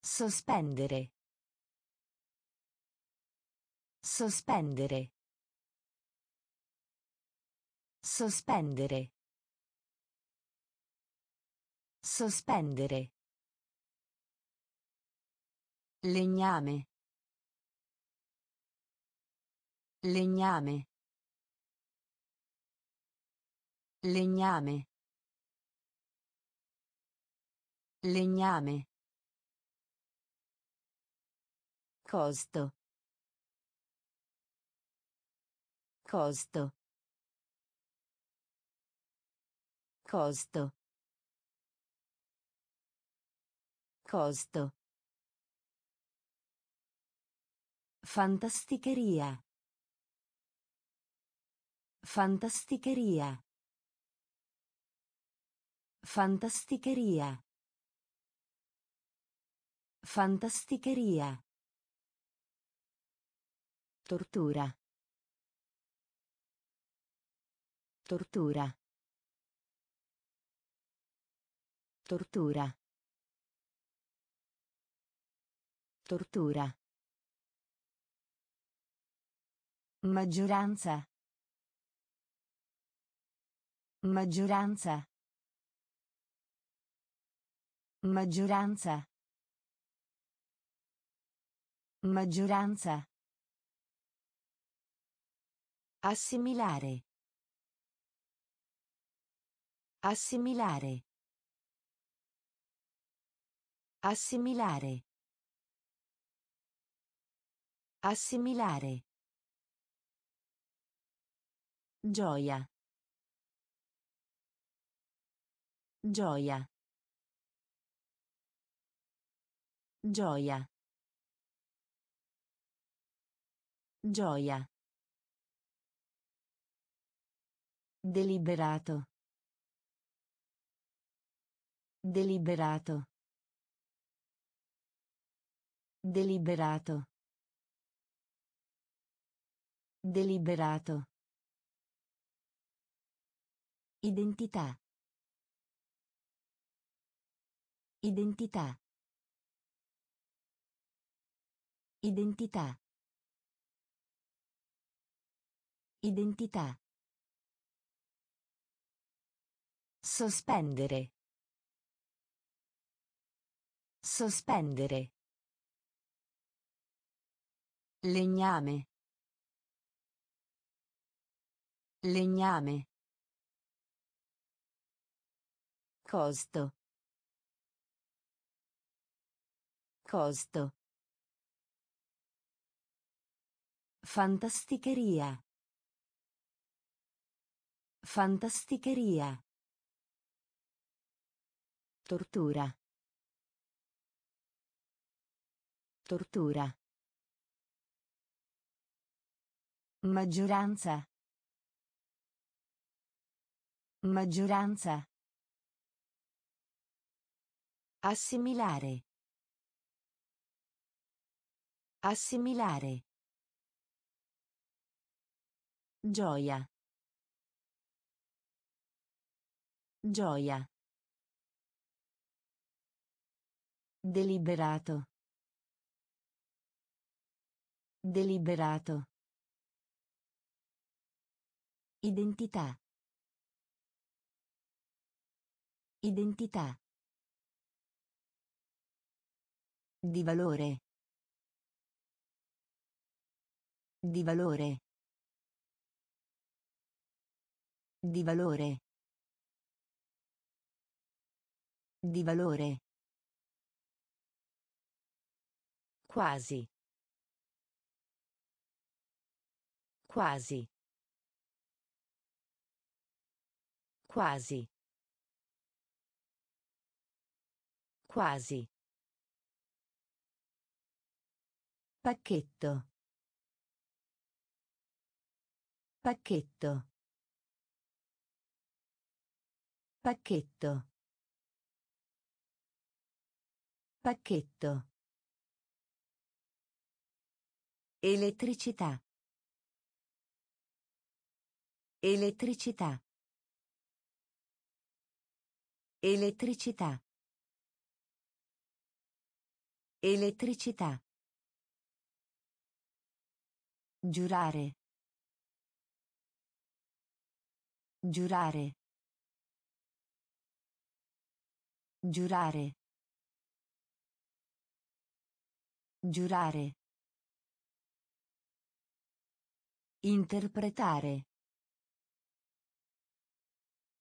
A: Sospendere. Sospendere. Sospendere. Sospendere. Legname. Legname. Legname. Legname. Costo. Costo. Costo. Costo. Fantasticheria. Fantasticheria. Fantasticheria. Fantasticheria. Tortura. Tortura. Tortura. Tortura. Maggioranza. Maggioranza. Maggioranza. Maggioranza. Assimilare. Assimilare. Assimilare. Assimilare. Gioia. Gioia. Gioia. Gioia. Deliberato. Deliberato. Deliberato. Deliberato. Identità. Identità. Identità. Identità. Sospendere. Sospendere. Legname. Legname. Costo. Costo. Fantasticheria. Fantasticheria. Tortura. Tortura. Maggioranza. Maggioranza. Assimilare. Assimilare. Gioia. Gioia. Deliberato. Deliberato. Identità. Identità. Di valore. Di valore. Di valore. Di valore. Quasi. Quasi. Quasi. Quasi. Pacchetto. Pacchetto. Pacchetto. Pacchetto. Elettricità. Elettricità. Elettricità. Elettricità. Giurare. Giurare. Giurare. Giurare. Interpretare.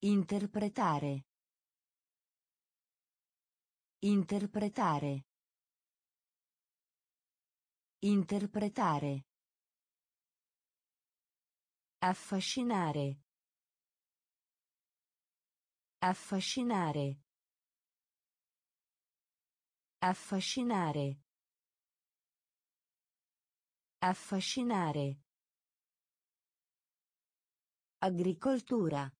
A: Interpretare. Interpretare. Interpretare. Affascinare. Affascinare. Affascinare. Affascinare. Agricoltura.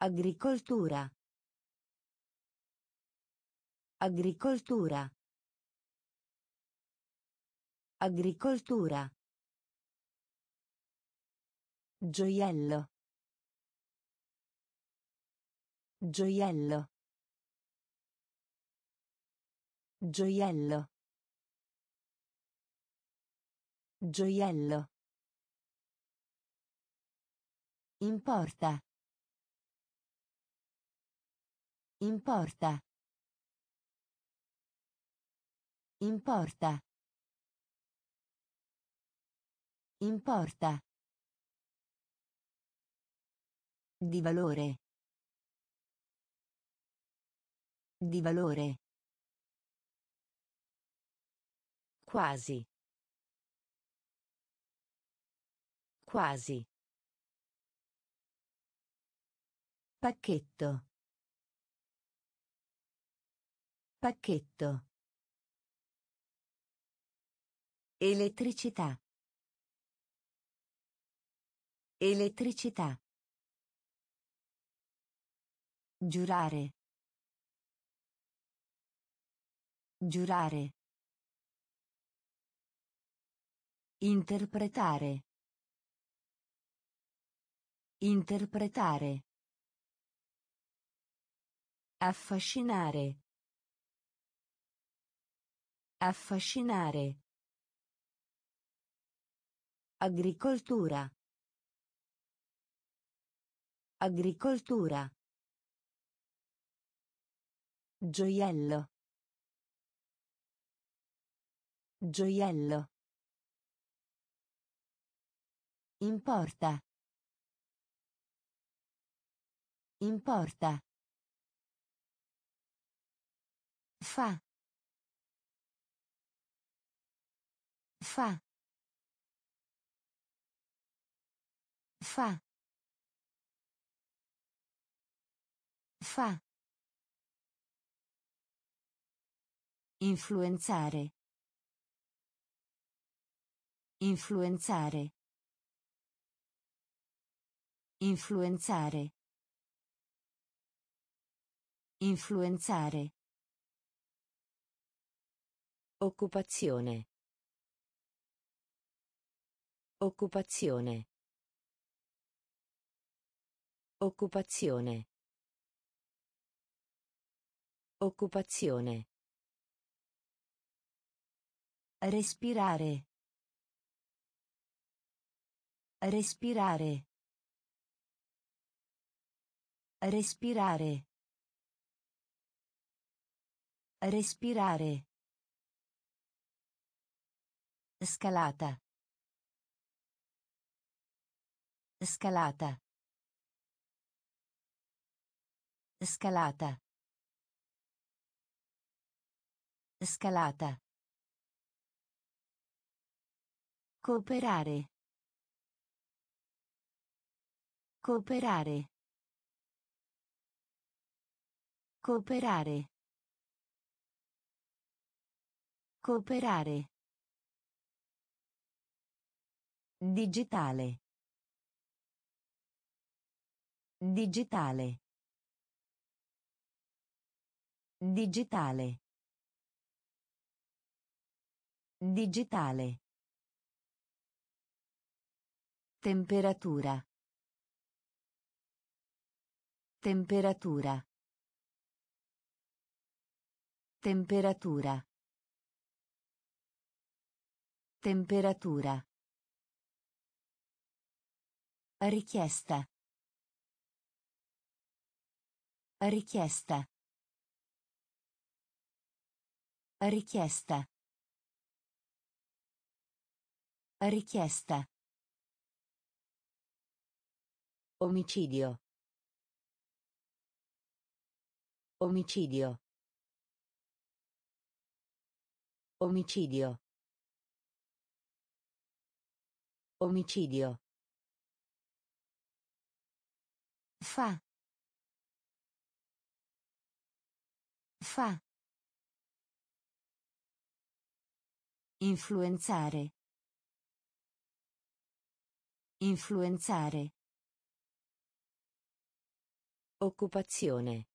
A: Agricoltura. Agricoltura. Agricoltura. Gioiello. Gioiello. Gioiello. Gioiello. Importa. Importa. Importa. Importa. Di valore. Di valore. Quasi. Quasi. Pacchetto. Pacchetto. Elettricità. Elettricità. Giurare. Giurare. Interpretare. Interpretare. Affascinare. Affascinare. Agricoltura. Agricoltura. Gioiello. Gioiello. Importa. Importa. Fa. Fa. Fa. Fa. Influenzare. Influenzare. Influenzare. Influenzare. Occupazione. Occupazione. Occupazione. Occupazione. Respirare. Respirare. Respirare. Respirare. Scalata. Scalata. Scalata. Scalata. Cooperare. Cooperare. Cooperare. Cooperare. Digitale. Digitale. Digitale. Digitale. Temperatura. Temperatura. Temperatura. Temperatura. Richiesta. Richiesta. Richiesta. Richiesta. Omicidio. Omicidio. Omicidio. Omicidio. Fa. Fa. Influenzare. Influenzare. Occupazione.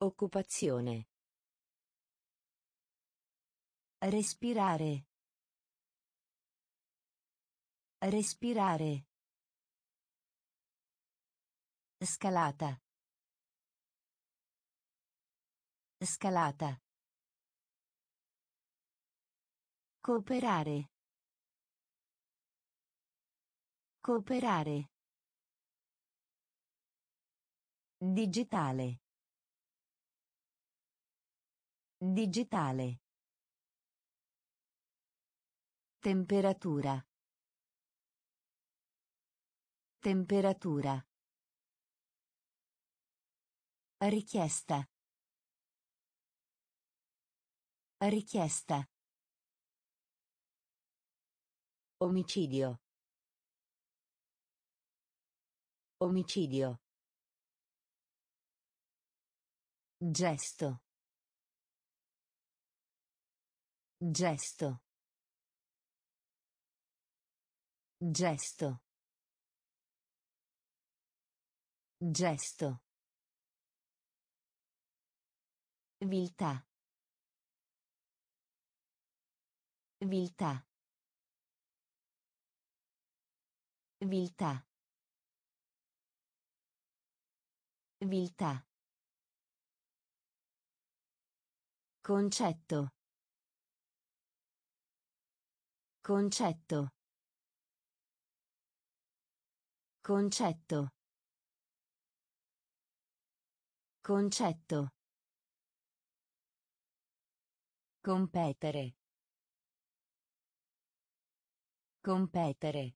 A: Occupazione. Respirare. Respirare. Scalata. Scalata. Cooperare. Cooperare. Digitale. Digitale. Temperatura. Temperatura. Richiesta. Richiesta. Omicidio. Omicidio. Gesto. Gesto. Gesto. Gesto. Viltà. Viltà. Viltà. Viltà. Concetto. Concetto. Concetto. Concetto. Competere. Competere.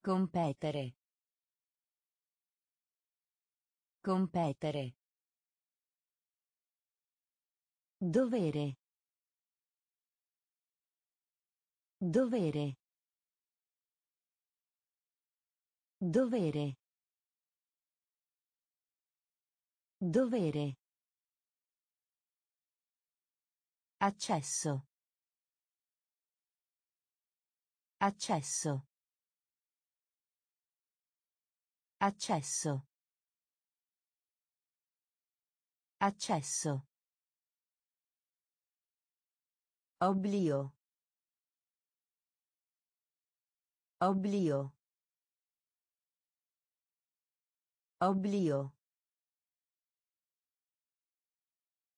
A: Competere. Competere. Dovere. Dovere. Dovere. Dovere. Accesso. Accesso. Accesso. Accesso. Oblio. Oblio. Oblio.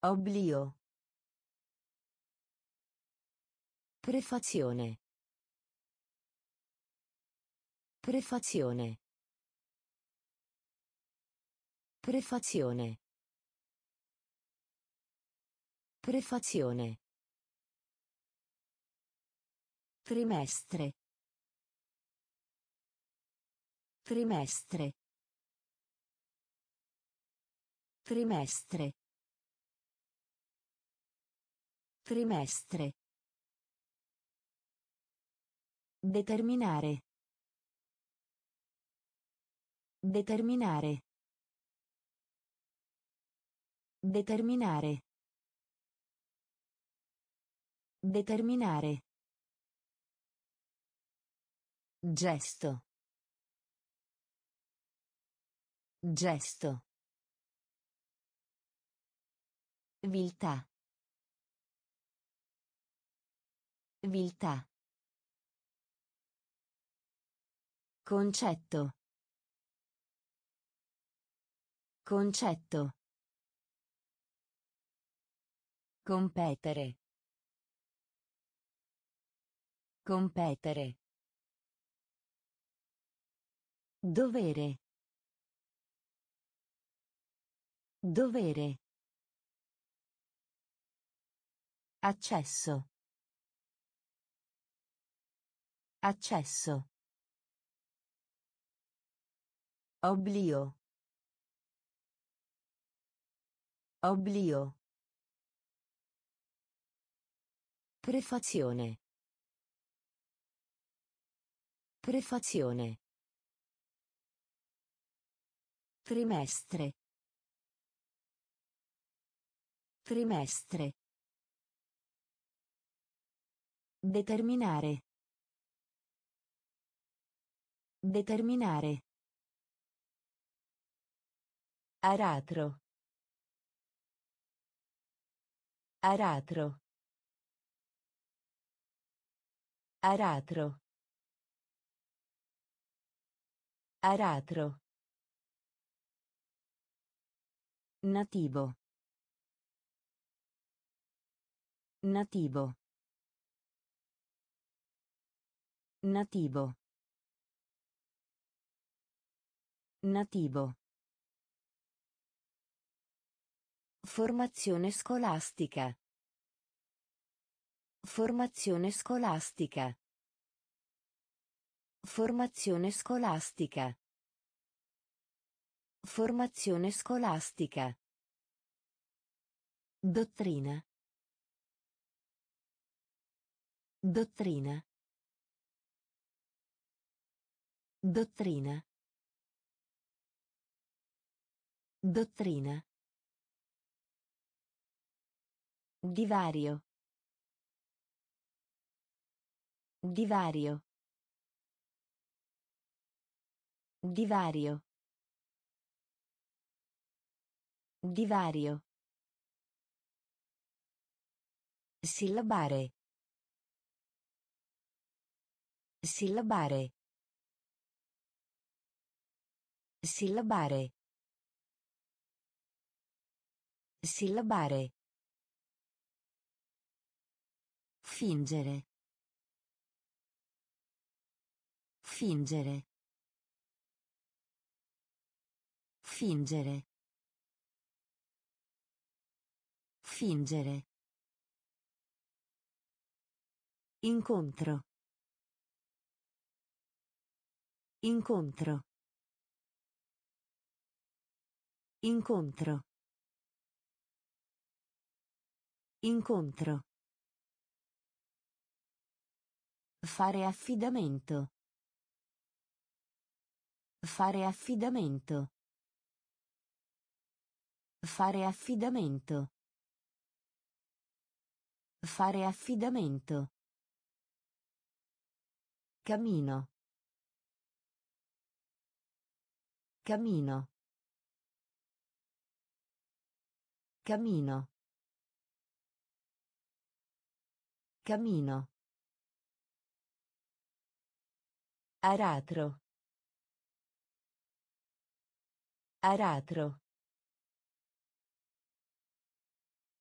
A: Oblio. Prefazione. Prefazione. Prefazione. Prefazione. Trimestre. Trimestre. Trimestre. Trimestre. Determinare. Determinare. Determinare. Determinare. Gesto. Gesto. Viltà. Viltà. Concetto. Concetto. Competere. Competere. Dovere. Dovere. Accesso. Accesso. Oblio. Oblio. Prefazione. Prefazione. Trimestre. Trimestre. Determinare. Determinare. Aratro. Aratro. Aratro. Aratro. Nativo. Nativo. Nativo. Nativo. Formazione scolastica. Formazione scolastica. Formazione scolastica. Formazione scolastica. Dottrina. Dottrina. Dottrina. Dottrina. Divario. Divario. Divario. Divario. Sillabare. Sillabare. Sillabare. Sillabare. Fingere. Fingere. Fingere. Fingere. Incontro. Incontro. Incontro. Incontro. Fare affidamento. Fare affidamento. Fare affidamento. Fare affidamento. Camino. Camino. Camino. Camino. Aratro. Aratro.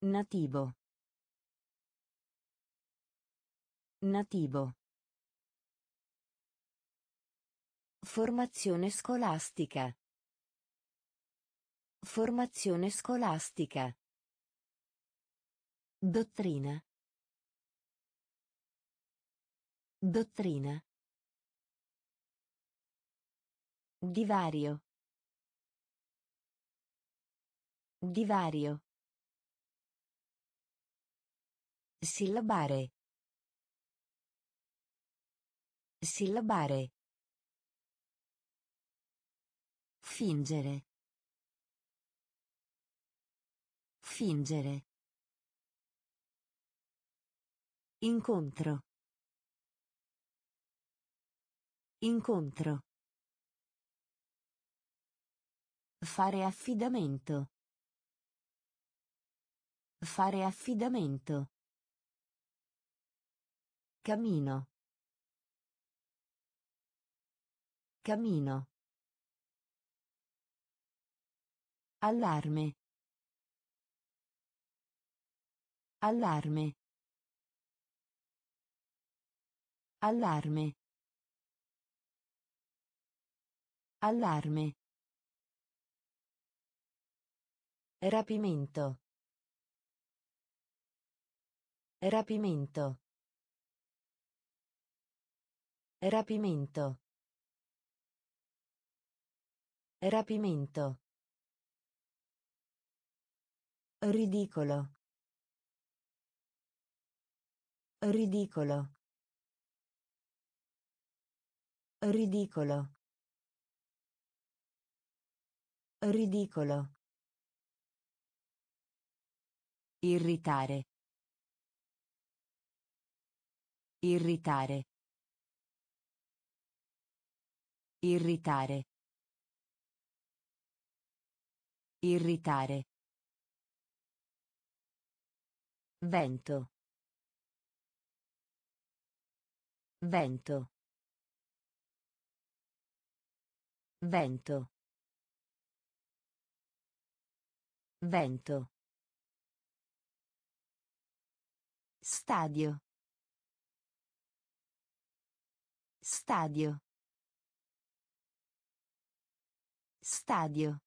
A: Nativo. Nativo. Formazione scolastica. Formazione scolastica. Dottrina. Dottrina. Divario. Divario. Sillabare. Sillabare. Fingere. Fingere. Incontro. Incontro. Fare affidamento. Fare affidamento. Camino. Camino. Allarme. Allarme. Allarme. Allarme. Rapimento. Rapimento. Rapimento. Rapimento. Ridicolo. Ridicolo. Ridicolo. Ridicolo. Irritare. Irritare. Irritare. Irritare. Vento. Vento. Vento. Vento. Stadio. Stadio. Stadio.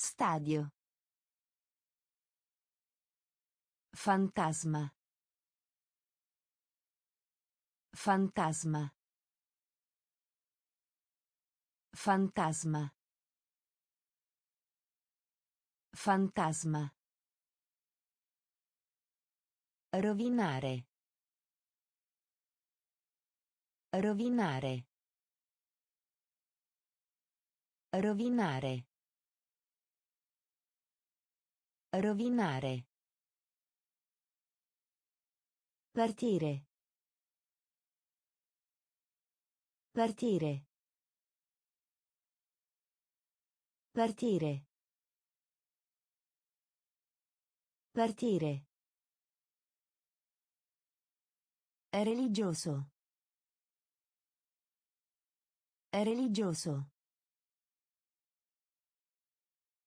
A: Stadio. Fantasma. Fantasma. Fantasma. Fantasma. Rovinare. Rovinare. Rovinare. Rovinare. Partire. Partire. Partire. Partire. È religioso. È religioso.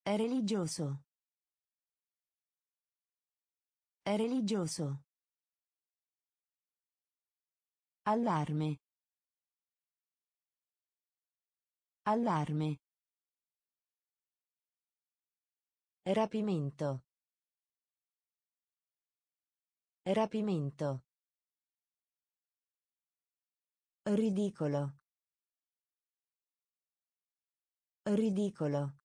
A: È religioso religioso. Allarme. Allarme. Rapimento. Rapimento. Ridicolo. Ridicolo.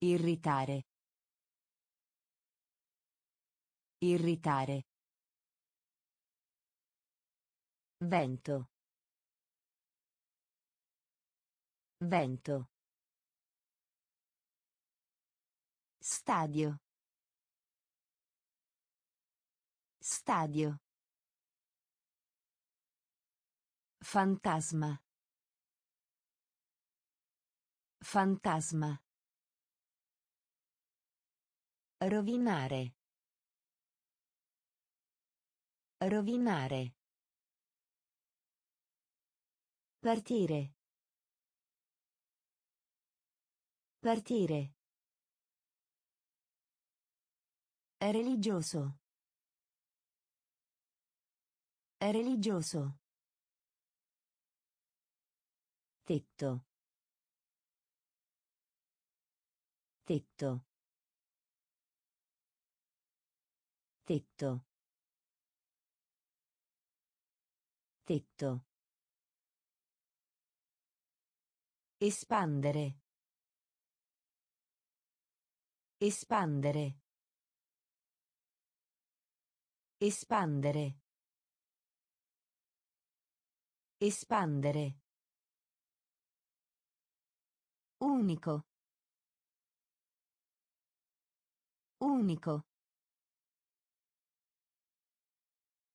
A: Irritare. Irritare. Vento. Vento. Stadio. Stadio. Fantasma. Fantasma. Rovinare. Rovinare. Partire. Partire. Religioso. Religioso. Tetto. Tetto. Tetto. Tetto. Espandere. Espandere. Espandere. Espandere. Unico. Unico.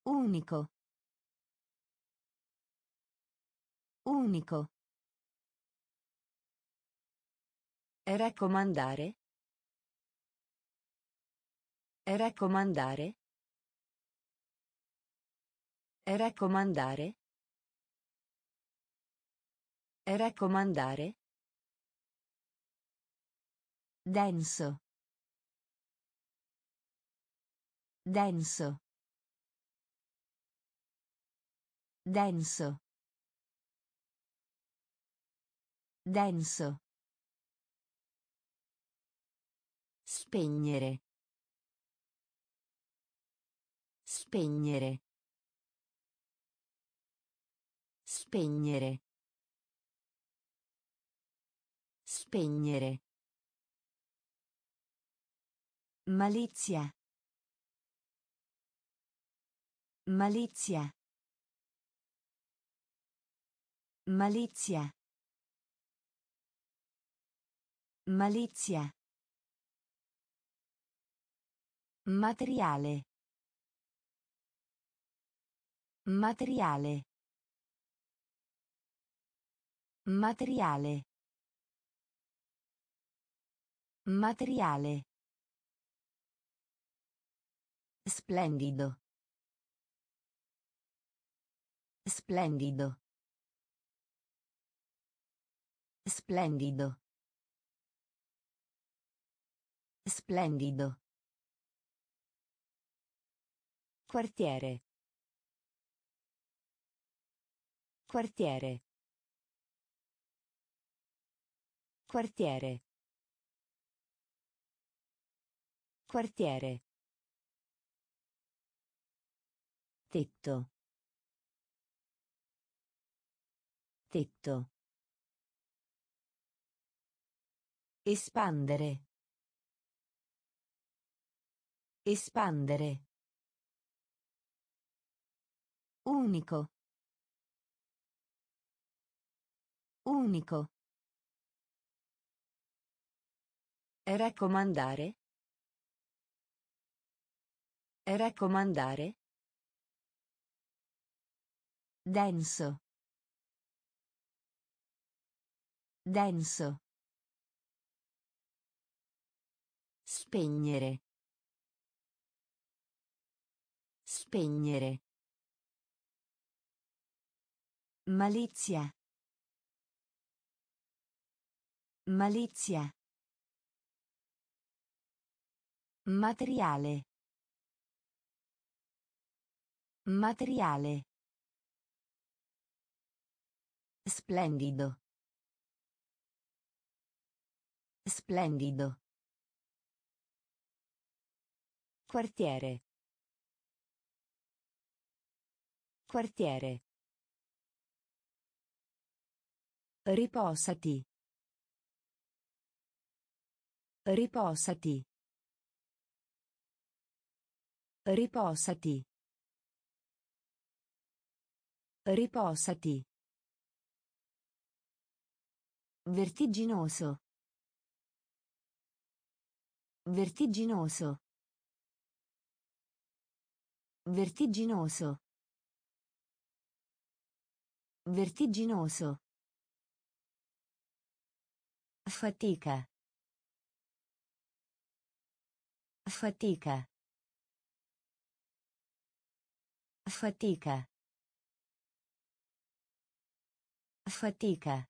A: Unico. Unico. Raccomandare. Raccomandare. Raccomandare. Raccomandare. Denso. Denso. Denso. Denso. Spegnere. Spegnere. Spegnere. Spegnere. Malizia. Malizia. Malizia. Malizia. Materiale. Materiale. Materiale. Materiale. Splendido. Splendido. Splendido. Splendido. Quartiere. Quartiere. Quartiere. Quartiere. Tetto. Tetto. Espandere. Espandere. Unico. Unico. Raccomandare. Raccomandare. Denso. Denso. Spegnere. Spegnere. Malizia. Malizia. Materiale. Materiale. Splendido. Splendido. Quartiere. Quartiere. Riposati. Riposati. Riposati. Riposati. Vertiginoso. Vertiginoso. Vertiginoso. Vertiginoso. Fatica. Fatica. Fatica. Fatica.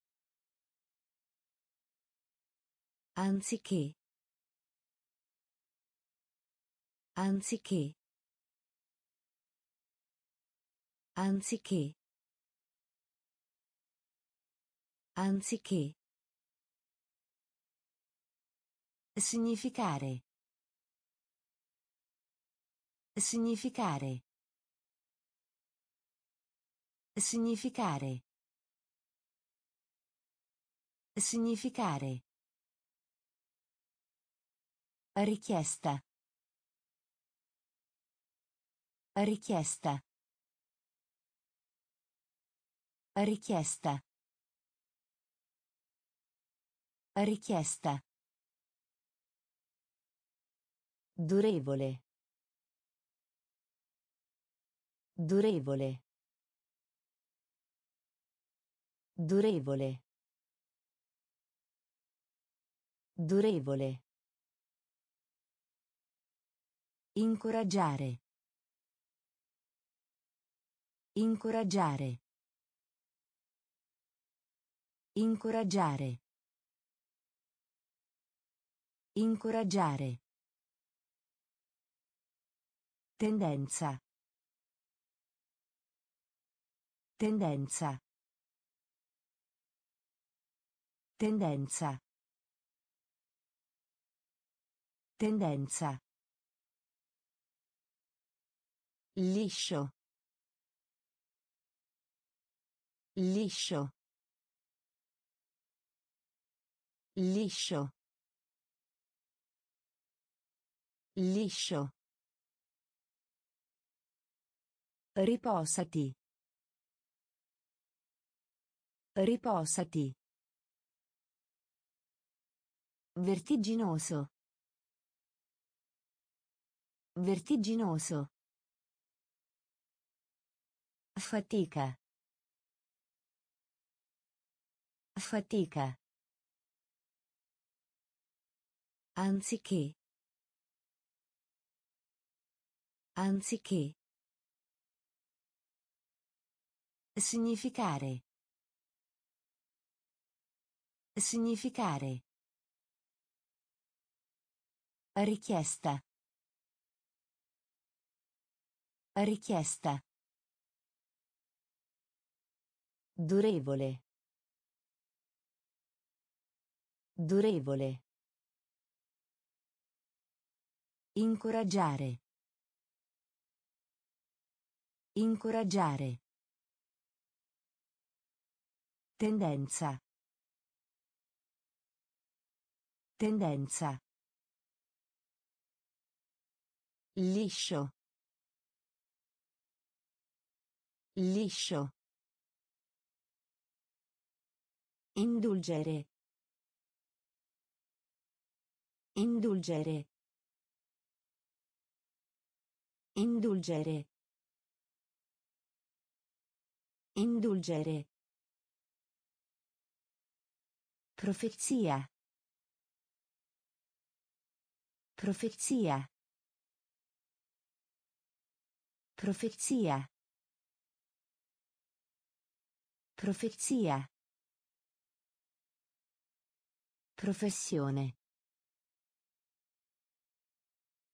A: Anziché. Anziché. Anziché. Anziché. Significare. Significare. Significare. Significare. Richiesta. Richiesta. Richiesta. Richiesta. Durevole. Durevole. Durevole. Durevole. Incoraggiare. Incoraggiare. Incoraggiare. Incoraggiare. Tendenza. Tendenza. Tendenza. Tendenza. Liscio. Liscio. Liscio. Liscio. Riposati. Riposati. Vertiginoso. Vertiginoso. Fatica. Fatica. Anziché. Anziché. Significare. Significare. Richiesta. Richiesta. Durevole. Durevole. Incoraggiare. Incoraggiare. Tendenza. Tendenza. Liscio. Liscio. Indulgere. Indulgere. Indulgere. Indulgere. Profezia. Profezia. Profezia. Profezia. Professione.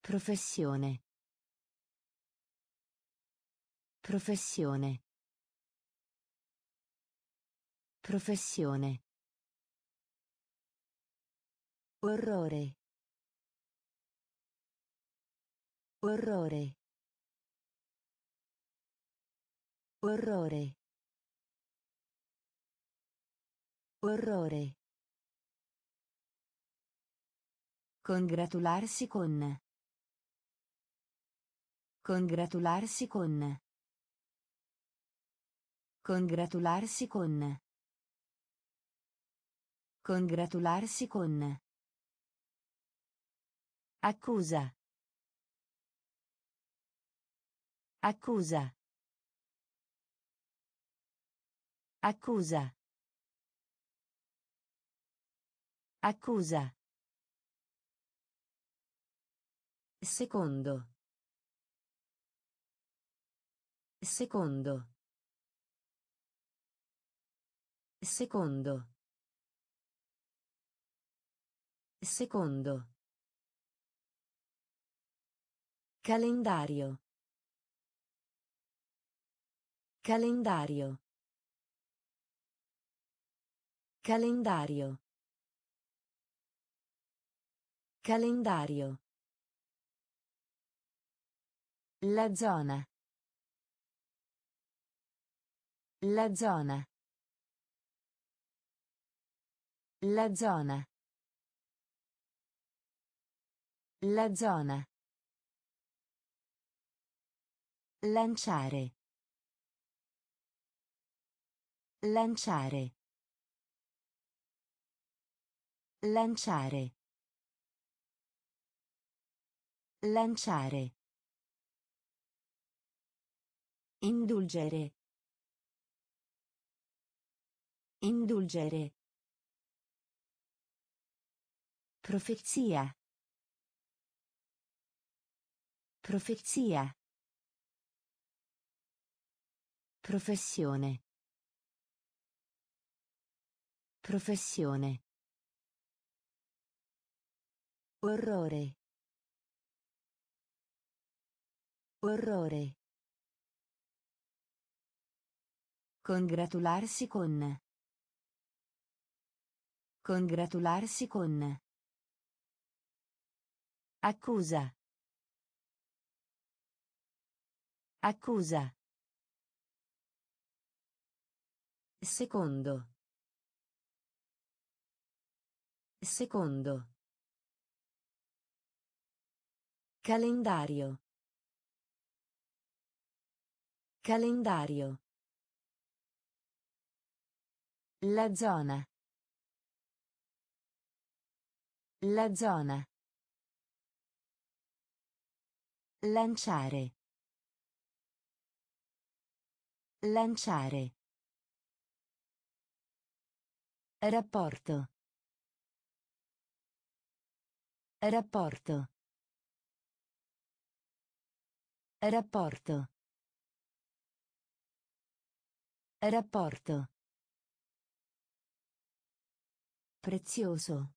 A: Professione. Professione. Professione. Orrore. Orrore. Orrore. Orrore. Congratularsi con. Congratularsi con. Congratularsi con. Congratularsi con. Accusa. Accusa. Accusa. Accusa. Secondo. Secondo. Secondo. Secondo. Calendario. Calendario. Calendario. Calendario. La zona. La zona. La zona. La zona. Lanciare. Lanciare. Lanciare. Lanciare. Indulgere. Indulgere. Profezia. Profezia. Professione. Professione. Orrore. Orrore. Congratularsi con. Congratularsi con. Accusa. Accusa. Secondo. Secondo. Calendario. Calendario. La zona. La zona. Lanciare. Lanciare. Rapporto. Rapporto. Rapporto. Rapporto. Prezioso.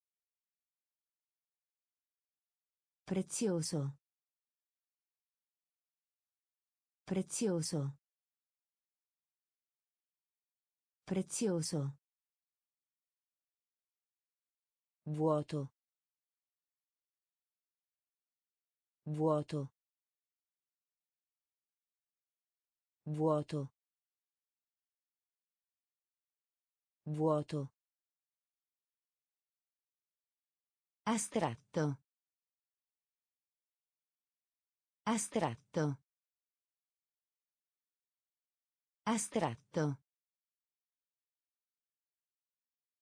A: Prezioso. Prezioso. Prezioso. Vuoto. Vuoto. Vuoto. Vuoto. Astratto. Astratto. Astratto.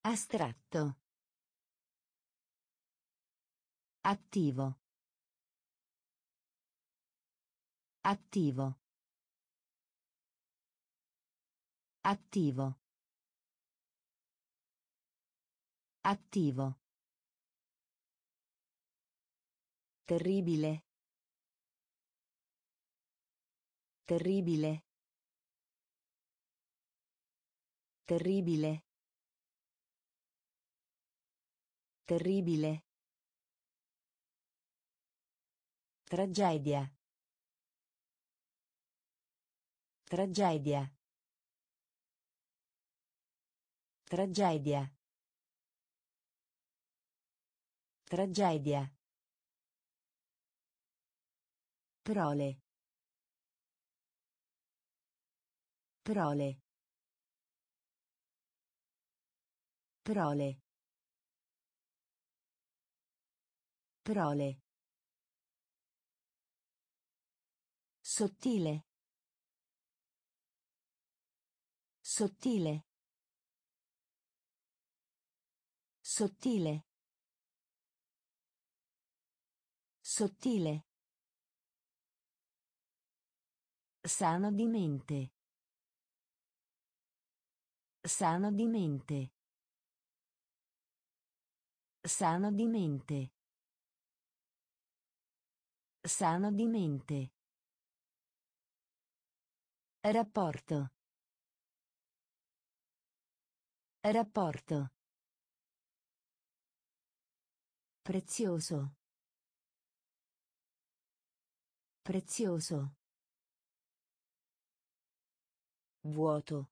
A: Astratto. Attivo. Attivo. Attivo. Attivo. Terribile. Terribile. Terribile. Terribile. Tragedia. Tragedia. Tragedia. Tragedia. Prole. Prole. Prole. Parole. Sottile. Sottile. Sottile. Sottile. Sano di mente. Sano di mente. Sano di mente. Sano di mente. Rapporto. Rapporto. Prezioso. Prezioso. Vuoto.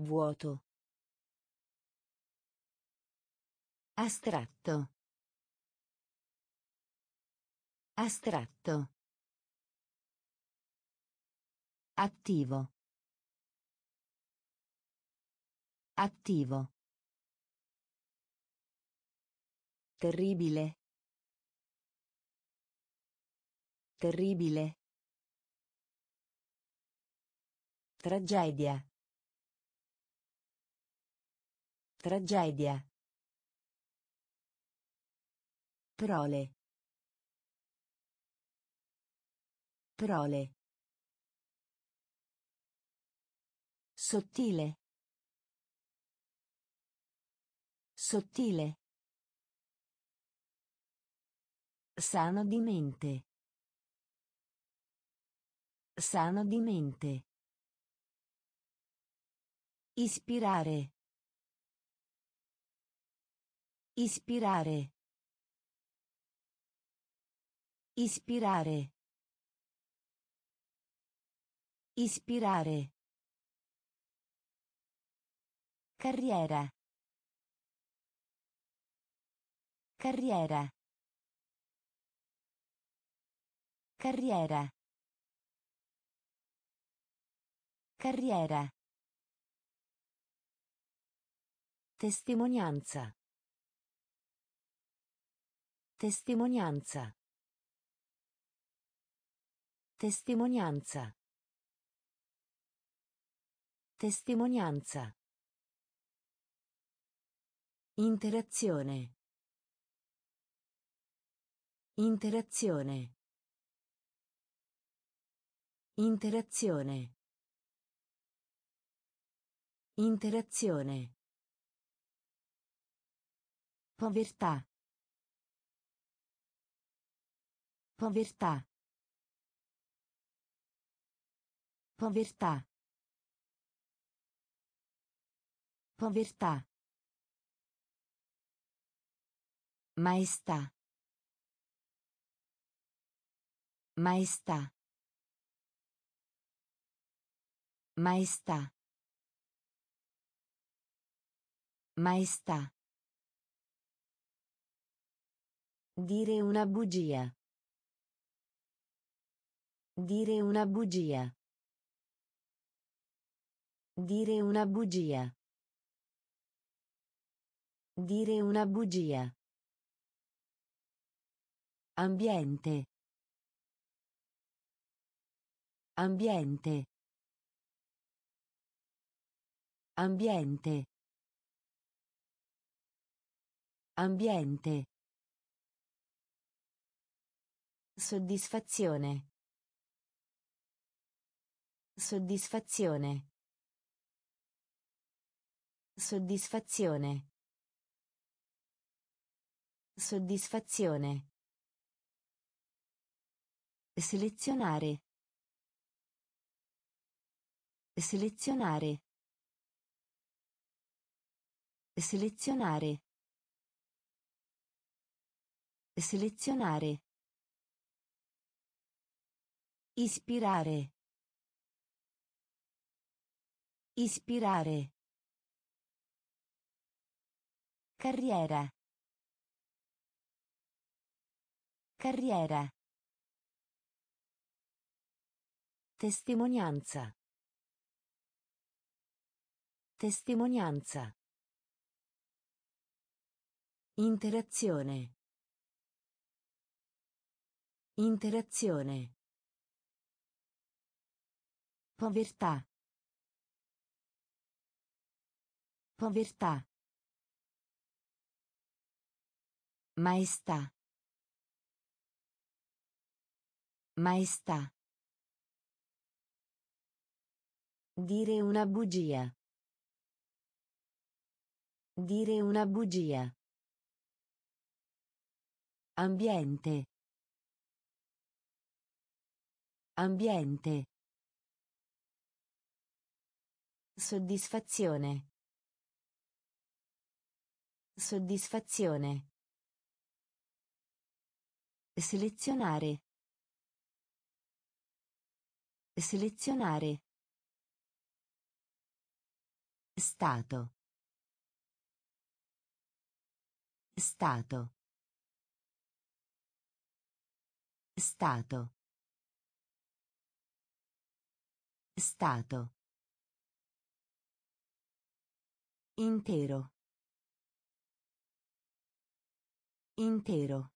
A: Vuoto. Astratto. Astratto. Attivo. Attivo. Terribile. Terribile. Tragedia. Tragedia. Prole. Parole. Sottile. Sottile. Sano di mente. Sano di mente. Ispirare. Ispirare. Ispirare. Ispirare. Carriera. Carriera. Carriera. Carriera. Testimonianza. Testimonianza. Testimonianza. Testimonianza. Interazione. Interazione. Interazione. Interazione. Povertà. Povertà. Povertà. Povertà. Maestà. Maestà. Maestà. Maestà. Dire una bugia. Dire una bugia. Dire una bugia. Dire una bugia. Ambiente. Ambiente. Ambiente. Ambiente. Soddisfazione. Soddisfazione. Soddisfazione. Soddisfazione. Selezionare. Selezionare. Selezionare. Selezionare. Ispirare. Ispirare. Carriera. Carriera. Testimonianza. Testimonianza. Interazione. Interazione. Povertà. Povertà. Maestà. Maestà. Dire una bugia. Dire una bugia. Ambiente. Ambiente. Soddisfazione. Soddisfazione. Selezionare. Selezionare. Stato. Stato. Stato. Stato. Intero. Intero.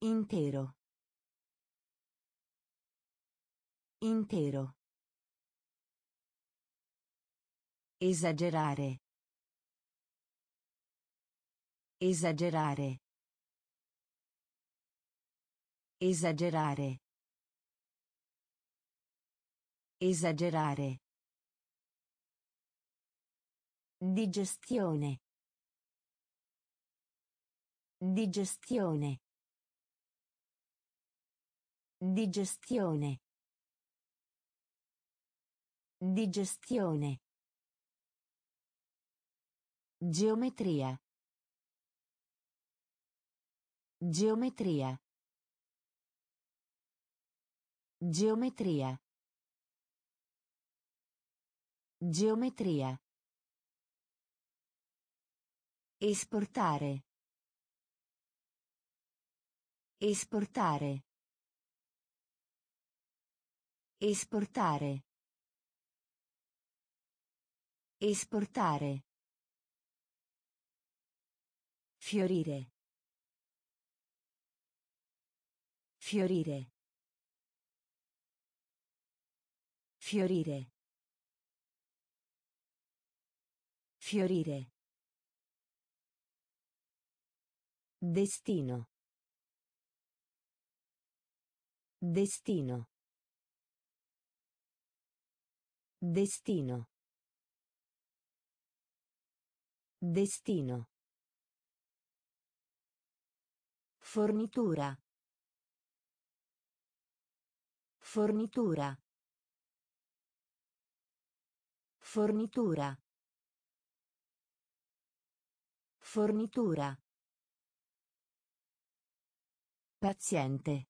A: Intero. Intero. Esagerare. Esagerare. Esagerare. Esagerare. Digestione. Digestione. Digestione. Digestione. Geometria. Geometria. Geometria. Geometria. Esportare. Esportare. Esportare. Esportare. Fiorire. Fiorire. Fiorire. Fiorire. Destino. Destino. Destino. Destino. Fornitura. Fornitura. Fornitura. Fornitura. Paziente.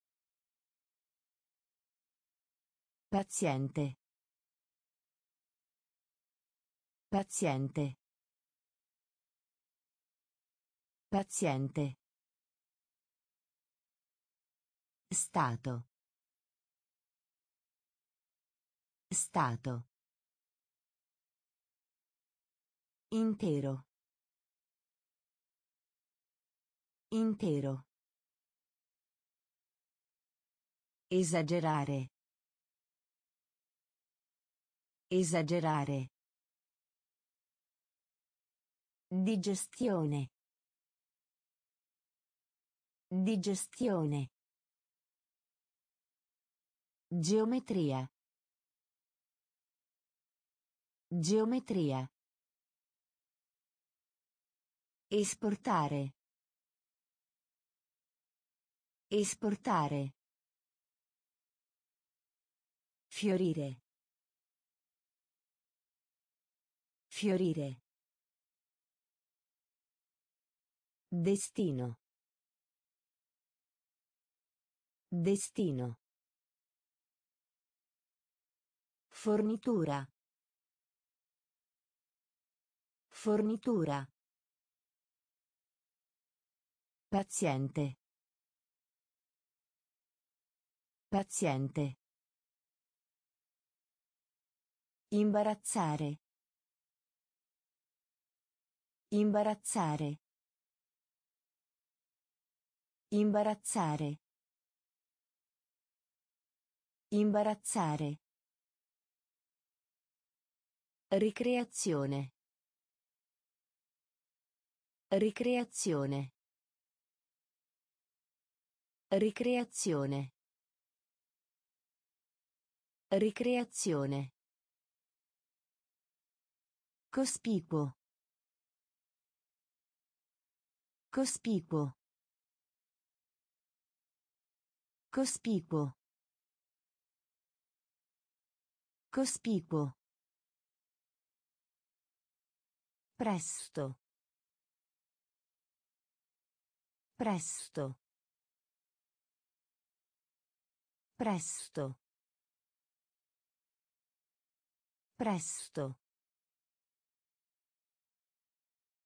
A: Paziente. Paziente. Paziente. Stato. Stato. Intero. Intero. Esagerare. Esagerare. Digestione. Digestione. Geometria. Geometria. Esportare. Esportare. Fiorire. Fiorire. Destino. Destino. Fornitura. Fornitura. Paziente. Paziente. Imbarazzare. Imbarazzare. Imbarazzare. Imbarazzare. Ricreazione. Ricreazione. Ricreazione. Ricreazione. Cospicuo. Cospicuo. Cospicuo. Cospicuo. Presto. Presto. Presto. Presto.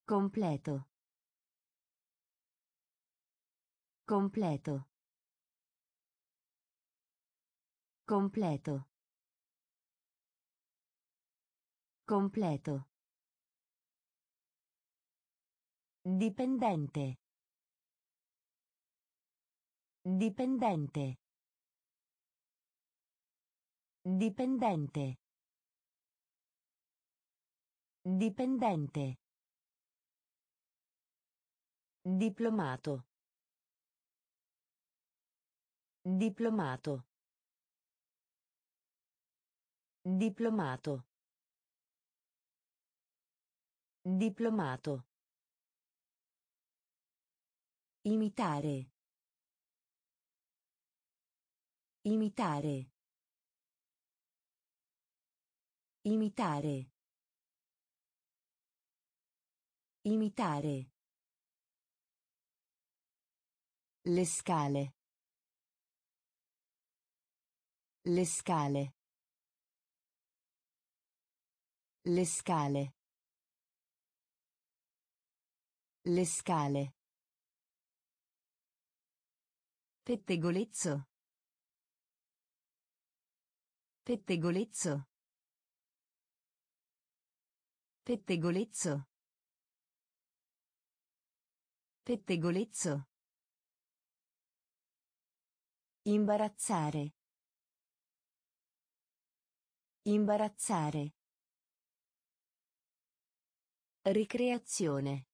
A: Completo. Completo. Completo. Completo. Dipendente. Dipendente. Dipendente. Dipendente. Diplomato. Diplomato. Diplomato. Diplomato. Imitare. Imitare. Imitare. Imitare. Le scale. Le scale. Le scale. Le scale. Pettegolezzo. Pettegolezzo. Pettegolezzo. Pettegolezzo. Imbarazzare. Imbarazzare. Ricreazione.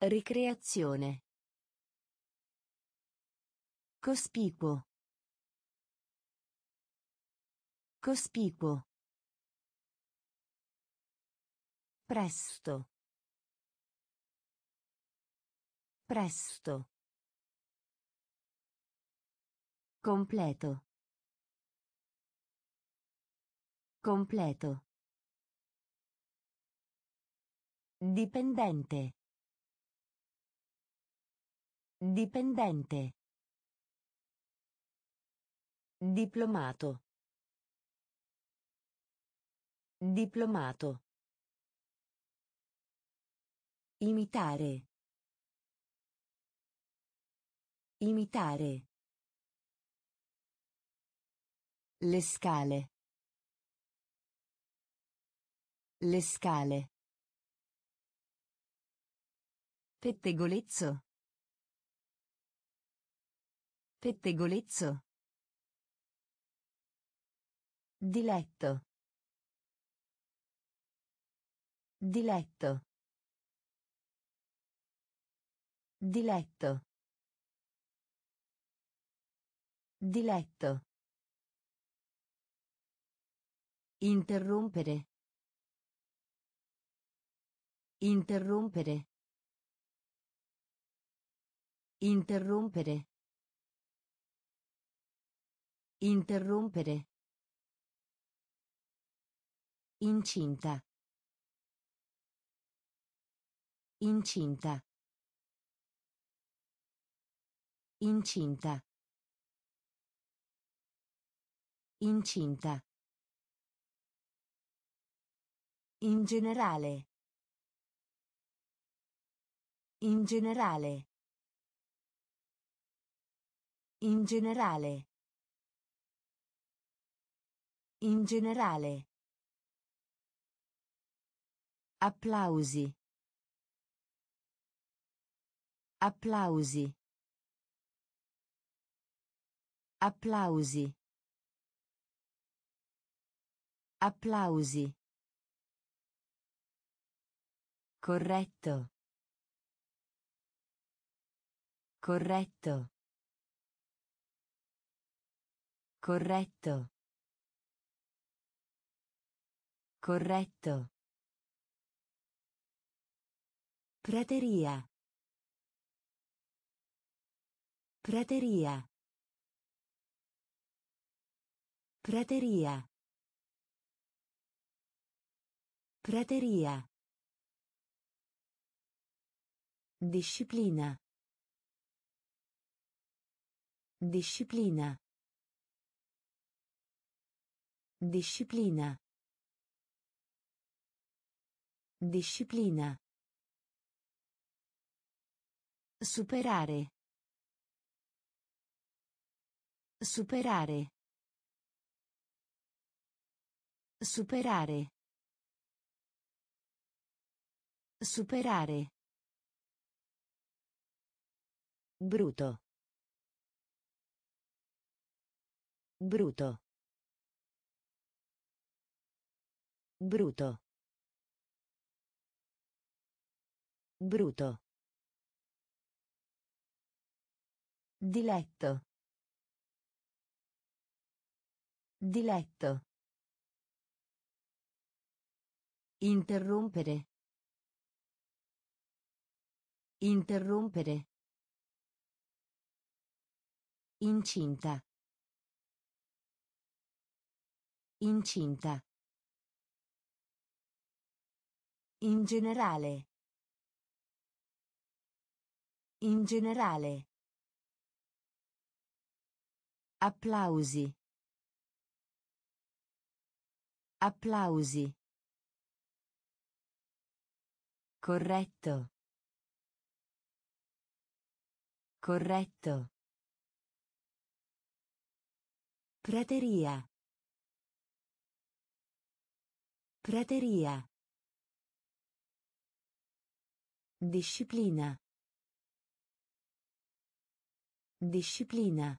A: Ricreazione. Cospicuo. Cospicuo. Presto. Presto. Completo. Completo. Dipendente. Dipendente. Diplomato. Diplomato. Imitare. Imitare. Le scale. Le scale. Pettegolezzo. Pettegolezzo. Diletto. Diletto. Diletto. Diletto. Interrompere. Interrompere. Interrompere. Interrompere. Incinta. Incinta. Incinta. Incinta. In generale. In generale. In generale. In generale. Applausi. Applausi. Applausi. Applausi. Corretto. Corretto. Corretto. Corretto. Prateria. Prateria. Prateria. Prateria. Disciplina. Disciplina. Disciplina. Disciplina. Superare. Superare. Superare. Superare. Bruto. Bruto. Bruto. Bruto. Diletto. Diletto. Interrompere. Interrompere. Incinta. Incinta. In generale. In generale. Applausi. Applausi. Corretto. Corretto. Prateria. Prateria. Disciplina. Disciplina.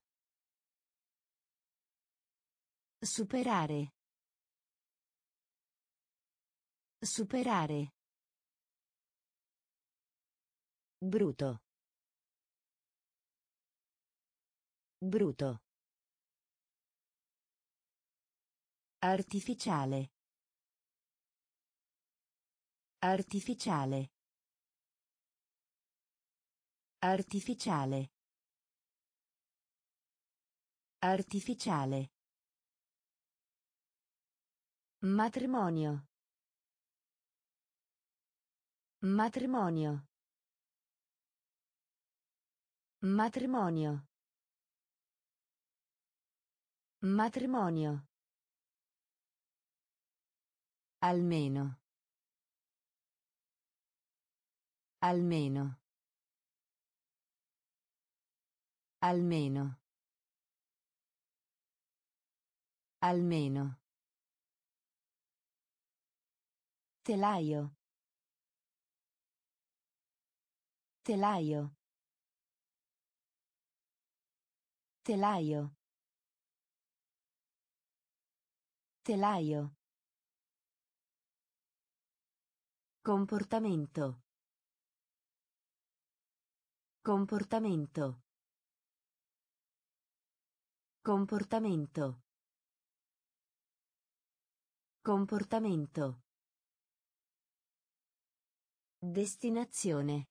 A: Superare. Superare. Bruto. Bruto. Artificiale. Artificiale. Artificiale. Artificiale. Matrimonio. Matrimonio. Matrimonio. Matrimonio. Almeno. Almeno. Almeno. Almeno. Telaio. Telaio. Telaio. Telaio. Comportamento. Comportamento. Comportamento. Comportamento. Destinazione.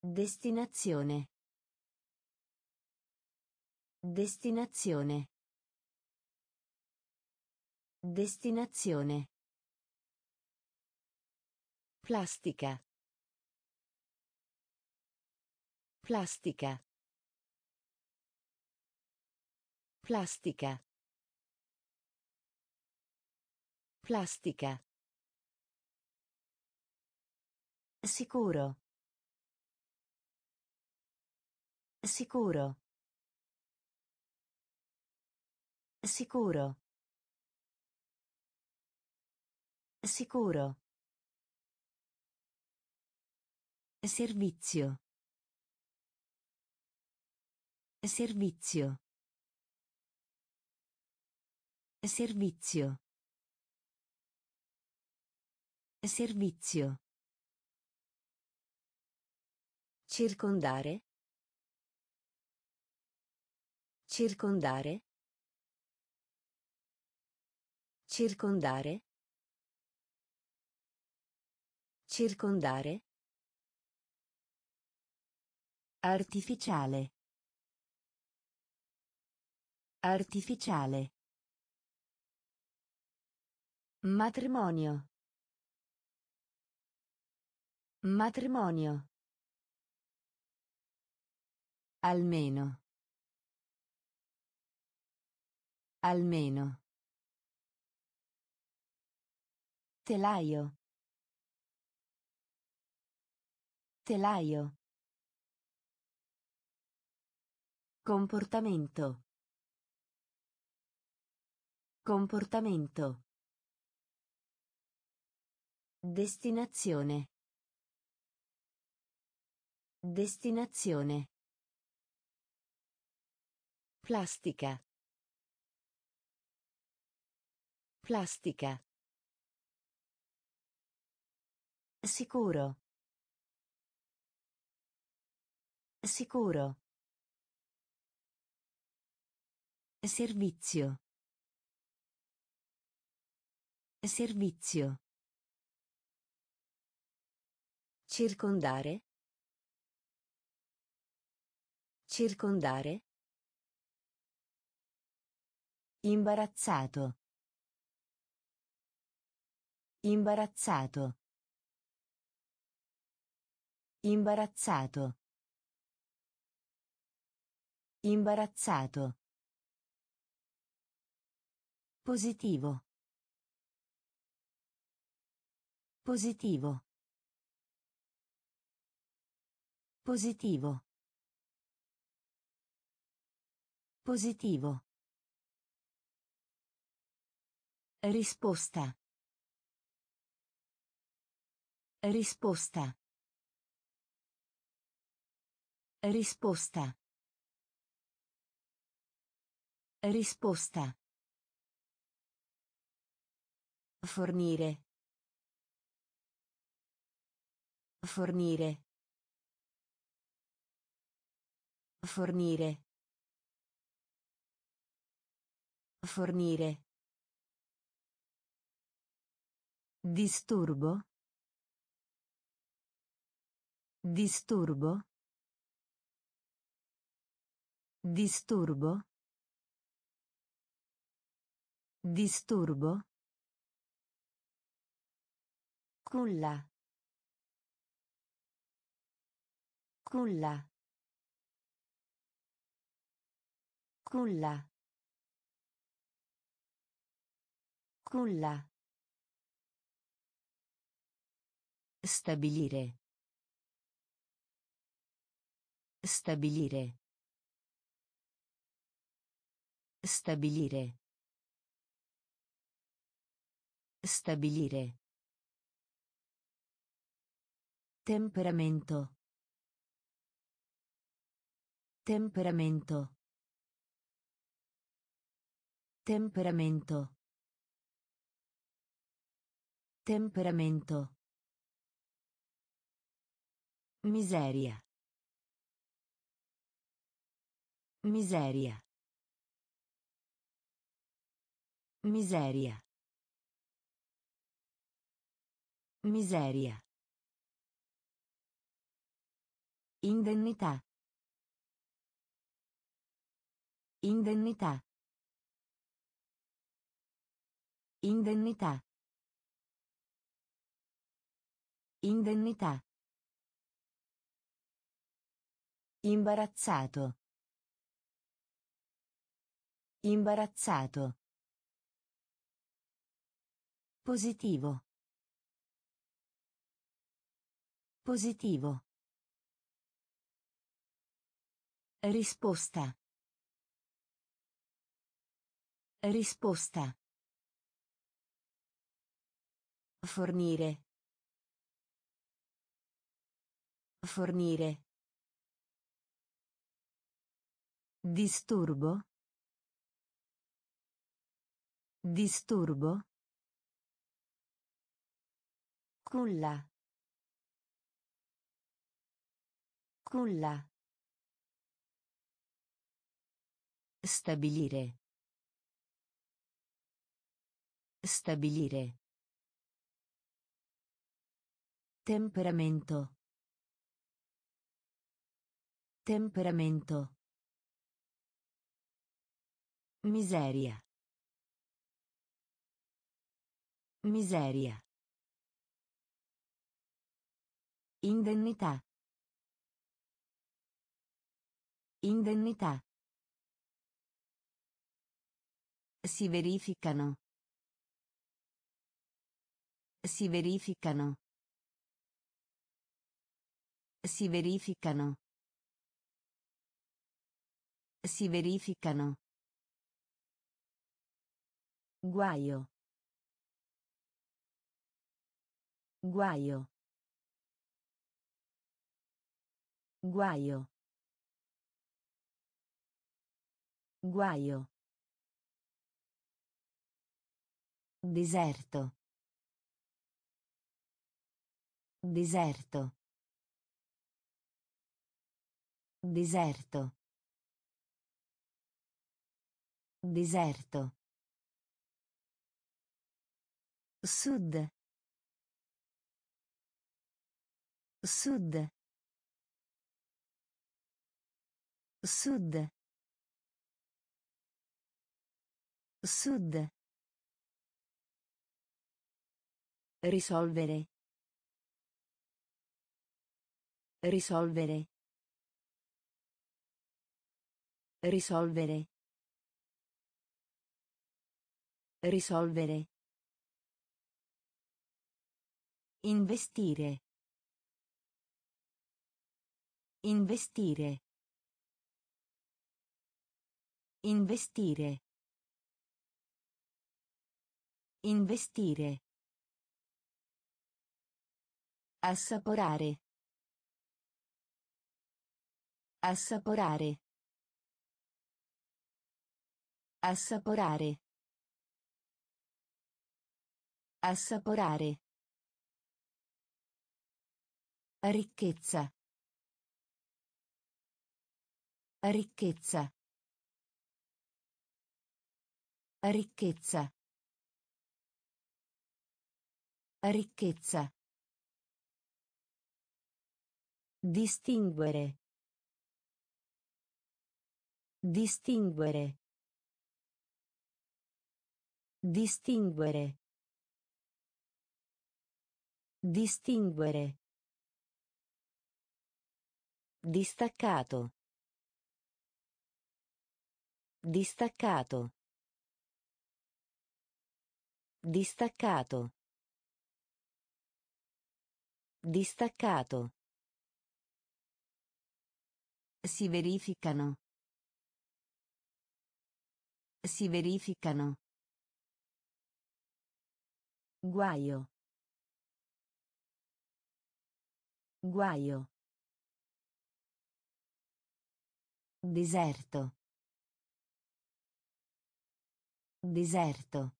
A: Destinazione. Destinazione. Destinazione. Plastica. Plastica. Plastica. Plastica. Sicuro. Sicuro. Sicuro. Sicuro. Servizio. Servizio. Servizio. Servizio. Circondare. Circondare. Circondare. Circondare. Artificiale. Artificiale. Matrimonio. Matrimonio. Almeno. Almeno. Telaio. Telaio. Comportamento. Comportamento. Destinazione. Destinazione. Plastica. Plastica. Sicuro. Sicuro. Servizio. Servizio. Circondare. Circondare. Imbarazzato. Imbarazzato. Imbarazzato. Imbarazzato. Positivo. Positivo. Positivo. Positivo. Risposta. Risposta. Risposta. Risposta. Fornire. Fornire. Fornire. Fornire. Disturbo. Disturbo. Disturbo. Disturbo. Culla. Culla. Culla. Culla. Stabilire. Stabilire. Stabilire. Stabilire. Temperamento. Temperamento. Temperamento. Temperamento. Miseria. Miseria. Miseria. Miseria. Indennità. Indennità. Indennità. Indennità. Imbarazzato. Imbarazzato. Positivo. Positivo. Risposta. Risposta. Fornire. Fornire. Disturbo. Disturbo. Culla. Culla. Stabilire. Stabilire. Temperamento. Temperamento. Miseria. Miseria. Indennità. Indennità. Si verificano. Si verificano. Si verificano. Si verificano. Guaio. Guaio. Guaio. Guaio. Deserto. Deserto. Deserto. Deserto. Sud. Sud. Sud. Sud. Risolvere. Risolvere. Risolvere. Risolvere. Investire. Investire. Investire. Investire. Assaporare. Assaporare. Assaporare. Assaporare. Ricchezza. Ricchezza. Ricchezza. Ricchezza. Distinguere. Distinguere. Distinguere. Distinguere. Distaccato. Distaccato. Distaccato. Distaccato. Si verificano. Si verificano. Guaio. Guaio. Deserto. Deserto.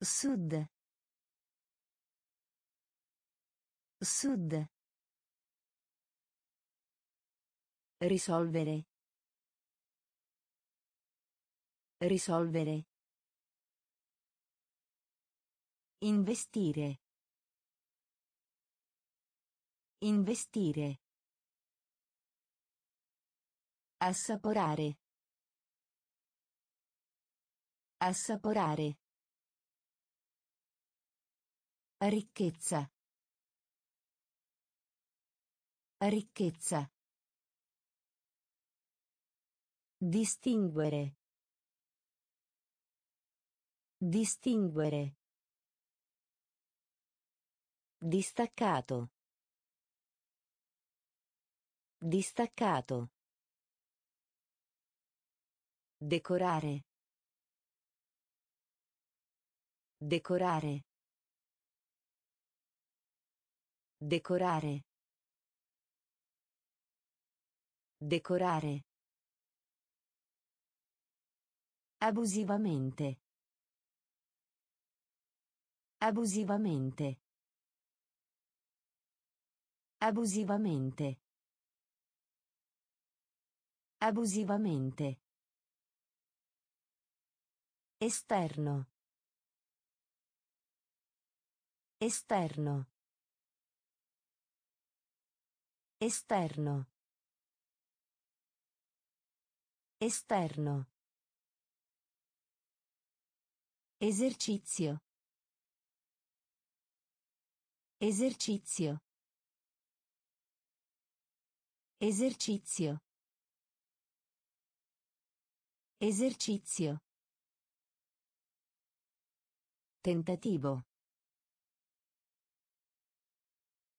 A: Sud. Sud. Risolvere. Risolvere. Investire. Investire. Assaporare. Assaporare. Ricchezza. Ricchezza. Distinguere. Distinguere. Distaccato. Distaccato. Decorare. Decorare. Decorare. Decorare. Abusivamente. Abusivamente. Abusivamente. Abusivamente. Esterno. Esterno. Esterno. Esterno. Esercizio. Esercizio. Esercizio. Esercizio. Tentativo.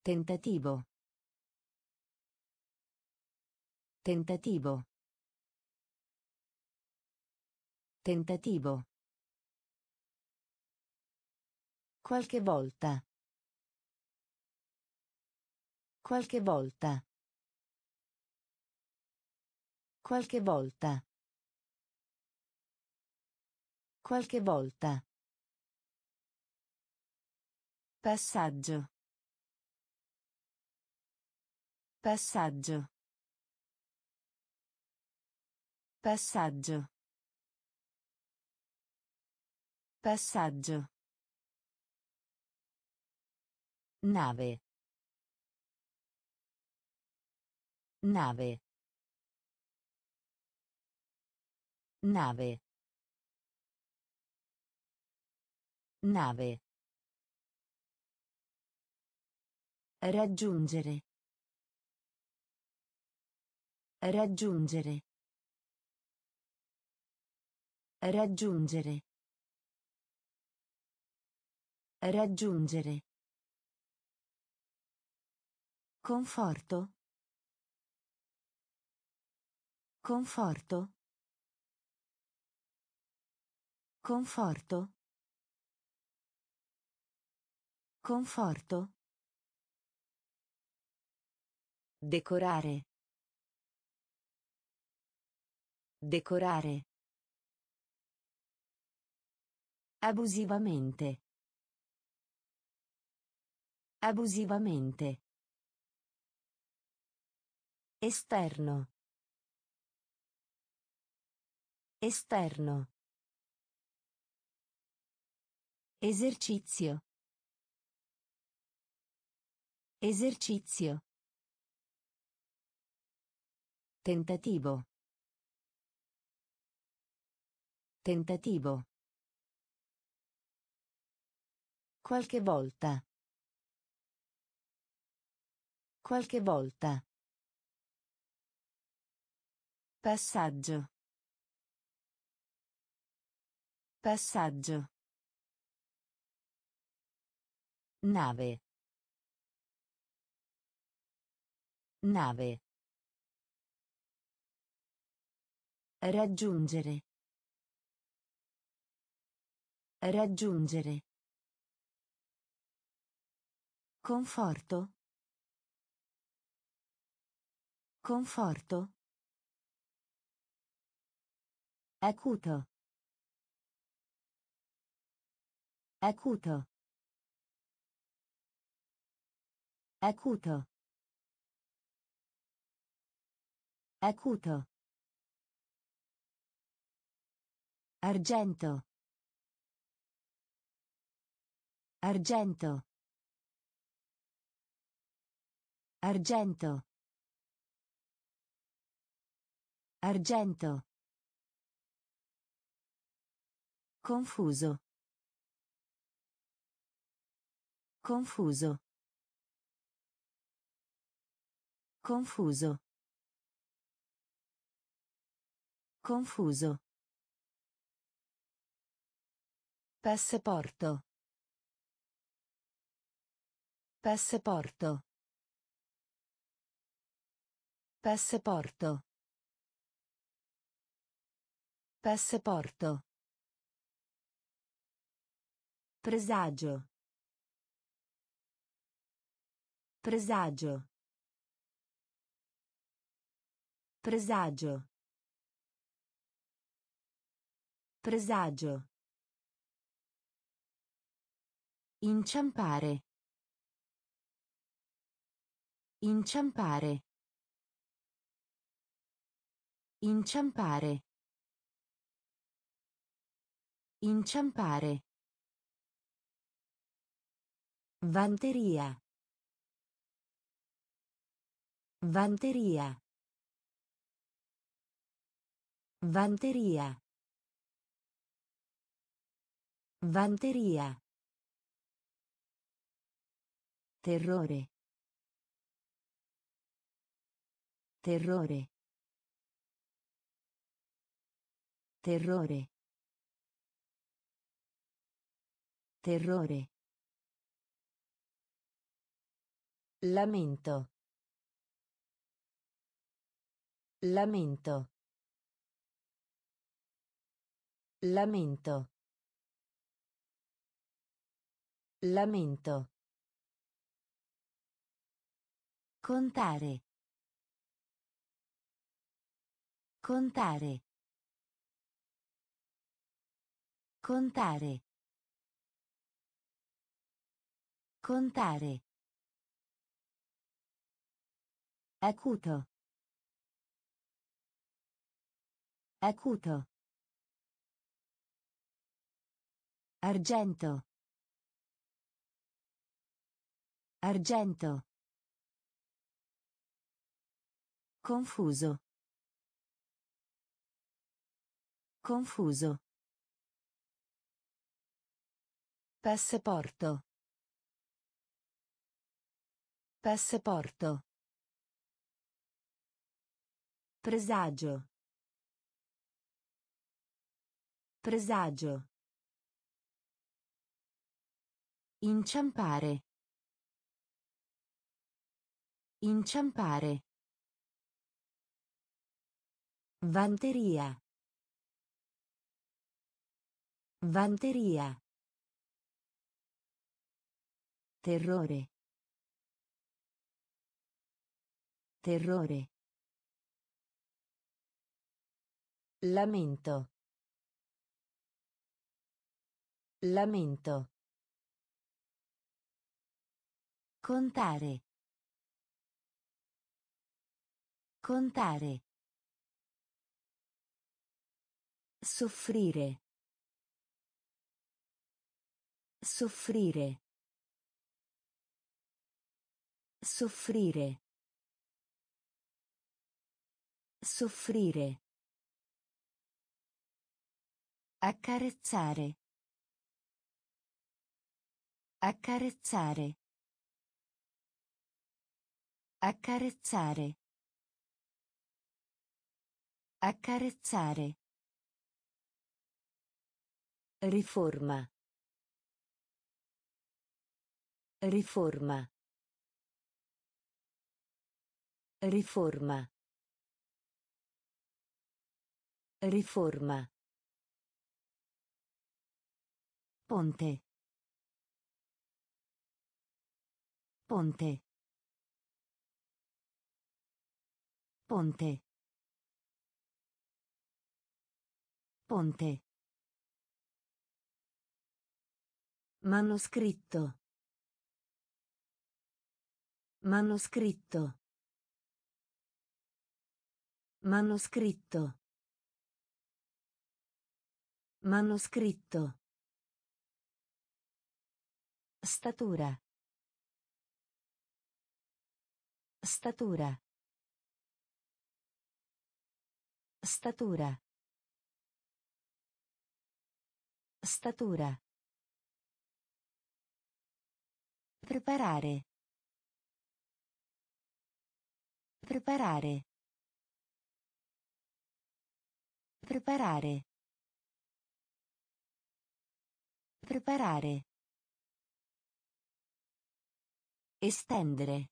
A: Tentativo. Tentativo. Tentativo. Qualche volta. Qualche volta. Qualche volta. Qualche volta. Passaggio. Passaggio. Passaggio. Passaggio. Nave. Nave. Nave. Nave. Raggiungere. Raggiungere. Raggiungere. Raggiungere. Conforto. Conforto. Conforto. Conforto. Decorare. Decorare. Abusivamente. Abusivamente. Esterno. Esterno. Esercizio. Esercizio. Tentativo. Tentativo. Qualche volta. Qualche volta. Passaggio. Passaggio. Nave. Nave. Raggiungere. Raggiungere. Conforto. Conforto. Acuto. Acuto. Acuto. Acuto. Argento. Argento. Argento. Argento. Confuso. Confuso. Confuso. Confuso. Passaporto. Passaporto. Passaporto. Passaporto. Presagio. Presagio. Presagio. Presagio. Inciampare. Inciampare. Inciampare. Inciampare. Vanteria. Vanteria. Vanteria. Vanteria. Terrore. Terrore. Terrore. Terrore. Lamento. Lamento. Lamento. Lamento. Contare. Contare. Contare. Contare. Acuto. Acuto. Argento. Argento. Confuso. Confuso. Passaporto. Passaporto. Presagio. Presagio. Inciampare. Inciampare. Vanteria. Vanteria. Terrore. Terrore. Lamento. Lamento. Contare. Contare. Soffrire. Soffrire. Soffrire. Soffrire. Accarezzare. Accarezzare. Accarezzare. Accarezzare. Riforma. Riforma. Riforma. Riforma. Ponte. Ponte. Ponte. Ponte. Manoscritto. Manoscritto. Manoscritto. Manoscritto. Statura. Statura. Statura. Statura. Preparare. Preparare. Preparare. Preparare. Estendere.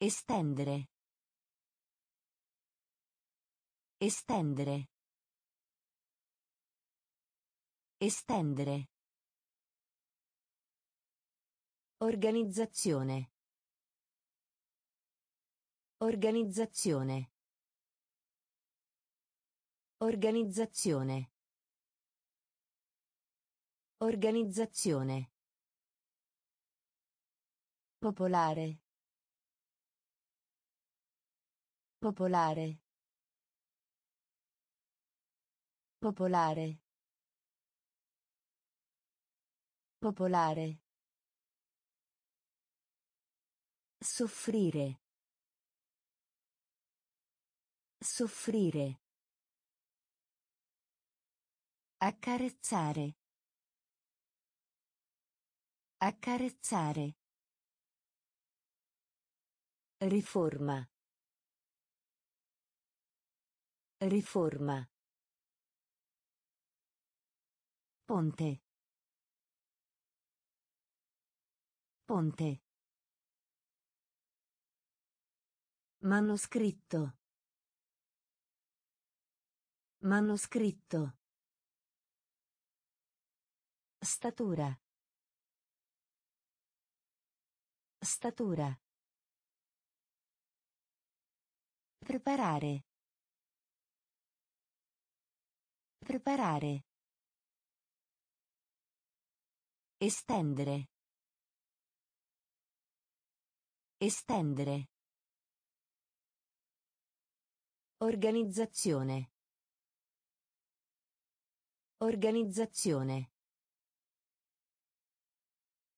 A: Estendere. Estendere. Estendere. Organizzazione. Organizzazione. Organizzazione. Organizzazione. Popolare. Popolare. Popolare. Popolare. Soffrire. Soffrire. Accarezzare. Accarezzare. Riforma. Riforma. Ponte. Ponte. Manoscritto. Manoscritto. Statura. Statura. Preparare. Preparare. Estendere. Estendere. Organizzazione. Organizzazione.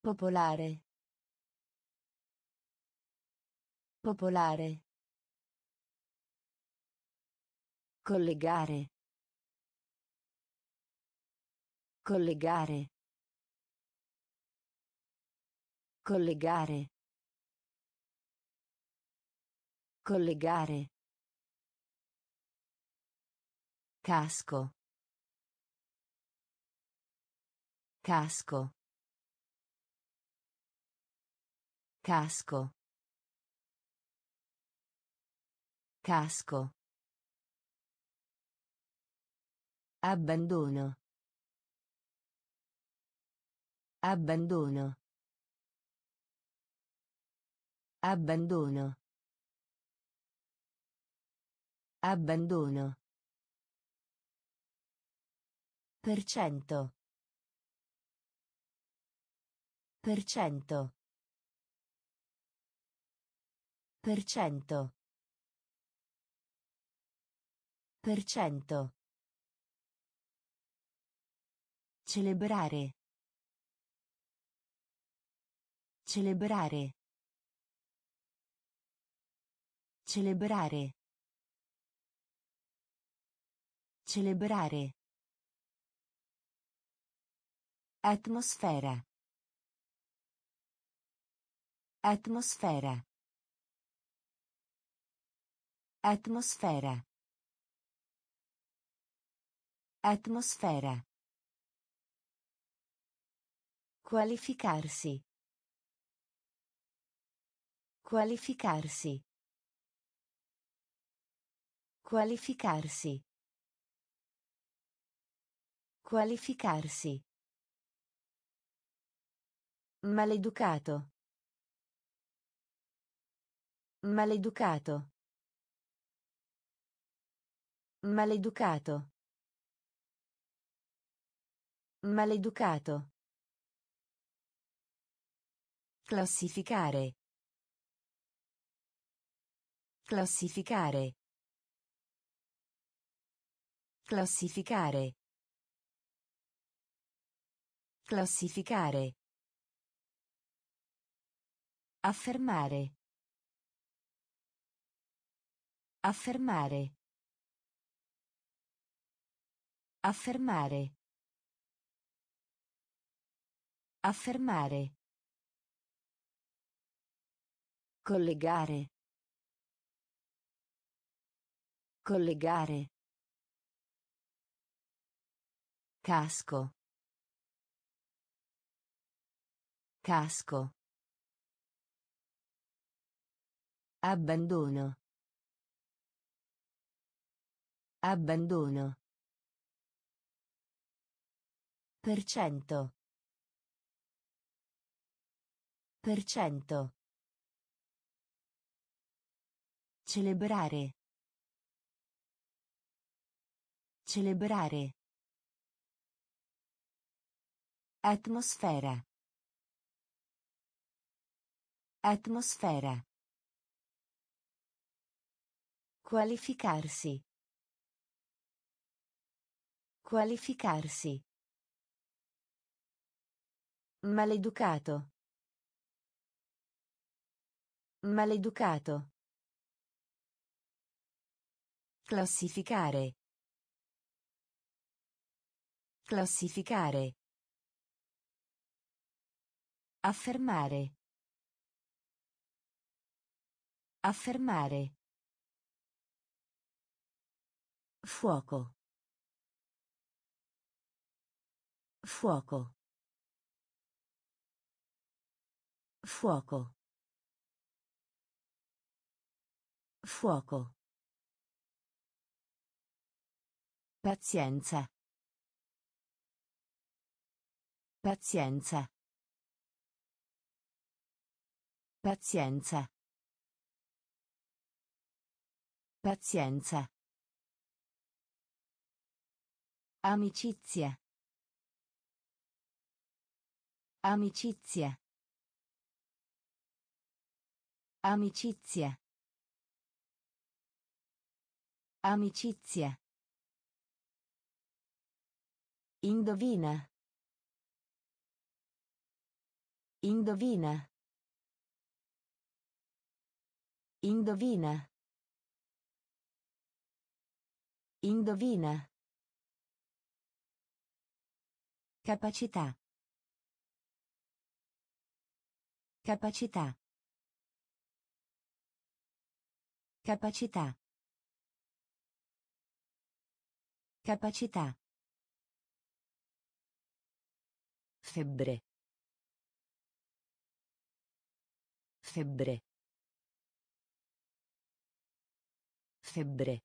A: Popolare. Popolare. Collegare. Collegare. Collegare. Collegare. Casco. Casco. Casco. Casco. Abbandono. Abbandono. Abbandono. Abbandono. Per cento. Per cento. Per cento. Per cento. Celebrare. Celebrare. Celebrare. Celebrare. Atmosfera. Atmosfera. Atmosfera. Atmosfera. Qualificarsi. Qualificarsi. Qualificarsi. Qualificarsi. Maleducato. Maleducato. Maleducato. Maleducato. Classificare. Classificare. Classificare. Classificare. Affermare. Affermare. Affermare. Affermare. Collegare. Collegare. Casco. Casco. Abbandono. Abbandono. Per cento. Per cento. Celebrare. Celebrare. Atmosfera. Atmosfera. Qualificarsi. Qualificarsi. Maleducato. Maleducato. Classificare. Classificare. Affermare. Affermare. Fuoco. Fuoco. Fuoco. Fuoco. Pazienza. Pazienza. Pazienza. Pazienza. Amicizia. Amicizia. Amicizia. Amicizia. Indovina. Indovina. Indovina. Indovina. Capacità. Capacità. Capacità. Capacità. Febbre. Febbre. Febbre.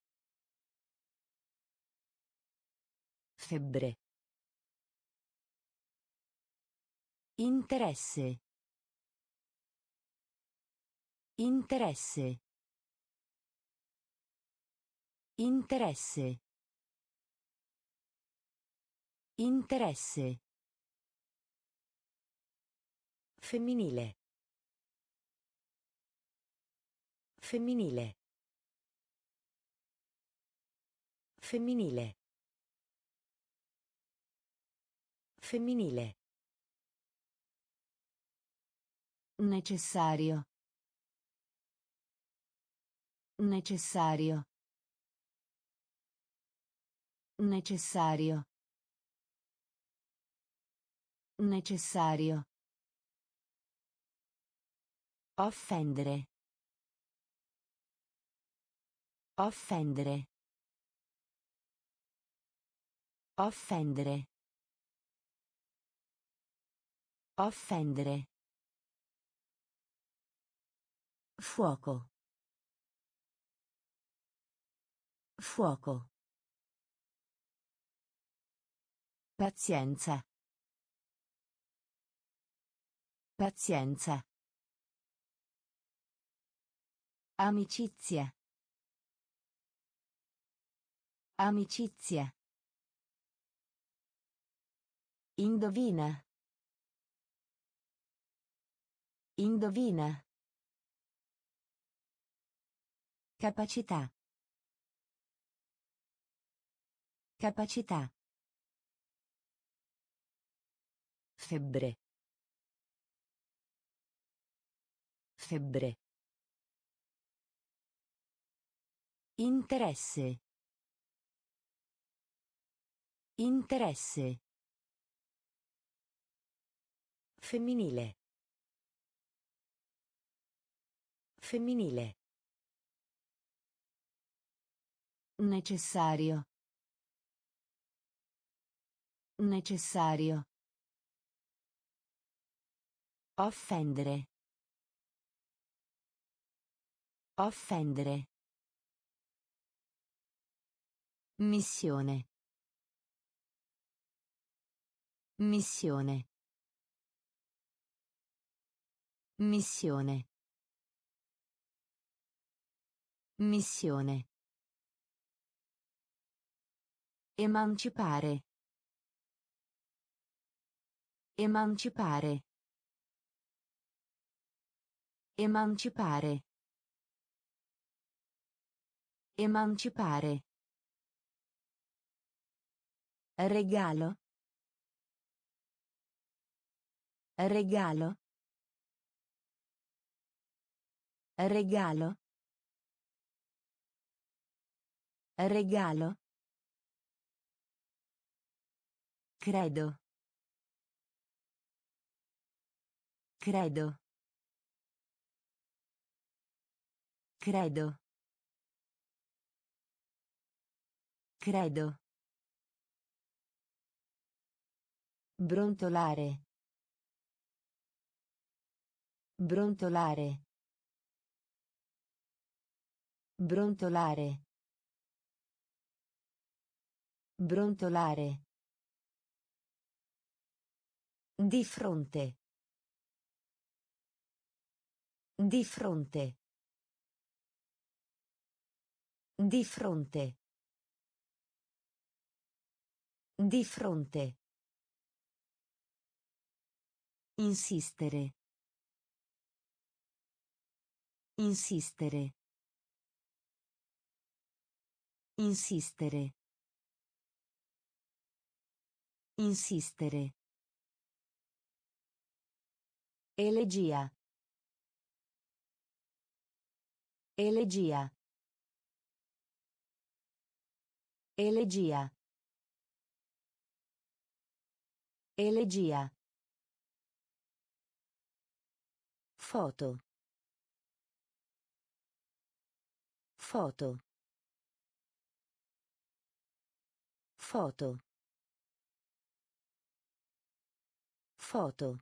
A: Febbre. Interesse. Interesse. Interesse. Interesse. Femminile. Femminile. Femminile. Femminile. Necessario. Necessario. Necessario. Necessario. Offendere. Offendere. Offendere. Offendere. Fuoco. Fuoco. Pazienza. Pazienza. Amicizia. Amicizia. Indovina. Indovina. Capacità. Capacità. Febbre. Febbre. Interesse. Interesse. Femminile. Femminile. Necessario. Necessario. Offendere. Offendere. Missione. Missione. Missione. Missione. Emancipare. Emancipare. Emancipare. Emancipare. Regalo. Regalo. Regalo. Regalo. Credo. Credo. Credo. Credo. Brontolare. Brontolare. Brontolare. Brontolare. Di fronte. Di fronte. Di fronte. Di fronte. Insistere. Insistere. Insistere. Insistere. Elegia. Elegia. Elegia. Elegia. Foto. Foto. Foto. Foto.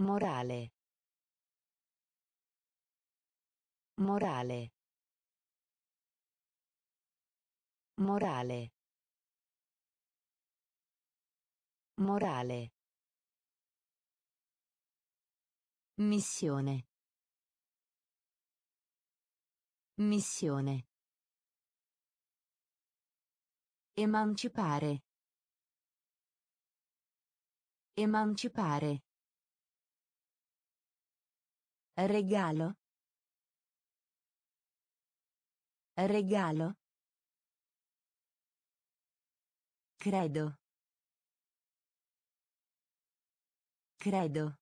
A: Morale. Morale. Morale. Morale. Missione. Missione. Emancipare. Emancipare. Regalo. Regalo. Credo. Credo.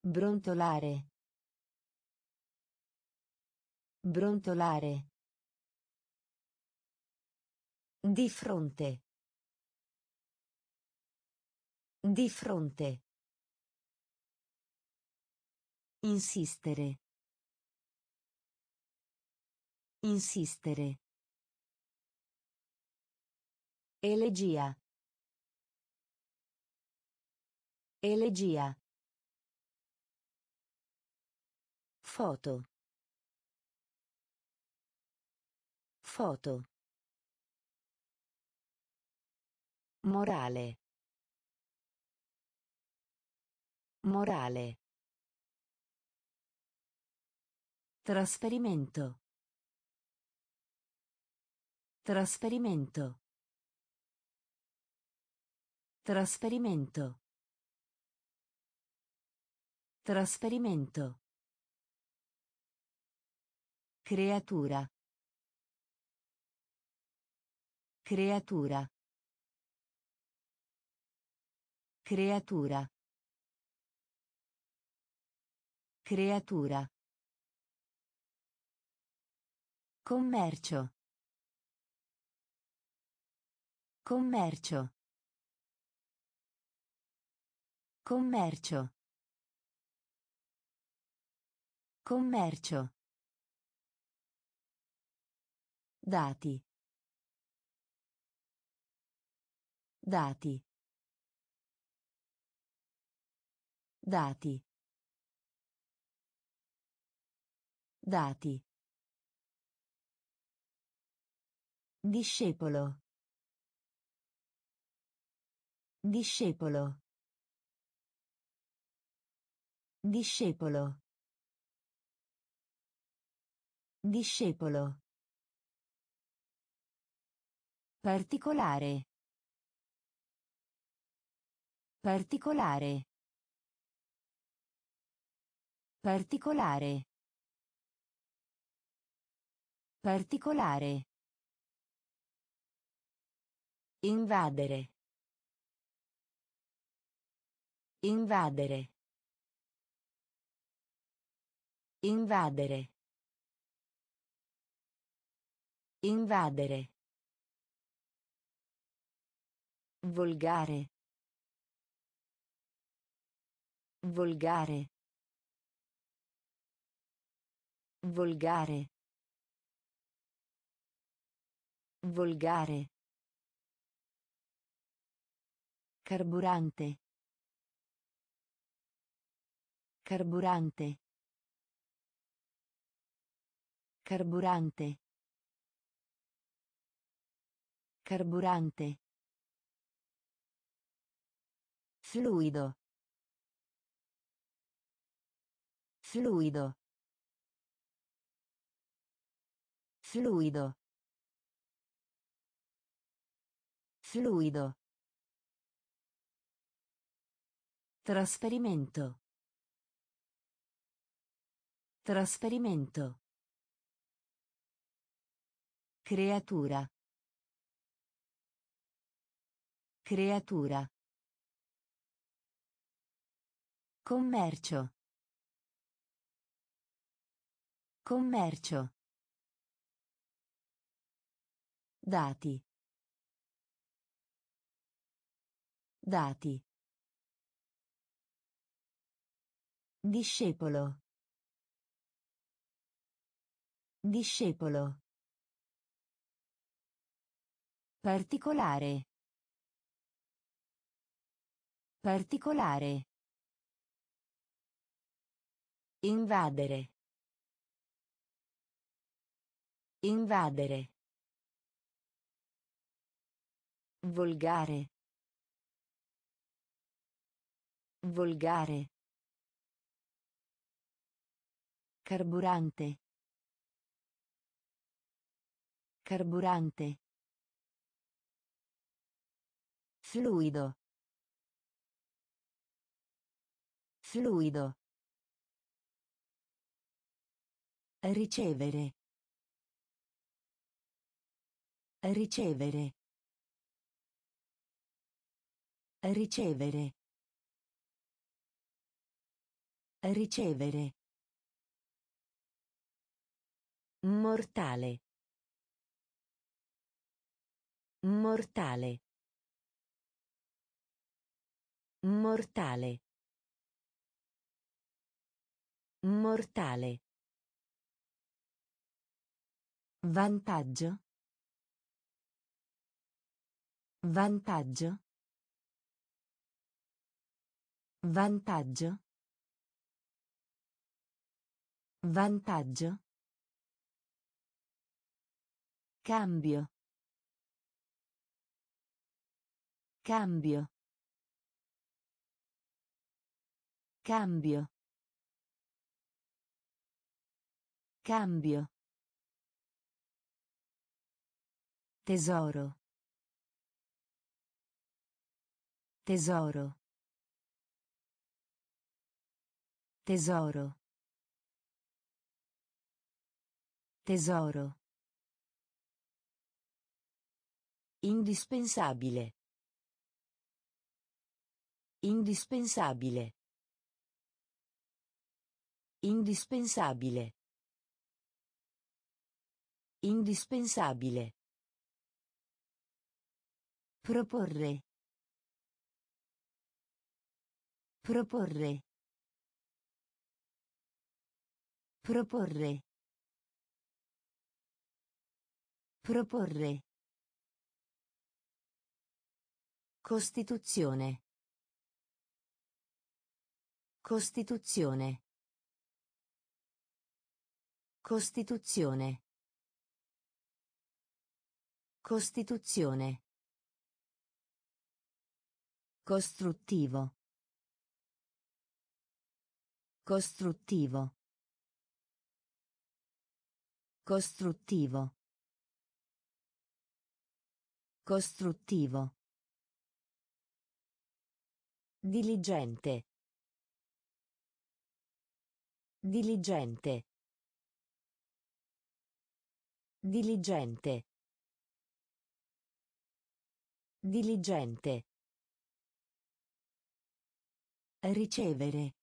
A: Brontolare. Brontolare. Di fronte. Di fronte. Insistere. Insistere. Elegia. Elegia. Foto. Foto. Morale. Morale. Trasferimento. Trasferimento. Trasferimento. Trasferimento. Creatura. Creatura. Creatura. Creatura. Commercio. Commercio. Commercio. Commercio. Dati. Dati. Dati. Dati. Discepolo. Discepolo. Discepolo. Discepolo. Particolare. Particolare. Particolare. Particolare. Invadere. Invadere. Invadere. Invadere. Volgare. Volgare. Volgare. Volgare. Carburante. Carburante. Carburante. Carburante. Fluido. Fluido. Fluido. Fluido. Trasferimento. Trasferimento. Creatura. Creatura. Commercio. Commercio. Dati. Dati. Discepolo. Discepolo. Particolare. Particolare. Invadere. Invadere. Volgare. Volgare. Carburante. Carburante. Fluido. Fluido. Ricevere. Ricevere. Ricevere. Ricevere. Mortale. Mortale. Mortale. Mortale. Vantaggio. Vantaggio. Vantaggio. Vantaggio. Cambio. Cambio. Cambio. Cambio. Tesoro. Tesoro. Tesoro. Tesoro. Indispensabile. Indispensabile. Indispensabile. Indispensabile. Proporre. Proporre. Proporre. Proporre. Costituzione. Costituzione. Costituzione. Costituzione. Costruttivo. Costruttivo. Costruttivo. Costruttivo. Diligente. Diligente. Diligente. Diligente. Ricevere.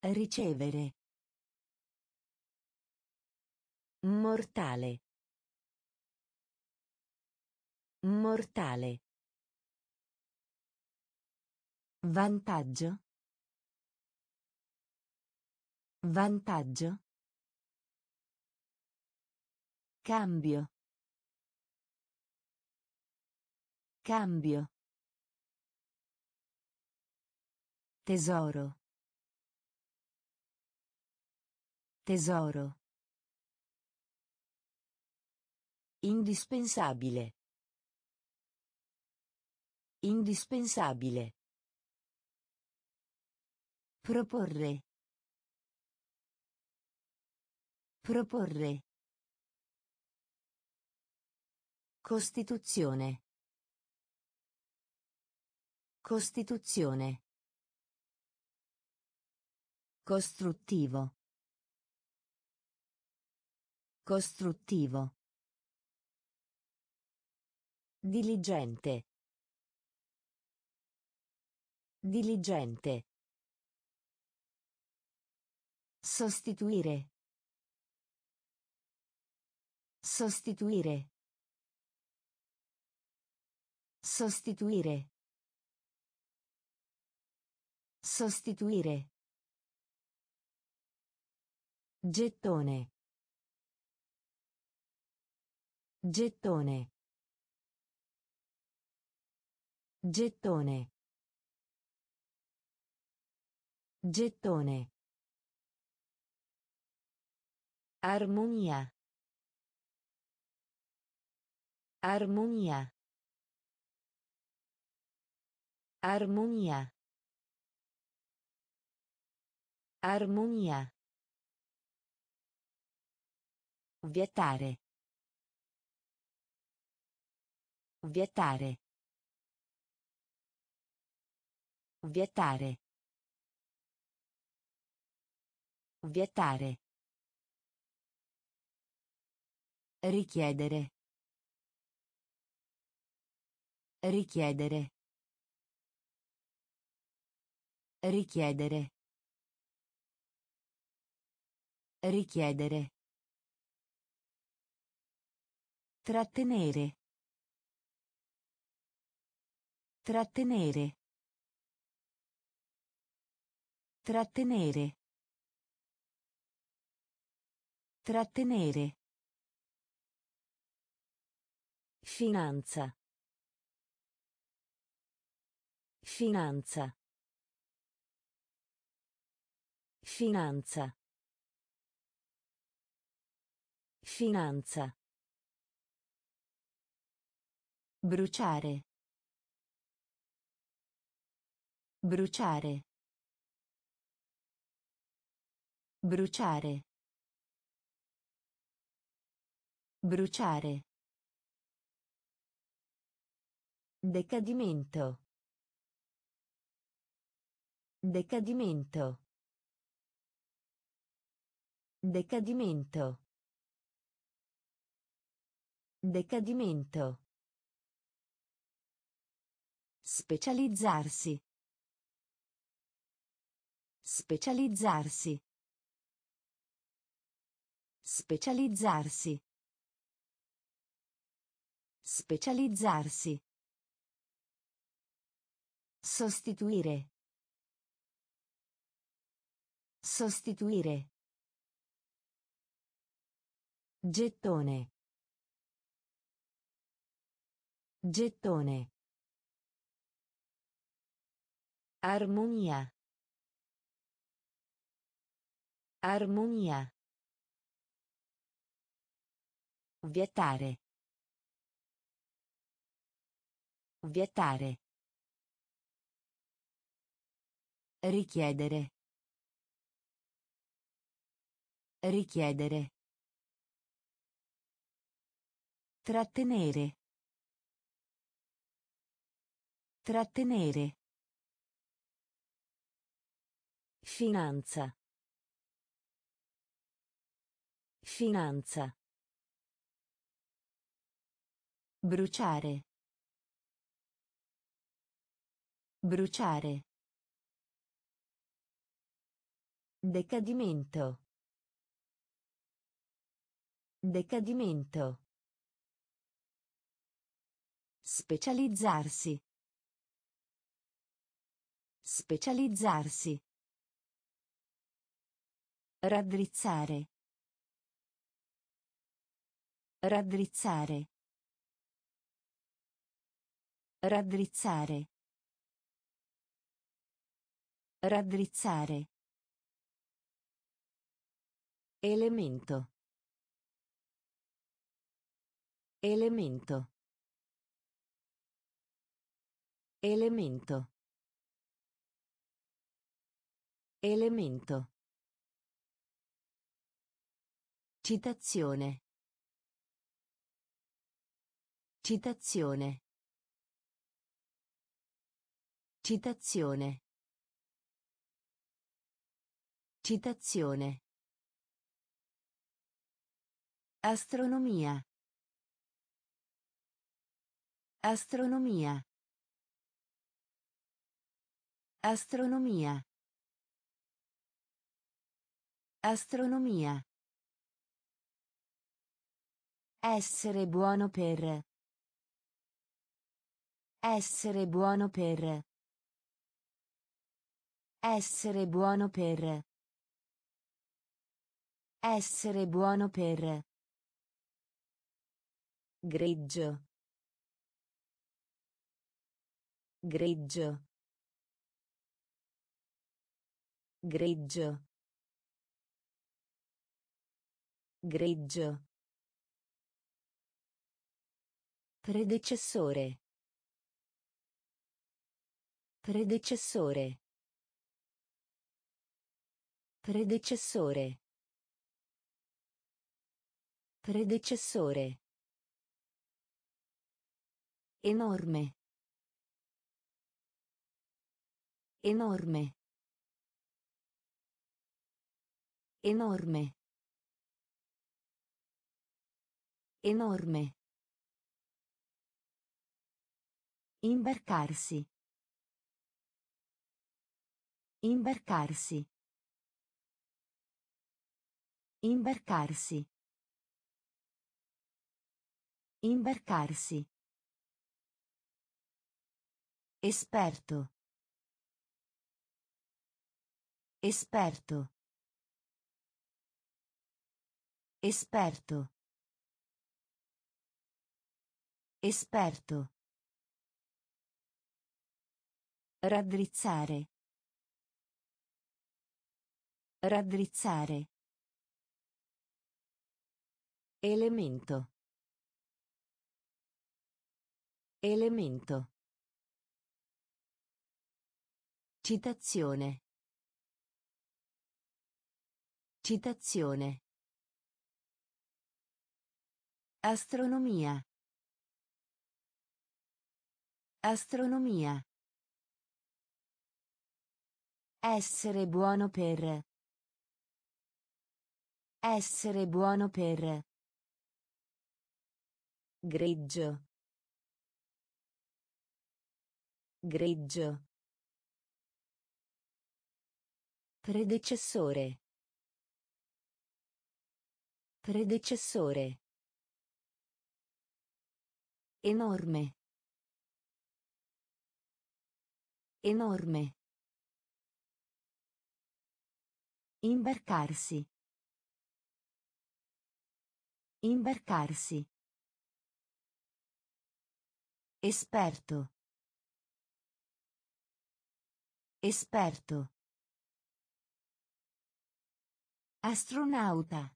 A: Ricevere. Mortale. Mortale. Vantaggio. Vantaggio. Cambio. Cambio. Tesoro. Tesoro. Indispensabile. Indispensabile. Proporre. Proporre. Costituzione. Costituzione. Costruttivo. Costruttivo. Diligente. Diligente. Sostituire. Sostituire. Sostituire. Sostituire. Gettone. Gettone. Gettone. Gettone. Armonia. Armonia. Armonia. Armonia. Vietare. Vietare. Vietare. Vietare. Richiedere. Richiedere. Richiedere. Richiedere. Trattenere. Trattenere. Trattenere. Trattenere. Finanza. Finanza. Finanza. Finanza. Bruciare. Bruciare. Bruciare. Bruciare. Decadimento. Decadimento. Decadimento. Decadimento. Specializzarsi. Specializzarsi. Specializzarsi. Specializzarsi. Sostituire. Sostituire. Gettone. Gettone. Armonia. Armonia. Vietare. Vietare. Richiedere. Richiedere. Trattenere. Trattenere. Finanza. Finanza. Bruciare. Bruciare. Decadimento. Decadimento. Specializzarsi. Specializzarsi. Raddrizzare. Raddrizzare. Raddrizzare. Raddrizzare. Elemento. Elemento. Elemento. Elemento. Citazione. Citazione. Citazione. Citazione. Astronomia. Astronomia. Astronomia. Astronomia. Essere buono per. Essere buono per. Essere buono per. Essere buono per. Greggio. Greggio. Greggio. Greggio. Predecessore. Predecessore. Predecessore. Predecessore. Enorme. Enorme. Enorme. Enorme. Imbarcarsi. Imbarcarsi. Imbarcarsi. Imbarcarsi. Esperto. Esperto. Esperto. Esperto. Raddrizzare. Raddrizzare. Elemento. Elemento. Citazione. Citazione. Astronomia. Astronomia. Essere buono per. Essere buono per. Greggio. Greggio. Predecessore. Predecessore. Enorme. Enorme. Imbarcarsi. Imbarcarsi. Esperto. Esperto. Astronauta.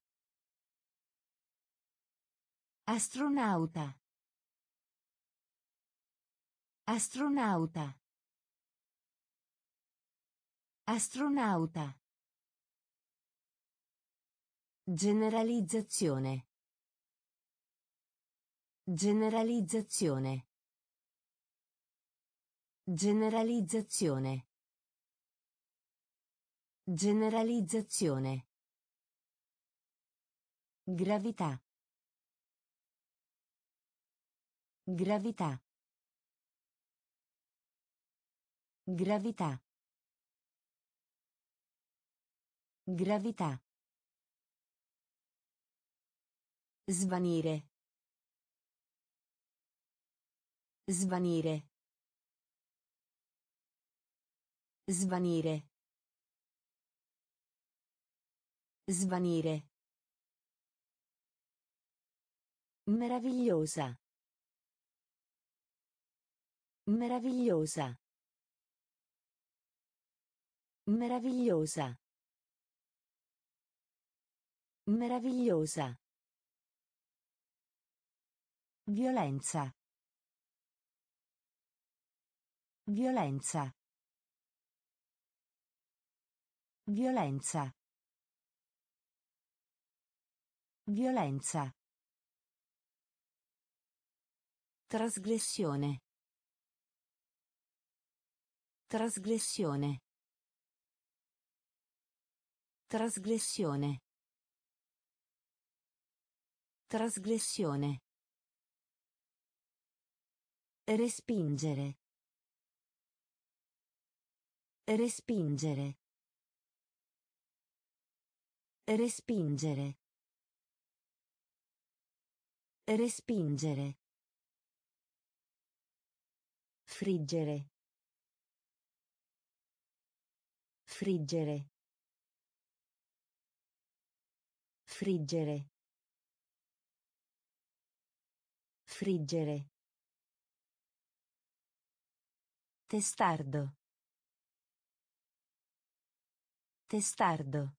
A: Astronauta. Astronauta. Astronauta. Generalizzazione. Generalizzazione. Generalizzazione. Generalizzazione. Gravità. Gravità. Gravità. Gravità. Svanire. Svanire. Svanire. Svanire. Meravigliosa. Meravigliosa. Meravigliosa. Meravigliosa. Violenza. Violenza. Violenza. Violenza. Trasgressione. Trasgressione. Trasgressione. Trasgressione. Respingere. Respingere. Respingere. Respingere. Friggere. Friggere. Friggere. Friggere. Testardo. Testardo.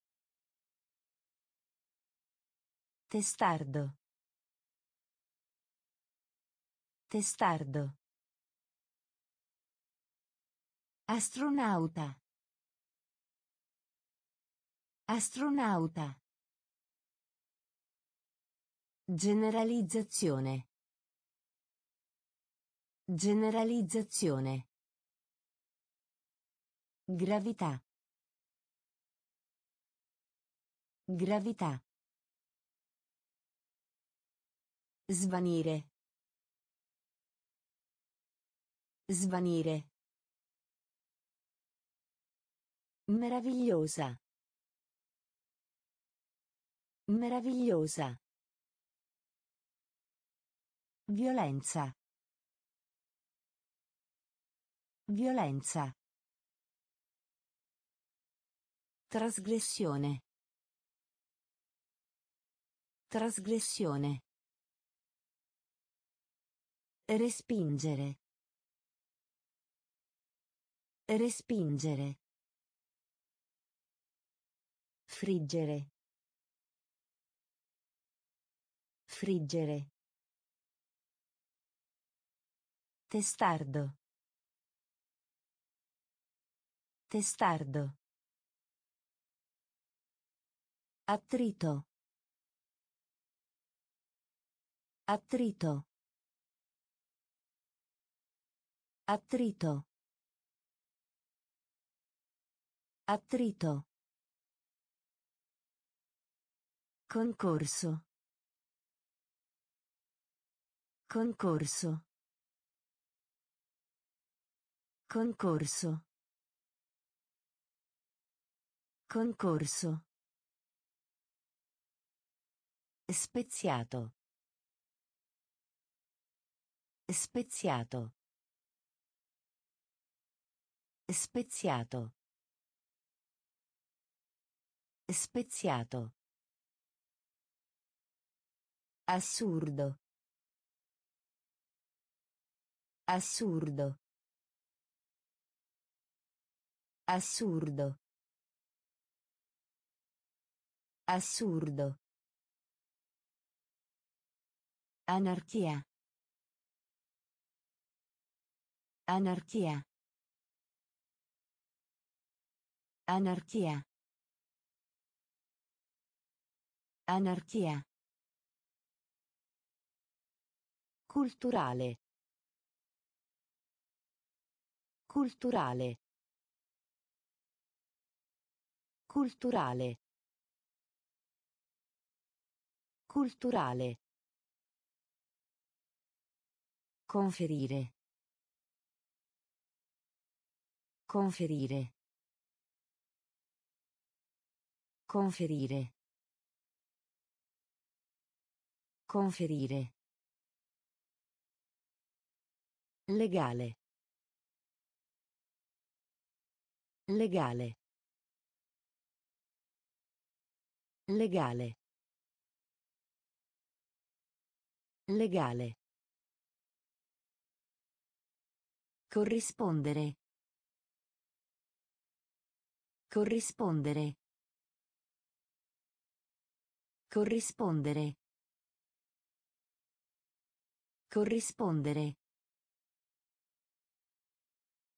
A: Testardo. Testardo. Astronauta. Astronauta. Generalizzazione. Generalizzazione. Gravità. Gravità. Svanire. Svanire. Meravigliosa. Meravigliosa. Violenza. Violenza. Trasgressione. Trasgressione. Respingere. Respingere. Friggere. Friggere. Testardo. Testardo. Attrito. Attrito. Attrito. Attrito. Concorso. Concorso. Concorso. Concorso. Speziato. Speziato. Speziato. Speziato. Assurdo. Assurdo. Assurdo. Assurdo. Anarchia. Anarchia. Anarchia. Anarchia. Culturale. Culturale. Culturale. Culturale. Conferire. Conferire. Conferire. Conferire. Legale. Legale. Legale. Legale. Corrispondere. Corrispondere. Corrispondere. Corrispondere.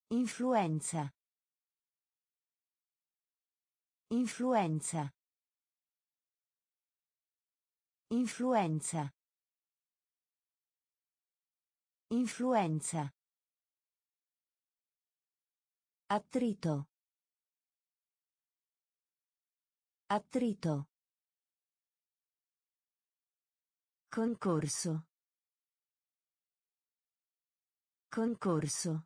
A: Influenza. Influenza. Influenza. Influenza. Attrito. Attrito. Concorso. Concorso.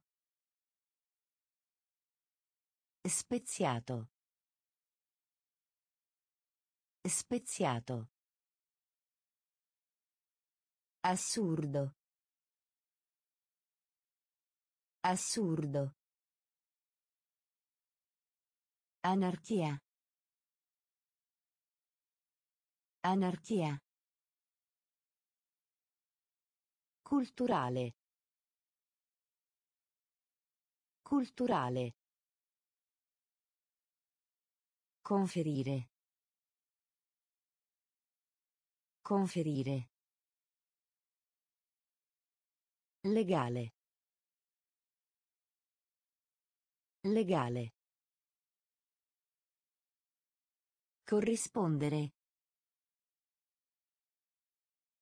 A: Speziato. Speziato. Assurdo. Assurdo. Anarchia. Anarchia. Culturale. Culturale. Conferire. Conferire. Legale. Legale. Corrispondere.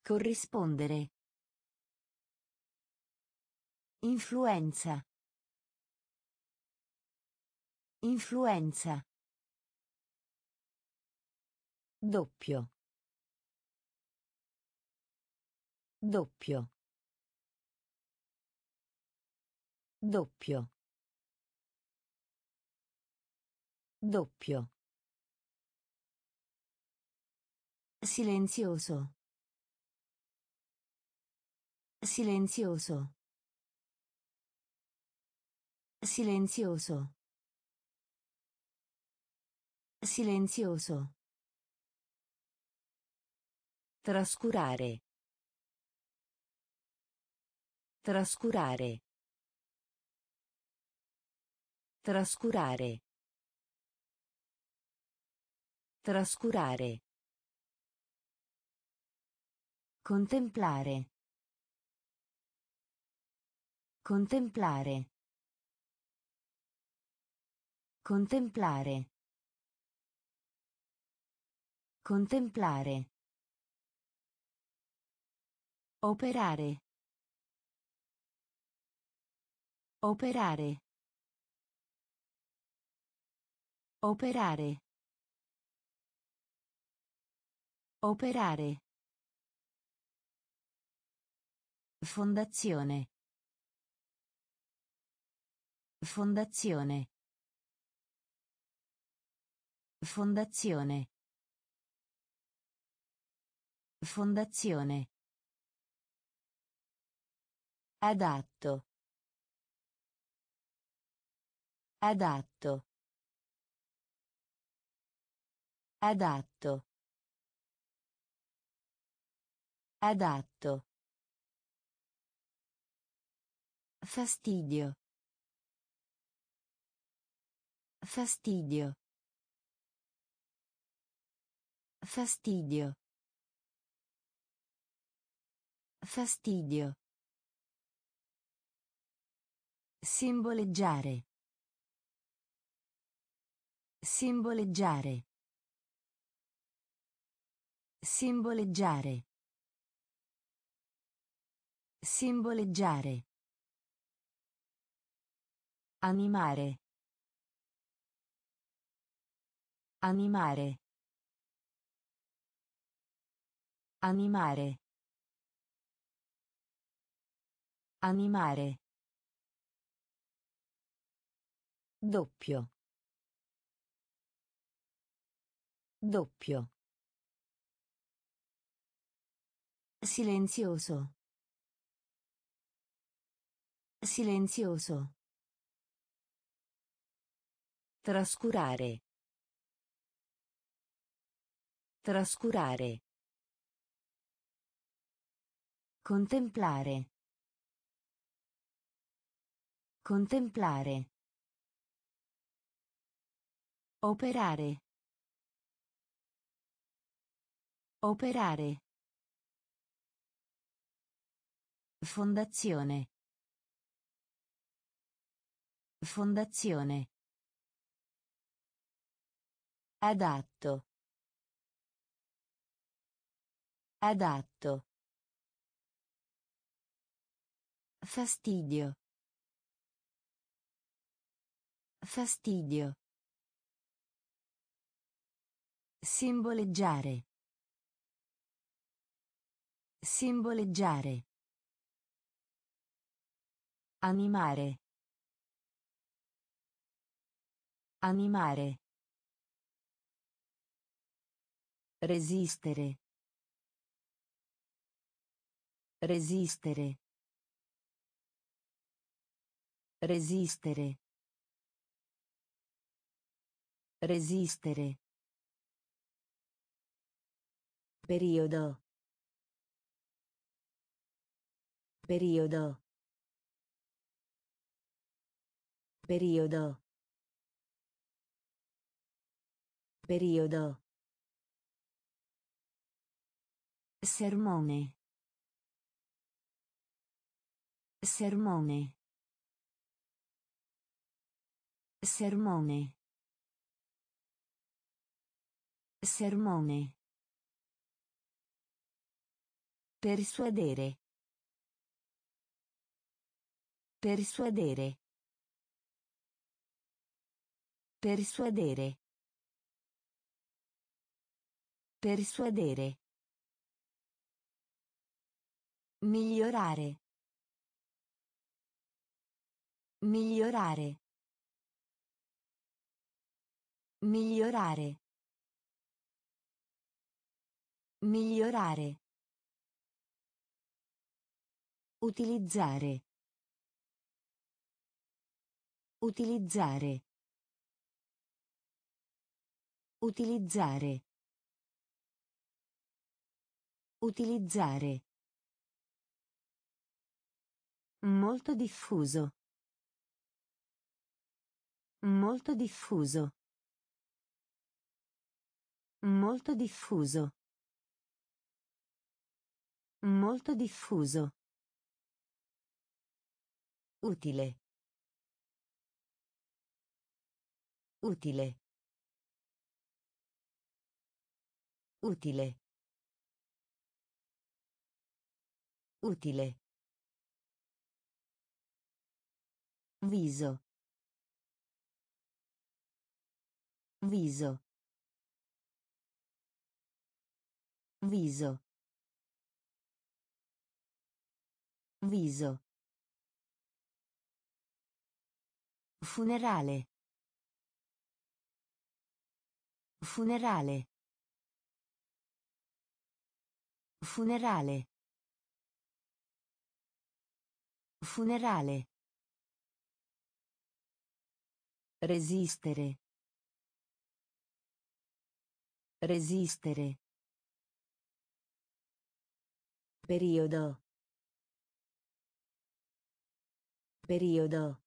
A: Corrispondere. Influenza. Influenza. Doppio. Doppio. Doppio. Doppio. Silenzioso. Silenzioso. Silenzioso. Silenzioso. Trascurare. Trascurare. Trascurare. Trascurare. Contemplare. Contemplare. Contemplare. Contemplare. Operare. Operare. Operare. Operare. Fondazione. Fondazione. Fondazione. Fondazione. Adatto. Adatto. Adatto. Adatto. Fastidio. Fastidio. Fastidio. Fastidio. Simboleggiare. Simboleggiare. Simboleggiare. Simboleggiare. Animare. Animare. Animare. Animare. Doppio. Doppio. Silenzioso. Silenzioso. Trascurare. Trascurare. Contemplare. Contemplare. Operare. Operare. Fondazione. Fondazione. Adatto. Adatto. Fastidio. Fastidio. Simboleggiare. Simboleggiare. Animare. Animare. Resistere. Resistere. Resistere. Resistere. Periodo. Periodo. Periodo. Periodo. Sermone. Sermone. Sermone. Sermone. Persuadere. Persuadere. Persuadere. Persuadere. Migliorare. Migliorare. Migliorare. Migliorare. Utilizzare. Utilizzare. Utilizzare. Utilizzare. Molto diffuso. Molto diffuso. Molto diffuso. Molto diffuso. Utile. Utile. Utile. Utile. Viso. Viso. Viso. Viso. Funerale. Funerale. Funerale. Funerale. Resistere. Resistere. Periodo. Periodo.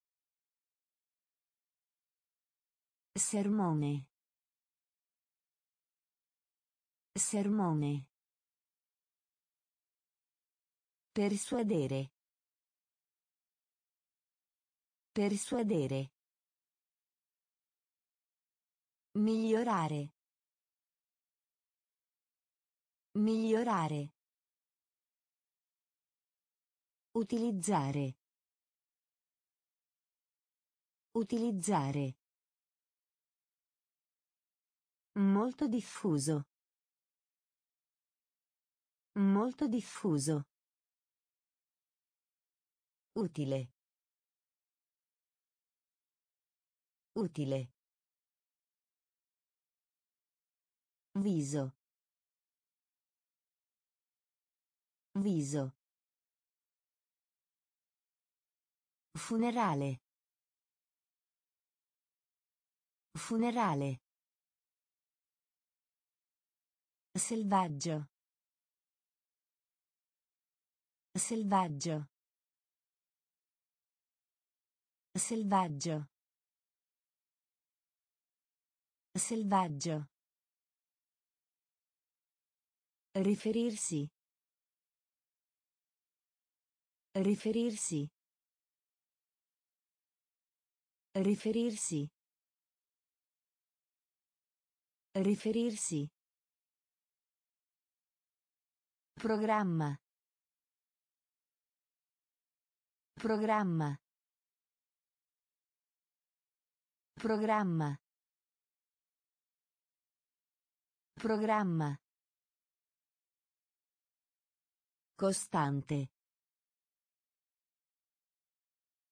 A: Sermone. Sermone. Persuadere. Persuadere. Migliorare. Migliorare. Utilizzare. Utilizzare. Molto diffuso. Molto diffuso. Utile. Utile. Viso. Viso. Funerale. Funerale. Selvaggio. Selvaggio. Selvaggio. Selvaggio. Riferirsi. Riferirsi. Riferirsi. Riferirsi. Programma. Programma. Programma. Programma. Costante.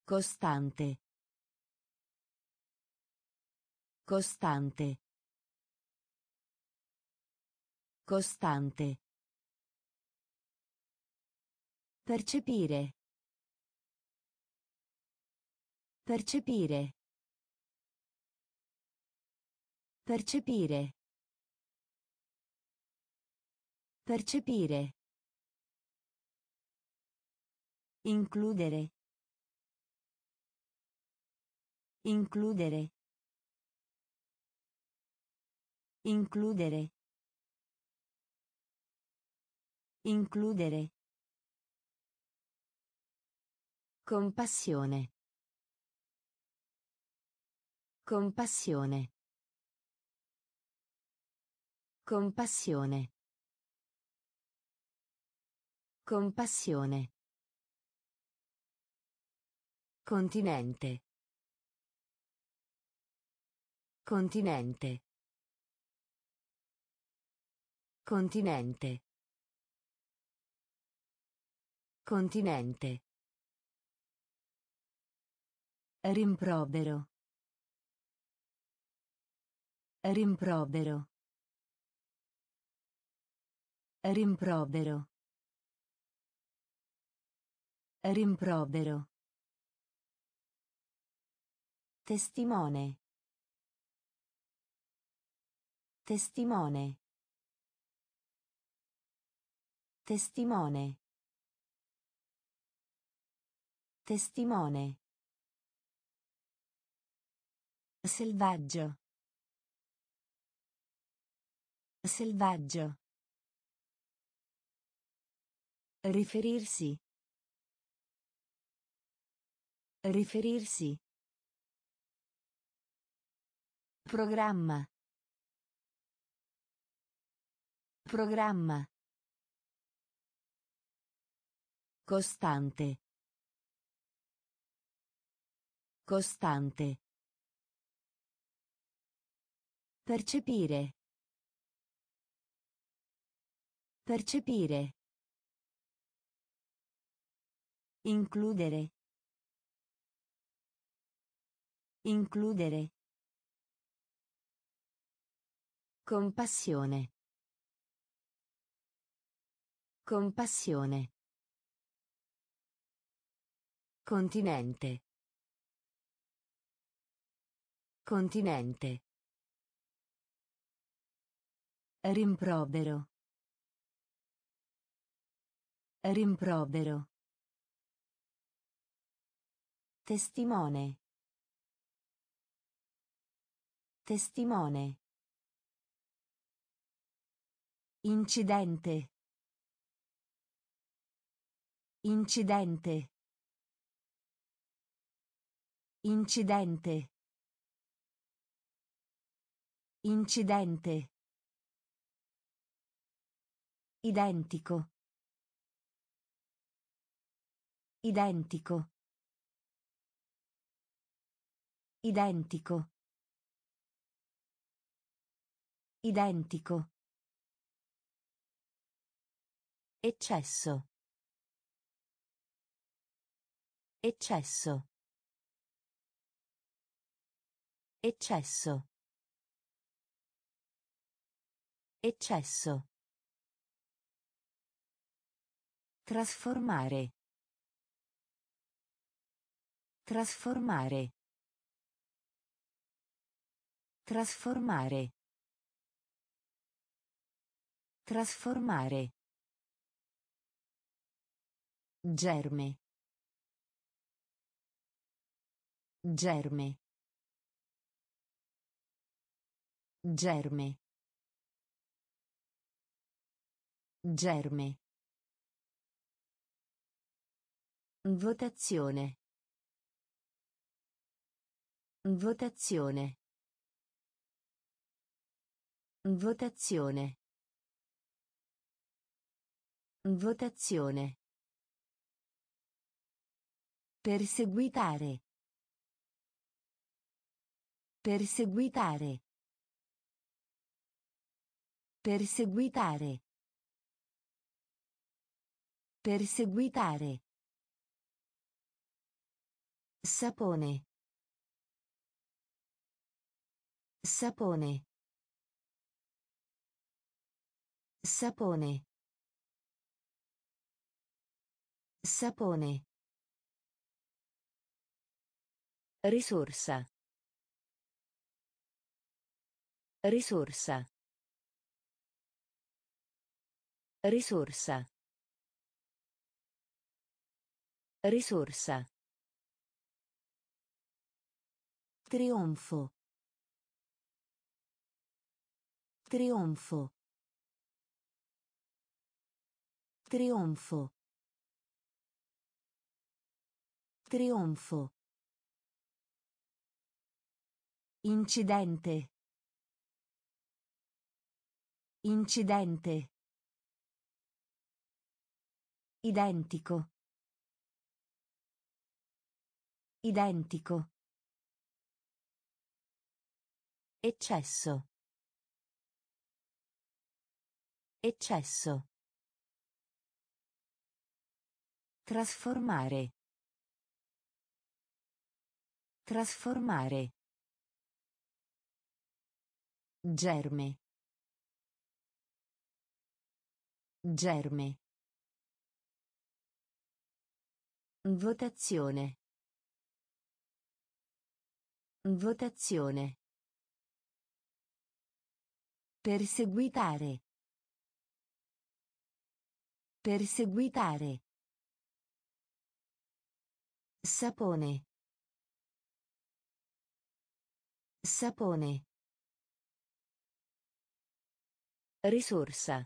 A: Costante. Costante. Costante. Percepire. Percepire. Percepire. Percepire. Includere. Includere. Includere. Includere. Compassione. Compassione. Compassione. Compassione. Continente. Continente. Continente. Continente. Rimprovero. Rimprovero. Rimprovero. Rimprovero. Testimone. Testimone. Testimone. Testimone. Selvaggio. Selvaggio. Riferirsi. Riferirsi. Programma. Programma. Costante. Costante. Percepire. Percepire. Includere. Includere. Compassione. Compassione. Continente. Continente. Rimprovero. Rimprovero. Testimone. Testimone. Incidente. Incidente. Incidente. Incidente. Identico. Identico. Identico. Identico. Eccesso. Eccesso. Eccesso. Eccesso. Trasformare. Trasformare. Trasformare. Trasformare. Germe. Germe. Germe. Germe. Votazione. Votazione. Votazione. Votazione. Perseguitare. Perseguitare. Perseguitare. Perseguitare. Sapone. Sapone. Sapone. Sapone. Risorsa. Risorsa. Risorsa. Risorsa. Trionfo. Trionfo. Trionfo. Trionfo. Incidente. Incidente. Identico. Identico. Eccesso. Eccesso. Trasformare. Trasformare. Germe. Germe. Votazione. Votazione. Perseguitare. Perseguitare. Sapone. Sapone. Risorsa.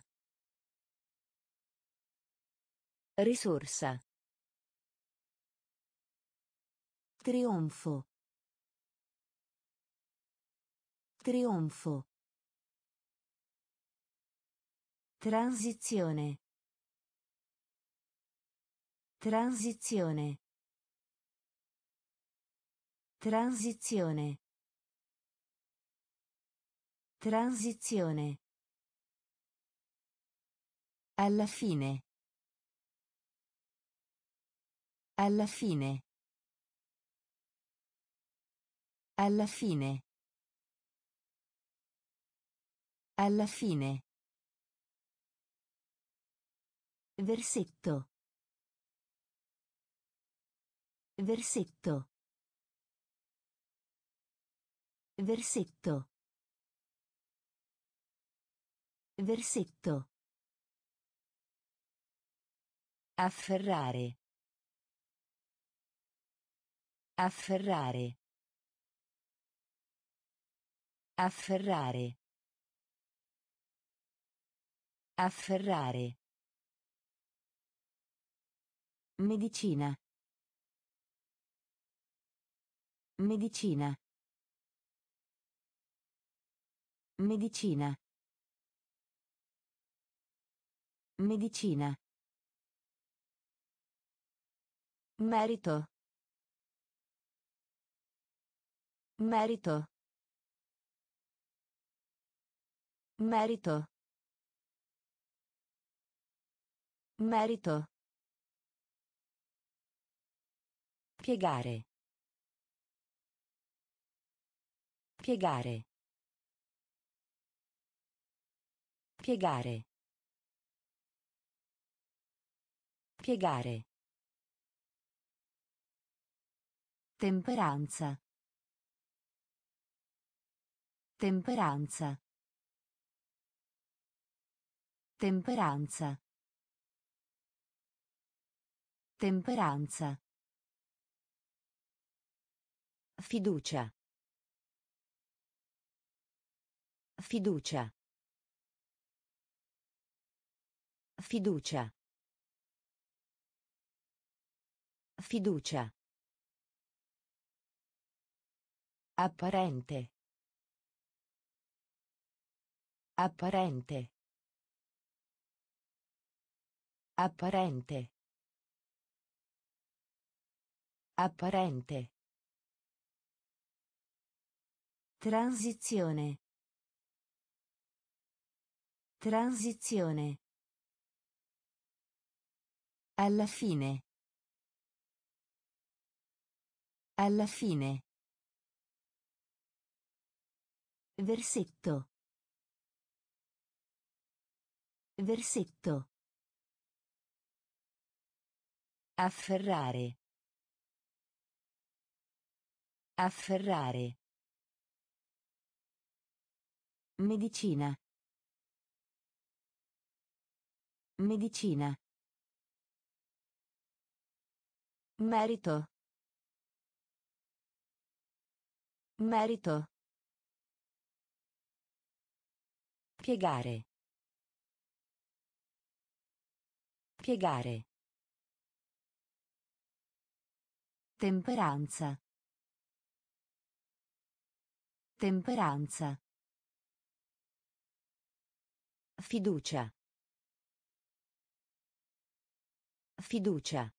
A: Risorsa. Trionfo. Trionfo. Transizione. Transizione. Transizione. Transizione. Alla fine. Alla fine. Alla fine. Alla fine. Versetto. Versetto. Versetto. Versetto. Afferrare. Afferrare. Afferrare. Afferrare. Medicina. Medicina. Medicina. Medicina. Merito. Merito. Merito. Merito. Piegare. Piegare. Piegare. Piegare. Temperanza. Temperanza. Temperanza. Temperanza. Fiducia. Fiducia. Fiducia. Fiducia. Apparente. Apparente. Apparente. Apparente. Transizione. Transizione. Alla fine. Alla fine. Versetto. Versetto. Afferrare. Afferrare. Medicina. Medicina. Merito. Merito. Piegare. Piegare. Temperanza. Temperanza. Fiducia. Fiducia.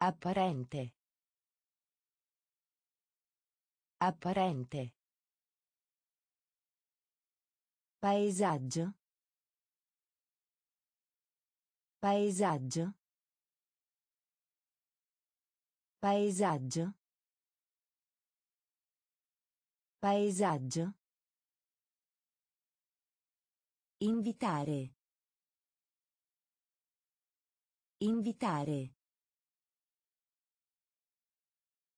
A: Apparente. Apparente. Paesaggio. Paesaggio. Paesaggio. Paesaggio. Invitare. Invitare.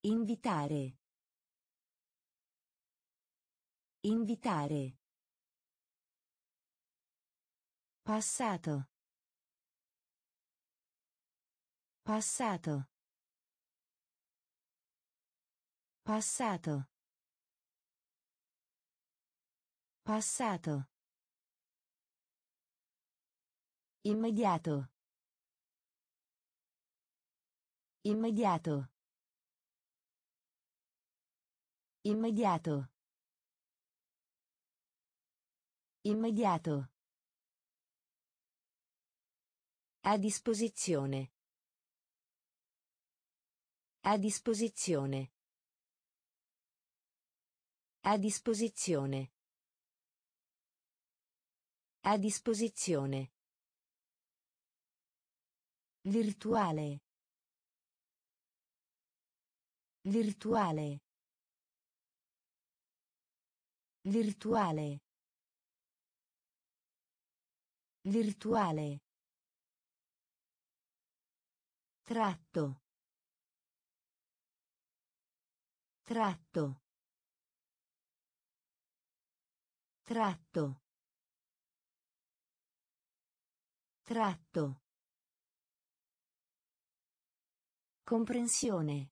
A: Invitare. Invitare. Passato. Passato. Passato. Passato. Immediato. Immediato. Immediato. Immediato. A disposizione. A disposizione. A disposizione. A disposizione. Virtuale. Virtuale. Virtuale. Virtuale. Tratto. Tratto. Tratto. Tratto. Comprensione.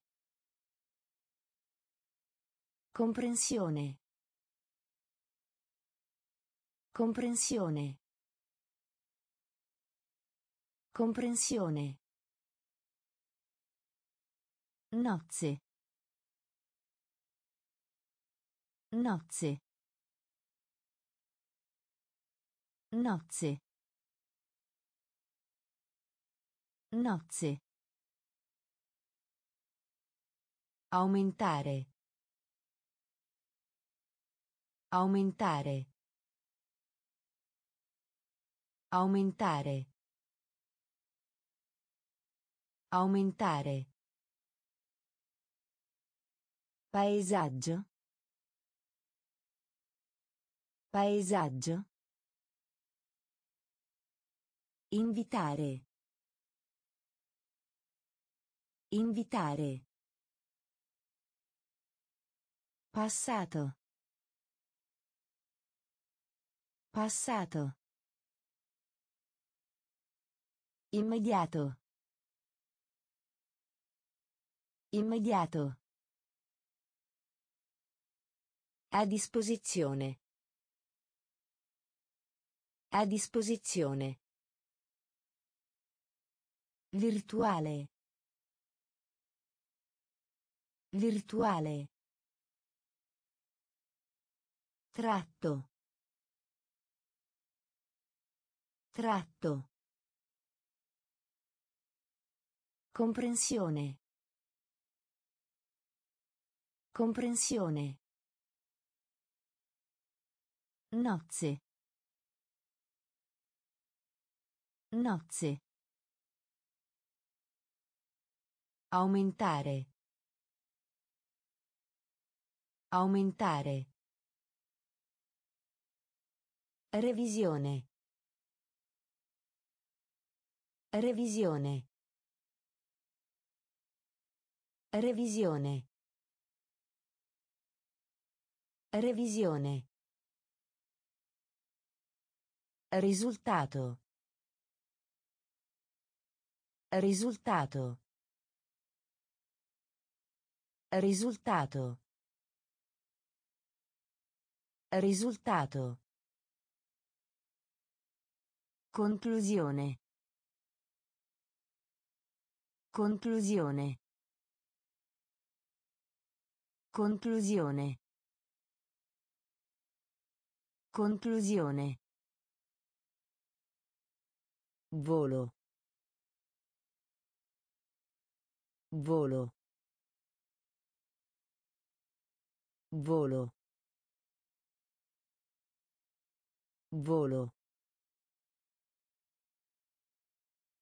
A: Comprensione. Comprensione. Comprensione. Nozze. Nozze. Nozze. Nozze. Aumentare. Aumentare. Aumentare. Aumentare. Paesaggio. Paesaggio. Invitare. Invitare. Passato. Passato. Immediato. Immediato. A disposizione. A disposizione. Virtuale. Virtuale. Tratto. Tratto. Comprensione. Comprensione. Nozze. Nozze. Aumentare. Aumentare. Revisione. Revisione. Revisione. Revisione. Risultato. Risultato. Risultato. Risultato. Conclusione. Conclusione. Conclusione. Conclusione. Volo. Volo. Volo. Volo.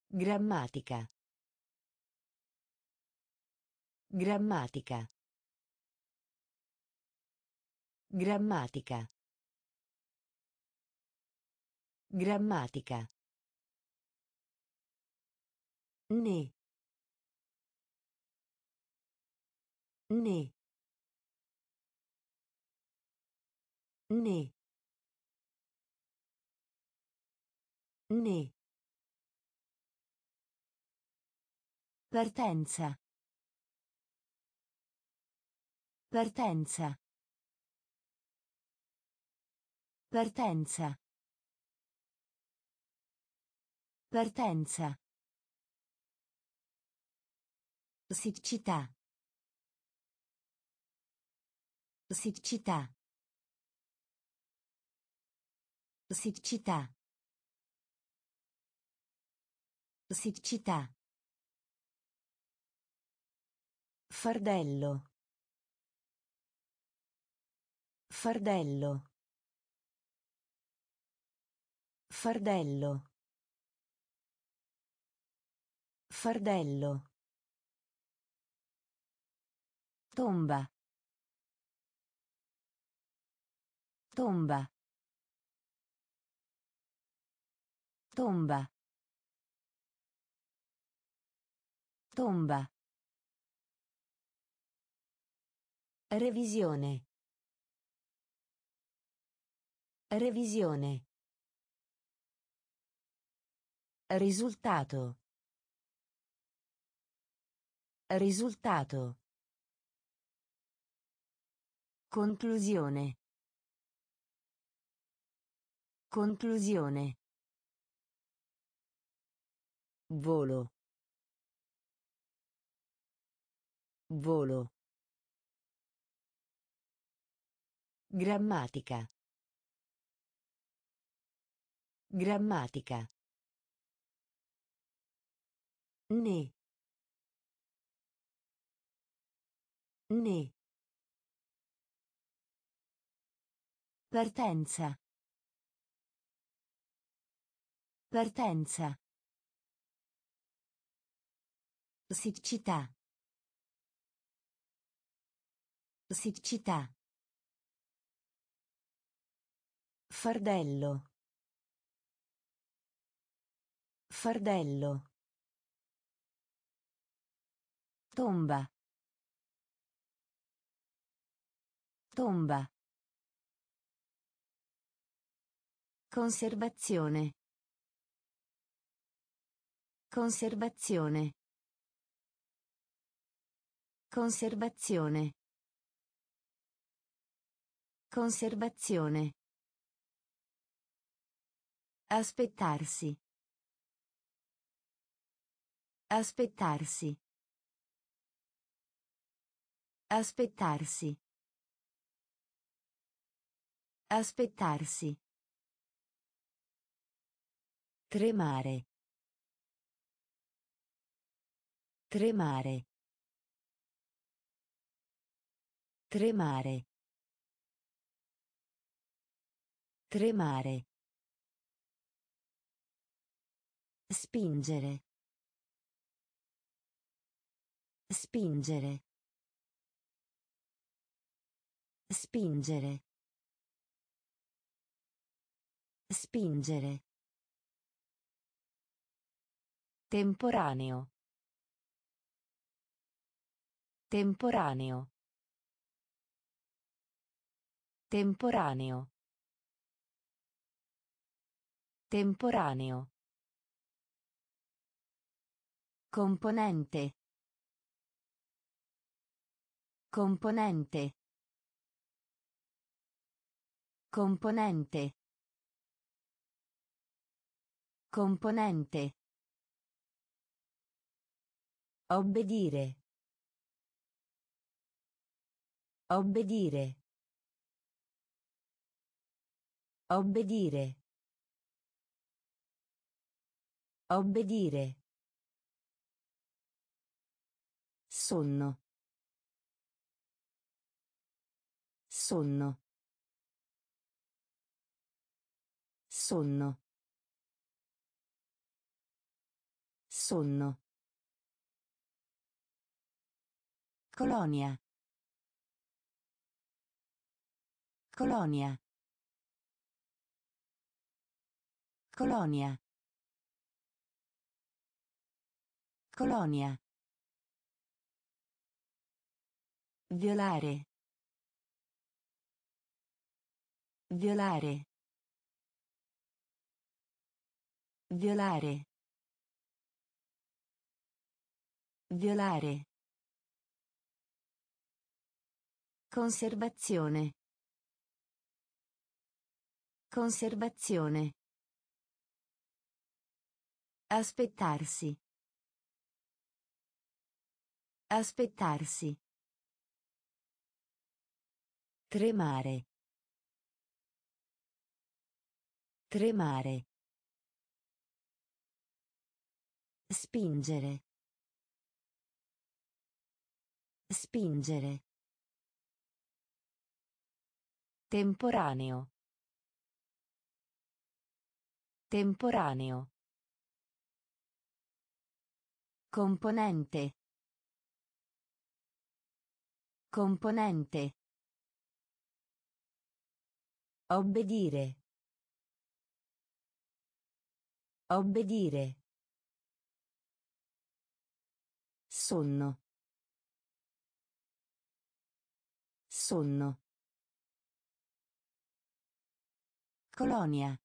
A: Grammatica. Grammatica. Grammatica. Grammatica. Né. Né. Né. Né. Partenza. Partenza. Partenza. Partenza. Siccità. Siccità. Siccità. Siccità. Fardello. Fardello. Fardello. Fardello. Tomba. Tomba. Tomba. Tomba. Revisione. Revisione. Risultato. Risultato. Conclusione. Conclusione. Volo. Volo. Grammatica. Grammatica. Né. Né. Partenza. Partenza. Siccità. Siccità. Fardello. Fardello. Tomba. Tomba. Conservazione. Conservazione. Conservazione. Conservazione. Aspettarsi. Aspettarsi. Aspettarsi. Aspettarsi. Tremare. Tremare. Tremare. Cremare. Spingere. Spingere. Spingere. Spingere. Temporaneo. Temporaneo. Temporaneo. Temporaneo. Componente. Componente. Componente. Componente. Obbedire. Obbedire. Obbedire. Obbedire. Sonno. Sonno. Sonno. Sonno. Colonia. Colonia. Colonia. Colonia. Violare. Violare. Violare. Violare. Conservazione. Conservazione. Aspettarsi. Aspettarsi. Tremare. Tremare. Spingere. Spingere. Temporaneo. Temporaneo. Componente. Componente. Obbedire. Obbedire. Sonno. Sonno. Colonia.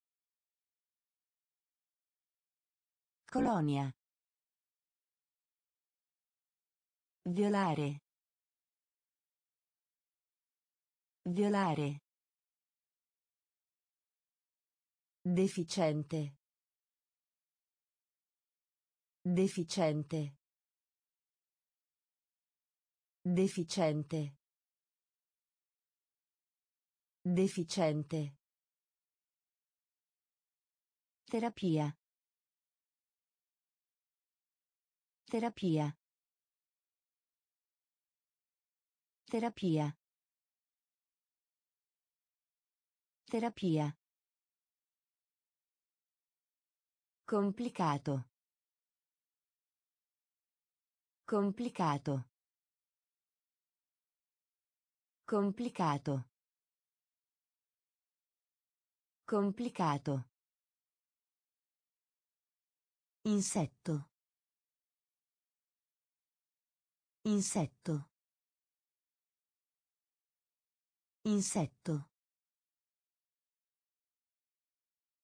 A: Colonia. Violare. Violare. Deficiente. Deficiente. Deficiente. Deficiente. Terapia. Terapia. Terapia. Terapia. Complicato. Complicato. Complicato. Complicato. Insetto. Insetto. Insetto.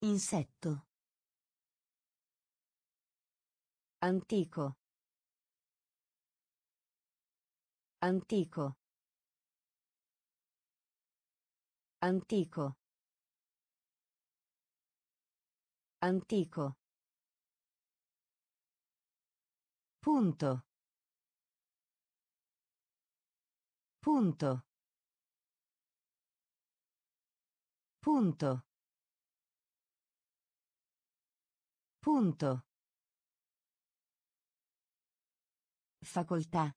A: Insetto. Antico. Antico. Antico. Antico. Punto. Punto. Punto. Punto. Facoltà.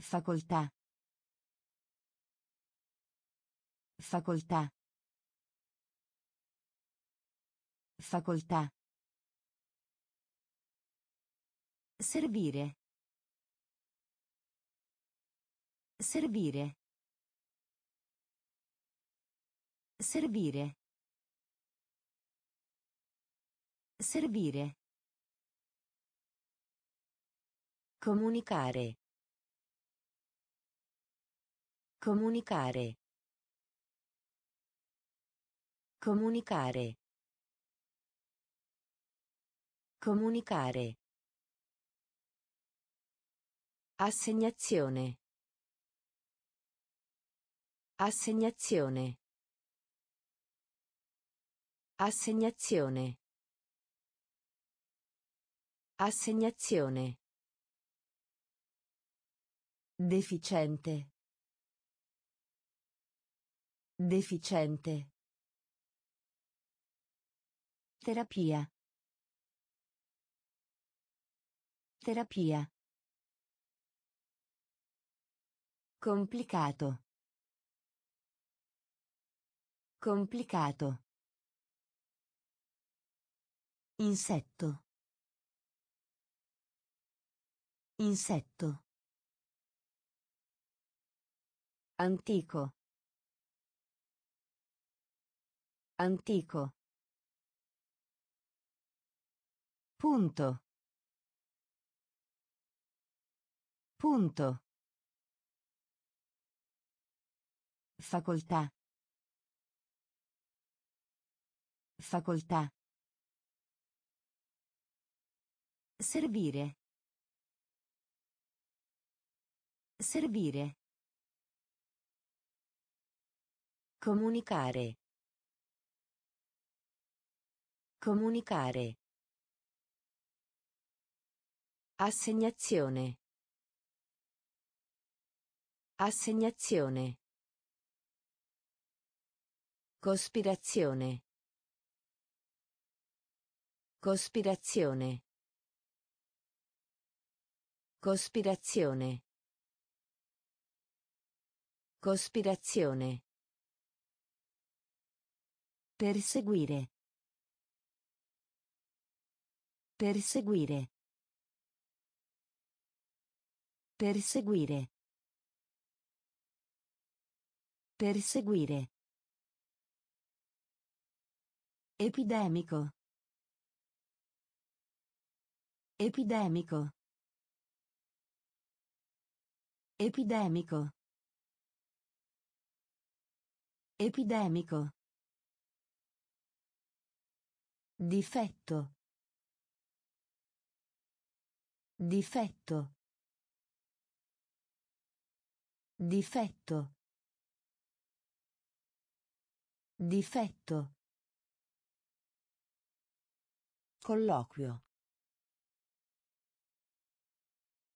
A: Facoltà. Facoltà. Facoltà. Servire. Servire. Servire. Servire. Comunicare. Comunicare. Comunicare. Comunicare. Assegnazione. Assegnazione. Assegnazione. Assegnazione. Deficiente. Deficiente. Terapia. Terapia. Complicato. Complicato. Insetto. Insetto. Antico. Antico. Punto. Punto. Facoltà. Facoltà. Servire. Servire. Comunicare. Comunicare. Assegnazione. Assegnazione. Cospirazione. Cospirazione. Cospirazione. Cospirazione. Perseguire. Perseguire. Perseguire. Perseguire. Epidemico. Epidemico. Epidemico. Epidemico. Difetto. Difetto. Difetto. Difetto. Colloquio.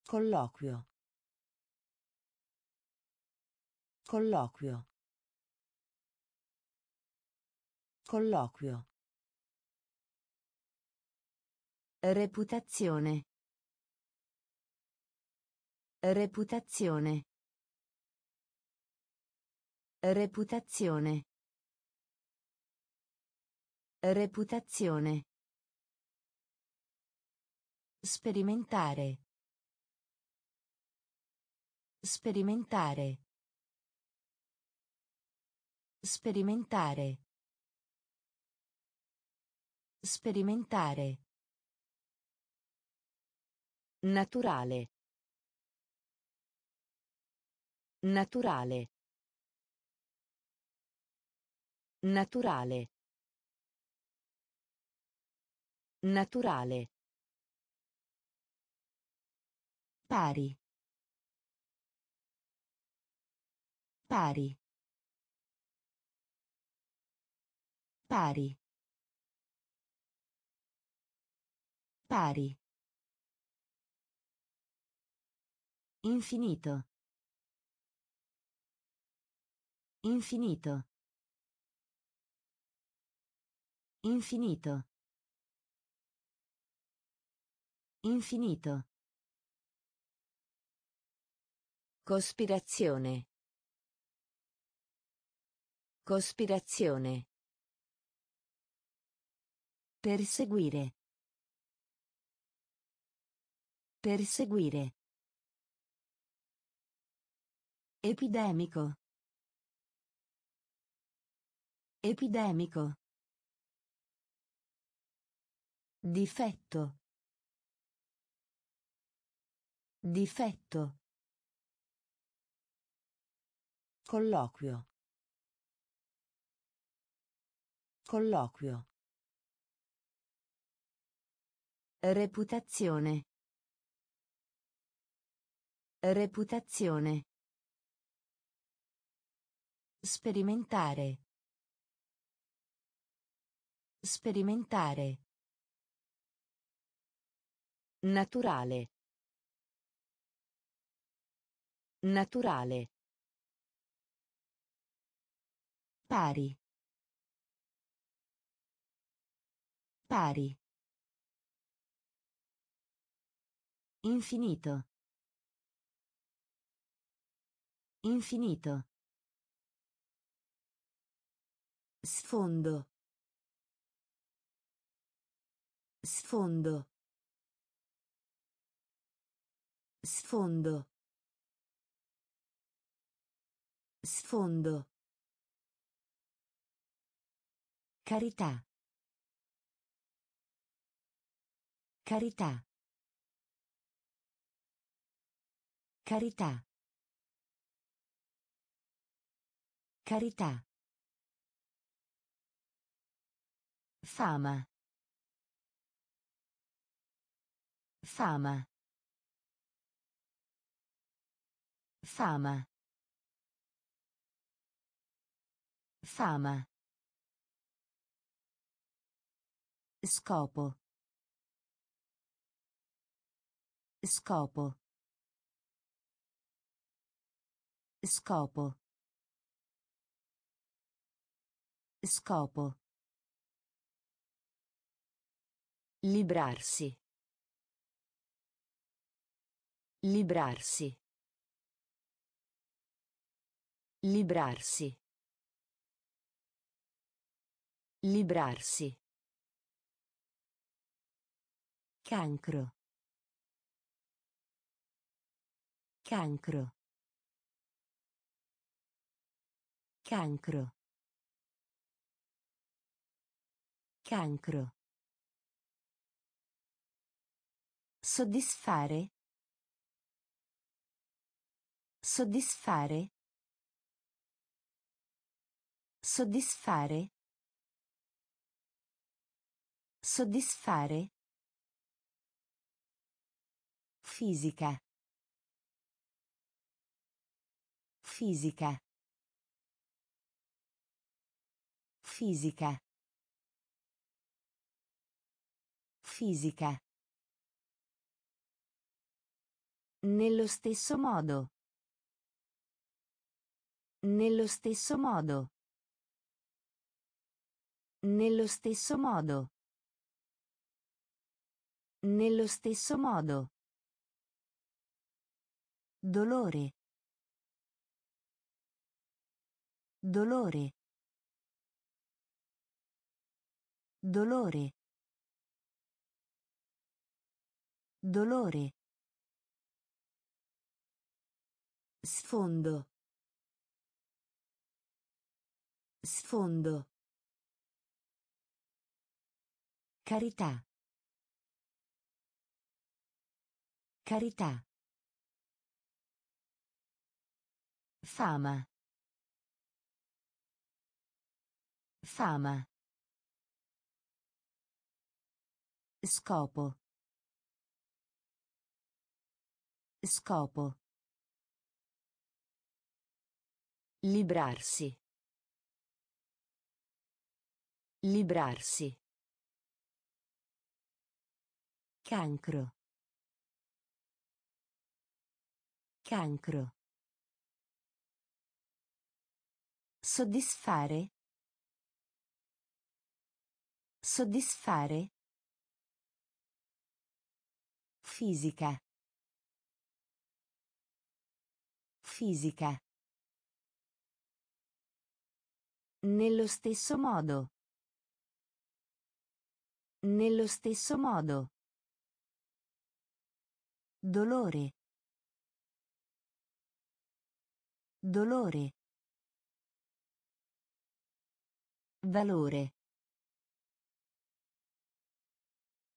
A: Colloquio. Colloquio. Colloquio. Reputazione. Reputazione. Reputazione. Reputazione. Sperimentare. Sperimentare. Sperimentare. Sperimentare. Naturale. Naturale. Naturale. Naturale. Pari. Pari. Pari. Pari. Infinito. Infinito. Infinito. Infinito. Cospirazione. Cospirazione. Perseguire. Perseguire. Epidemico. Epidemico. Difetto. Difetto. Colloquio. Colloquio. Reputazione. Reputazione. Sperimentare. Sperimentare. Naturale. Naturale. Pari. Pari. Infinito. Infinito. Sfondo. Sfondo. Sfondo. Sfondo. Carità. Carità. Carità. Carità. Fama. Fama. Fama. Fama. Scopo. Scopo. Scopo. Scopo. Librarsi. Librarsi. Librarsi. Librarsi. Cancro. Cancro. Cancro. Cancro. Soddisfare. Soddisfare. Soddisfare. Soddisfare. Fisica. Fisica. Fisica. Fisica. Nello stesso modo. Nello stesso modo. Nello stesso modo. Nello stesso modo. Dolore. Dolore. Dolore. Dolore. Sfondo. Sfondo. Carità. Carità. Fama. Fama. Scopo. Scopo. Librarsi. Librarsi. Cancro. Cancro. Soddisfare. Soddisfare. Fisica. Fisica. Nello stesso modo. Nello stesso modo. Dolore. Dolore. Valore.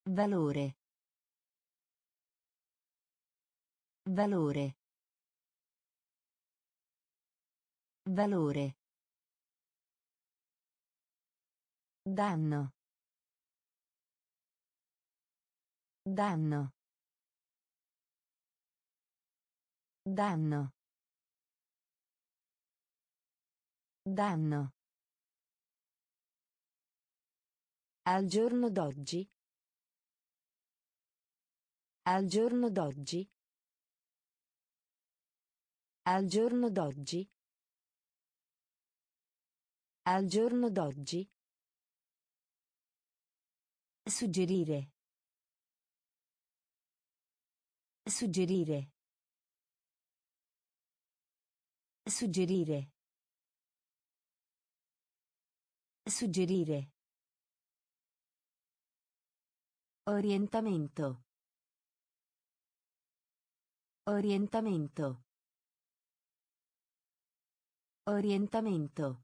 A: Valore. Valore. Valore. Danno. Danno. Danno. Danno. Al giorno d'oggi. Al giorno d'oggi. Al giorno d'oggi. Al giorno d'oggi. Suggerire. Suggerire. Suggerire. Suggerire. Orientamento. Orientamento. Orientamento.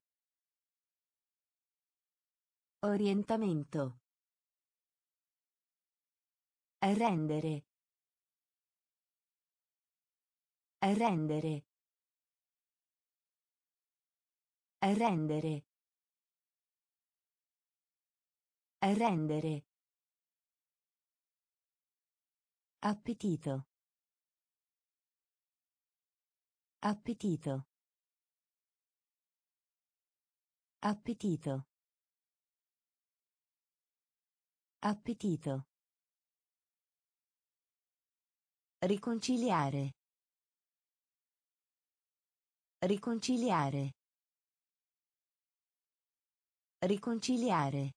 A: Orientamento. Rendere. Rendere. Rendere. Rendere. Appetito. Appetito. Appetito. Appetito. Riconciliare. Riconciliare. Riconciliare.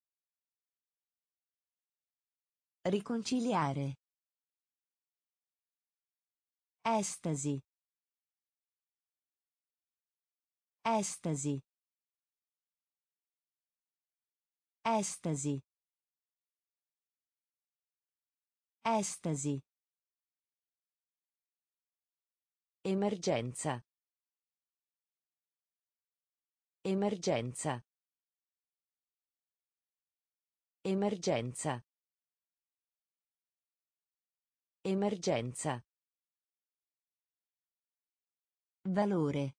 A: Riconciliare. Estasi. Estasi. Estasi. Estasi. Emergenza. Emergenza. Emergenza. Emergenza. Valore.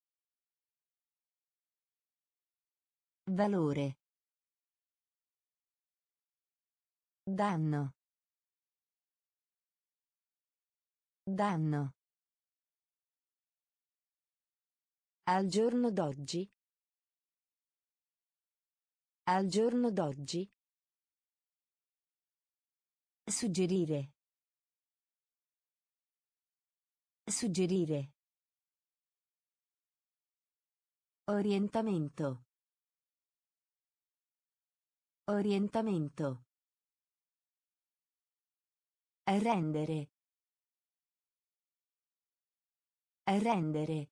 A: Valore. Danno. Danno. Al giorno d'oggi. Al giorno d'oggi. Suggerire. Suggerire. Orientamento. Orientamento. Rendere. Rendere.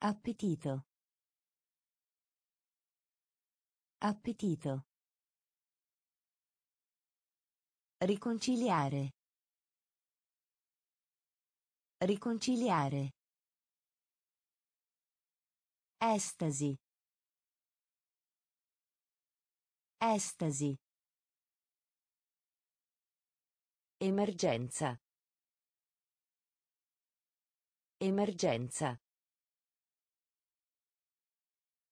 A: Appetito. Appetito. Riconciliare. Riconciliare. Estasi. Estasi. Emergenza. Emergenza.